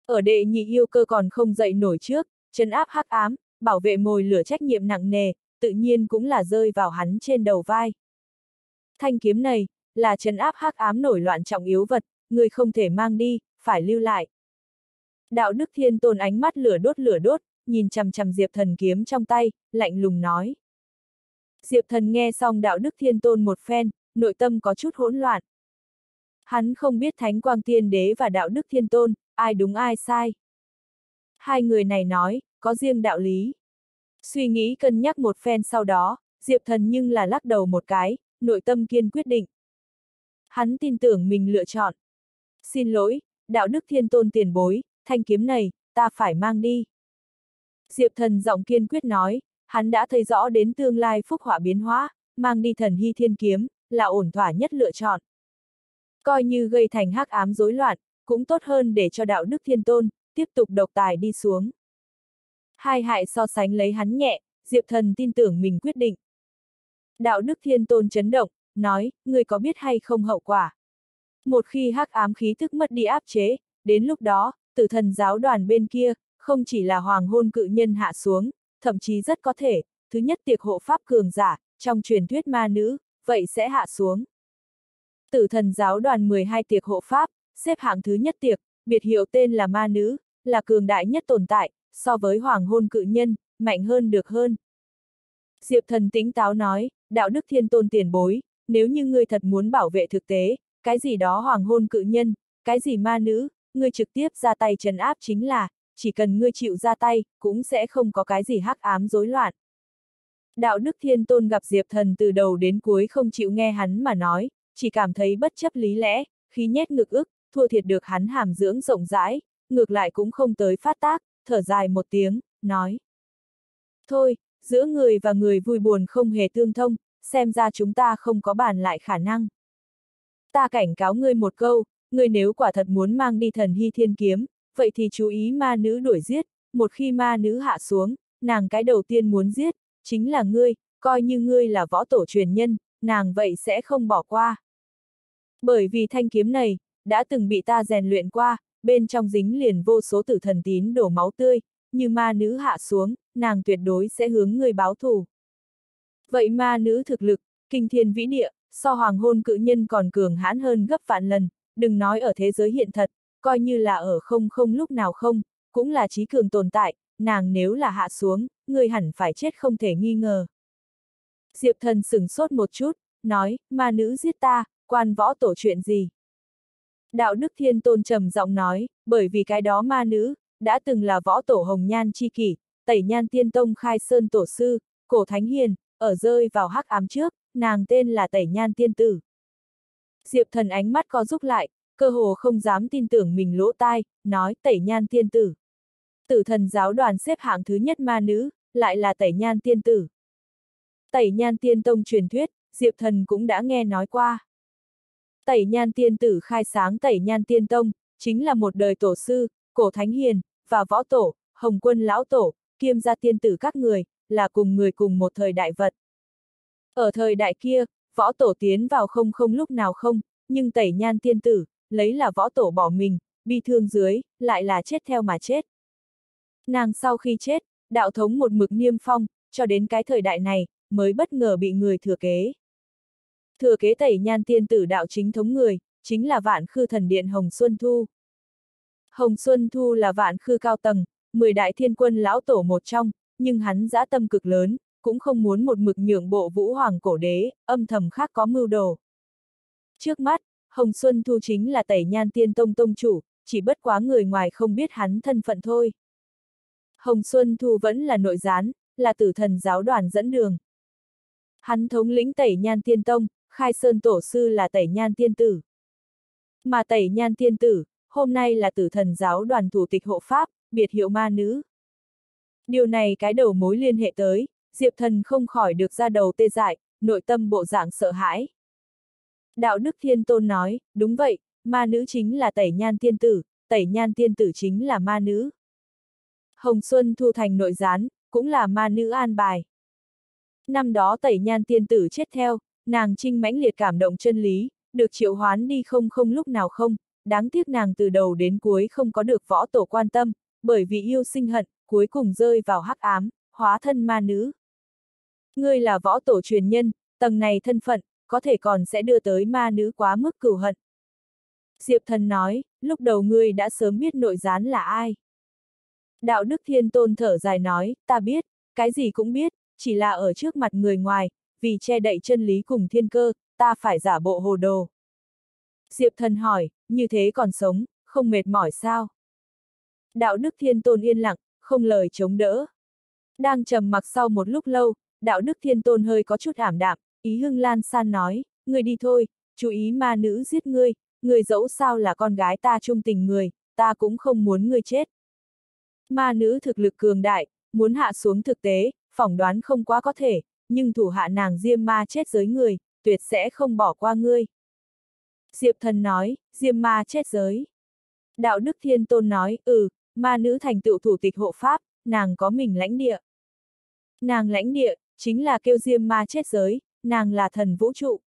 Ở đệ nhị yêu cơ còn không dậy nổi trước, trấn áp hắc ám, bảo vệ mồi lửa trách nhiệm nặng nề, tự nhiên cũng là rơi vào hắn trên đầu vai. Thanh kiếm này, là trấn áp hắc ám nổi loạn trọng yếu vật, người không thể mang đi, phải lưu lại. Đạo đức thiên tôn ánh mắt lửa đốt lửa đốt, nhìn chằm chằm Diệp thần kiếm trong tay, lạnh lùng nói. Diệp thần nghe xong đạo đức thiên tôn một phen, nội tâm có chút hỗn loạn. Hắn không biết thánh quang tiên đế và đạo đức thiên tôn, ai đúng ai sai. Hai người này nói, có riêng đạo lý. Suy nghĩ cân nhắc một phen sau đó, Diệp thần nhưng là lắc đầu một cái, nội tâm kiên quyết định. Hắn tin tưởng mình lựa chọn. Xin lỗi, đạo đức thiên tôn tiền bối, thanh kiếm này, ta phải mang đi. Diệp thần giọng kiên quyết nói, hắn đã thấy rõ đến tương lai phúc họa biến hóa, mang đi thần hy thiên kiếm, là ổn thỏa nhất lựa chọn. Coi như gây thành hắc ám rối loạn, cũng tốt hơn để cho đạo đức thiên tôn, tiếp tục độc tài đi xuống. Hai hại so sánh lấy hắn nhẹ, Diệp thần tin tưởng mình quyết định. Đạo đức thiên tôn chấn động, nói, người có biết hay không hậu quả. Một khi hắc ám khí thức mất đi áp chế, đến lúc đó, tử thần giáo đoàn bên kia, không chỉ là hoàng hôn cự nhân hạ xuống, thậm chí rất có thể, thứ nhất tiệc hộ pháp cường giả, trong truyền thuyết ma nữ, vậy sẽ hạ xuống. Tử thần giáo đoàn 12 tiệc hộ pháp, xếp hạng thứ nhất tiệc, biệt hiệu tên là ma nữ, là cường đại nhất tồn tại, so với hoàng hôn cự nhân, mạnh hơn được hơn. Diệp thần tính táo nói, đạo đức thiên tôn tiền bối, nếu như ngươi thật muốn bảo vệ thực tế, cái gì đó hoàng hôn cự nhân, cái gì ma nữ, ngươi trực tiếp ra tay trấn áp chính là, chỉ cần ngươi chịu ra tay, cũng sẽ không có cái gì hắc ám rối loạn. Đạo đức thiên tôn gặp Diệp thần từ đầu đến cuối không chịu nghe hắn mà nói, chỉ cảm thấy bất chấp lý lẽ, khi nhét ngực ức, thua thiệt được hắn hàm dưỡng rộng rãi, ngược lại cũng không tới phát tác, thở dài một tiếng, nói. Thôi, giữa người và người vui buồn không hề tương thông, xem ra chúng ta không có bàn lại khả năng. Ta cảnh cáo ngươi một câu, ngươi nếu quả thật muốn mang đi thần hy thiên kiếm, vậy thì chú ý ma nữ đuổi giết, một khi ma nữ hạ xuống, nàng cái đầu tiên muốn giết, chính là ngươi, coi như ngươi là võ tổ truyền nhân, nàng vậy sẽ không bỏ qua. Bởi vì thanh kiếm này, đã từng bị ta rèn luyện qua, bên trong dính liền vô số tử thần tín đổ máu tươi, như ma nữ hạ xuống, nàng tuyệt đối sẽ hướng ngươi báo thù. Vậy ma nữ thực lực, kinh thiên vĩ địa, so hoàng hôn cự nhân còn cường hãn hơn gấp vạn lần, đừng nói ở thế giới hiện thật, coi như là ở không không lúc nào không, cũng là trí cường tồn tại, nàng nếu là hạ xuống, người hẳn phải chết không thể nghi ngờ. Diệp thần sửng sốt một chút, nói, ma nữ giết ta, quan võ tổ chuyện gì? Đạo Đức Thiên Tôn trầm giọng nói, bởi vì cái đó ma nữ, đã từng là võ tổ hồng nhan chi kỷ, tẩy nhan tiên tông khai sơn tổ sư, cổ thánh hiền, ở rơi vào hắc ám trước, nàng tên là tẩy nhan tiên tử. Diệp thần ánh mắt có rúc lại, cơ hồ không dám tin tưởng mình lỗ tai, nói tẩy nhan tiên tử. Tử thần giáo đoàn xếp hạng thứ nhất ma nữ, lại là tẩy nhan tiên tử. Tẩy nhan tiên tông truyền thuyết, Diệp thần cũng đã nghe nói qua. Tẩy nhan tiên tử khai sáng tẩy nhan tiên tông, chính là một đời tổ sư, cổ thánh hiền, và võ tổ, hồng quân lão tổ, kiêm gia tiên tử các người, là cùng người cùng một thời đại vật. Ở thời đại kia, võ tổ tiến vào không không lúc nào không, nhưng tẩy nhan tiên tử, lấy là võ tổ bỏ mình, bi thương dưới, lại là chết theo mà chết. Nàng sau khi chết, đạo thống một mực niêm phong, cho đến cái thời đại này, mới bất ngờ bị người thừa kế. Thừa kế tẩy nhan tiên tử đạo chính thống người, chính là vạn khư thần điện Hồng Xuân Thu. Hồng Xuân Thu là vạn khư cao tầng, 10 đại thiên quân lão tổ một trong, nhưng hắn dã tâm cực lớn, cũng không muốn một mực nhượng bộ vũ hoàng cổ đế, âm thầm khác có mưu đồ. Trước mắt, Hồng Xuân Thu chính là tẩy nhan tiên tông tông chủ, chỉ bất quá người ngoài không biết hắn thân phận thôi. Hồng Xuân Thu vẫn là nội gián, là tử thần giáo đoàn dẫn đường. Hắn thống lĩnh tẩy nhan tiên tông, khai sơn tổ sư là tẩy nhan tiên tử. Mà tẩy nhan tiên tử, hôm nay là tử thần giáo đoàn thủ tịch hộ pháp, biệt hiệu ma nữ. Điều này cái đầu mối liên hệ tới, Diệp thần không khỏi được ra đầu tê dại, nội tâm bộ dạng sợ hãi. Đạo Đức Thiên Tôn nói, đúng vậy, ma nữ chính là tẩy nhan tiên tử, tẩy nhan tiên tử chính là ma nữ. Hồng Xuân thu thành nội gián, cũng là ma nữ an bài. Năm đó tẩy nhan tiên tử chết theo, nàng trinh mãnh liệt cảm động chân lý, được triệu hoán đi không không lúc nào không, đáng tiếc nàng từ đầu đến cuối không có được võ tổ quan tâm, bởi vì yêu sinh hận, cuối cùng rơi vào hắc ám, hóa thân ma nữ. Ngươi là võ tổ truyền nhân, tầng này thân phận, có thể còn sẽ đưa tới ma nữ quá mức cửu hận. Diệp thần nói, lúc đầu ngươi đã sớm biết nội gián là ai. Đạo Đức Thiên Tôn thở dài nói, ta biết, cái gì cũng biết, chỉ là ở trước mặt người ngoài, vì che đậy chân lý cùng thiên cơ, ta phải giả bộ hồ đồ. Diệp thần hỏi, như thế còn sống, không mệt mỏi sao? Đạo Đức Thiên Tôn yên lặng, không lời chống đỡ. Đang trầm mặc sau một lúc lâu, Đạo Đức Thiên Tôn hơi có chút ảm đạm, ý hưng lan san nói, người đi thôi, chú ý ma nữ giết ngươi, người dẫu sao là con gái ta trung tình người, ta cũng không muốn ngươi chết. Ma nữ thực lực cường đại, muốn hạ xuống thực tế, phỏng đoán không quá có thể, nhưng thủ hạ nàng diêm ma chết giới người, tuyệt sẽ không bỏ qua ngươi. Diệp thần nói, diêm ma chết giới. Đạo Đức Thiên Tôn nói, ừ, ma nữ thành tựu thủ tịch hộ pháp, nàng có mình lãnh địa. Nàng lãnh địa, chính là kêu diêm ma chết giới, nàng là thần vũ trụ.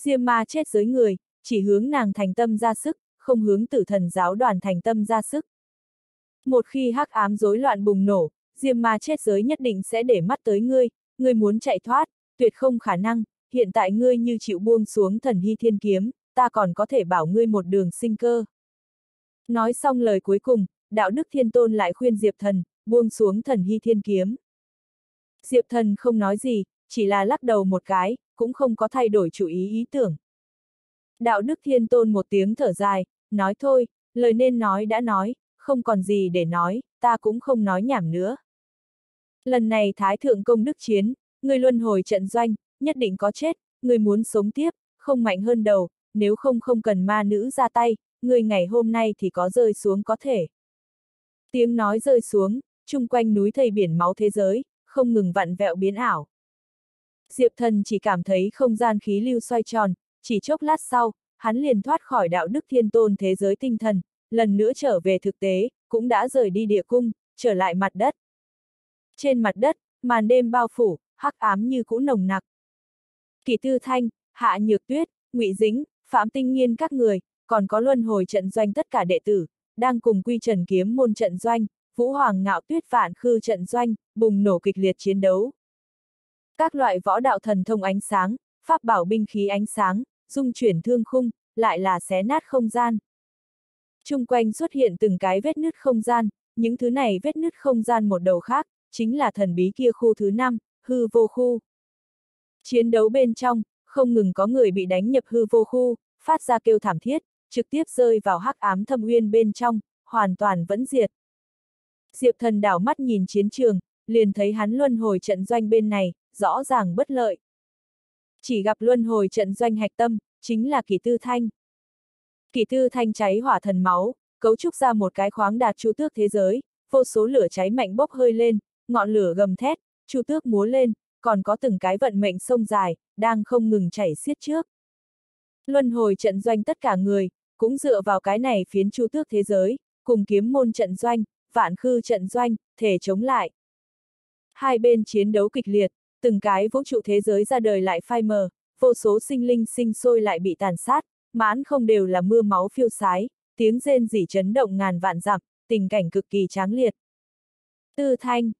Diêm ma chết giới người, chỉ hướng nàng thành tâm ra sức, không hướng tử thần giáo đoàn thành tâm ra sức. Một khi hắc ám rối loạn bùng nổ, diêm ma chết giới nhất định sẽ để mắt tới ngươi, ngươi muốn chạy thoát, tuyệt không khả năng, hiện tại ngươi như chịu buông xuống thần hy thiên kiếm, ta còn có thể bảo ngươi một đường sinh cơ. Nói xong lời cuối cùng, đạo đức thiên tôn lại khuyên Diệp thần, buông xuống thần hy thiên kiếm. Diệp thần không nói gì, chỉ là lắc đầu một cái, cũng không có thay đổi chủ ý ý tưởng. Đạo đức thiên tôn một tiếng thở dài, nói thôi, lời nên nói đã nói, không còn gì để nói, ta cũng không nói nhảm nữa. Lần này Thái Thượng Công Đức Chiến, người luân hồi trận doanh, nhất định có chết, người muốn sống tiếp, không mạnh hơn đầu, nếu không không cần ma nữ ra tay, người ngày hôm nay thì có rơi xuống có thể. Tiếng nói rơi xuống, chung quanh núi thây biển máu thế giới, không ngừng vặn vẹo biến ảo. Diệp thần chỉ cảm thấy không gian khí lưu xoay tròn, chỉ chốc lát sau, hắn liền thoát khỏi đạo đức thiên tôn thế giới tinh thần, lần nữa trở về thực tế, cũng đã rời đi địa cung, trở lại mặt đất. Trên mặt đất, màn đêm bao phủ, hắc ám như cũ nồng nặc. Kỳ Tư Thanh, Hạ Nhược Tuyết, Ngụy Dính, Phạm Tinh Nghiên các người, còn có luân hồi trận doanh tất cả đệ tử, đang cùng quy trần kiếm môn trận doanh, Vũ Hoàng ngạo tuyết vạn khư trận doanh, bùng nổ kịch liệt chiến đấu. Các loại võ đạo thần thông ánh sáng, pháp bảo binh khí ánh sáng, dung chuyển thương khung, lại là xé nát không gian. Trung quanh xuất hiện từng cái vết nứt không gian, những thứ này vết nứt không gian một đầu khác, chính là thần bí kia khu thứ năm, hư vô khu. Chiến đấu bên trong, không ngừng có người bị đánh nhập hư vô khu, phát ra kêu thảm thiết, trực tiếp rơi vào hắc ám thâm uyên bên trong, hoàn toàn vẫn diệt. Diệp thần đảo mắt nhìn chiến trường, liền thấy hắn luân hồi trận doanh bên này, rõ ràng bất lợi. Chỉ gặp luân hồi trận doanh hạch tâm, chính là kỳ tư thanh. Kỳ tư thanh cháy hỏa thần máu, cấu trúc ra một cái khoáng đạt chu tước thế giới, vô số lửa cháy mạnh bốc hơi lên, ngọn lửa gầm thét, chu tước múa lên, còn có từng cái vận mệnh sông dài, đang không ngừng chảy xiết trước. Luân hồi trận doanh tất cả người, cũng dựa vào cái này phiến chu tước thế giới, cùng kiếm môn trận doanh, vạn khư trận doanh, thể chống lại. Hai bên chiến đấu kịch liệt, từng cái vũ trụ thế giới ra đời lại phai mờ, vô số sinh linh sinh sôi lại bị tàn sát, mãn không đều là mưa máu phiêu sái, tiếng rên rỉ chấn động ngàn vạn dặm, tình cảnh cực kỳ tráng liệt. Tư thanh.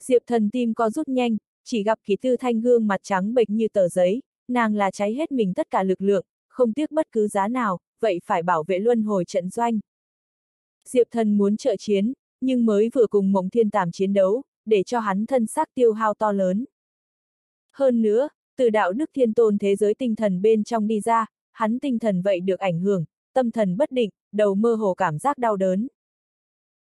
Diệp thần tim có rút nhanh, chỉ gặp kỳ tư thanh gương mặt trắng bệch như tờ giấy, nàng là cháy hết mình tất cả lực lượng, không tiếc bất cứ giá nào, vậy phải bảo vệ luân hồi trận doanh. Diệp thần muốn trợ chiến, nhưng mới vừa cùng mộng thiên tàm chiến đấu, để cho hắn thân xác tiêu hao to lớn. Hơn nữa, từ đạo đức thiên tôn thế giới tinh thần bên trong đi ra, hắn tinh thần vậy được ảnh hưởng, tâm thần bất định, đầu mơ hồ cảm giác đau đớn.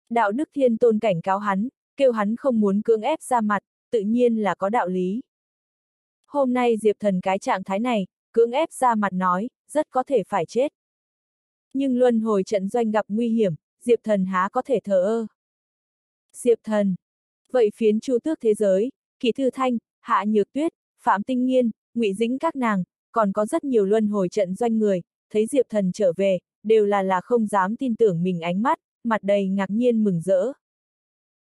Đạo đức thiên tôn cảnh cáo hắn, kêu hắn không muốn cưỡng ép ra mặt, tự nhiên là có đạo lý. Hôm nay Diệp thần cái trạng thái này, cưỡng ép ra mặt nói, rất có thể phải chết. Nhưng luân hồi trận doanh gặp nguy hiểm, Diệp thần há có thể thờ ơ. Diệp thần. Vậy phiến chu tước thế giới, kỳ thư thanh, hạ nhược tuyết, phạm tinh nghiên, ngụy dĩnh các nàng, còn có rất nhiều luân hồi trận doanh người, thấy Diệp thần trở về, đều là là không dám tin tưởng mình ánh mắt, mặt đầy ngạc nhiên mừng rỡ.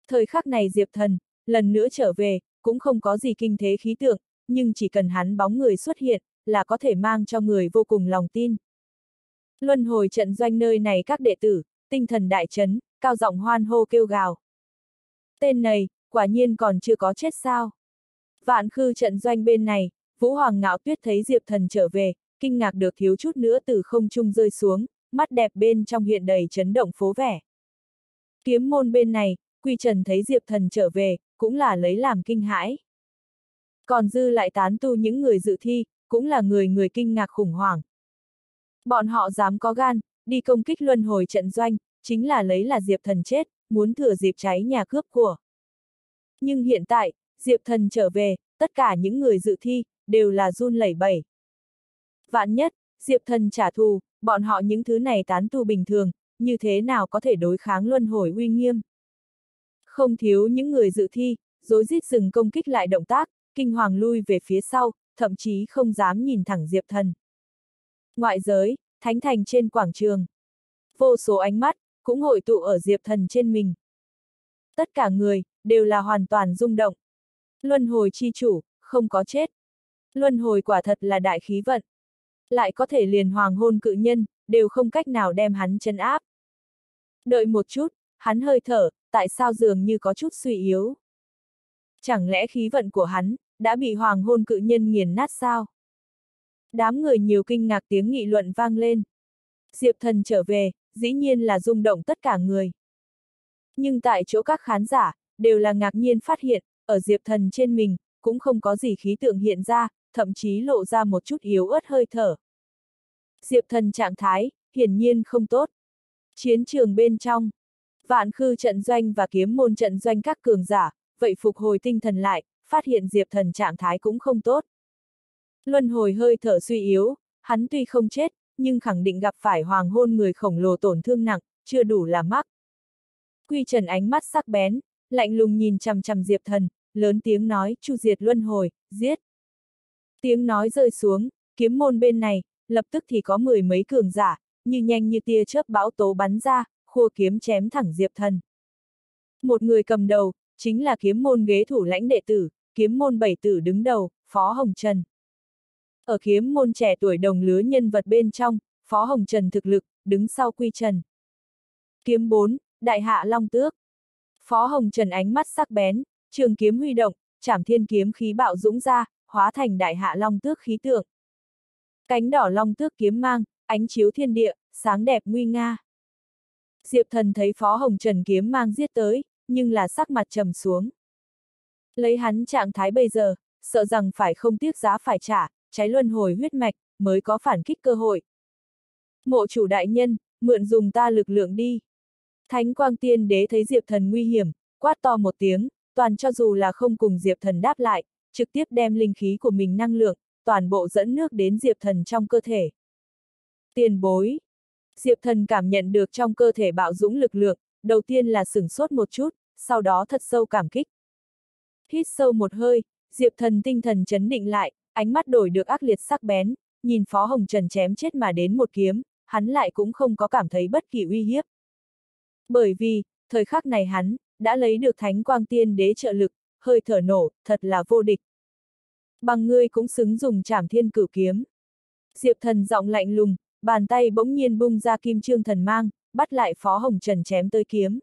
Thời khắc này Diệp thần, lần nữa trở về, cũng không có gì kinh thế khí tượng, nhưng chỉ cần hắn bóng người xuất hiện, là có thể mang cho người vô cùng lòng tin. Luân hồi trận doanh nơi này các đệ tử, tinh thần đại chấn, cao giọng hoan hô kêu gào. Tên này, quả nhiên còn chưa có chết sao. Vạn khư trận doanh bên này, Vũ Hoàng ngạo tuyết thấy Diệp thần trở về, kinh ngạc được thiếu chút nữa từ không trung rơi xuống, mắt đẹp bên trong hiện đầy chấn động phố vẻ. Kiếm môn bên này, Quy Trần thấy Diệp thần trở về, cũng là lấy làm kinh hãi. Còn dư lại tán tu những người dự thi, cũng là người người kinh ngạc khủng hoảng. Bọn họ dám có gan, đi công kích luân hồi trận doanh, chính là lấy là Diệp thần chết, muốn thừa dịp cháy nhà cướp của. Nhưng hiện tại, Diệp thần trở về, tất cả những người dự thi, đều là run lẩy bẩy. Vạn nhất, Diệp thần trả thù, bọn họ những thứ này tán tu bình thường, như thế nào có thể đối kháng luân hồi uy nghiêm. Không thiếu những người dự thi, dối rít dừng công kích lại động tác, kinh hoàng lui về phía sau, thậm chí không dám nhìn thẳng Diệp thần. Ngoại giới, thánh thành trên quảng trường. Vô số ánh mắt, cũng hội tụ ở Diệp thần trên mình. Tất cả người, đều là hoàn toàn rung động. Luân hồi chi chủ, không có chết. Luân hồi quả thật là đại khí vận. Lại có thể liền hoàng hôn cự nhân, đều không cách nào đem hắn chân áp. Đợi một chút, hắn hơi thở, tại sao dường như có chút suy yếu? Chẳng lẽ khí vận của hắn, đã bị hoàng hôn cự nhân nghiền nát sao? Đám người nhiều kinh ngạc tiếng nghị luận vang lên. Diệp thần trở về, dĩ nhiên là rung động tất cả người. Nhưng tại chỗ các khán giả, đều là ngạc nhiên phát hiện, ở Diệp thần trên mình, cũng không có gì khí tượng hiện ra, thậm chí lộ ra một chút yếu ớt hơi thở. Diệp thần trạng thái, hiển nhiên không tốt. Chiến trường bên trong, vạn khư trận doanh và kiếm môn trận doanh các cường giả, vậy phục hồi tinh thần lại, phát hiện Diệp thần trạng thái cũng không tốt. Luân hồi hơi thở suy yếu, hắn tuy không chết, nhưng khẳng định gặp phải hoàng hôn người khổng lồ tổn thương nặng, chưa đủ là mắc. Quy Trần ánh mắt sắc bén, lạnh lùng nhìn chằm chằm Diệp Thần, lớn tiếng nói, chu diệt luân hồi, giết. Tiếng nói rơi xuống, kiếm môn bên này, lập tức thì có mười mấy cường giả, như nhanh như tia chớp bão tố bắn ra, khua kiếm chém thẳng Diệp Thần. Một người cầm đầu, chính là kiếm môn ghế thủ lãnh đệ tử, kiếm môn bảy tử đứng đầu, Phó Hồng Trần. Ở kiếm môn trẻ tuổi đồng lứa nhân vật bên trong, Phó Hồng Trần thực lực, đứng sau Quy Trần. Kiếm 4, Đại Hạ Long Tước. Phó Hồng Trần ánh mắt sắc bén, trường kiếm huy động, chảm thiên kiếm khí bạo dũng ra, hóa thành Đại Hạ Long Tước khí tượng. Cánh đỏ Long Tước kiếm mang, ánh chiếu thiên địa, sáng đẹp nguy nga. Diệp thần thấy Phó Hồng Trần kiếm mang giết tới, nhưng là sắc mặt trầm xuống. Lấy hắn trạng thái bây giờ, sợ rằng phải không tiếc giá phải trả, cháy luân hồi huyết mạch, mới có phản kích cơ hội. Mộ chủ đại nhân, mượn dùng ta lực lượng đi. Thánh quang tiên đế thấy Diệp thần nguy hiểm, quát to một tiếng, toàn cho dù là không cùng Diệp thần đáp lại, trực tiếp đem linh khí của mình năng lượng, toàn bộ dẫn nước đến Diệp thần trong cơ thể. Tiền bối. Diệp thần cảm nhận được trong cơ thể bạo dũng lực lượng, đầu tiên là sửng sốt một chút, sau đó thật sâu cảm kích. Hít sâu một hơi, Diệp thần tinh thần chấn định lại, ánh mắt đổi được ác liệt sắc bén, nhìn Phó Hồng Trần chém chết mà đến một kiếm, hắn lại cũng không có cảm thấy bất kỳ uy hiếp. Bởi vì, thời khắc này hắn, đã lấy được thánh quang tiên đế trợ lực, hơi thở nổ, thật là vô địch. Bằng ngươi cũng xứng dùng trảm thiên cửu kiếm. Diệp thần giọng lạnh lùng, bàn tay bỗng nhiên bung ra kim trương thần mang, bắt lại Phó Hồng Trần chém tới kiếm.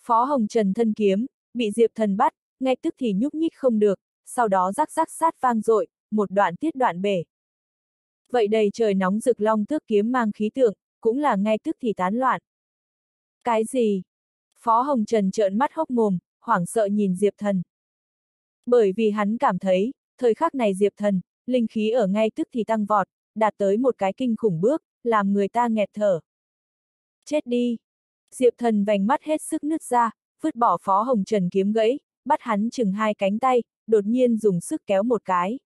Phó Hồng Trần thân kiếm, bị Diệp thần bắt, ngay tức thì nhúc nhích không được, sau đó rắc rắc sát vang dội, một đoạn tiết đoạn bể. Vậy đầy trời nóng rực long tước kiếm mang khí tượng, cũng là ngay tức thì tán loạn. Cái gì? Phó Hồng Trần trợn mắt hốc mồm, hoảng sợ nhìn Diệp Thần. Bởi vì hắn cảm thấy, thời khắc này Diệp Thần, linh khí ở ngay tức thì tăng vọt, đạt tới một cái kinh khủng bước, làm người ta nghẹt thở. Chết đi! Diệp Thần vành mắt hết sức nứt ra, vứt bỏ Phó Hồng Trần kiếm gãy, bắt hắn chừng hai cánh tay, đột nhiên dùng sức kéo một cái.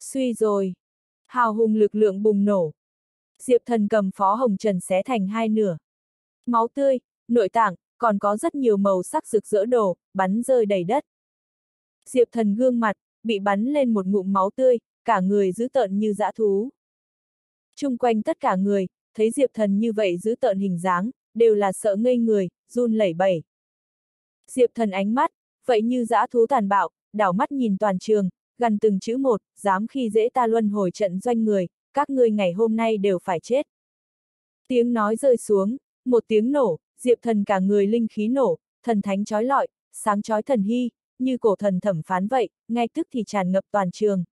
Suy rồi! Hào hùng lực lượng bùng nổ. Diệp Thần cầm Phó Hồng Trần xé thành hai nửa. Máu tươi, nội tạng, còn có rất nhiều màu sắc rực rỡ đồ, bắn rơi đầy đất. Diệp thần gương mặt, bị bắn lên một ngụm máu tươi, cả người dữ tợn như dã thú. Trung quanh tất cả người, thấy Diệp thần như vậy dữ tợn hình dáng, đều là sợ ngây người, run lẩy bẩy. Diệp thần ánh mắt, vậy như dã thú tàn bạo, đảo mắt nhìn toàn trường, gần từng chữ một, dám khi dễ ta luân hồi trận doanh người, các ngươi ngày hôm nay đều phải chết. Tiếng nói rơi xuống, một tiếng nổ, Diệp thần cả người linh khí nổ, thần thánh chói lọi, sáng chói thần hy, như cổ thần thẩm phán vậy, ngay tức thì tràn ngập toàn trường.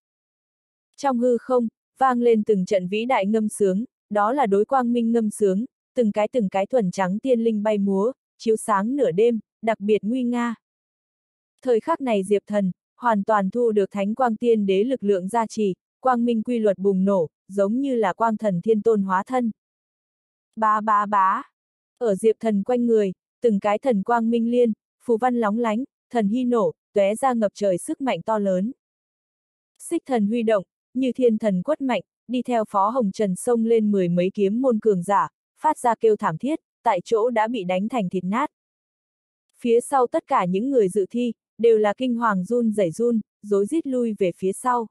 Trong hư không, vang lên từng trận vĩ đại ngâm sướng, đó là đối quang minh ngâm sướng, từng cái từng cái thuần trắng tiên linh bay múa, chiếu sáng nửa đêm, đặc biệt nguy nga. Thời khắc này Diệp Thần, hoàn toàn thu được thánh quang tiên đế lực lượng gia trì, quang minh quy luật bùng nổ, giống như là quang thần thiên tôn hóa thân. Bá bá bá. Ở Diệp Thần quanh người, từng cái thần quang minh liên, phù văn lóng lánh, thần hy nổ, tóe ra ngập trời sức mạnh to lớn. Xích thần huy động, như thiên thần quất mạnh, đi theo phó hồng trần sông lên mười mấy kiếm môn cường giả, phát ra kêu thảm thiết, tại chỗ đã bị đánh thành thịt nát. Phía sau tất cả những người dự thi, đều là kinh hoàng run rẩy run, rối rít lui về phía sau.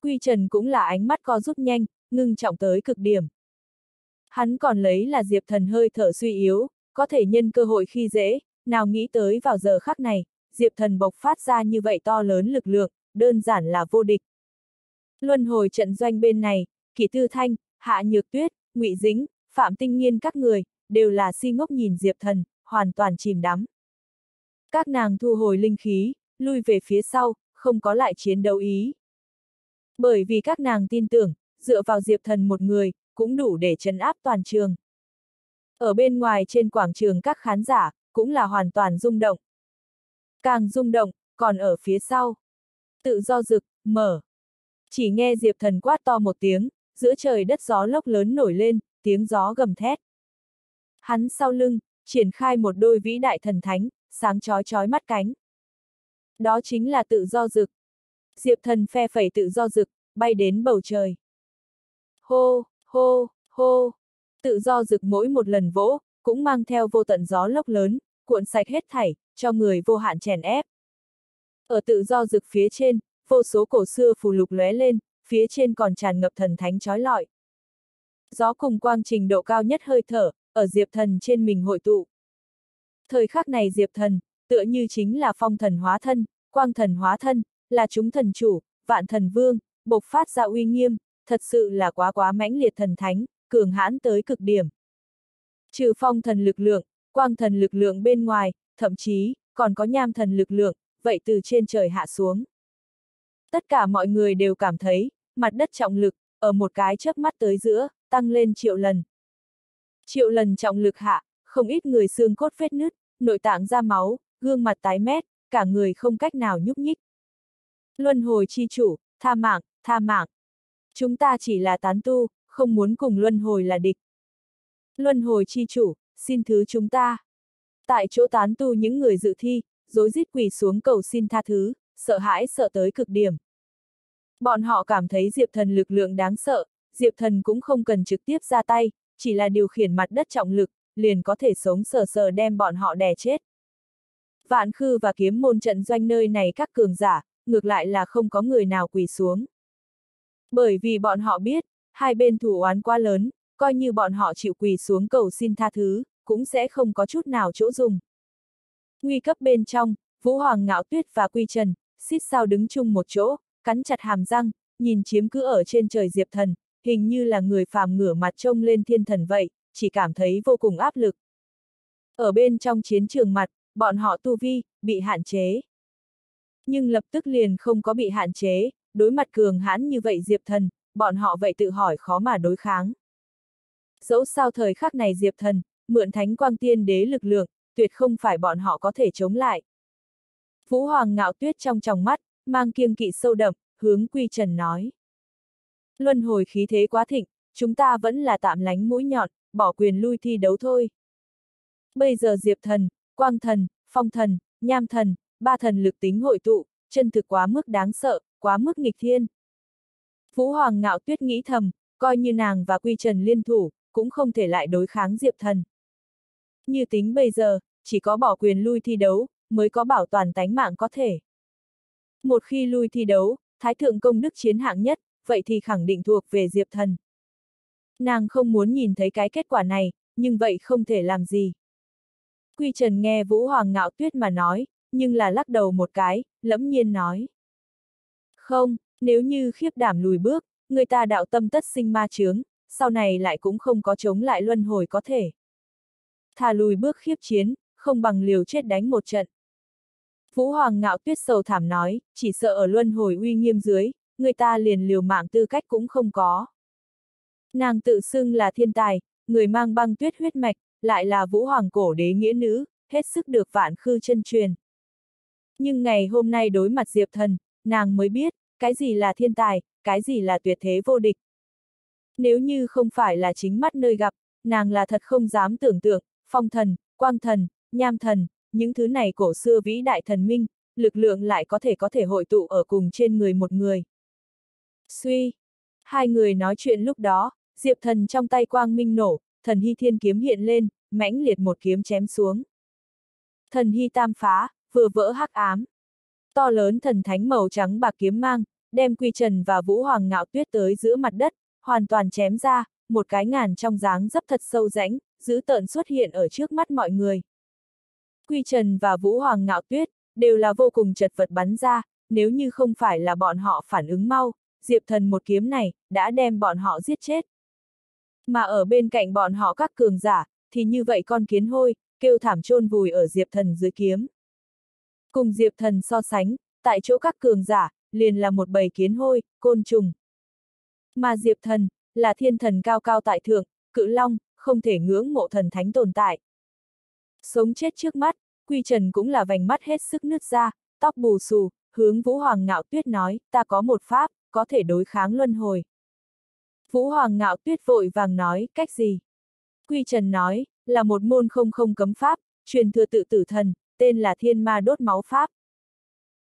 Quy Trần cũng là ánh mắt co rút nhanh, ngưng trọng tới cực điểm. Hắn còn lấy là Diệp Thần hơi thở suy yếu, có thể nhân cơ hội khi dễ, nào nghĩ tới vào giờ khắc này, Diệp Thần bộc phát ra như vậy to lớn lực lượng, đơn giản là vô địch. Luân hồi trận doanh bên này, Kỷ Tư Thanh, Hạ Nhược Tuyết, Ngụy Dính, Phạm Tinh Nghiên các người, đều là si ngốc nhìn Diệp Thần, hoàn toàn chìm đắm. Các nàng thu hồi linh khí, lui về phía sau, không có lại chiến đấu ý. Bởi vì các nàng tin tưởng, dựa vào Diệp Thần một người, cũng đủ để chấn áp toàn trường. Ở bên ngoài trên quảng trường các khán giả, cũng là hoàn toàn rung động. Càng rung động, còn ở phía sau. Tự do rực, mở. Chỉ nghe Diệp Thần quát to một tiếng, giữa trời đất gió lốc lớn nổi lên, tiếng gió gầm thét. Hắn sau lưng, triển khai một đôi vĩ đại thần thánh, sáng chói chói mắt cánh. Đó chính là tự do rực. Diệp Thần phe phẩy tự do rực, bay đến bầu trời. Hô! Hô, hô, tự do rực mỗi một lần vỗ, cũng mang theo vô tận gió lốc lớn, cuộn sạch hết thảy, cho người vô hạn chèn ép. Ở tự do rực phía trên, vô số cổ xưa phù lục lóe lên, phía trên còn tràn ngập thần thánh trói lọi. Gió cùng quang trình độ cao nhất hơi thở, ở Diệp Thần trên mình hội tụ. Thời khắc này Diệp Thần, tựa như chính là phong thần hóa thân, quang thần hóa thân, là chúng thần chủ, vạn thần vương, bộc phát ra uy nghiêm, thật sự là quá quá mãnh liệt thần thánh, cường hãn tới cực điểm. Trừ phong thần lực lượng, quang thần lực lượng bên ngoài, thậm chí, còn có nham thần lực lượng, vậy từ trên trời hạ xuống. Tất cả mọi người đều cảm thấy, mặt đất trọng lực, ở một cái chớp mắt tới giữa, tăng lên triệu lần. Triệu lần trọng lực hạ, không ít người xương cốt vết nứt, nội tạng ra máu, gương mặt tái mét, cả người không cách nào nhúc nhích. Luân hồi chi chủ, tha mạng, tha mạng. Chúng ta chỉ là tán tu, không muốn cùng luân hồi là địch. Luân hồi chi chủ, xin thứ chúng ta. Tại chỗ tán tu những người dự thi, dối rít quỳ xuống cầu xin tha thứ, sợ hãi sợ tới cực điểm. Bọn họ cảm thấy Diệp Thần lực lượng đáng sợ, Diệp Thần cũng không cần trực tiếp ra tay, chỉ là điều khiển mặt đất trọng lực, liền có thể sống sờ sờ đem bọn họ đè chết. Vạn khư và kiếm môn trận doanh nơi này các cường giả, ngược lại là không có người nào quỳ xuống. Bởi vì bọn họ biết, hai bên thủ oán quá lớn, coi như bọn họ chịu quỳ xuống cầu xin tha thứ, cũng sẽ không có chút nào chỗ dùng. Nguy cấp bên trong, Vũ Hoàng ngạo tuyết và Quy Trần, xít sao đứng chung một chỗ, cắn chặt hàm răng, nhìn chiếm cứ ở trên trời Diệp Thần, hình như là người phàm ngửa mặt trông lên thiên thần vậy, chỉ cảm thấy vô cùng áp lực. Ở bên trong chiến trường mặt, bọn họ tu vi, bị hạn chế. Nhưng lập tức liền không có bị hạn chế, đối mặt cường hãn như vậy Diệp Thần, bọn họ vậy tự hỏi khó mà đối kháng. Dẫu sao thời khắc này Diệp Thần, mượn thánh quang tiên đế lực lượng, tuyệt không phải bọn họ có thể chống lại. Vũ Hoàng ngạo tuyết trong tròng mắt, mang kiêng kỵ sâu đậm, hướng Quy Trần nói. Luân hồi khí thế quá thịnh, chúng ta vẫn là tạm lánh mũi nhọn, bỏ quyền lui thi đấu thôi. Bây giờ Diệp Thần, Quang Thần, Phong Thần, Nham Thần, ba thần lực tính hội tụ, chân thực quá mức đáng sợ, quá mức nghịch thiên. Phú Hoàng ngạo tuyết nghĩ thầm, coi như nàng và Quy Trần liên thủ, cũng không thể lại đối kháng Diệp Thần. Như tính bây giờ, chỉ có bỏ quyền lui thi đấu, mới có bảo toàn tánh mạng có thể. Một khi lui thi đấu, Thái Thượng công đức chiến hạng nhất, vậy thì khẳng định thuộc về Diệp Thần. Nàng không muốn nhìn thấy cái kết quả này, nhưng vậy không thể làm gì. Quy Trần nghe Vũ Hoàng ngạo tuyết mà nói, nhưng là lắc đầu một cái, lẫm nhiên nói. Không, nếu như khiếp đảm lùi bước, người ta đạo tâm tất sinh ma chướng, sau này lại cũng không có chống lại luân hồi có thể. Thà lùi bước khiếp chiến, không bằng liều chết đánh một trận. Vũ Hoàng ngạo tuyết sầu thảm nói, chỉ sợ ở luân hồi uy nghiêm dưới, người ta liền liều mạng tư cách cũng không có. Nàng tự xưng là thiên tài, người mang băng tuyết huyết mạch, lại là Vũ Hoàng cổ đế nghĩa nữ, hết sức được vạn khư chân truyền. Nhưng ngày hôm nay đối mặt Diệp Thần, nàng mới biết, cái gì là thiên tài, cái gì là tuyệt thế vô địch. Nếu như không phải là chính mắt nơi gặp, nàng là thật không dám tưởng tượng, phong thần, quang thần, nham thần, những thứ này cổ xưa vĩ đại thần minh, lực lượng lại có thể có thể hội tụ ở cùng trên người một người. Suy! Hai người nói chuyện lúc đó, Diệp thần trong tay quang minh nổ, thần hy thiên kiếm hiện lên, mãnh liệt một kiếm chém xuống. Thần hy tam phá, vừa vỡ hắc ám. To lớn thần thánh màu trắng bạc kiếm mang, đem quy trần và vũ hoàng ngạo tuyết tới giữa mặt đất, hoàn toàn chém ra, một cái ngàn trong dáng dấp thật sâu rãnh, giữ tợn xuất hiện ở trước mắt mọi người. Quy Trần và Vũ Hoàng Ngạo Tuyết, đều là vô cùng chật vật bắn ra, nếu như không phải là bọn họ phản ứng mau, Diệp Thần một kiếm này, đã đem bọn họ giết chết. Mà ở bên cạnh bọn họ các cường giả, thì như vậy con kiến hôi, kêu thảm chôn vùi ở Diệp Thần dưới kiếm. Cùng Diệp Thần so sánh, tại chỗ các cường giả, liền là một bầy kiến hôi, côn trùng. Mà Diệp Thần, là thiên thần cao cao tại thượng, cự long, không thể ngưỡng mộ thần thánh tồn tại. Sống chết trước mắt, Quy Trần cũng là vành mắt hết sức nứt ra, tóc bù xù, hướng Vũ Hoàng Ngạo Tuyết nói, ta có một pháp, có thể đối kháng luân hồi. Vũ Hoàng Ngạo Tuyết vội vàng nói, cách gì? Quy Trần nói, là một môn không không cấm pháp, truyền thừa tự tử thần, tên là thiên ma đốt máu pháp.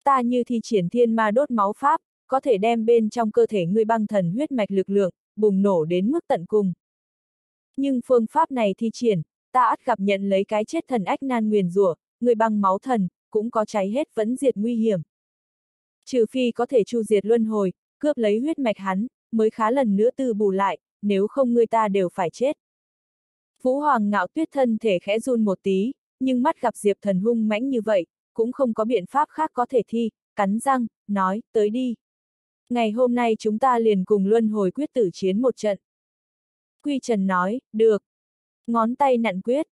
Ta như thi triển thiên ma đốt máu pháp, có thể đem bên trong cơ thể ngươi băng thần huyết mạch lực lượng, bùng nổ đến mức tận cùng. Nhưng phương pháp này thi triển, ta ắt gặp nhận lấy cái chết thần ách nan nguyền rủa, người băng máu thần, cũng có cháy hết vẫn diệt nguy hiểm. Trừ phi có thể chu diệt luân hồi, cướp lấy huyết mạch hắn, mới khá lần nữa từ bù lại, nếu không người ta đều phải chết. Vũ Hoàng ngạo tuyết thân thể khẽ run một tí, nhưng mắt gặp Diệp thần hung mãnh như vậy, cũng không có biện pháp khác có thể thi, cắn răng, nói, tới đi. Ngày hôm nay chúng ta liền cùng luân hồi quyết tử chiến một trận. Quy Trần nói, được. Ngón tay nặn quyết.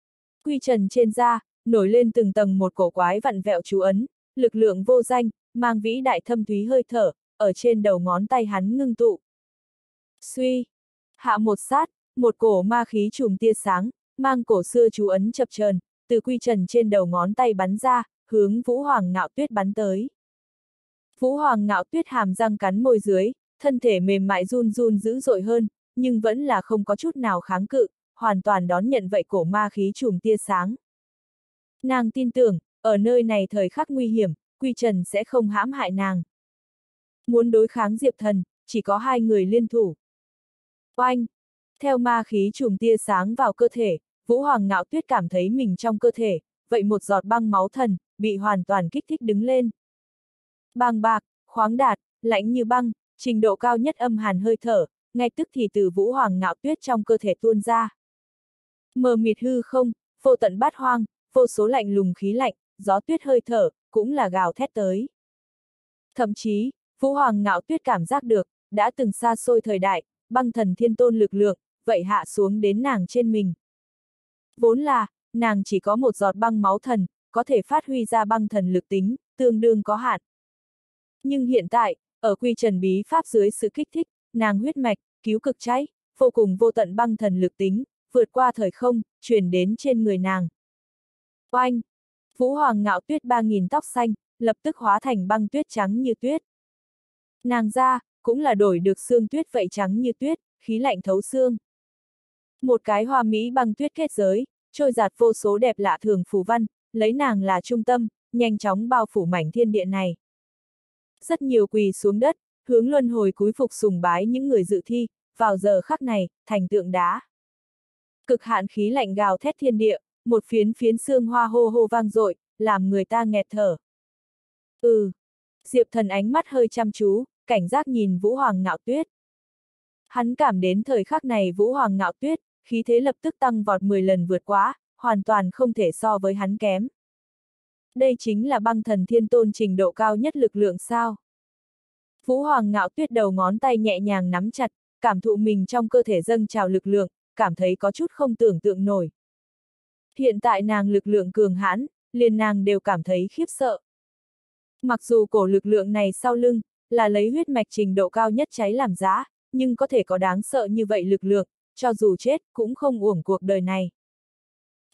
Quy Trần trên da, nổi lên từng tầng một cổ quái vặn vẹo chú ấn, lực lượng vô danh, mang vĩ đại thâm thúy hơi thở, ở trên đầu ngón tay hắn ngưng tụ. Suy. Hạ một sát, một cổ ma khí trùm tia sáng, mang cổ xưa chú ấn chập chờn, từ quy trần trên đầu ngón tay bắn ra, hướng Vũ Hoàng ngạo tuyết bắn tới. Vũ Hoàng ngạo tuyết hàm răng cắn môi dưới, thân thể mềm mại run run dữ dội hơn, nhưng vẫn là không có chút nào kháng cự, hoàn toàn đón nhận vậy cổ ma khí trùm tia sáng. Nàng tin tưởng, ở nơi này thời khắc nguy hiểm, Quy Trần sẽ không hãm hại nàng. Muốn đối kháng Diệp Thần, chỉ có hai người liên thủ. Oanh! Theo ma khí trùm tia sáng vào cơ thể, Vũ Hoàng ngạo tuyết cảm thấy mình trong cơ thể, vậy một giọt băng máu thần, bị hoàn toàn kích thích đứng lên. Bang bạc, khoáng đạt, lạnh như băng, trình độ cao nhất âm hàn hơi thở, ngay tức thì từ Vũ Hoàng ngạo tuyết trong cơ thể tuôn ra. Mờ mịt hư không, vô tận bát hoang, vô số lạnh lùng khí lạnh, gió tuyết hơi thở, cũng là gào thét tới. Thậm chí, Vũ Hoàng ngạo tuyết cảm giác được, đã từng xa xôi thời đại, băng thần thiên tôn lực lượng, vậy hạ xuống đến nàng trên mình. Vốn là, nàng chỉ có một giọt băng máu thần, có thể phát huy ra băng thần lực tính, tương đương có hạn. Nhưng hiện tại, ở quy trần bí pháp dưới sự kích thích, nàng huyết mạch, cứu cực cháy, vô cùng vô tận băng thần lực tính, vượt qua thời không, truyền đến trên người nàng. Oanh! Vũ Hoàng ngạo tuyết ba nghìn tóc xanh, lập tức hóa thành băng tuyết trắng như tuyết. Nàng ra, cũng là đổi được xương tuyết vậy trắng như tuyết, khí lạnh thấu xương. Một cái hoa mỹ băng tuyết kết giới, trôi giạt vô số đẹp lạ thường phù văn, lấy nàng là trung tâm, nhanh chóng bao phủ mảnh thiên địa này. Rất nhiều quỳ xuống đất, hướng luân hồi cúi phục sùng bái những người dự thi, vào giờ khắc này, thành tượng đá. Cực hạn khí lạnh gào thét thiên địa, một phiến phiến xương hoa hô hô vang dội, làm người ta nghẹt thở. Ừ. Diệp thần ánh mắt hơi chăm chú, cảnh giác nhìn Vũ Hoàng ngạo tuyết. Hắn cảm đến thời khắc này Vũ Hoàng ngạo tuyết, khí thế lập tức tăng vọt 10 lần vượt quá, hoàn toàn không thể so với hắn kém. Đây chính là băng thần thiên tôn trình độ cao nhất lực lượng sao. Vũ Hoàng ngạo tuyết đầu ngón tay nhẹ nhàng nắm chặt, cảm thụ mình trong cơ thể dâng trào lực lượng, cảm thấy có chút không tưởng tượng nổi. Hiện tại nàng lực lượng cường hãn, liền nàng đều cảm thấy khiếp sợ. Mặc dù cổ lực lượng này sau lưng, là lấy huyết mạch trình độ cao nhất cháy làm giá, nhưng có thể có đáng sợ như vậy lực lượng, cho dù chết, cũng không uổng cuộc đời này.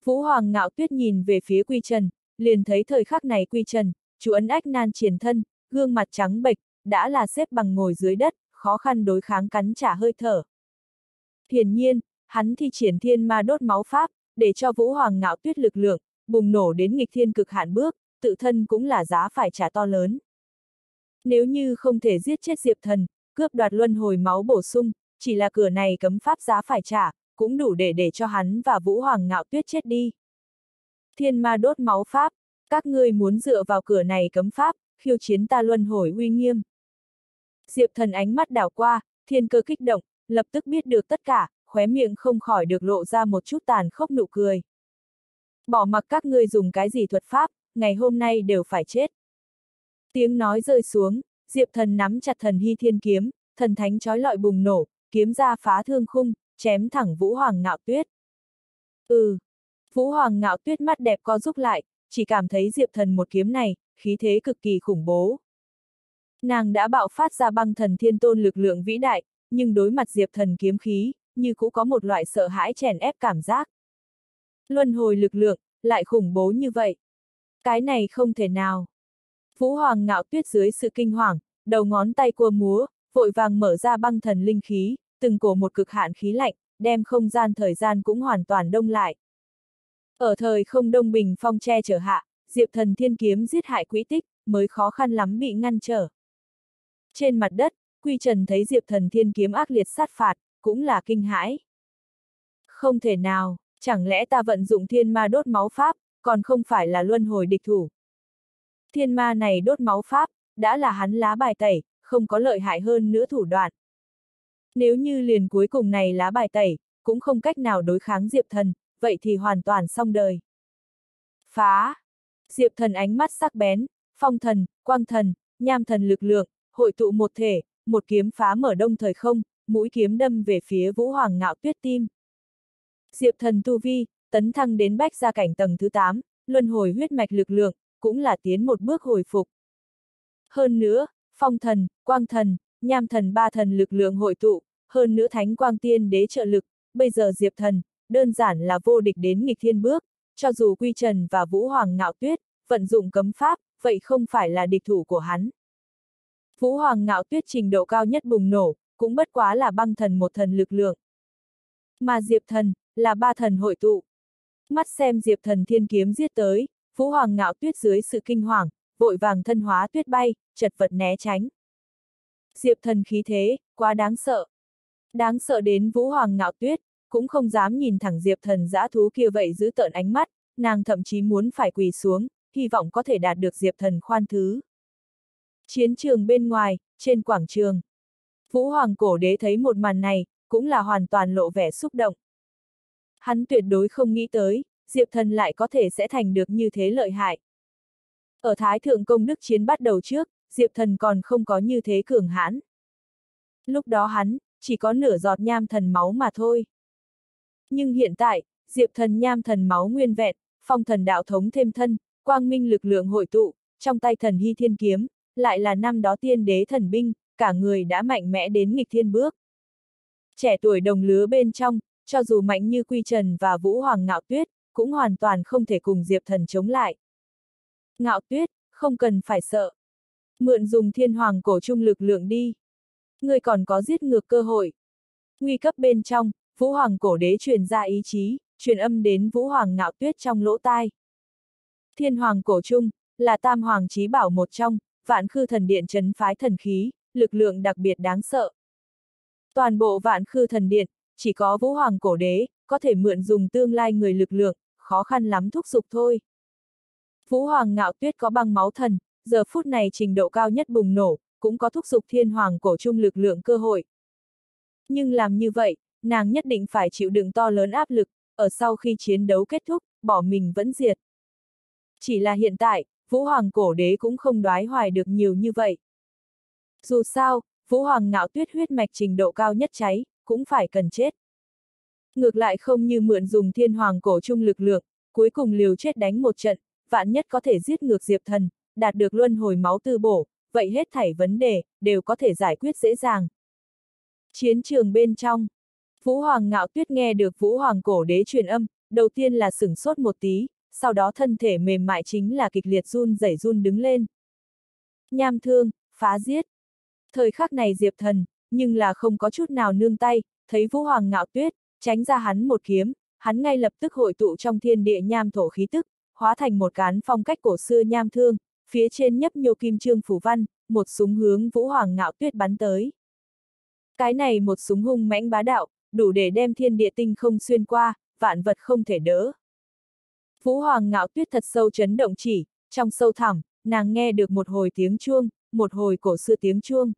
Vũ Hoàng ngạo tuyết nhìn về phía Quy Trần, liền thấy thời khắc này Quy Trần, chú ấn ách nan triển thân, gương mặt trắng bệch, đã là xếp bằng ngồi dưới đất, khó khăn đối kháng cắn trả hơi thở. Hiển nhiên, hắn thi triển thiên ma đốt máu pháp, để cho Vũ Hoàng ngạo tuyết lực lượng, bùng nổ đến nghịch thiên cực hạn bước, tự thân cũng là giá phải trả to lớn. Nếu như không thể giết chết Diệp Thần, cướp đoạt luân hồi máu bổ sung, chỉ là cửa này cấm pháp giá phải trả, cũng đủ để để cho hắn và Vũ Hoàng ngạo tuyết chết đi. Thiên ma đốt máu pháp, các ngươi muốn dựa vào cửa này cấm pháp, khiêu chiến ta luân hồi uy nghiêm. Diệp thần ánh mắt đảo qua, thiên cơ kích động, lập tức biết được tất cả, khóe miệng không khỏi được lộ ra một chút tàn khốc nụ cười. Bỏ mặc các ngươi dùng cái gì thuật pháp, ngày hôm nay đều phải chết. Tiếng nói rơi xuống, Diệp thần nắm chặt thần hy thiên kiếm, thần thánh trói lọi bùng nổ, kiếm ra phá thương khung, chém thẳng Vũ Hoàng ngạo tuyết. Ừ. Vũ Hoàng ngạo tuyết mắt đẹp co rúc lại, chỉ cảm thấy Diệp thần một kiếm này, khí thế cực kỳ khủng bố. Nàng đã bạo phát ra băng thần thiên tôn lực lượng vĩ đại, nhưng đối mặt Diệp thần kiếm khí, như cũng có một loại sợ hãi chèn ép cảm giác. Luân hồi lực lượng, lại khủng bố như vậy. Cái này không thể nào. Vũ Hoàng ngạo tuyết dưới sự kinh hoàng, đầu ngón tay cua múa, vội vàng mở ra băng thần linh khí, từng cổ một cực hạn khí lạnh, đem không gian thời gian cũng hoàn toàn đông lại. Ở thời không đông bình phong che chở hạ, Diệp thần thiên kiếm giết hại quỹ tích, mới khó khăn lắm bị ngăn trở. Trên mặt đất, Quy Trần thấy Diệp thần thiên kiếm ác liệt sát phạt, cũng là kinh hãi. Không thể nào, chẳng lẽ ta vận dụng thiên ma đốt máu pháp, còn không phải là luân hồi địch thủ. Thiên ma này đốt máu pháp, đã là hắn lá bài tẩy, không có lợi hại hơn nữa thủ đoạn. Nếu như liền cuối cùng này lá bài tẩy, cũng không cách nào đối kháng Diệp Thần, vậy thì hoàn toàn xong đời. Phá! Diệp Thần ánh mắt sắc bén, phong thần, quang thần, nham thần lực lượng, hội tụ một thể, một kiếm phá mở đông thời không, mũi kiếm đâm về phía Vũ Hoàng ngạo tuyết tim. Diệp Thần tu vi, tấn thăng đến bách gia cảnh tầng thứ 8, luân hồi huyết mạch lực lượng, cũng là tiến một bước hồi phục. Hơn nữa, phong thần, quang thần, nham thần ba thần lực lượng hội tụ, hơn nữa thánh quang tiên đế trợ lực, bây giờ diệp thần, đơn giản là vô địch đến nghịch thiên bước, cho dù quy trần và vũ hoàng ngạo tuyết, vận dụng cấm pháp, vậy không phải là địch thủ của hắn. Vũ Hoàng ngạo tuyết trình độ cao nhất bùng nổ, cũng bất quá là băng thần một thần lực lượng. Mà Diệp thần, là ba thần hội tụ. Mắt xem Diệp thần thiên kiếm giết tới, Vũ Hoàng ngạo tuyết dưới sự kinh hoàng, vội vàng thân hóa tuyết bay, chật vật né tránh. Diệp thần khí thế, quá đáng sợ. Đáng sợ đến Vũ Hoàng ngạo tuyết, cũng không dám nhìn thẳng Diệp thần dã thú kia vậy giữ tợn ánh mắt, nàng thậm chí muốn phải quỳ xuống, hy vọng có thể đạt được Diệp thần khoan thứ. Chiến trường bên ngoài, trên quảng trường. Vũ Hoàng cổ đế thấy một màn này, cũng là hoàn toàn lộ vẻ xúc động. Hắn tuyệt đối không nghĩ tới, Diệp thần lại có thể sẽ thành được như thế lợi hại. Ở Thái Thượng Công Đức Chiến bắt đầu trước, Diệp thần còn không có như thế cường hãn. Lúc đó hắn, chỉ có nửa giọt nham thần máu mà thôi. Nhưng hiện tại, Diệp thần nham thần máu nguyên vẹn, phong thần đạo thống thêm thân, quang minh lực lượng hội tụ, trong tay thần hy thiên kiếm, lại là năm đó tiên đế thần binh, cả người đã mạnh mẽ đến nghịch thiên bước. Trẻ tuổi đồng lứa bên trong, cho dù mạnh như Quy Trần và Vũ Hoàng Ngạo Tuyết, cũng hoàn toàn không thể cùng Diệp Thần chống lại. Ngạo Tuyết, không cần phải sợ. Mượn dùng thiên hoàng cổ trung lực lượng đi. Người còn có giết ngược cơ hội. Nguy cấp bên trong, Vũ Hoàng cổ đế truyền ra ý chí, truyền âm đến Vũ Hoàng Ngạo Tuyết trong lỗ tai. Thiên hoàng cổ trung, là tam hoàng chí bảo một trong, vạn khư thần điện chấn phái thần khí, lực lượng đặc biệt đáng sợ. Toàn bộ vạn khư thần điện, chỉ có vũ hoàng cổ đế, có thể mượn dùng tương lai người lực lượng, khó khăn lắm thúc giục thôi. Vũ hoàng ngạo tuyết có băng máu thần, giờ phút này trình độ cao nhất bùng nổ, cũng có thúc giục thiên hoàng cổ trung lực lượng cơ hội. Nhưng làm như vậy, nàng nhất định phải chịu đựng to lớn áp lực, ở sau khi chiến đấu kết thúc, bỏ mình vẫn diệt. Chỉ là hiện tại, Vũ Hoàng cổ đế cũng không đoái hoài được nhiều như vậy. Dù sao, Vũ Hoàng ngạo tuyết huyết mạch trình độ cao nhất cháy, cũng phải cần chết. Ngược lại không như mượn dùng thiên hoàng cổ trung lực lượng, cuối cùng liều chết đánh một trận, vạn nhất có thể giết ngược Diệp Thần, đạt được luân hồi máu tư bổ, vậy hết thảy vấn đề, đều có thể giải quyết dễ dàng. Chiến trường bên trong, Vũ Hoàng ngạo tuyết nghe được Vũ Hoàng cổ đế truyền âm, đầu tiên là sửng sốt một tí, sau đó thân thể mềm mại chính là kịch liệt run rẩy run đứng lên. Nham thương, phá giết. Thời khắc này Diệp Thần, nhưng là không có chút nào nương tay, thấy Vũ Hoàng ngạo tuyết, tránh ra hắn một kiếm, hắn ngay lập tức hội tụ trong thiên địa nham thổ khí tức, hóa thành một cán phong cách cổ xưa nham thương, phía trên nhấp nhiều kim trương phủ văn, một súng hướng Vũ Hoàng ngạo tuyết bắn tới. Cái này một súng hung mãnh bá đạo, đủ để đem thiên địa tinh không xuyên qua, vạn vật không thể đỡ. Vũ Hoàng ngạo tuyết thật sâu chấn động chỉ, trong sâu thẳm, nàng nghe được một hồi tiếng chuông, một hồi cổ xưa tiếng chuông.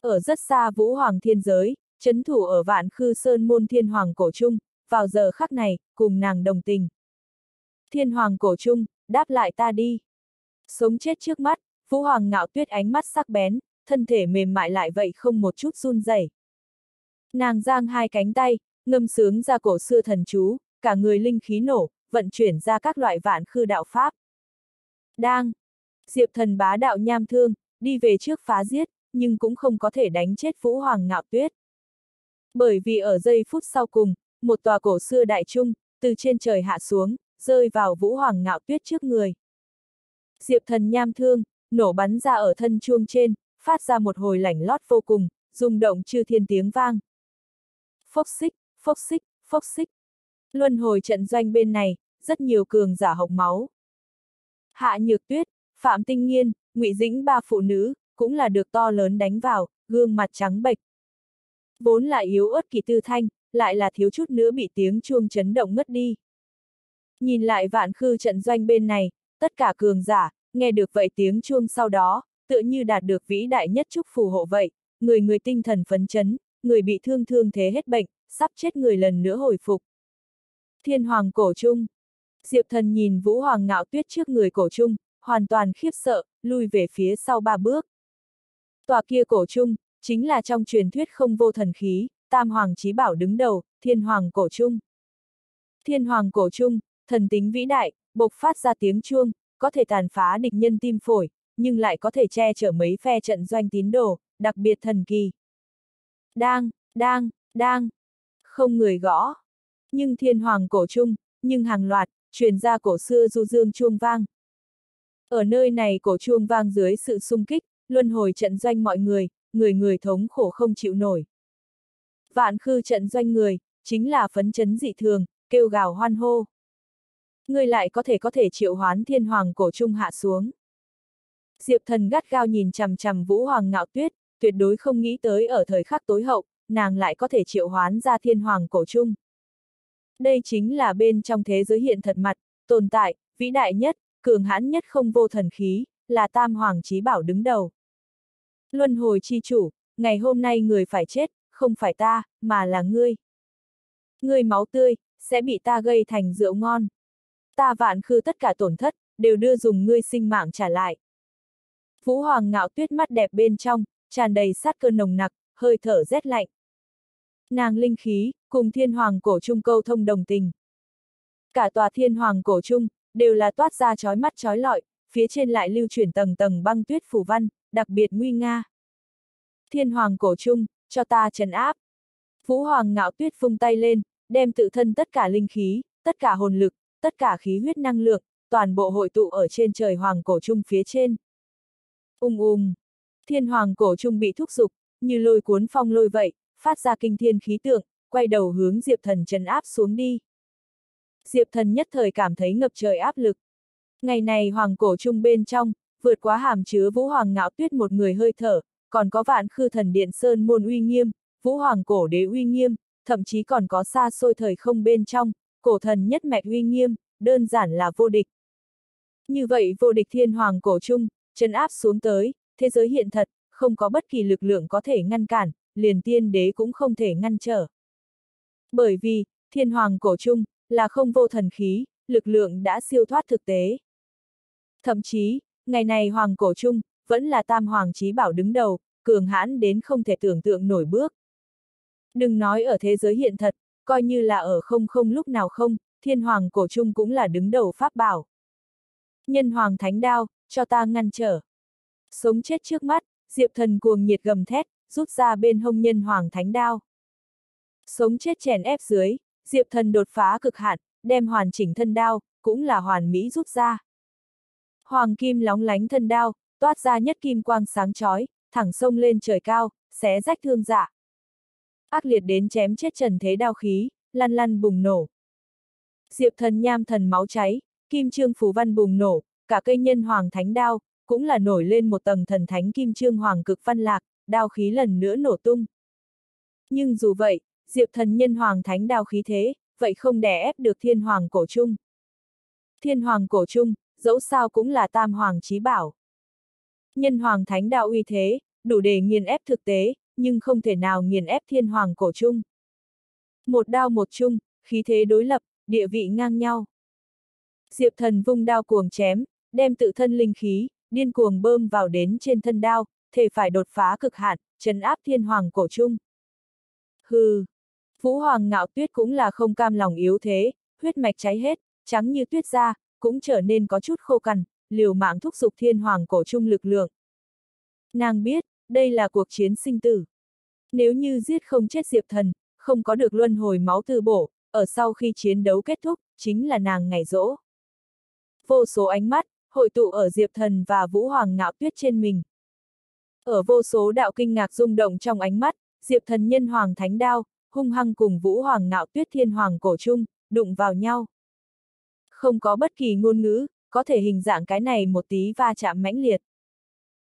Ở rất xa Vũ Hoàng thiên giới, chấn thủ ở vạn khư sơn môn thiên hoàng cổ trung, vào giờ khắc này, cùng nàng đồng tình. Thiên hoàng cổ trung, đáp lại ta đi. Sống chết trước mắt, Vũ Hoàng ngạo tuyết ánh mắt sắc bén, thân thể mềm mại lại vậy không một chút run rẩy. Nàng giang hai cánh tay, ngâm sướng ra cổ xưa thần chú, cả người linh khí nổ, vận chuyển ra các loại vạn khư đạo pháp. Đang, Diệp thần bá đạo nham thương, đi về trước phá giết, nhưng cũng không có thể đánh chết Vũ Hoàng ngạo tuyết. Bởi vì ở giây phút sau cùng, một tòa cổ xưa đại trung, từ trên trời hạ xuống, rơi vào Vũ Hoàng ngạo tuyết trước người. Diệp thần nham thương, nổ bắn ra ở thân chuông trên, phát ra một hồi lảnh lót vô cùng, rung động chư thiên tiếng vang. Phốc xích, phốc xích, phốc xích. Luân hồi trận doanh bên này, rất nhiều cường giả hộc máu. Hạ Nhược Tuyết, Phạm Tinh Nghiên, Ngụy Dĩnh ba phụ nữ, cũng là được to lớn đánh vào, gương mặt trắng bệch. Vốn là yếu ớt kỳ tư thanh, lại là thiếu chút nữa bị tiếng chuông chấn động ngất đi. Nhìn lại vạn khư trận doanh bên này, tất cả cường giả, nghe được vậy tiếng chuông sau đó, tựa như đạt được vĩ đại nhất chúc phù hộ vậy, người người tinh thần phấn chấn, người bị thương thương thế hết bệnh, sắp chết người lần nữa hồi phục. Thiên hoàng cổ trung. Diệp thần nhìn Vũ Hoàng ngạo tuyết trước người cổ trung, hoàn toàn khiếp sợ, lui về phía sau ba bước. Tòa kia cổ trung, chính là trong truyền thuyết không vô thần khí, tam hoàng chí bảo đứng đầu, thiên hoàng cổ trung. Thiên hoàng cổ trung, thần tính vĩ đại, bộc phát ra tiếng chuông, có thể tàn phá địch nhân tim phổi, nhưng lại có thể che chở mấy phe trận doanh tín đồ, đặc biệt thần kỳ. Đang, đang, đang, không người gõ. Nhưng thiên hoàng cổ trung, nhưng hàng loạt, truyền ra cổ xưa du dương chuông vang. Ở nơi này cổ chuông vang dưới sự sung kích, luân hồi trận doanh mọi người, người người thống khổ không chịu nổi. Vạn khư trận doanh người, chính là phấn chấn dị thường, kêu gào hoan hô. Người lại có thể có thể triệu hoán thiên hoàng cổ trung hạ xuống. Diệp thần gắt gao nhìn chằm chằm vũ hoàng ngạo tuyết, tuyệt đối không nghĩ tới ở thời khắc tối hậu, nàng lại có thể triệu hoán ra thiên hoàng cổ trung. Đây chính là bên trong thế giới hiện thật mặt, tồn tại, vĩ đại nhất, cường hãn nhất không vô thần khí, là tam hoàng trí bảo đứng đầu. Luân hồi chi chủ, ngày hôm nay người phải chết, không phải ta, mà là ngươi. Ngươi máu tươi, sẽ bị ta gây thành rượu ngon. Ta vạn khư tất cả tổn thất, đều đưa dùng ngươi sinh mạng trả lại. Vũ Hoàng ngạo tuyết mắt đẹp bên trong, tràn đầy sát cơ nồng nặc, hơi thở rét lạnh. Nàng linh khí, cùng thiên hoàng cổ trung câu thông đồng tình. Cả tòa thiên hoàng cổ trung, đều là toát ra chói mắt chói lọi, phía trên lại lưu chuyển tầng tầng băng tuyết phủ văn, đặc biệt nguy nga. Thiên hoàng cổ trung, cho ta trấn áp. Vũ hoàng ngạo tuyết phung tay lên, đem tự thân tất cả linh khí, tất cả hồn lực, tất cả khí huyết năng lượng, toàn bộ hội tụ ở trên trời hoàng cổ trung phía trên. Ung ung, thiên hoàng cổ trung bị thúc giục, như lôi cuốn phong lôi vậy, phát ra kinh thiên khí tượng, quay đầu hướng Diệp Thần trấn áp xuống đi. Diệp Thần nhất thời cảm thấy ngập trời áp lực. Ngày này hoàng cổ trung bên trong, vượt quá hàm chứa Vũ Hoàng ngạo tuyết một người hơi thở, còn có vạn khư thần điện sơn môn uy nghiêm, Vũ Hoàng cổ đế uy nghiêm, thậm chí còn có xa xôi thời không bên trong, cổ thần nhất mạch uy nghiêm, đơn giản là vô địch. Như vậy vô địch thiên hoàng cổ trung, chân áp xuống tới, thế giới hiện thật, không có bất kỳ lực lượng có thể ngăn cản, liền tiên đế cũng không thể ngăn trở. Bởi vì, thiên hoàng cổ trung, là không vô thần khí, lực lượng đã siêu thoát thực tế. Thậm chí, ngày này hoàng cổ trung, vẫn là tam hoàng trí bảo đứng đầu, cường hãn đến không thể tưởng tượng nổi bước. Đừng nói ở thế giới hiện thật, coi như là ở không không lúc nào không, thiên hoàng cổ trung cũng là đứng đầu pháp bảo. Nhân hoàng thánh đao, cho ta ngăn trở. Sống chết trước mắt, diệp thần cuồng nhiệt gầm thét, rút ra bên hông nhân hoàng thánh đao. Sống chết chèn ép dưới, diệp thần đột phá cực hạn, đem hoàn chỉnh thân đao, cũng là hoàn mỹ rút ra. Hoàng kim lóng lánh thân đao, toát ra nhất kim quang sáng chói, thẳng sông lên trời cao, xé rách thương dạ. Ác liệt đến chém chết trần thế đao khí, lăn lăn bùng nổ. Diệp thần nham thần máu cháy, kim trương phù văn bùng nổ, cả cây nhân hoàng thánh đao, cũng là nổi lên một tầng thần thánh kim trương hoàng cực văn lạc, đao khí lần nữa nổ tung. Nhưng dù vậy, diệp thần nhân hoàng thánh đao khí thế, vậy không đè ép được thiên hoàng cổ trung. Thiên hoàng cổ trung, dẫu sao cũng là tam hoàng trí bảo. Nhân hoàng thánh đạo uy thế, đủ để nghiền ép thực tế, nhưng không thể nào nghiền ép thiên hoàng cổ trung. Một đao một chung, khí thế đối lập, địa vị ngang nhau. Diệp thần vung đao cuồng chém, đem tự thân linh khí, điên cuồng bơm vào đến trên thân đao, thể phải đột phá cực hạn, trấn áp thiên hoàng cổ trung. Hừ! Vũ hoàng ngạo tuyết cũng là không cam lòng yếu thế, huyết mạch cháy hết, trắng như tuyết ra, cũng trở nên có chút khô cằn, liều mạng thúc giục thiên hoàng cổ trung lực lượng. Nàng biết, đây là cuộc chiến sinh tử. Nếu như giết không chết Diệp Thần, không có được luân hồi máu tư bổ, ở sau khi chiến đấu kết thúc, chính là nàng ngày rỗ. Vô số ánh mắt, hội tụ ở Diệp Thần và Vũ Hoàng ngạo tuyết trên mình. Ở vô số đạo kinh ngạc rung động trong ánh mắt, Diệp Thần nhân Hoàng Thánh Đao, hung hăng cùng Vũ Hoàng ngạo tuyết thiên hoàng cổ trung, đụng vào nhau. Không có bất kỳ ngôn ngữ, có thể hình dạng cái này một tí va chạm mãnh liệt.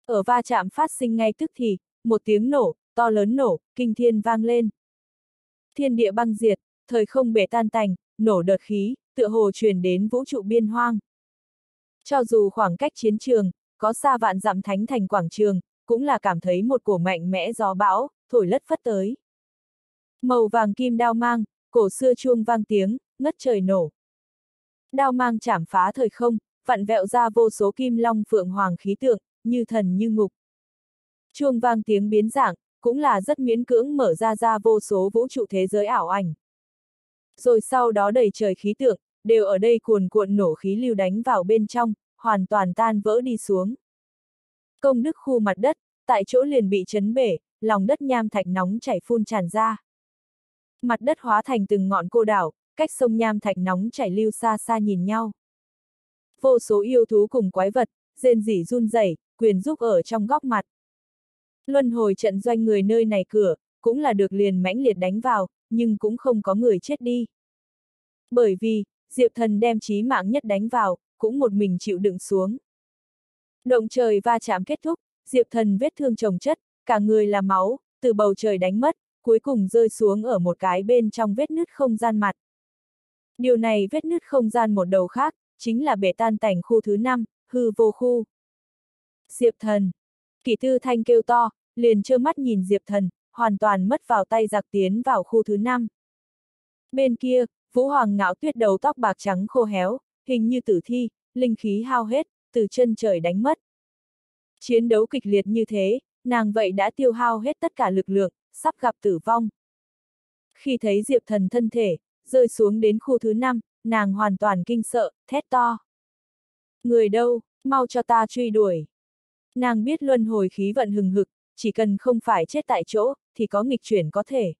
Ở va chạm phát sinh ngay tức thì, một tiếng nổ, to lớn nổ, kinh thiên vang lên. Thiên địa băng diệt, thời không bể tan tành, nổ đợt khí, tựa hồ truyền đến vũ trụ biên hoang. Cho dù khoảng cách chiến trường, có xa vạn dặm thánh thành quảng trường, cũng là cảm thấy một cổ mạnh mẽ gió bão, thổi lất phất tới. Màu vàng kim đao mang, cổ xưa chuông vang tiếng, ngất trời nổ. Đao mang chảm phá thời không, vặn vẹo ra vô số kim long phượng hoàng khí tượng, như thần như ngục. Chuông vang tiếng biến dạng, cũng là rất miễn cưỡng mở ra ra vô số vũ trụ thế giới ảo ảnh. Rồi sau đó đầy trời khí tượng, đều ở đây cuồn cuộn nổ khí lưu đánh vào bên trong, hoàn toàn tan vỡ đi xuống. Công đức khu mặt đất, tại chỗ liền bị chấn bể, lòng đất nham thạch nóng chảy phun tràn ra. Mặt đất hóa thành từng ngọn cô đảo, cách sông nham thạch nóng chảy lưu xa xa nhìn nhau. Vô số yêu thú cùng quái vật, rên rỉ run rẩy, quyền giúp ở trong góc mặt. Luân hồi trận doanh người nơi này cửa, cũng là được liền mãnh liệt đánh vào, nhưng cũng không có người chết đi. Bởi vì, Diệp Thần đem chí mạng nhất đánh vào, cũng một mình chịu đựng xuống. Động trời va chạm kết thúc, Diệp Thần vết thương chồng chất, cả người là máu, từ bầu trời đánh mất, cuối cùng rơi xuống ở một cái bên trong vết nứt không gian mặt. Điều này vết nứt không gian một đầu khác, chính là bể tan tành khu thứ 5, hư vô khu. Diệp Thần. Kỷ Tư Thanh kêu to, liền trơ mắt nhìn Diệp Thần, hoàn toàn mất vào tay giặc tiến vào khu thứ 5. Bên kia, Vũ Hoàng ngạo tuyết đầu tóc bạc trắng khô héo, hình như tử thi, linh khí hao hết, từ chân trời đánh mất. Chiến đấu kịch liệt như thế, nàng vậy đã tiêu hao hết tất cả lực lượng, sắp gặp tử vong. Khi thấy Diệp Thần thân thể, rơi xuống đến khu thứ năm, nàng hoàn toàn kinh sợ, thét to. Người đâu, mau cho ta truy đuổi. Nàng biết luân hồi khí vận hừng hực, chỉ cần không phải chết tại chỗ, thì có nghịch chuyển có thể.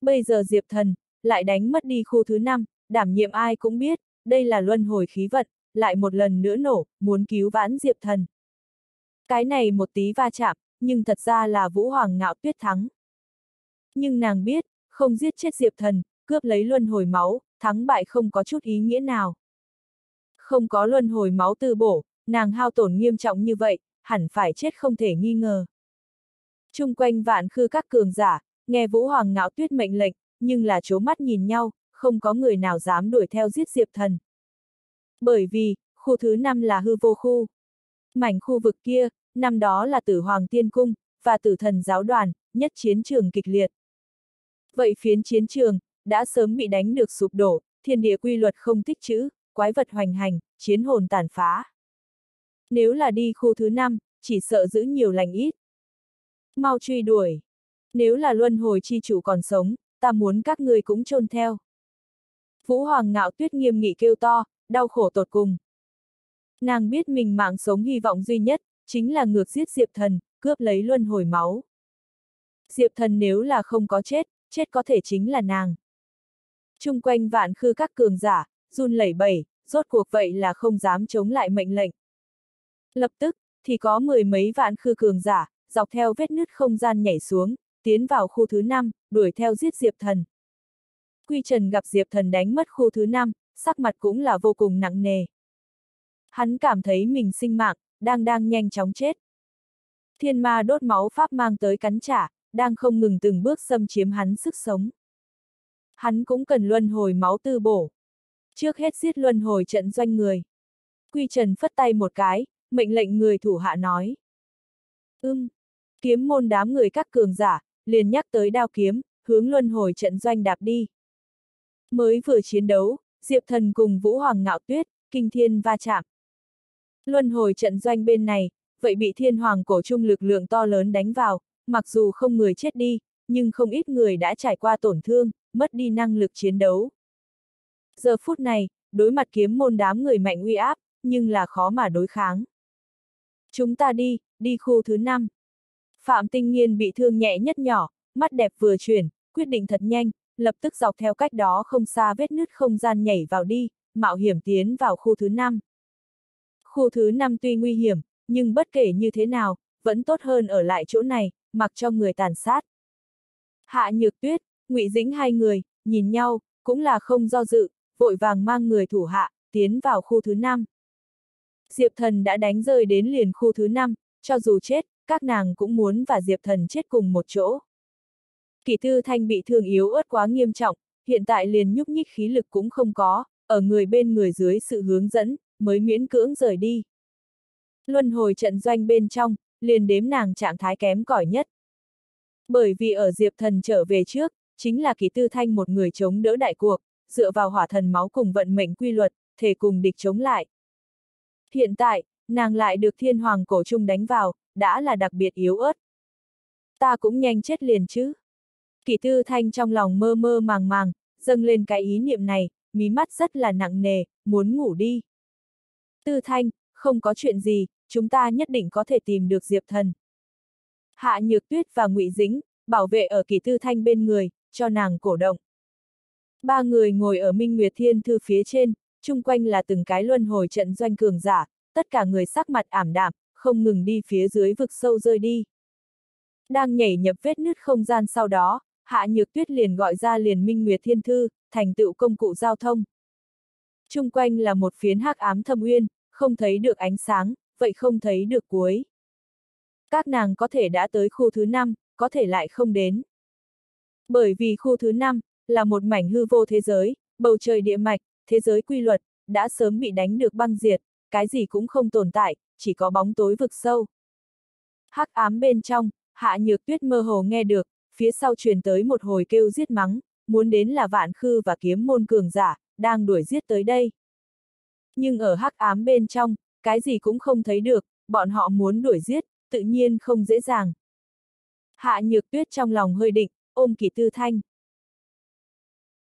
Bây giờ Diệp Thần, lại đánh mất đi khu thứ năm, đảm nhiệm ai cũng biết, đây là luân hồi khí vận, lại một lần nữa nổ, muốn cứu vãn Diệp Thần. Cái này một tí va chạm, nhưng thật ra là Vũ Hoàng ngạo tuyết thắng. Nhưng nàng biết, không giết chết Diệp Thần, cướp lấy luân hồi máu, thắng bại không có chút ý nghĩa nào. Không có luân hồi máu tư bổ, nàng hao tổn nghiêm trọng như vậy, hẳn phải chết không thể nghi ngờ. Trung quanh vạn khư các cường giả, nghe Vũ Hoàng ngạo tuyết mệnh lệnh, nhưng là chố mắt nhìn nhau, không có người nào dám đuổi theo giết Diệp Thần. Bởi vì, khu thứ năm là hư vô khu. Mảnh khu vực kia, năm đó là tử Hoàng Tiên Cung, và tử thần giáo đoàn, nhất chiến trường kịch liệt. Vậy phiến chiến trường, đã sớm bị đánh được sụp đổ, thiên địa quy luật không tích chữ, quái vật hoành hành, chiến hồn tàn phá. Nếu là đi khu thứ năm, chỉ sợ giữ nhiều lành ít. Mau truy đuổi. Nếu là luân hồi chi chủ còn sống, ta muốn các người cũng trôn theo. Vũ Hoàng ngạo tuyết nghiêm nghị kêu to, đau khổ tột cùng. Nàng biết mình mạng sống hy vọng duy nhất, chính là ngược giết Diệp Thần, cướp lấy luân hồi máu. Diệp Thần nếu là không có chết, chết có thể chính là nàng chung quanh vạn khư các cường giả, run lẩy bẩy, rốt cuộc vậy là không dám chống lại mệnh lệnh. Lập tức, thì có mười mấy vạn khư cường giả, dọc theo vết nứt không gian nhảy xuống, tiến vào khu thứ năm đuổi theo giết Diệp Thần. Quy Trần gặp Diệp Thần đánh mất khu thứ năm sắc mặt cũng là vô cùng nặng nề. Hắn cảm thấy mình sinh mạng, đang đang nhanh chóng chết. Thiên ma đốt máu pháp mang tới cắn trả, đang không ngừng từng bước xâm chiếm hắn sức sống. Hắn cũng cần luân hồi máu tư bổ. Trước hết giết luân hồi trận doanh người. Quy Trần phất tay một cái, mệnh lệnh người thủ hạ nói. Ưm, kiếm môn đám người các cường giả, liền nhắc tới đao kiếm, hướng luân hồi trận doanh đạp đi. Mới vừa chiến đấu, Diệp Thần cùng Vũ Hoàng Ngạo Tuyết, Kinh Thiên va chạm. Luân hồi trận doanh bên này, vậy bị thiên hoàng cổ trung lực lượng to lớn đánh vào, mặc dù không người chết đi, nhưng không ít người đã trải qua tổn thương, mất đi năng lực chiến đấu. Giờ phút này, đối mặt kiếm môn đám người mạnh uy áp, nhưng là khó mà đối kháng. Chúng ta đi, đi khu thứ 5. Phạm Tinh Nhiên bị thương nhẹ nhất nhỏ, mắt đẹp vừa chuyển, quyết định thật nhanh, lập tức dọc theo cách đó không xa vết nứt không gian nhảy vào đi, mạo hiểm tiến vào khu thứ 5. Khu thứ 5 tuy nguy hiểm, nhưng bất kể như thế nào, vẫn tốt hơn ở lại chỗ này, mặc cho người tàn sát. Hạ Nhược Tuyết, Ngụy Dĩnh hai người, nhìn nhau, cũng là không do dự, vội vàng mang người thủ hạ, tiến vào khu thứ năm. Diệp Thần đã đánh rơi đến liền khu thứ năm, cho dù chết, các nàng cũng muốn và Diệp Thần chết cùng một chỗ. Kỷ Tư Thanh bị thương yếu ớt quá nghiêm trọng, hiện tại liền nhúc nhích khí lực cũng không có, ở người bên người dưới sự hướng dẫn, mới miễn cưỡng rời đi. Luân hồi trận doanh bên trong, liền đếm nàng trạng thái kém cỏi nhất. Bởi vì ở Diệp Thần trở về trước, chính là Kỳ Tư Thanh một người chống đỡ đại cuộc, dựa vào hỏa thần máu cùng vận mệnh quy luật, thể cùng địch chống lại. Hiện tại, nàng lại được thiên hoàng cổ trung đánh vào, đã là đặc biệt yếu ớt. Ta cũng nhanh chết liền chứ. Kỳ tư thanh trong lòng mơ mơ màng màng, dâng lên cái ý niệm này, mí mắt rất là nặng nề, muốn ngủ đi. Tư thanh, không có chuyện gì, chúng ta nhất định có thể tìm được Diệp Thần. Hạ Nhược Tuyết và Ngụy Dĩnh, bảo vệ ở kỳ tư thanh bên người, cho nàng cổ động. Ba người ngồi ở Minh Nguyệt Thiên Thư phía trên, chung quanh là từng cái luân hồi trận doanh cường giả, tất cả người sắc mặt ảm đạm, không ngừng đi phía dưới vực sâu rơi đi. Đang nhảy nhập vết nứt không gian sau đó, Hạ Nhược Tuyết liền gọi ra liền Minh Nguyệt Thiên Thư, thành tựu công cụ giao thông. Trung quanh là một phiến hắc ám thâm uyên, không thấy được ánh sáng, vậy không thấy được cuối. Các nàng có thể đã tới khu thứ năm, có thể lại không đến. Bởi vì khu thứ 5, là một mảnh hư vô thế giới, bầu trời địa mạch, thế giới quy luật, đã sớm bị đánh được băng diệt, cái gì cũng không tồn tại, chỉ có bóng tối vực sâu. Hắc ám bên trong, hạ nhược tuyết mơ hồ nghe được, phía sau truyền tới một hồi kêu giết mắng, muốn đến là vạn khư và kiếm môn cường giả, đang đuổi giết tới đây. Nhưng ở hắc ám bên trong, cái gì cũng không thấy được, bọn họ muốn đuổi giết, tự nhiên không dễ dàng. Hạ nhược tuyết trong lòng hơi định, ôm kỷ tư thanh.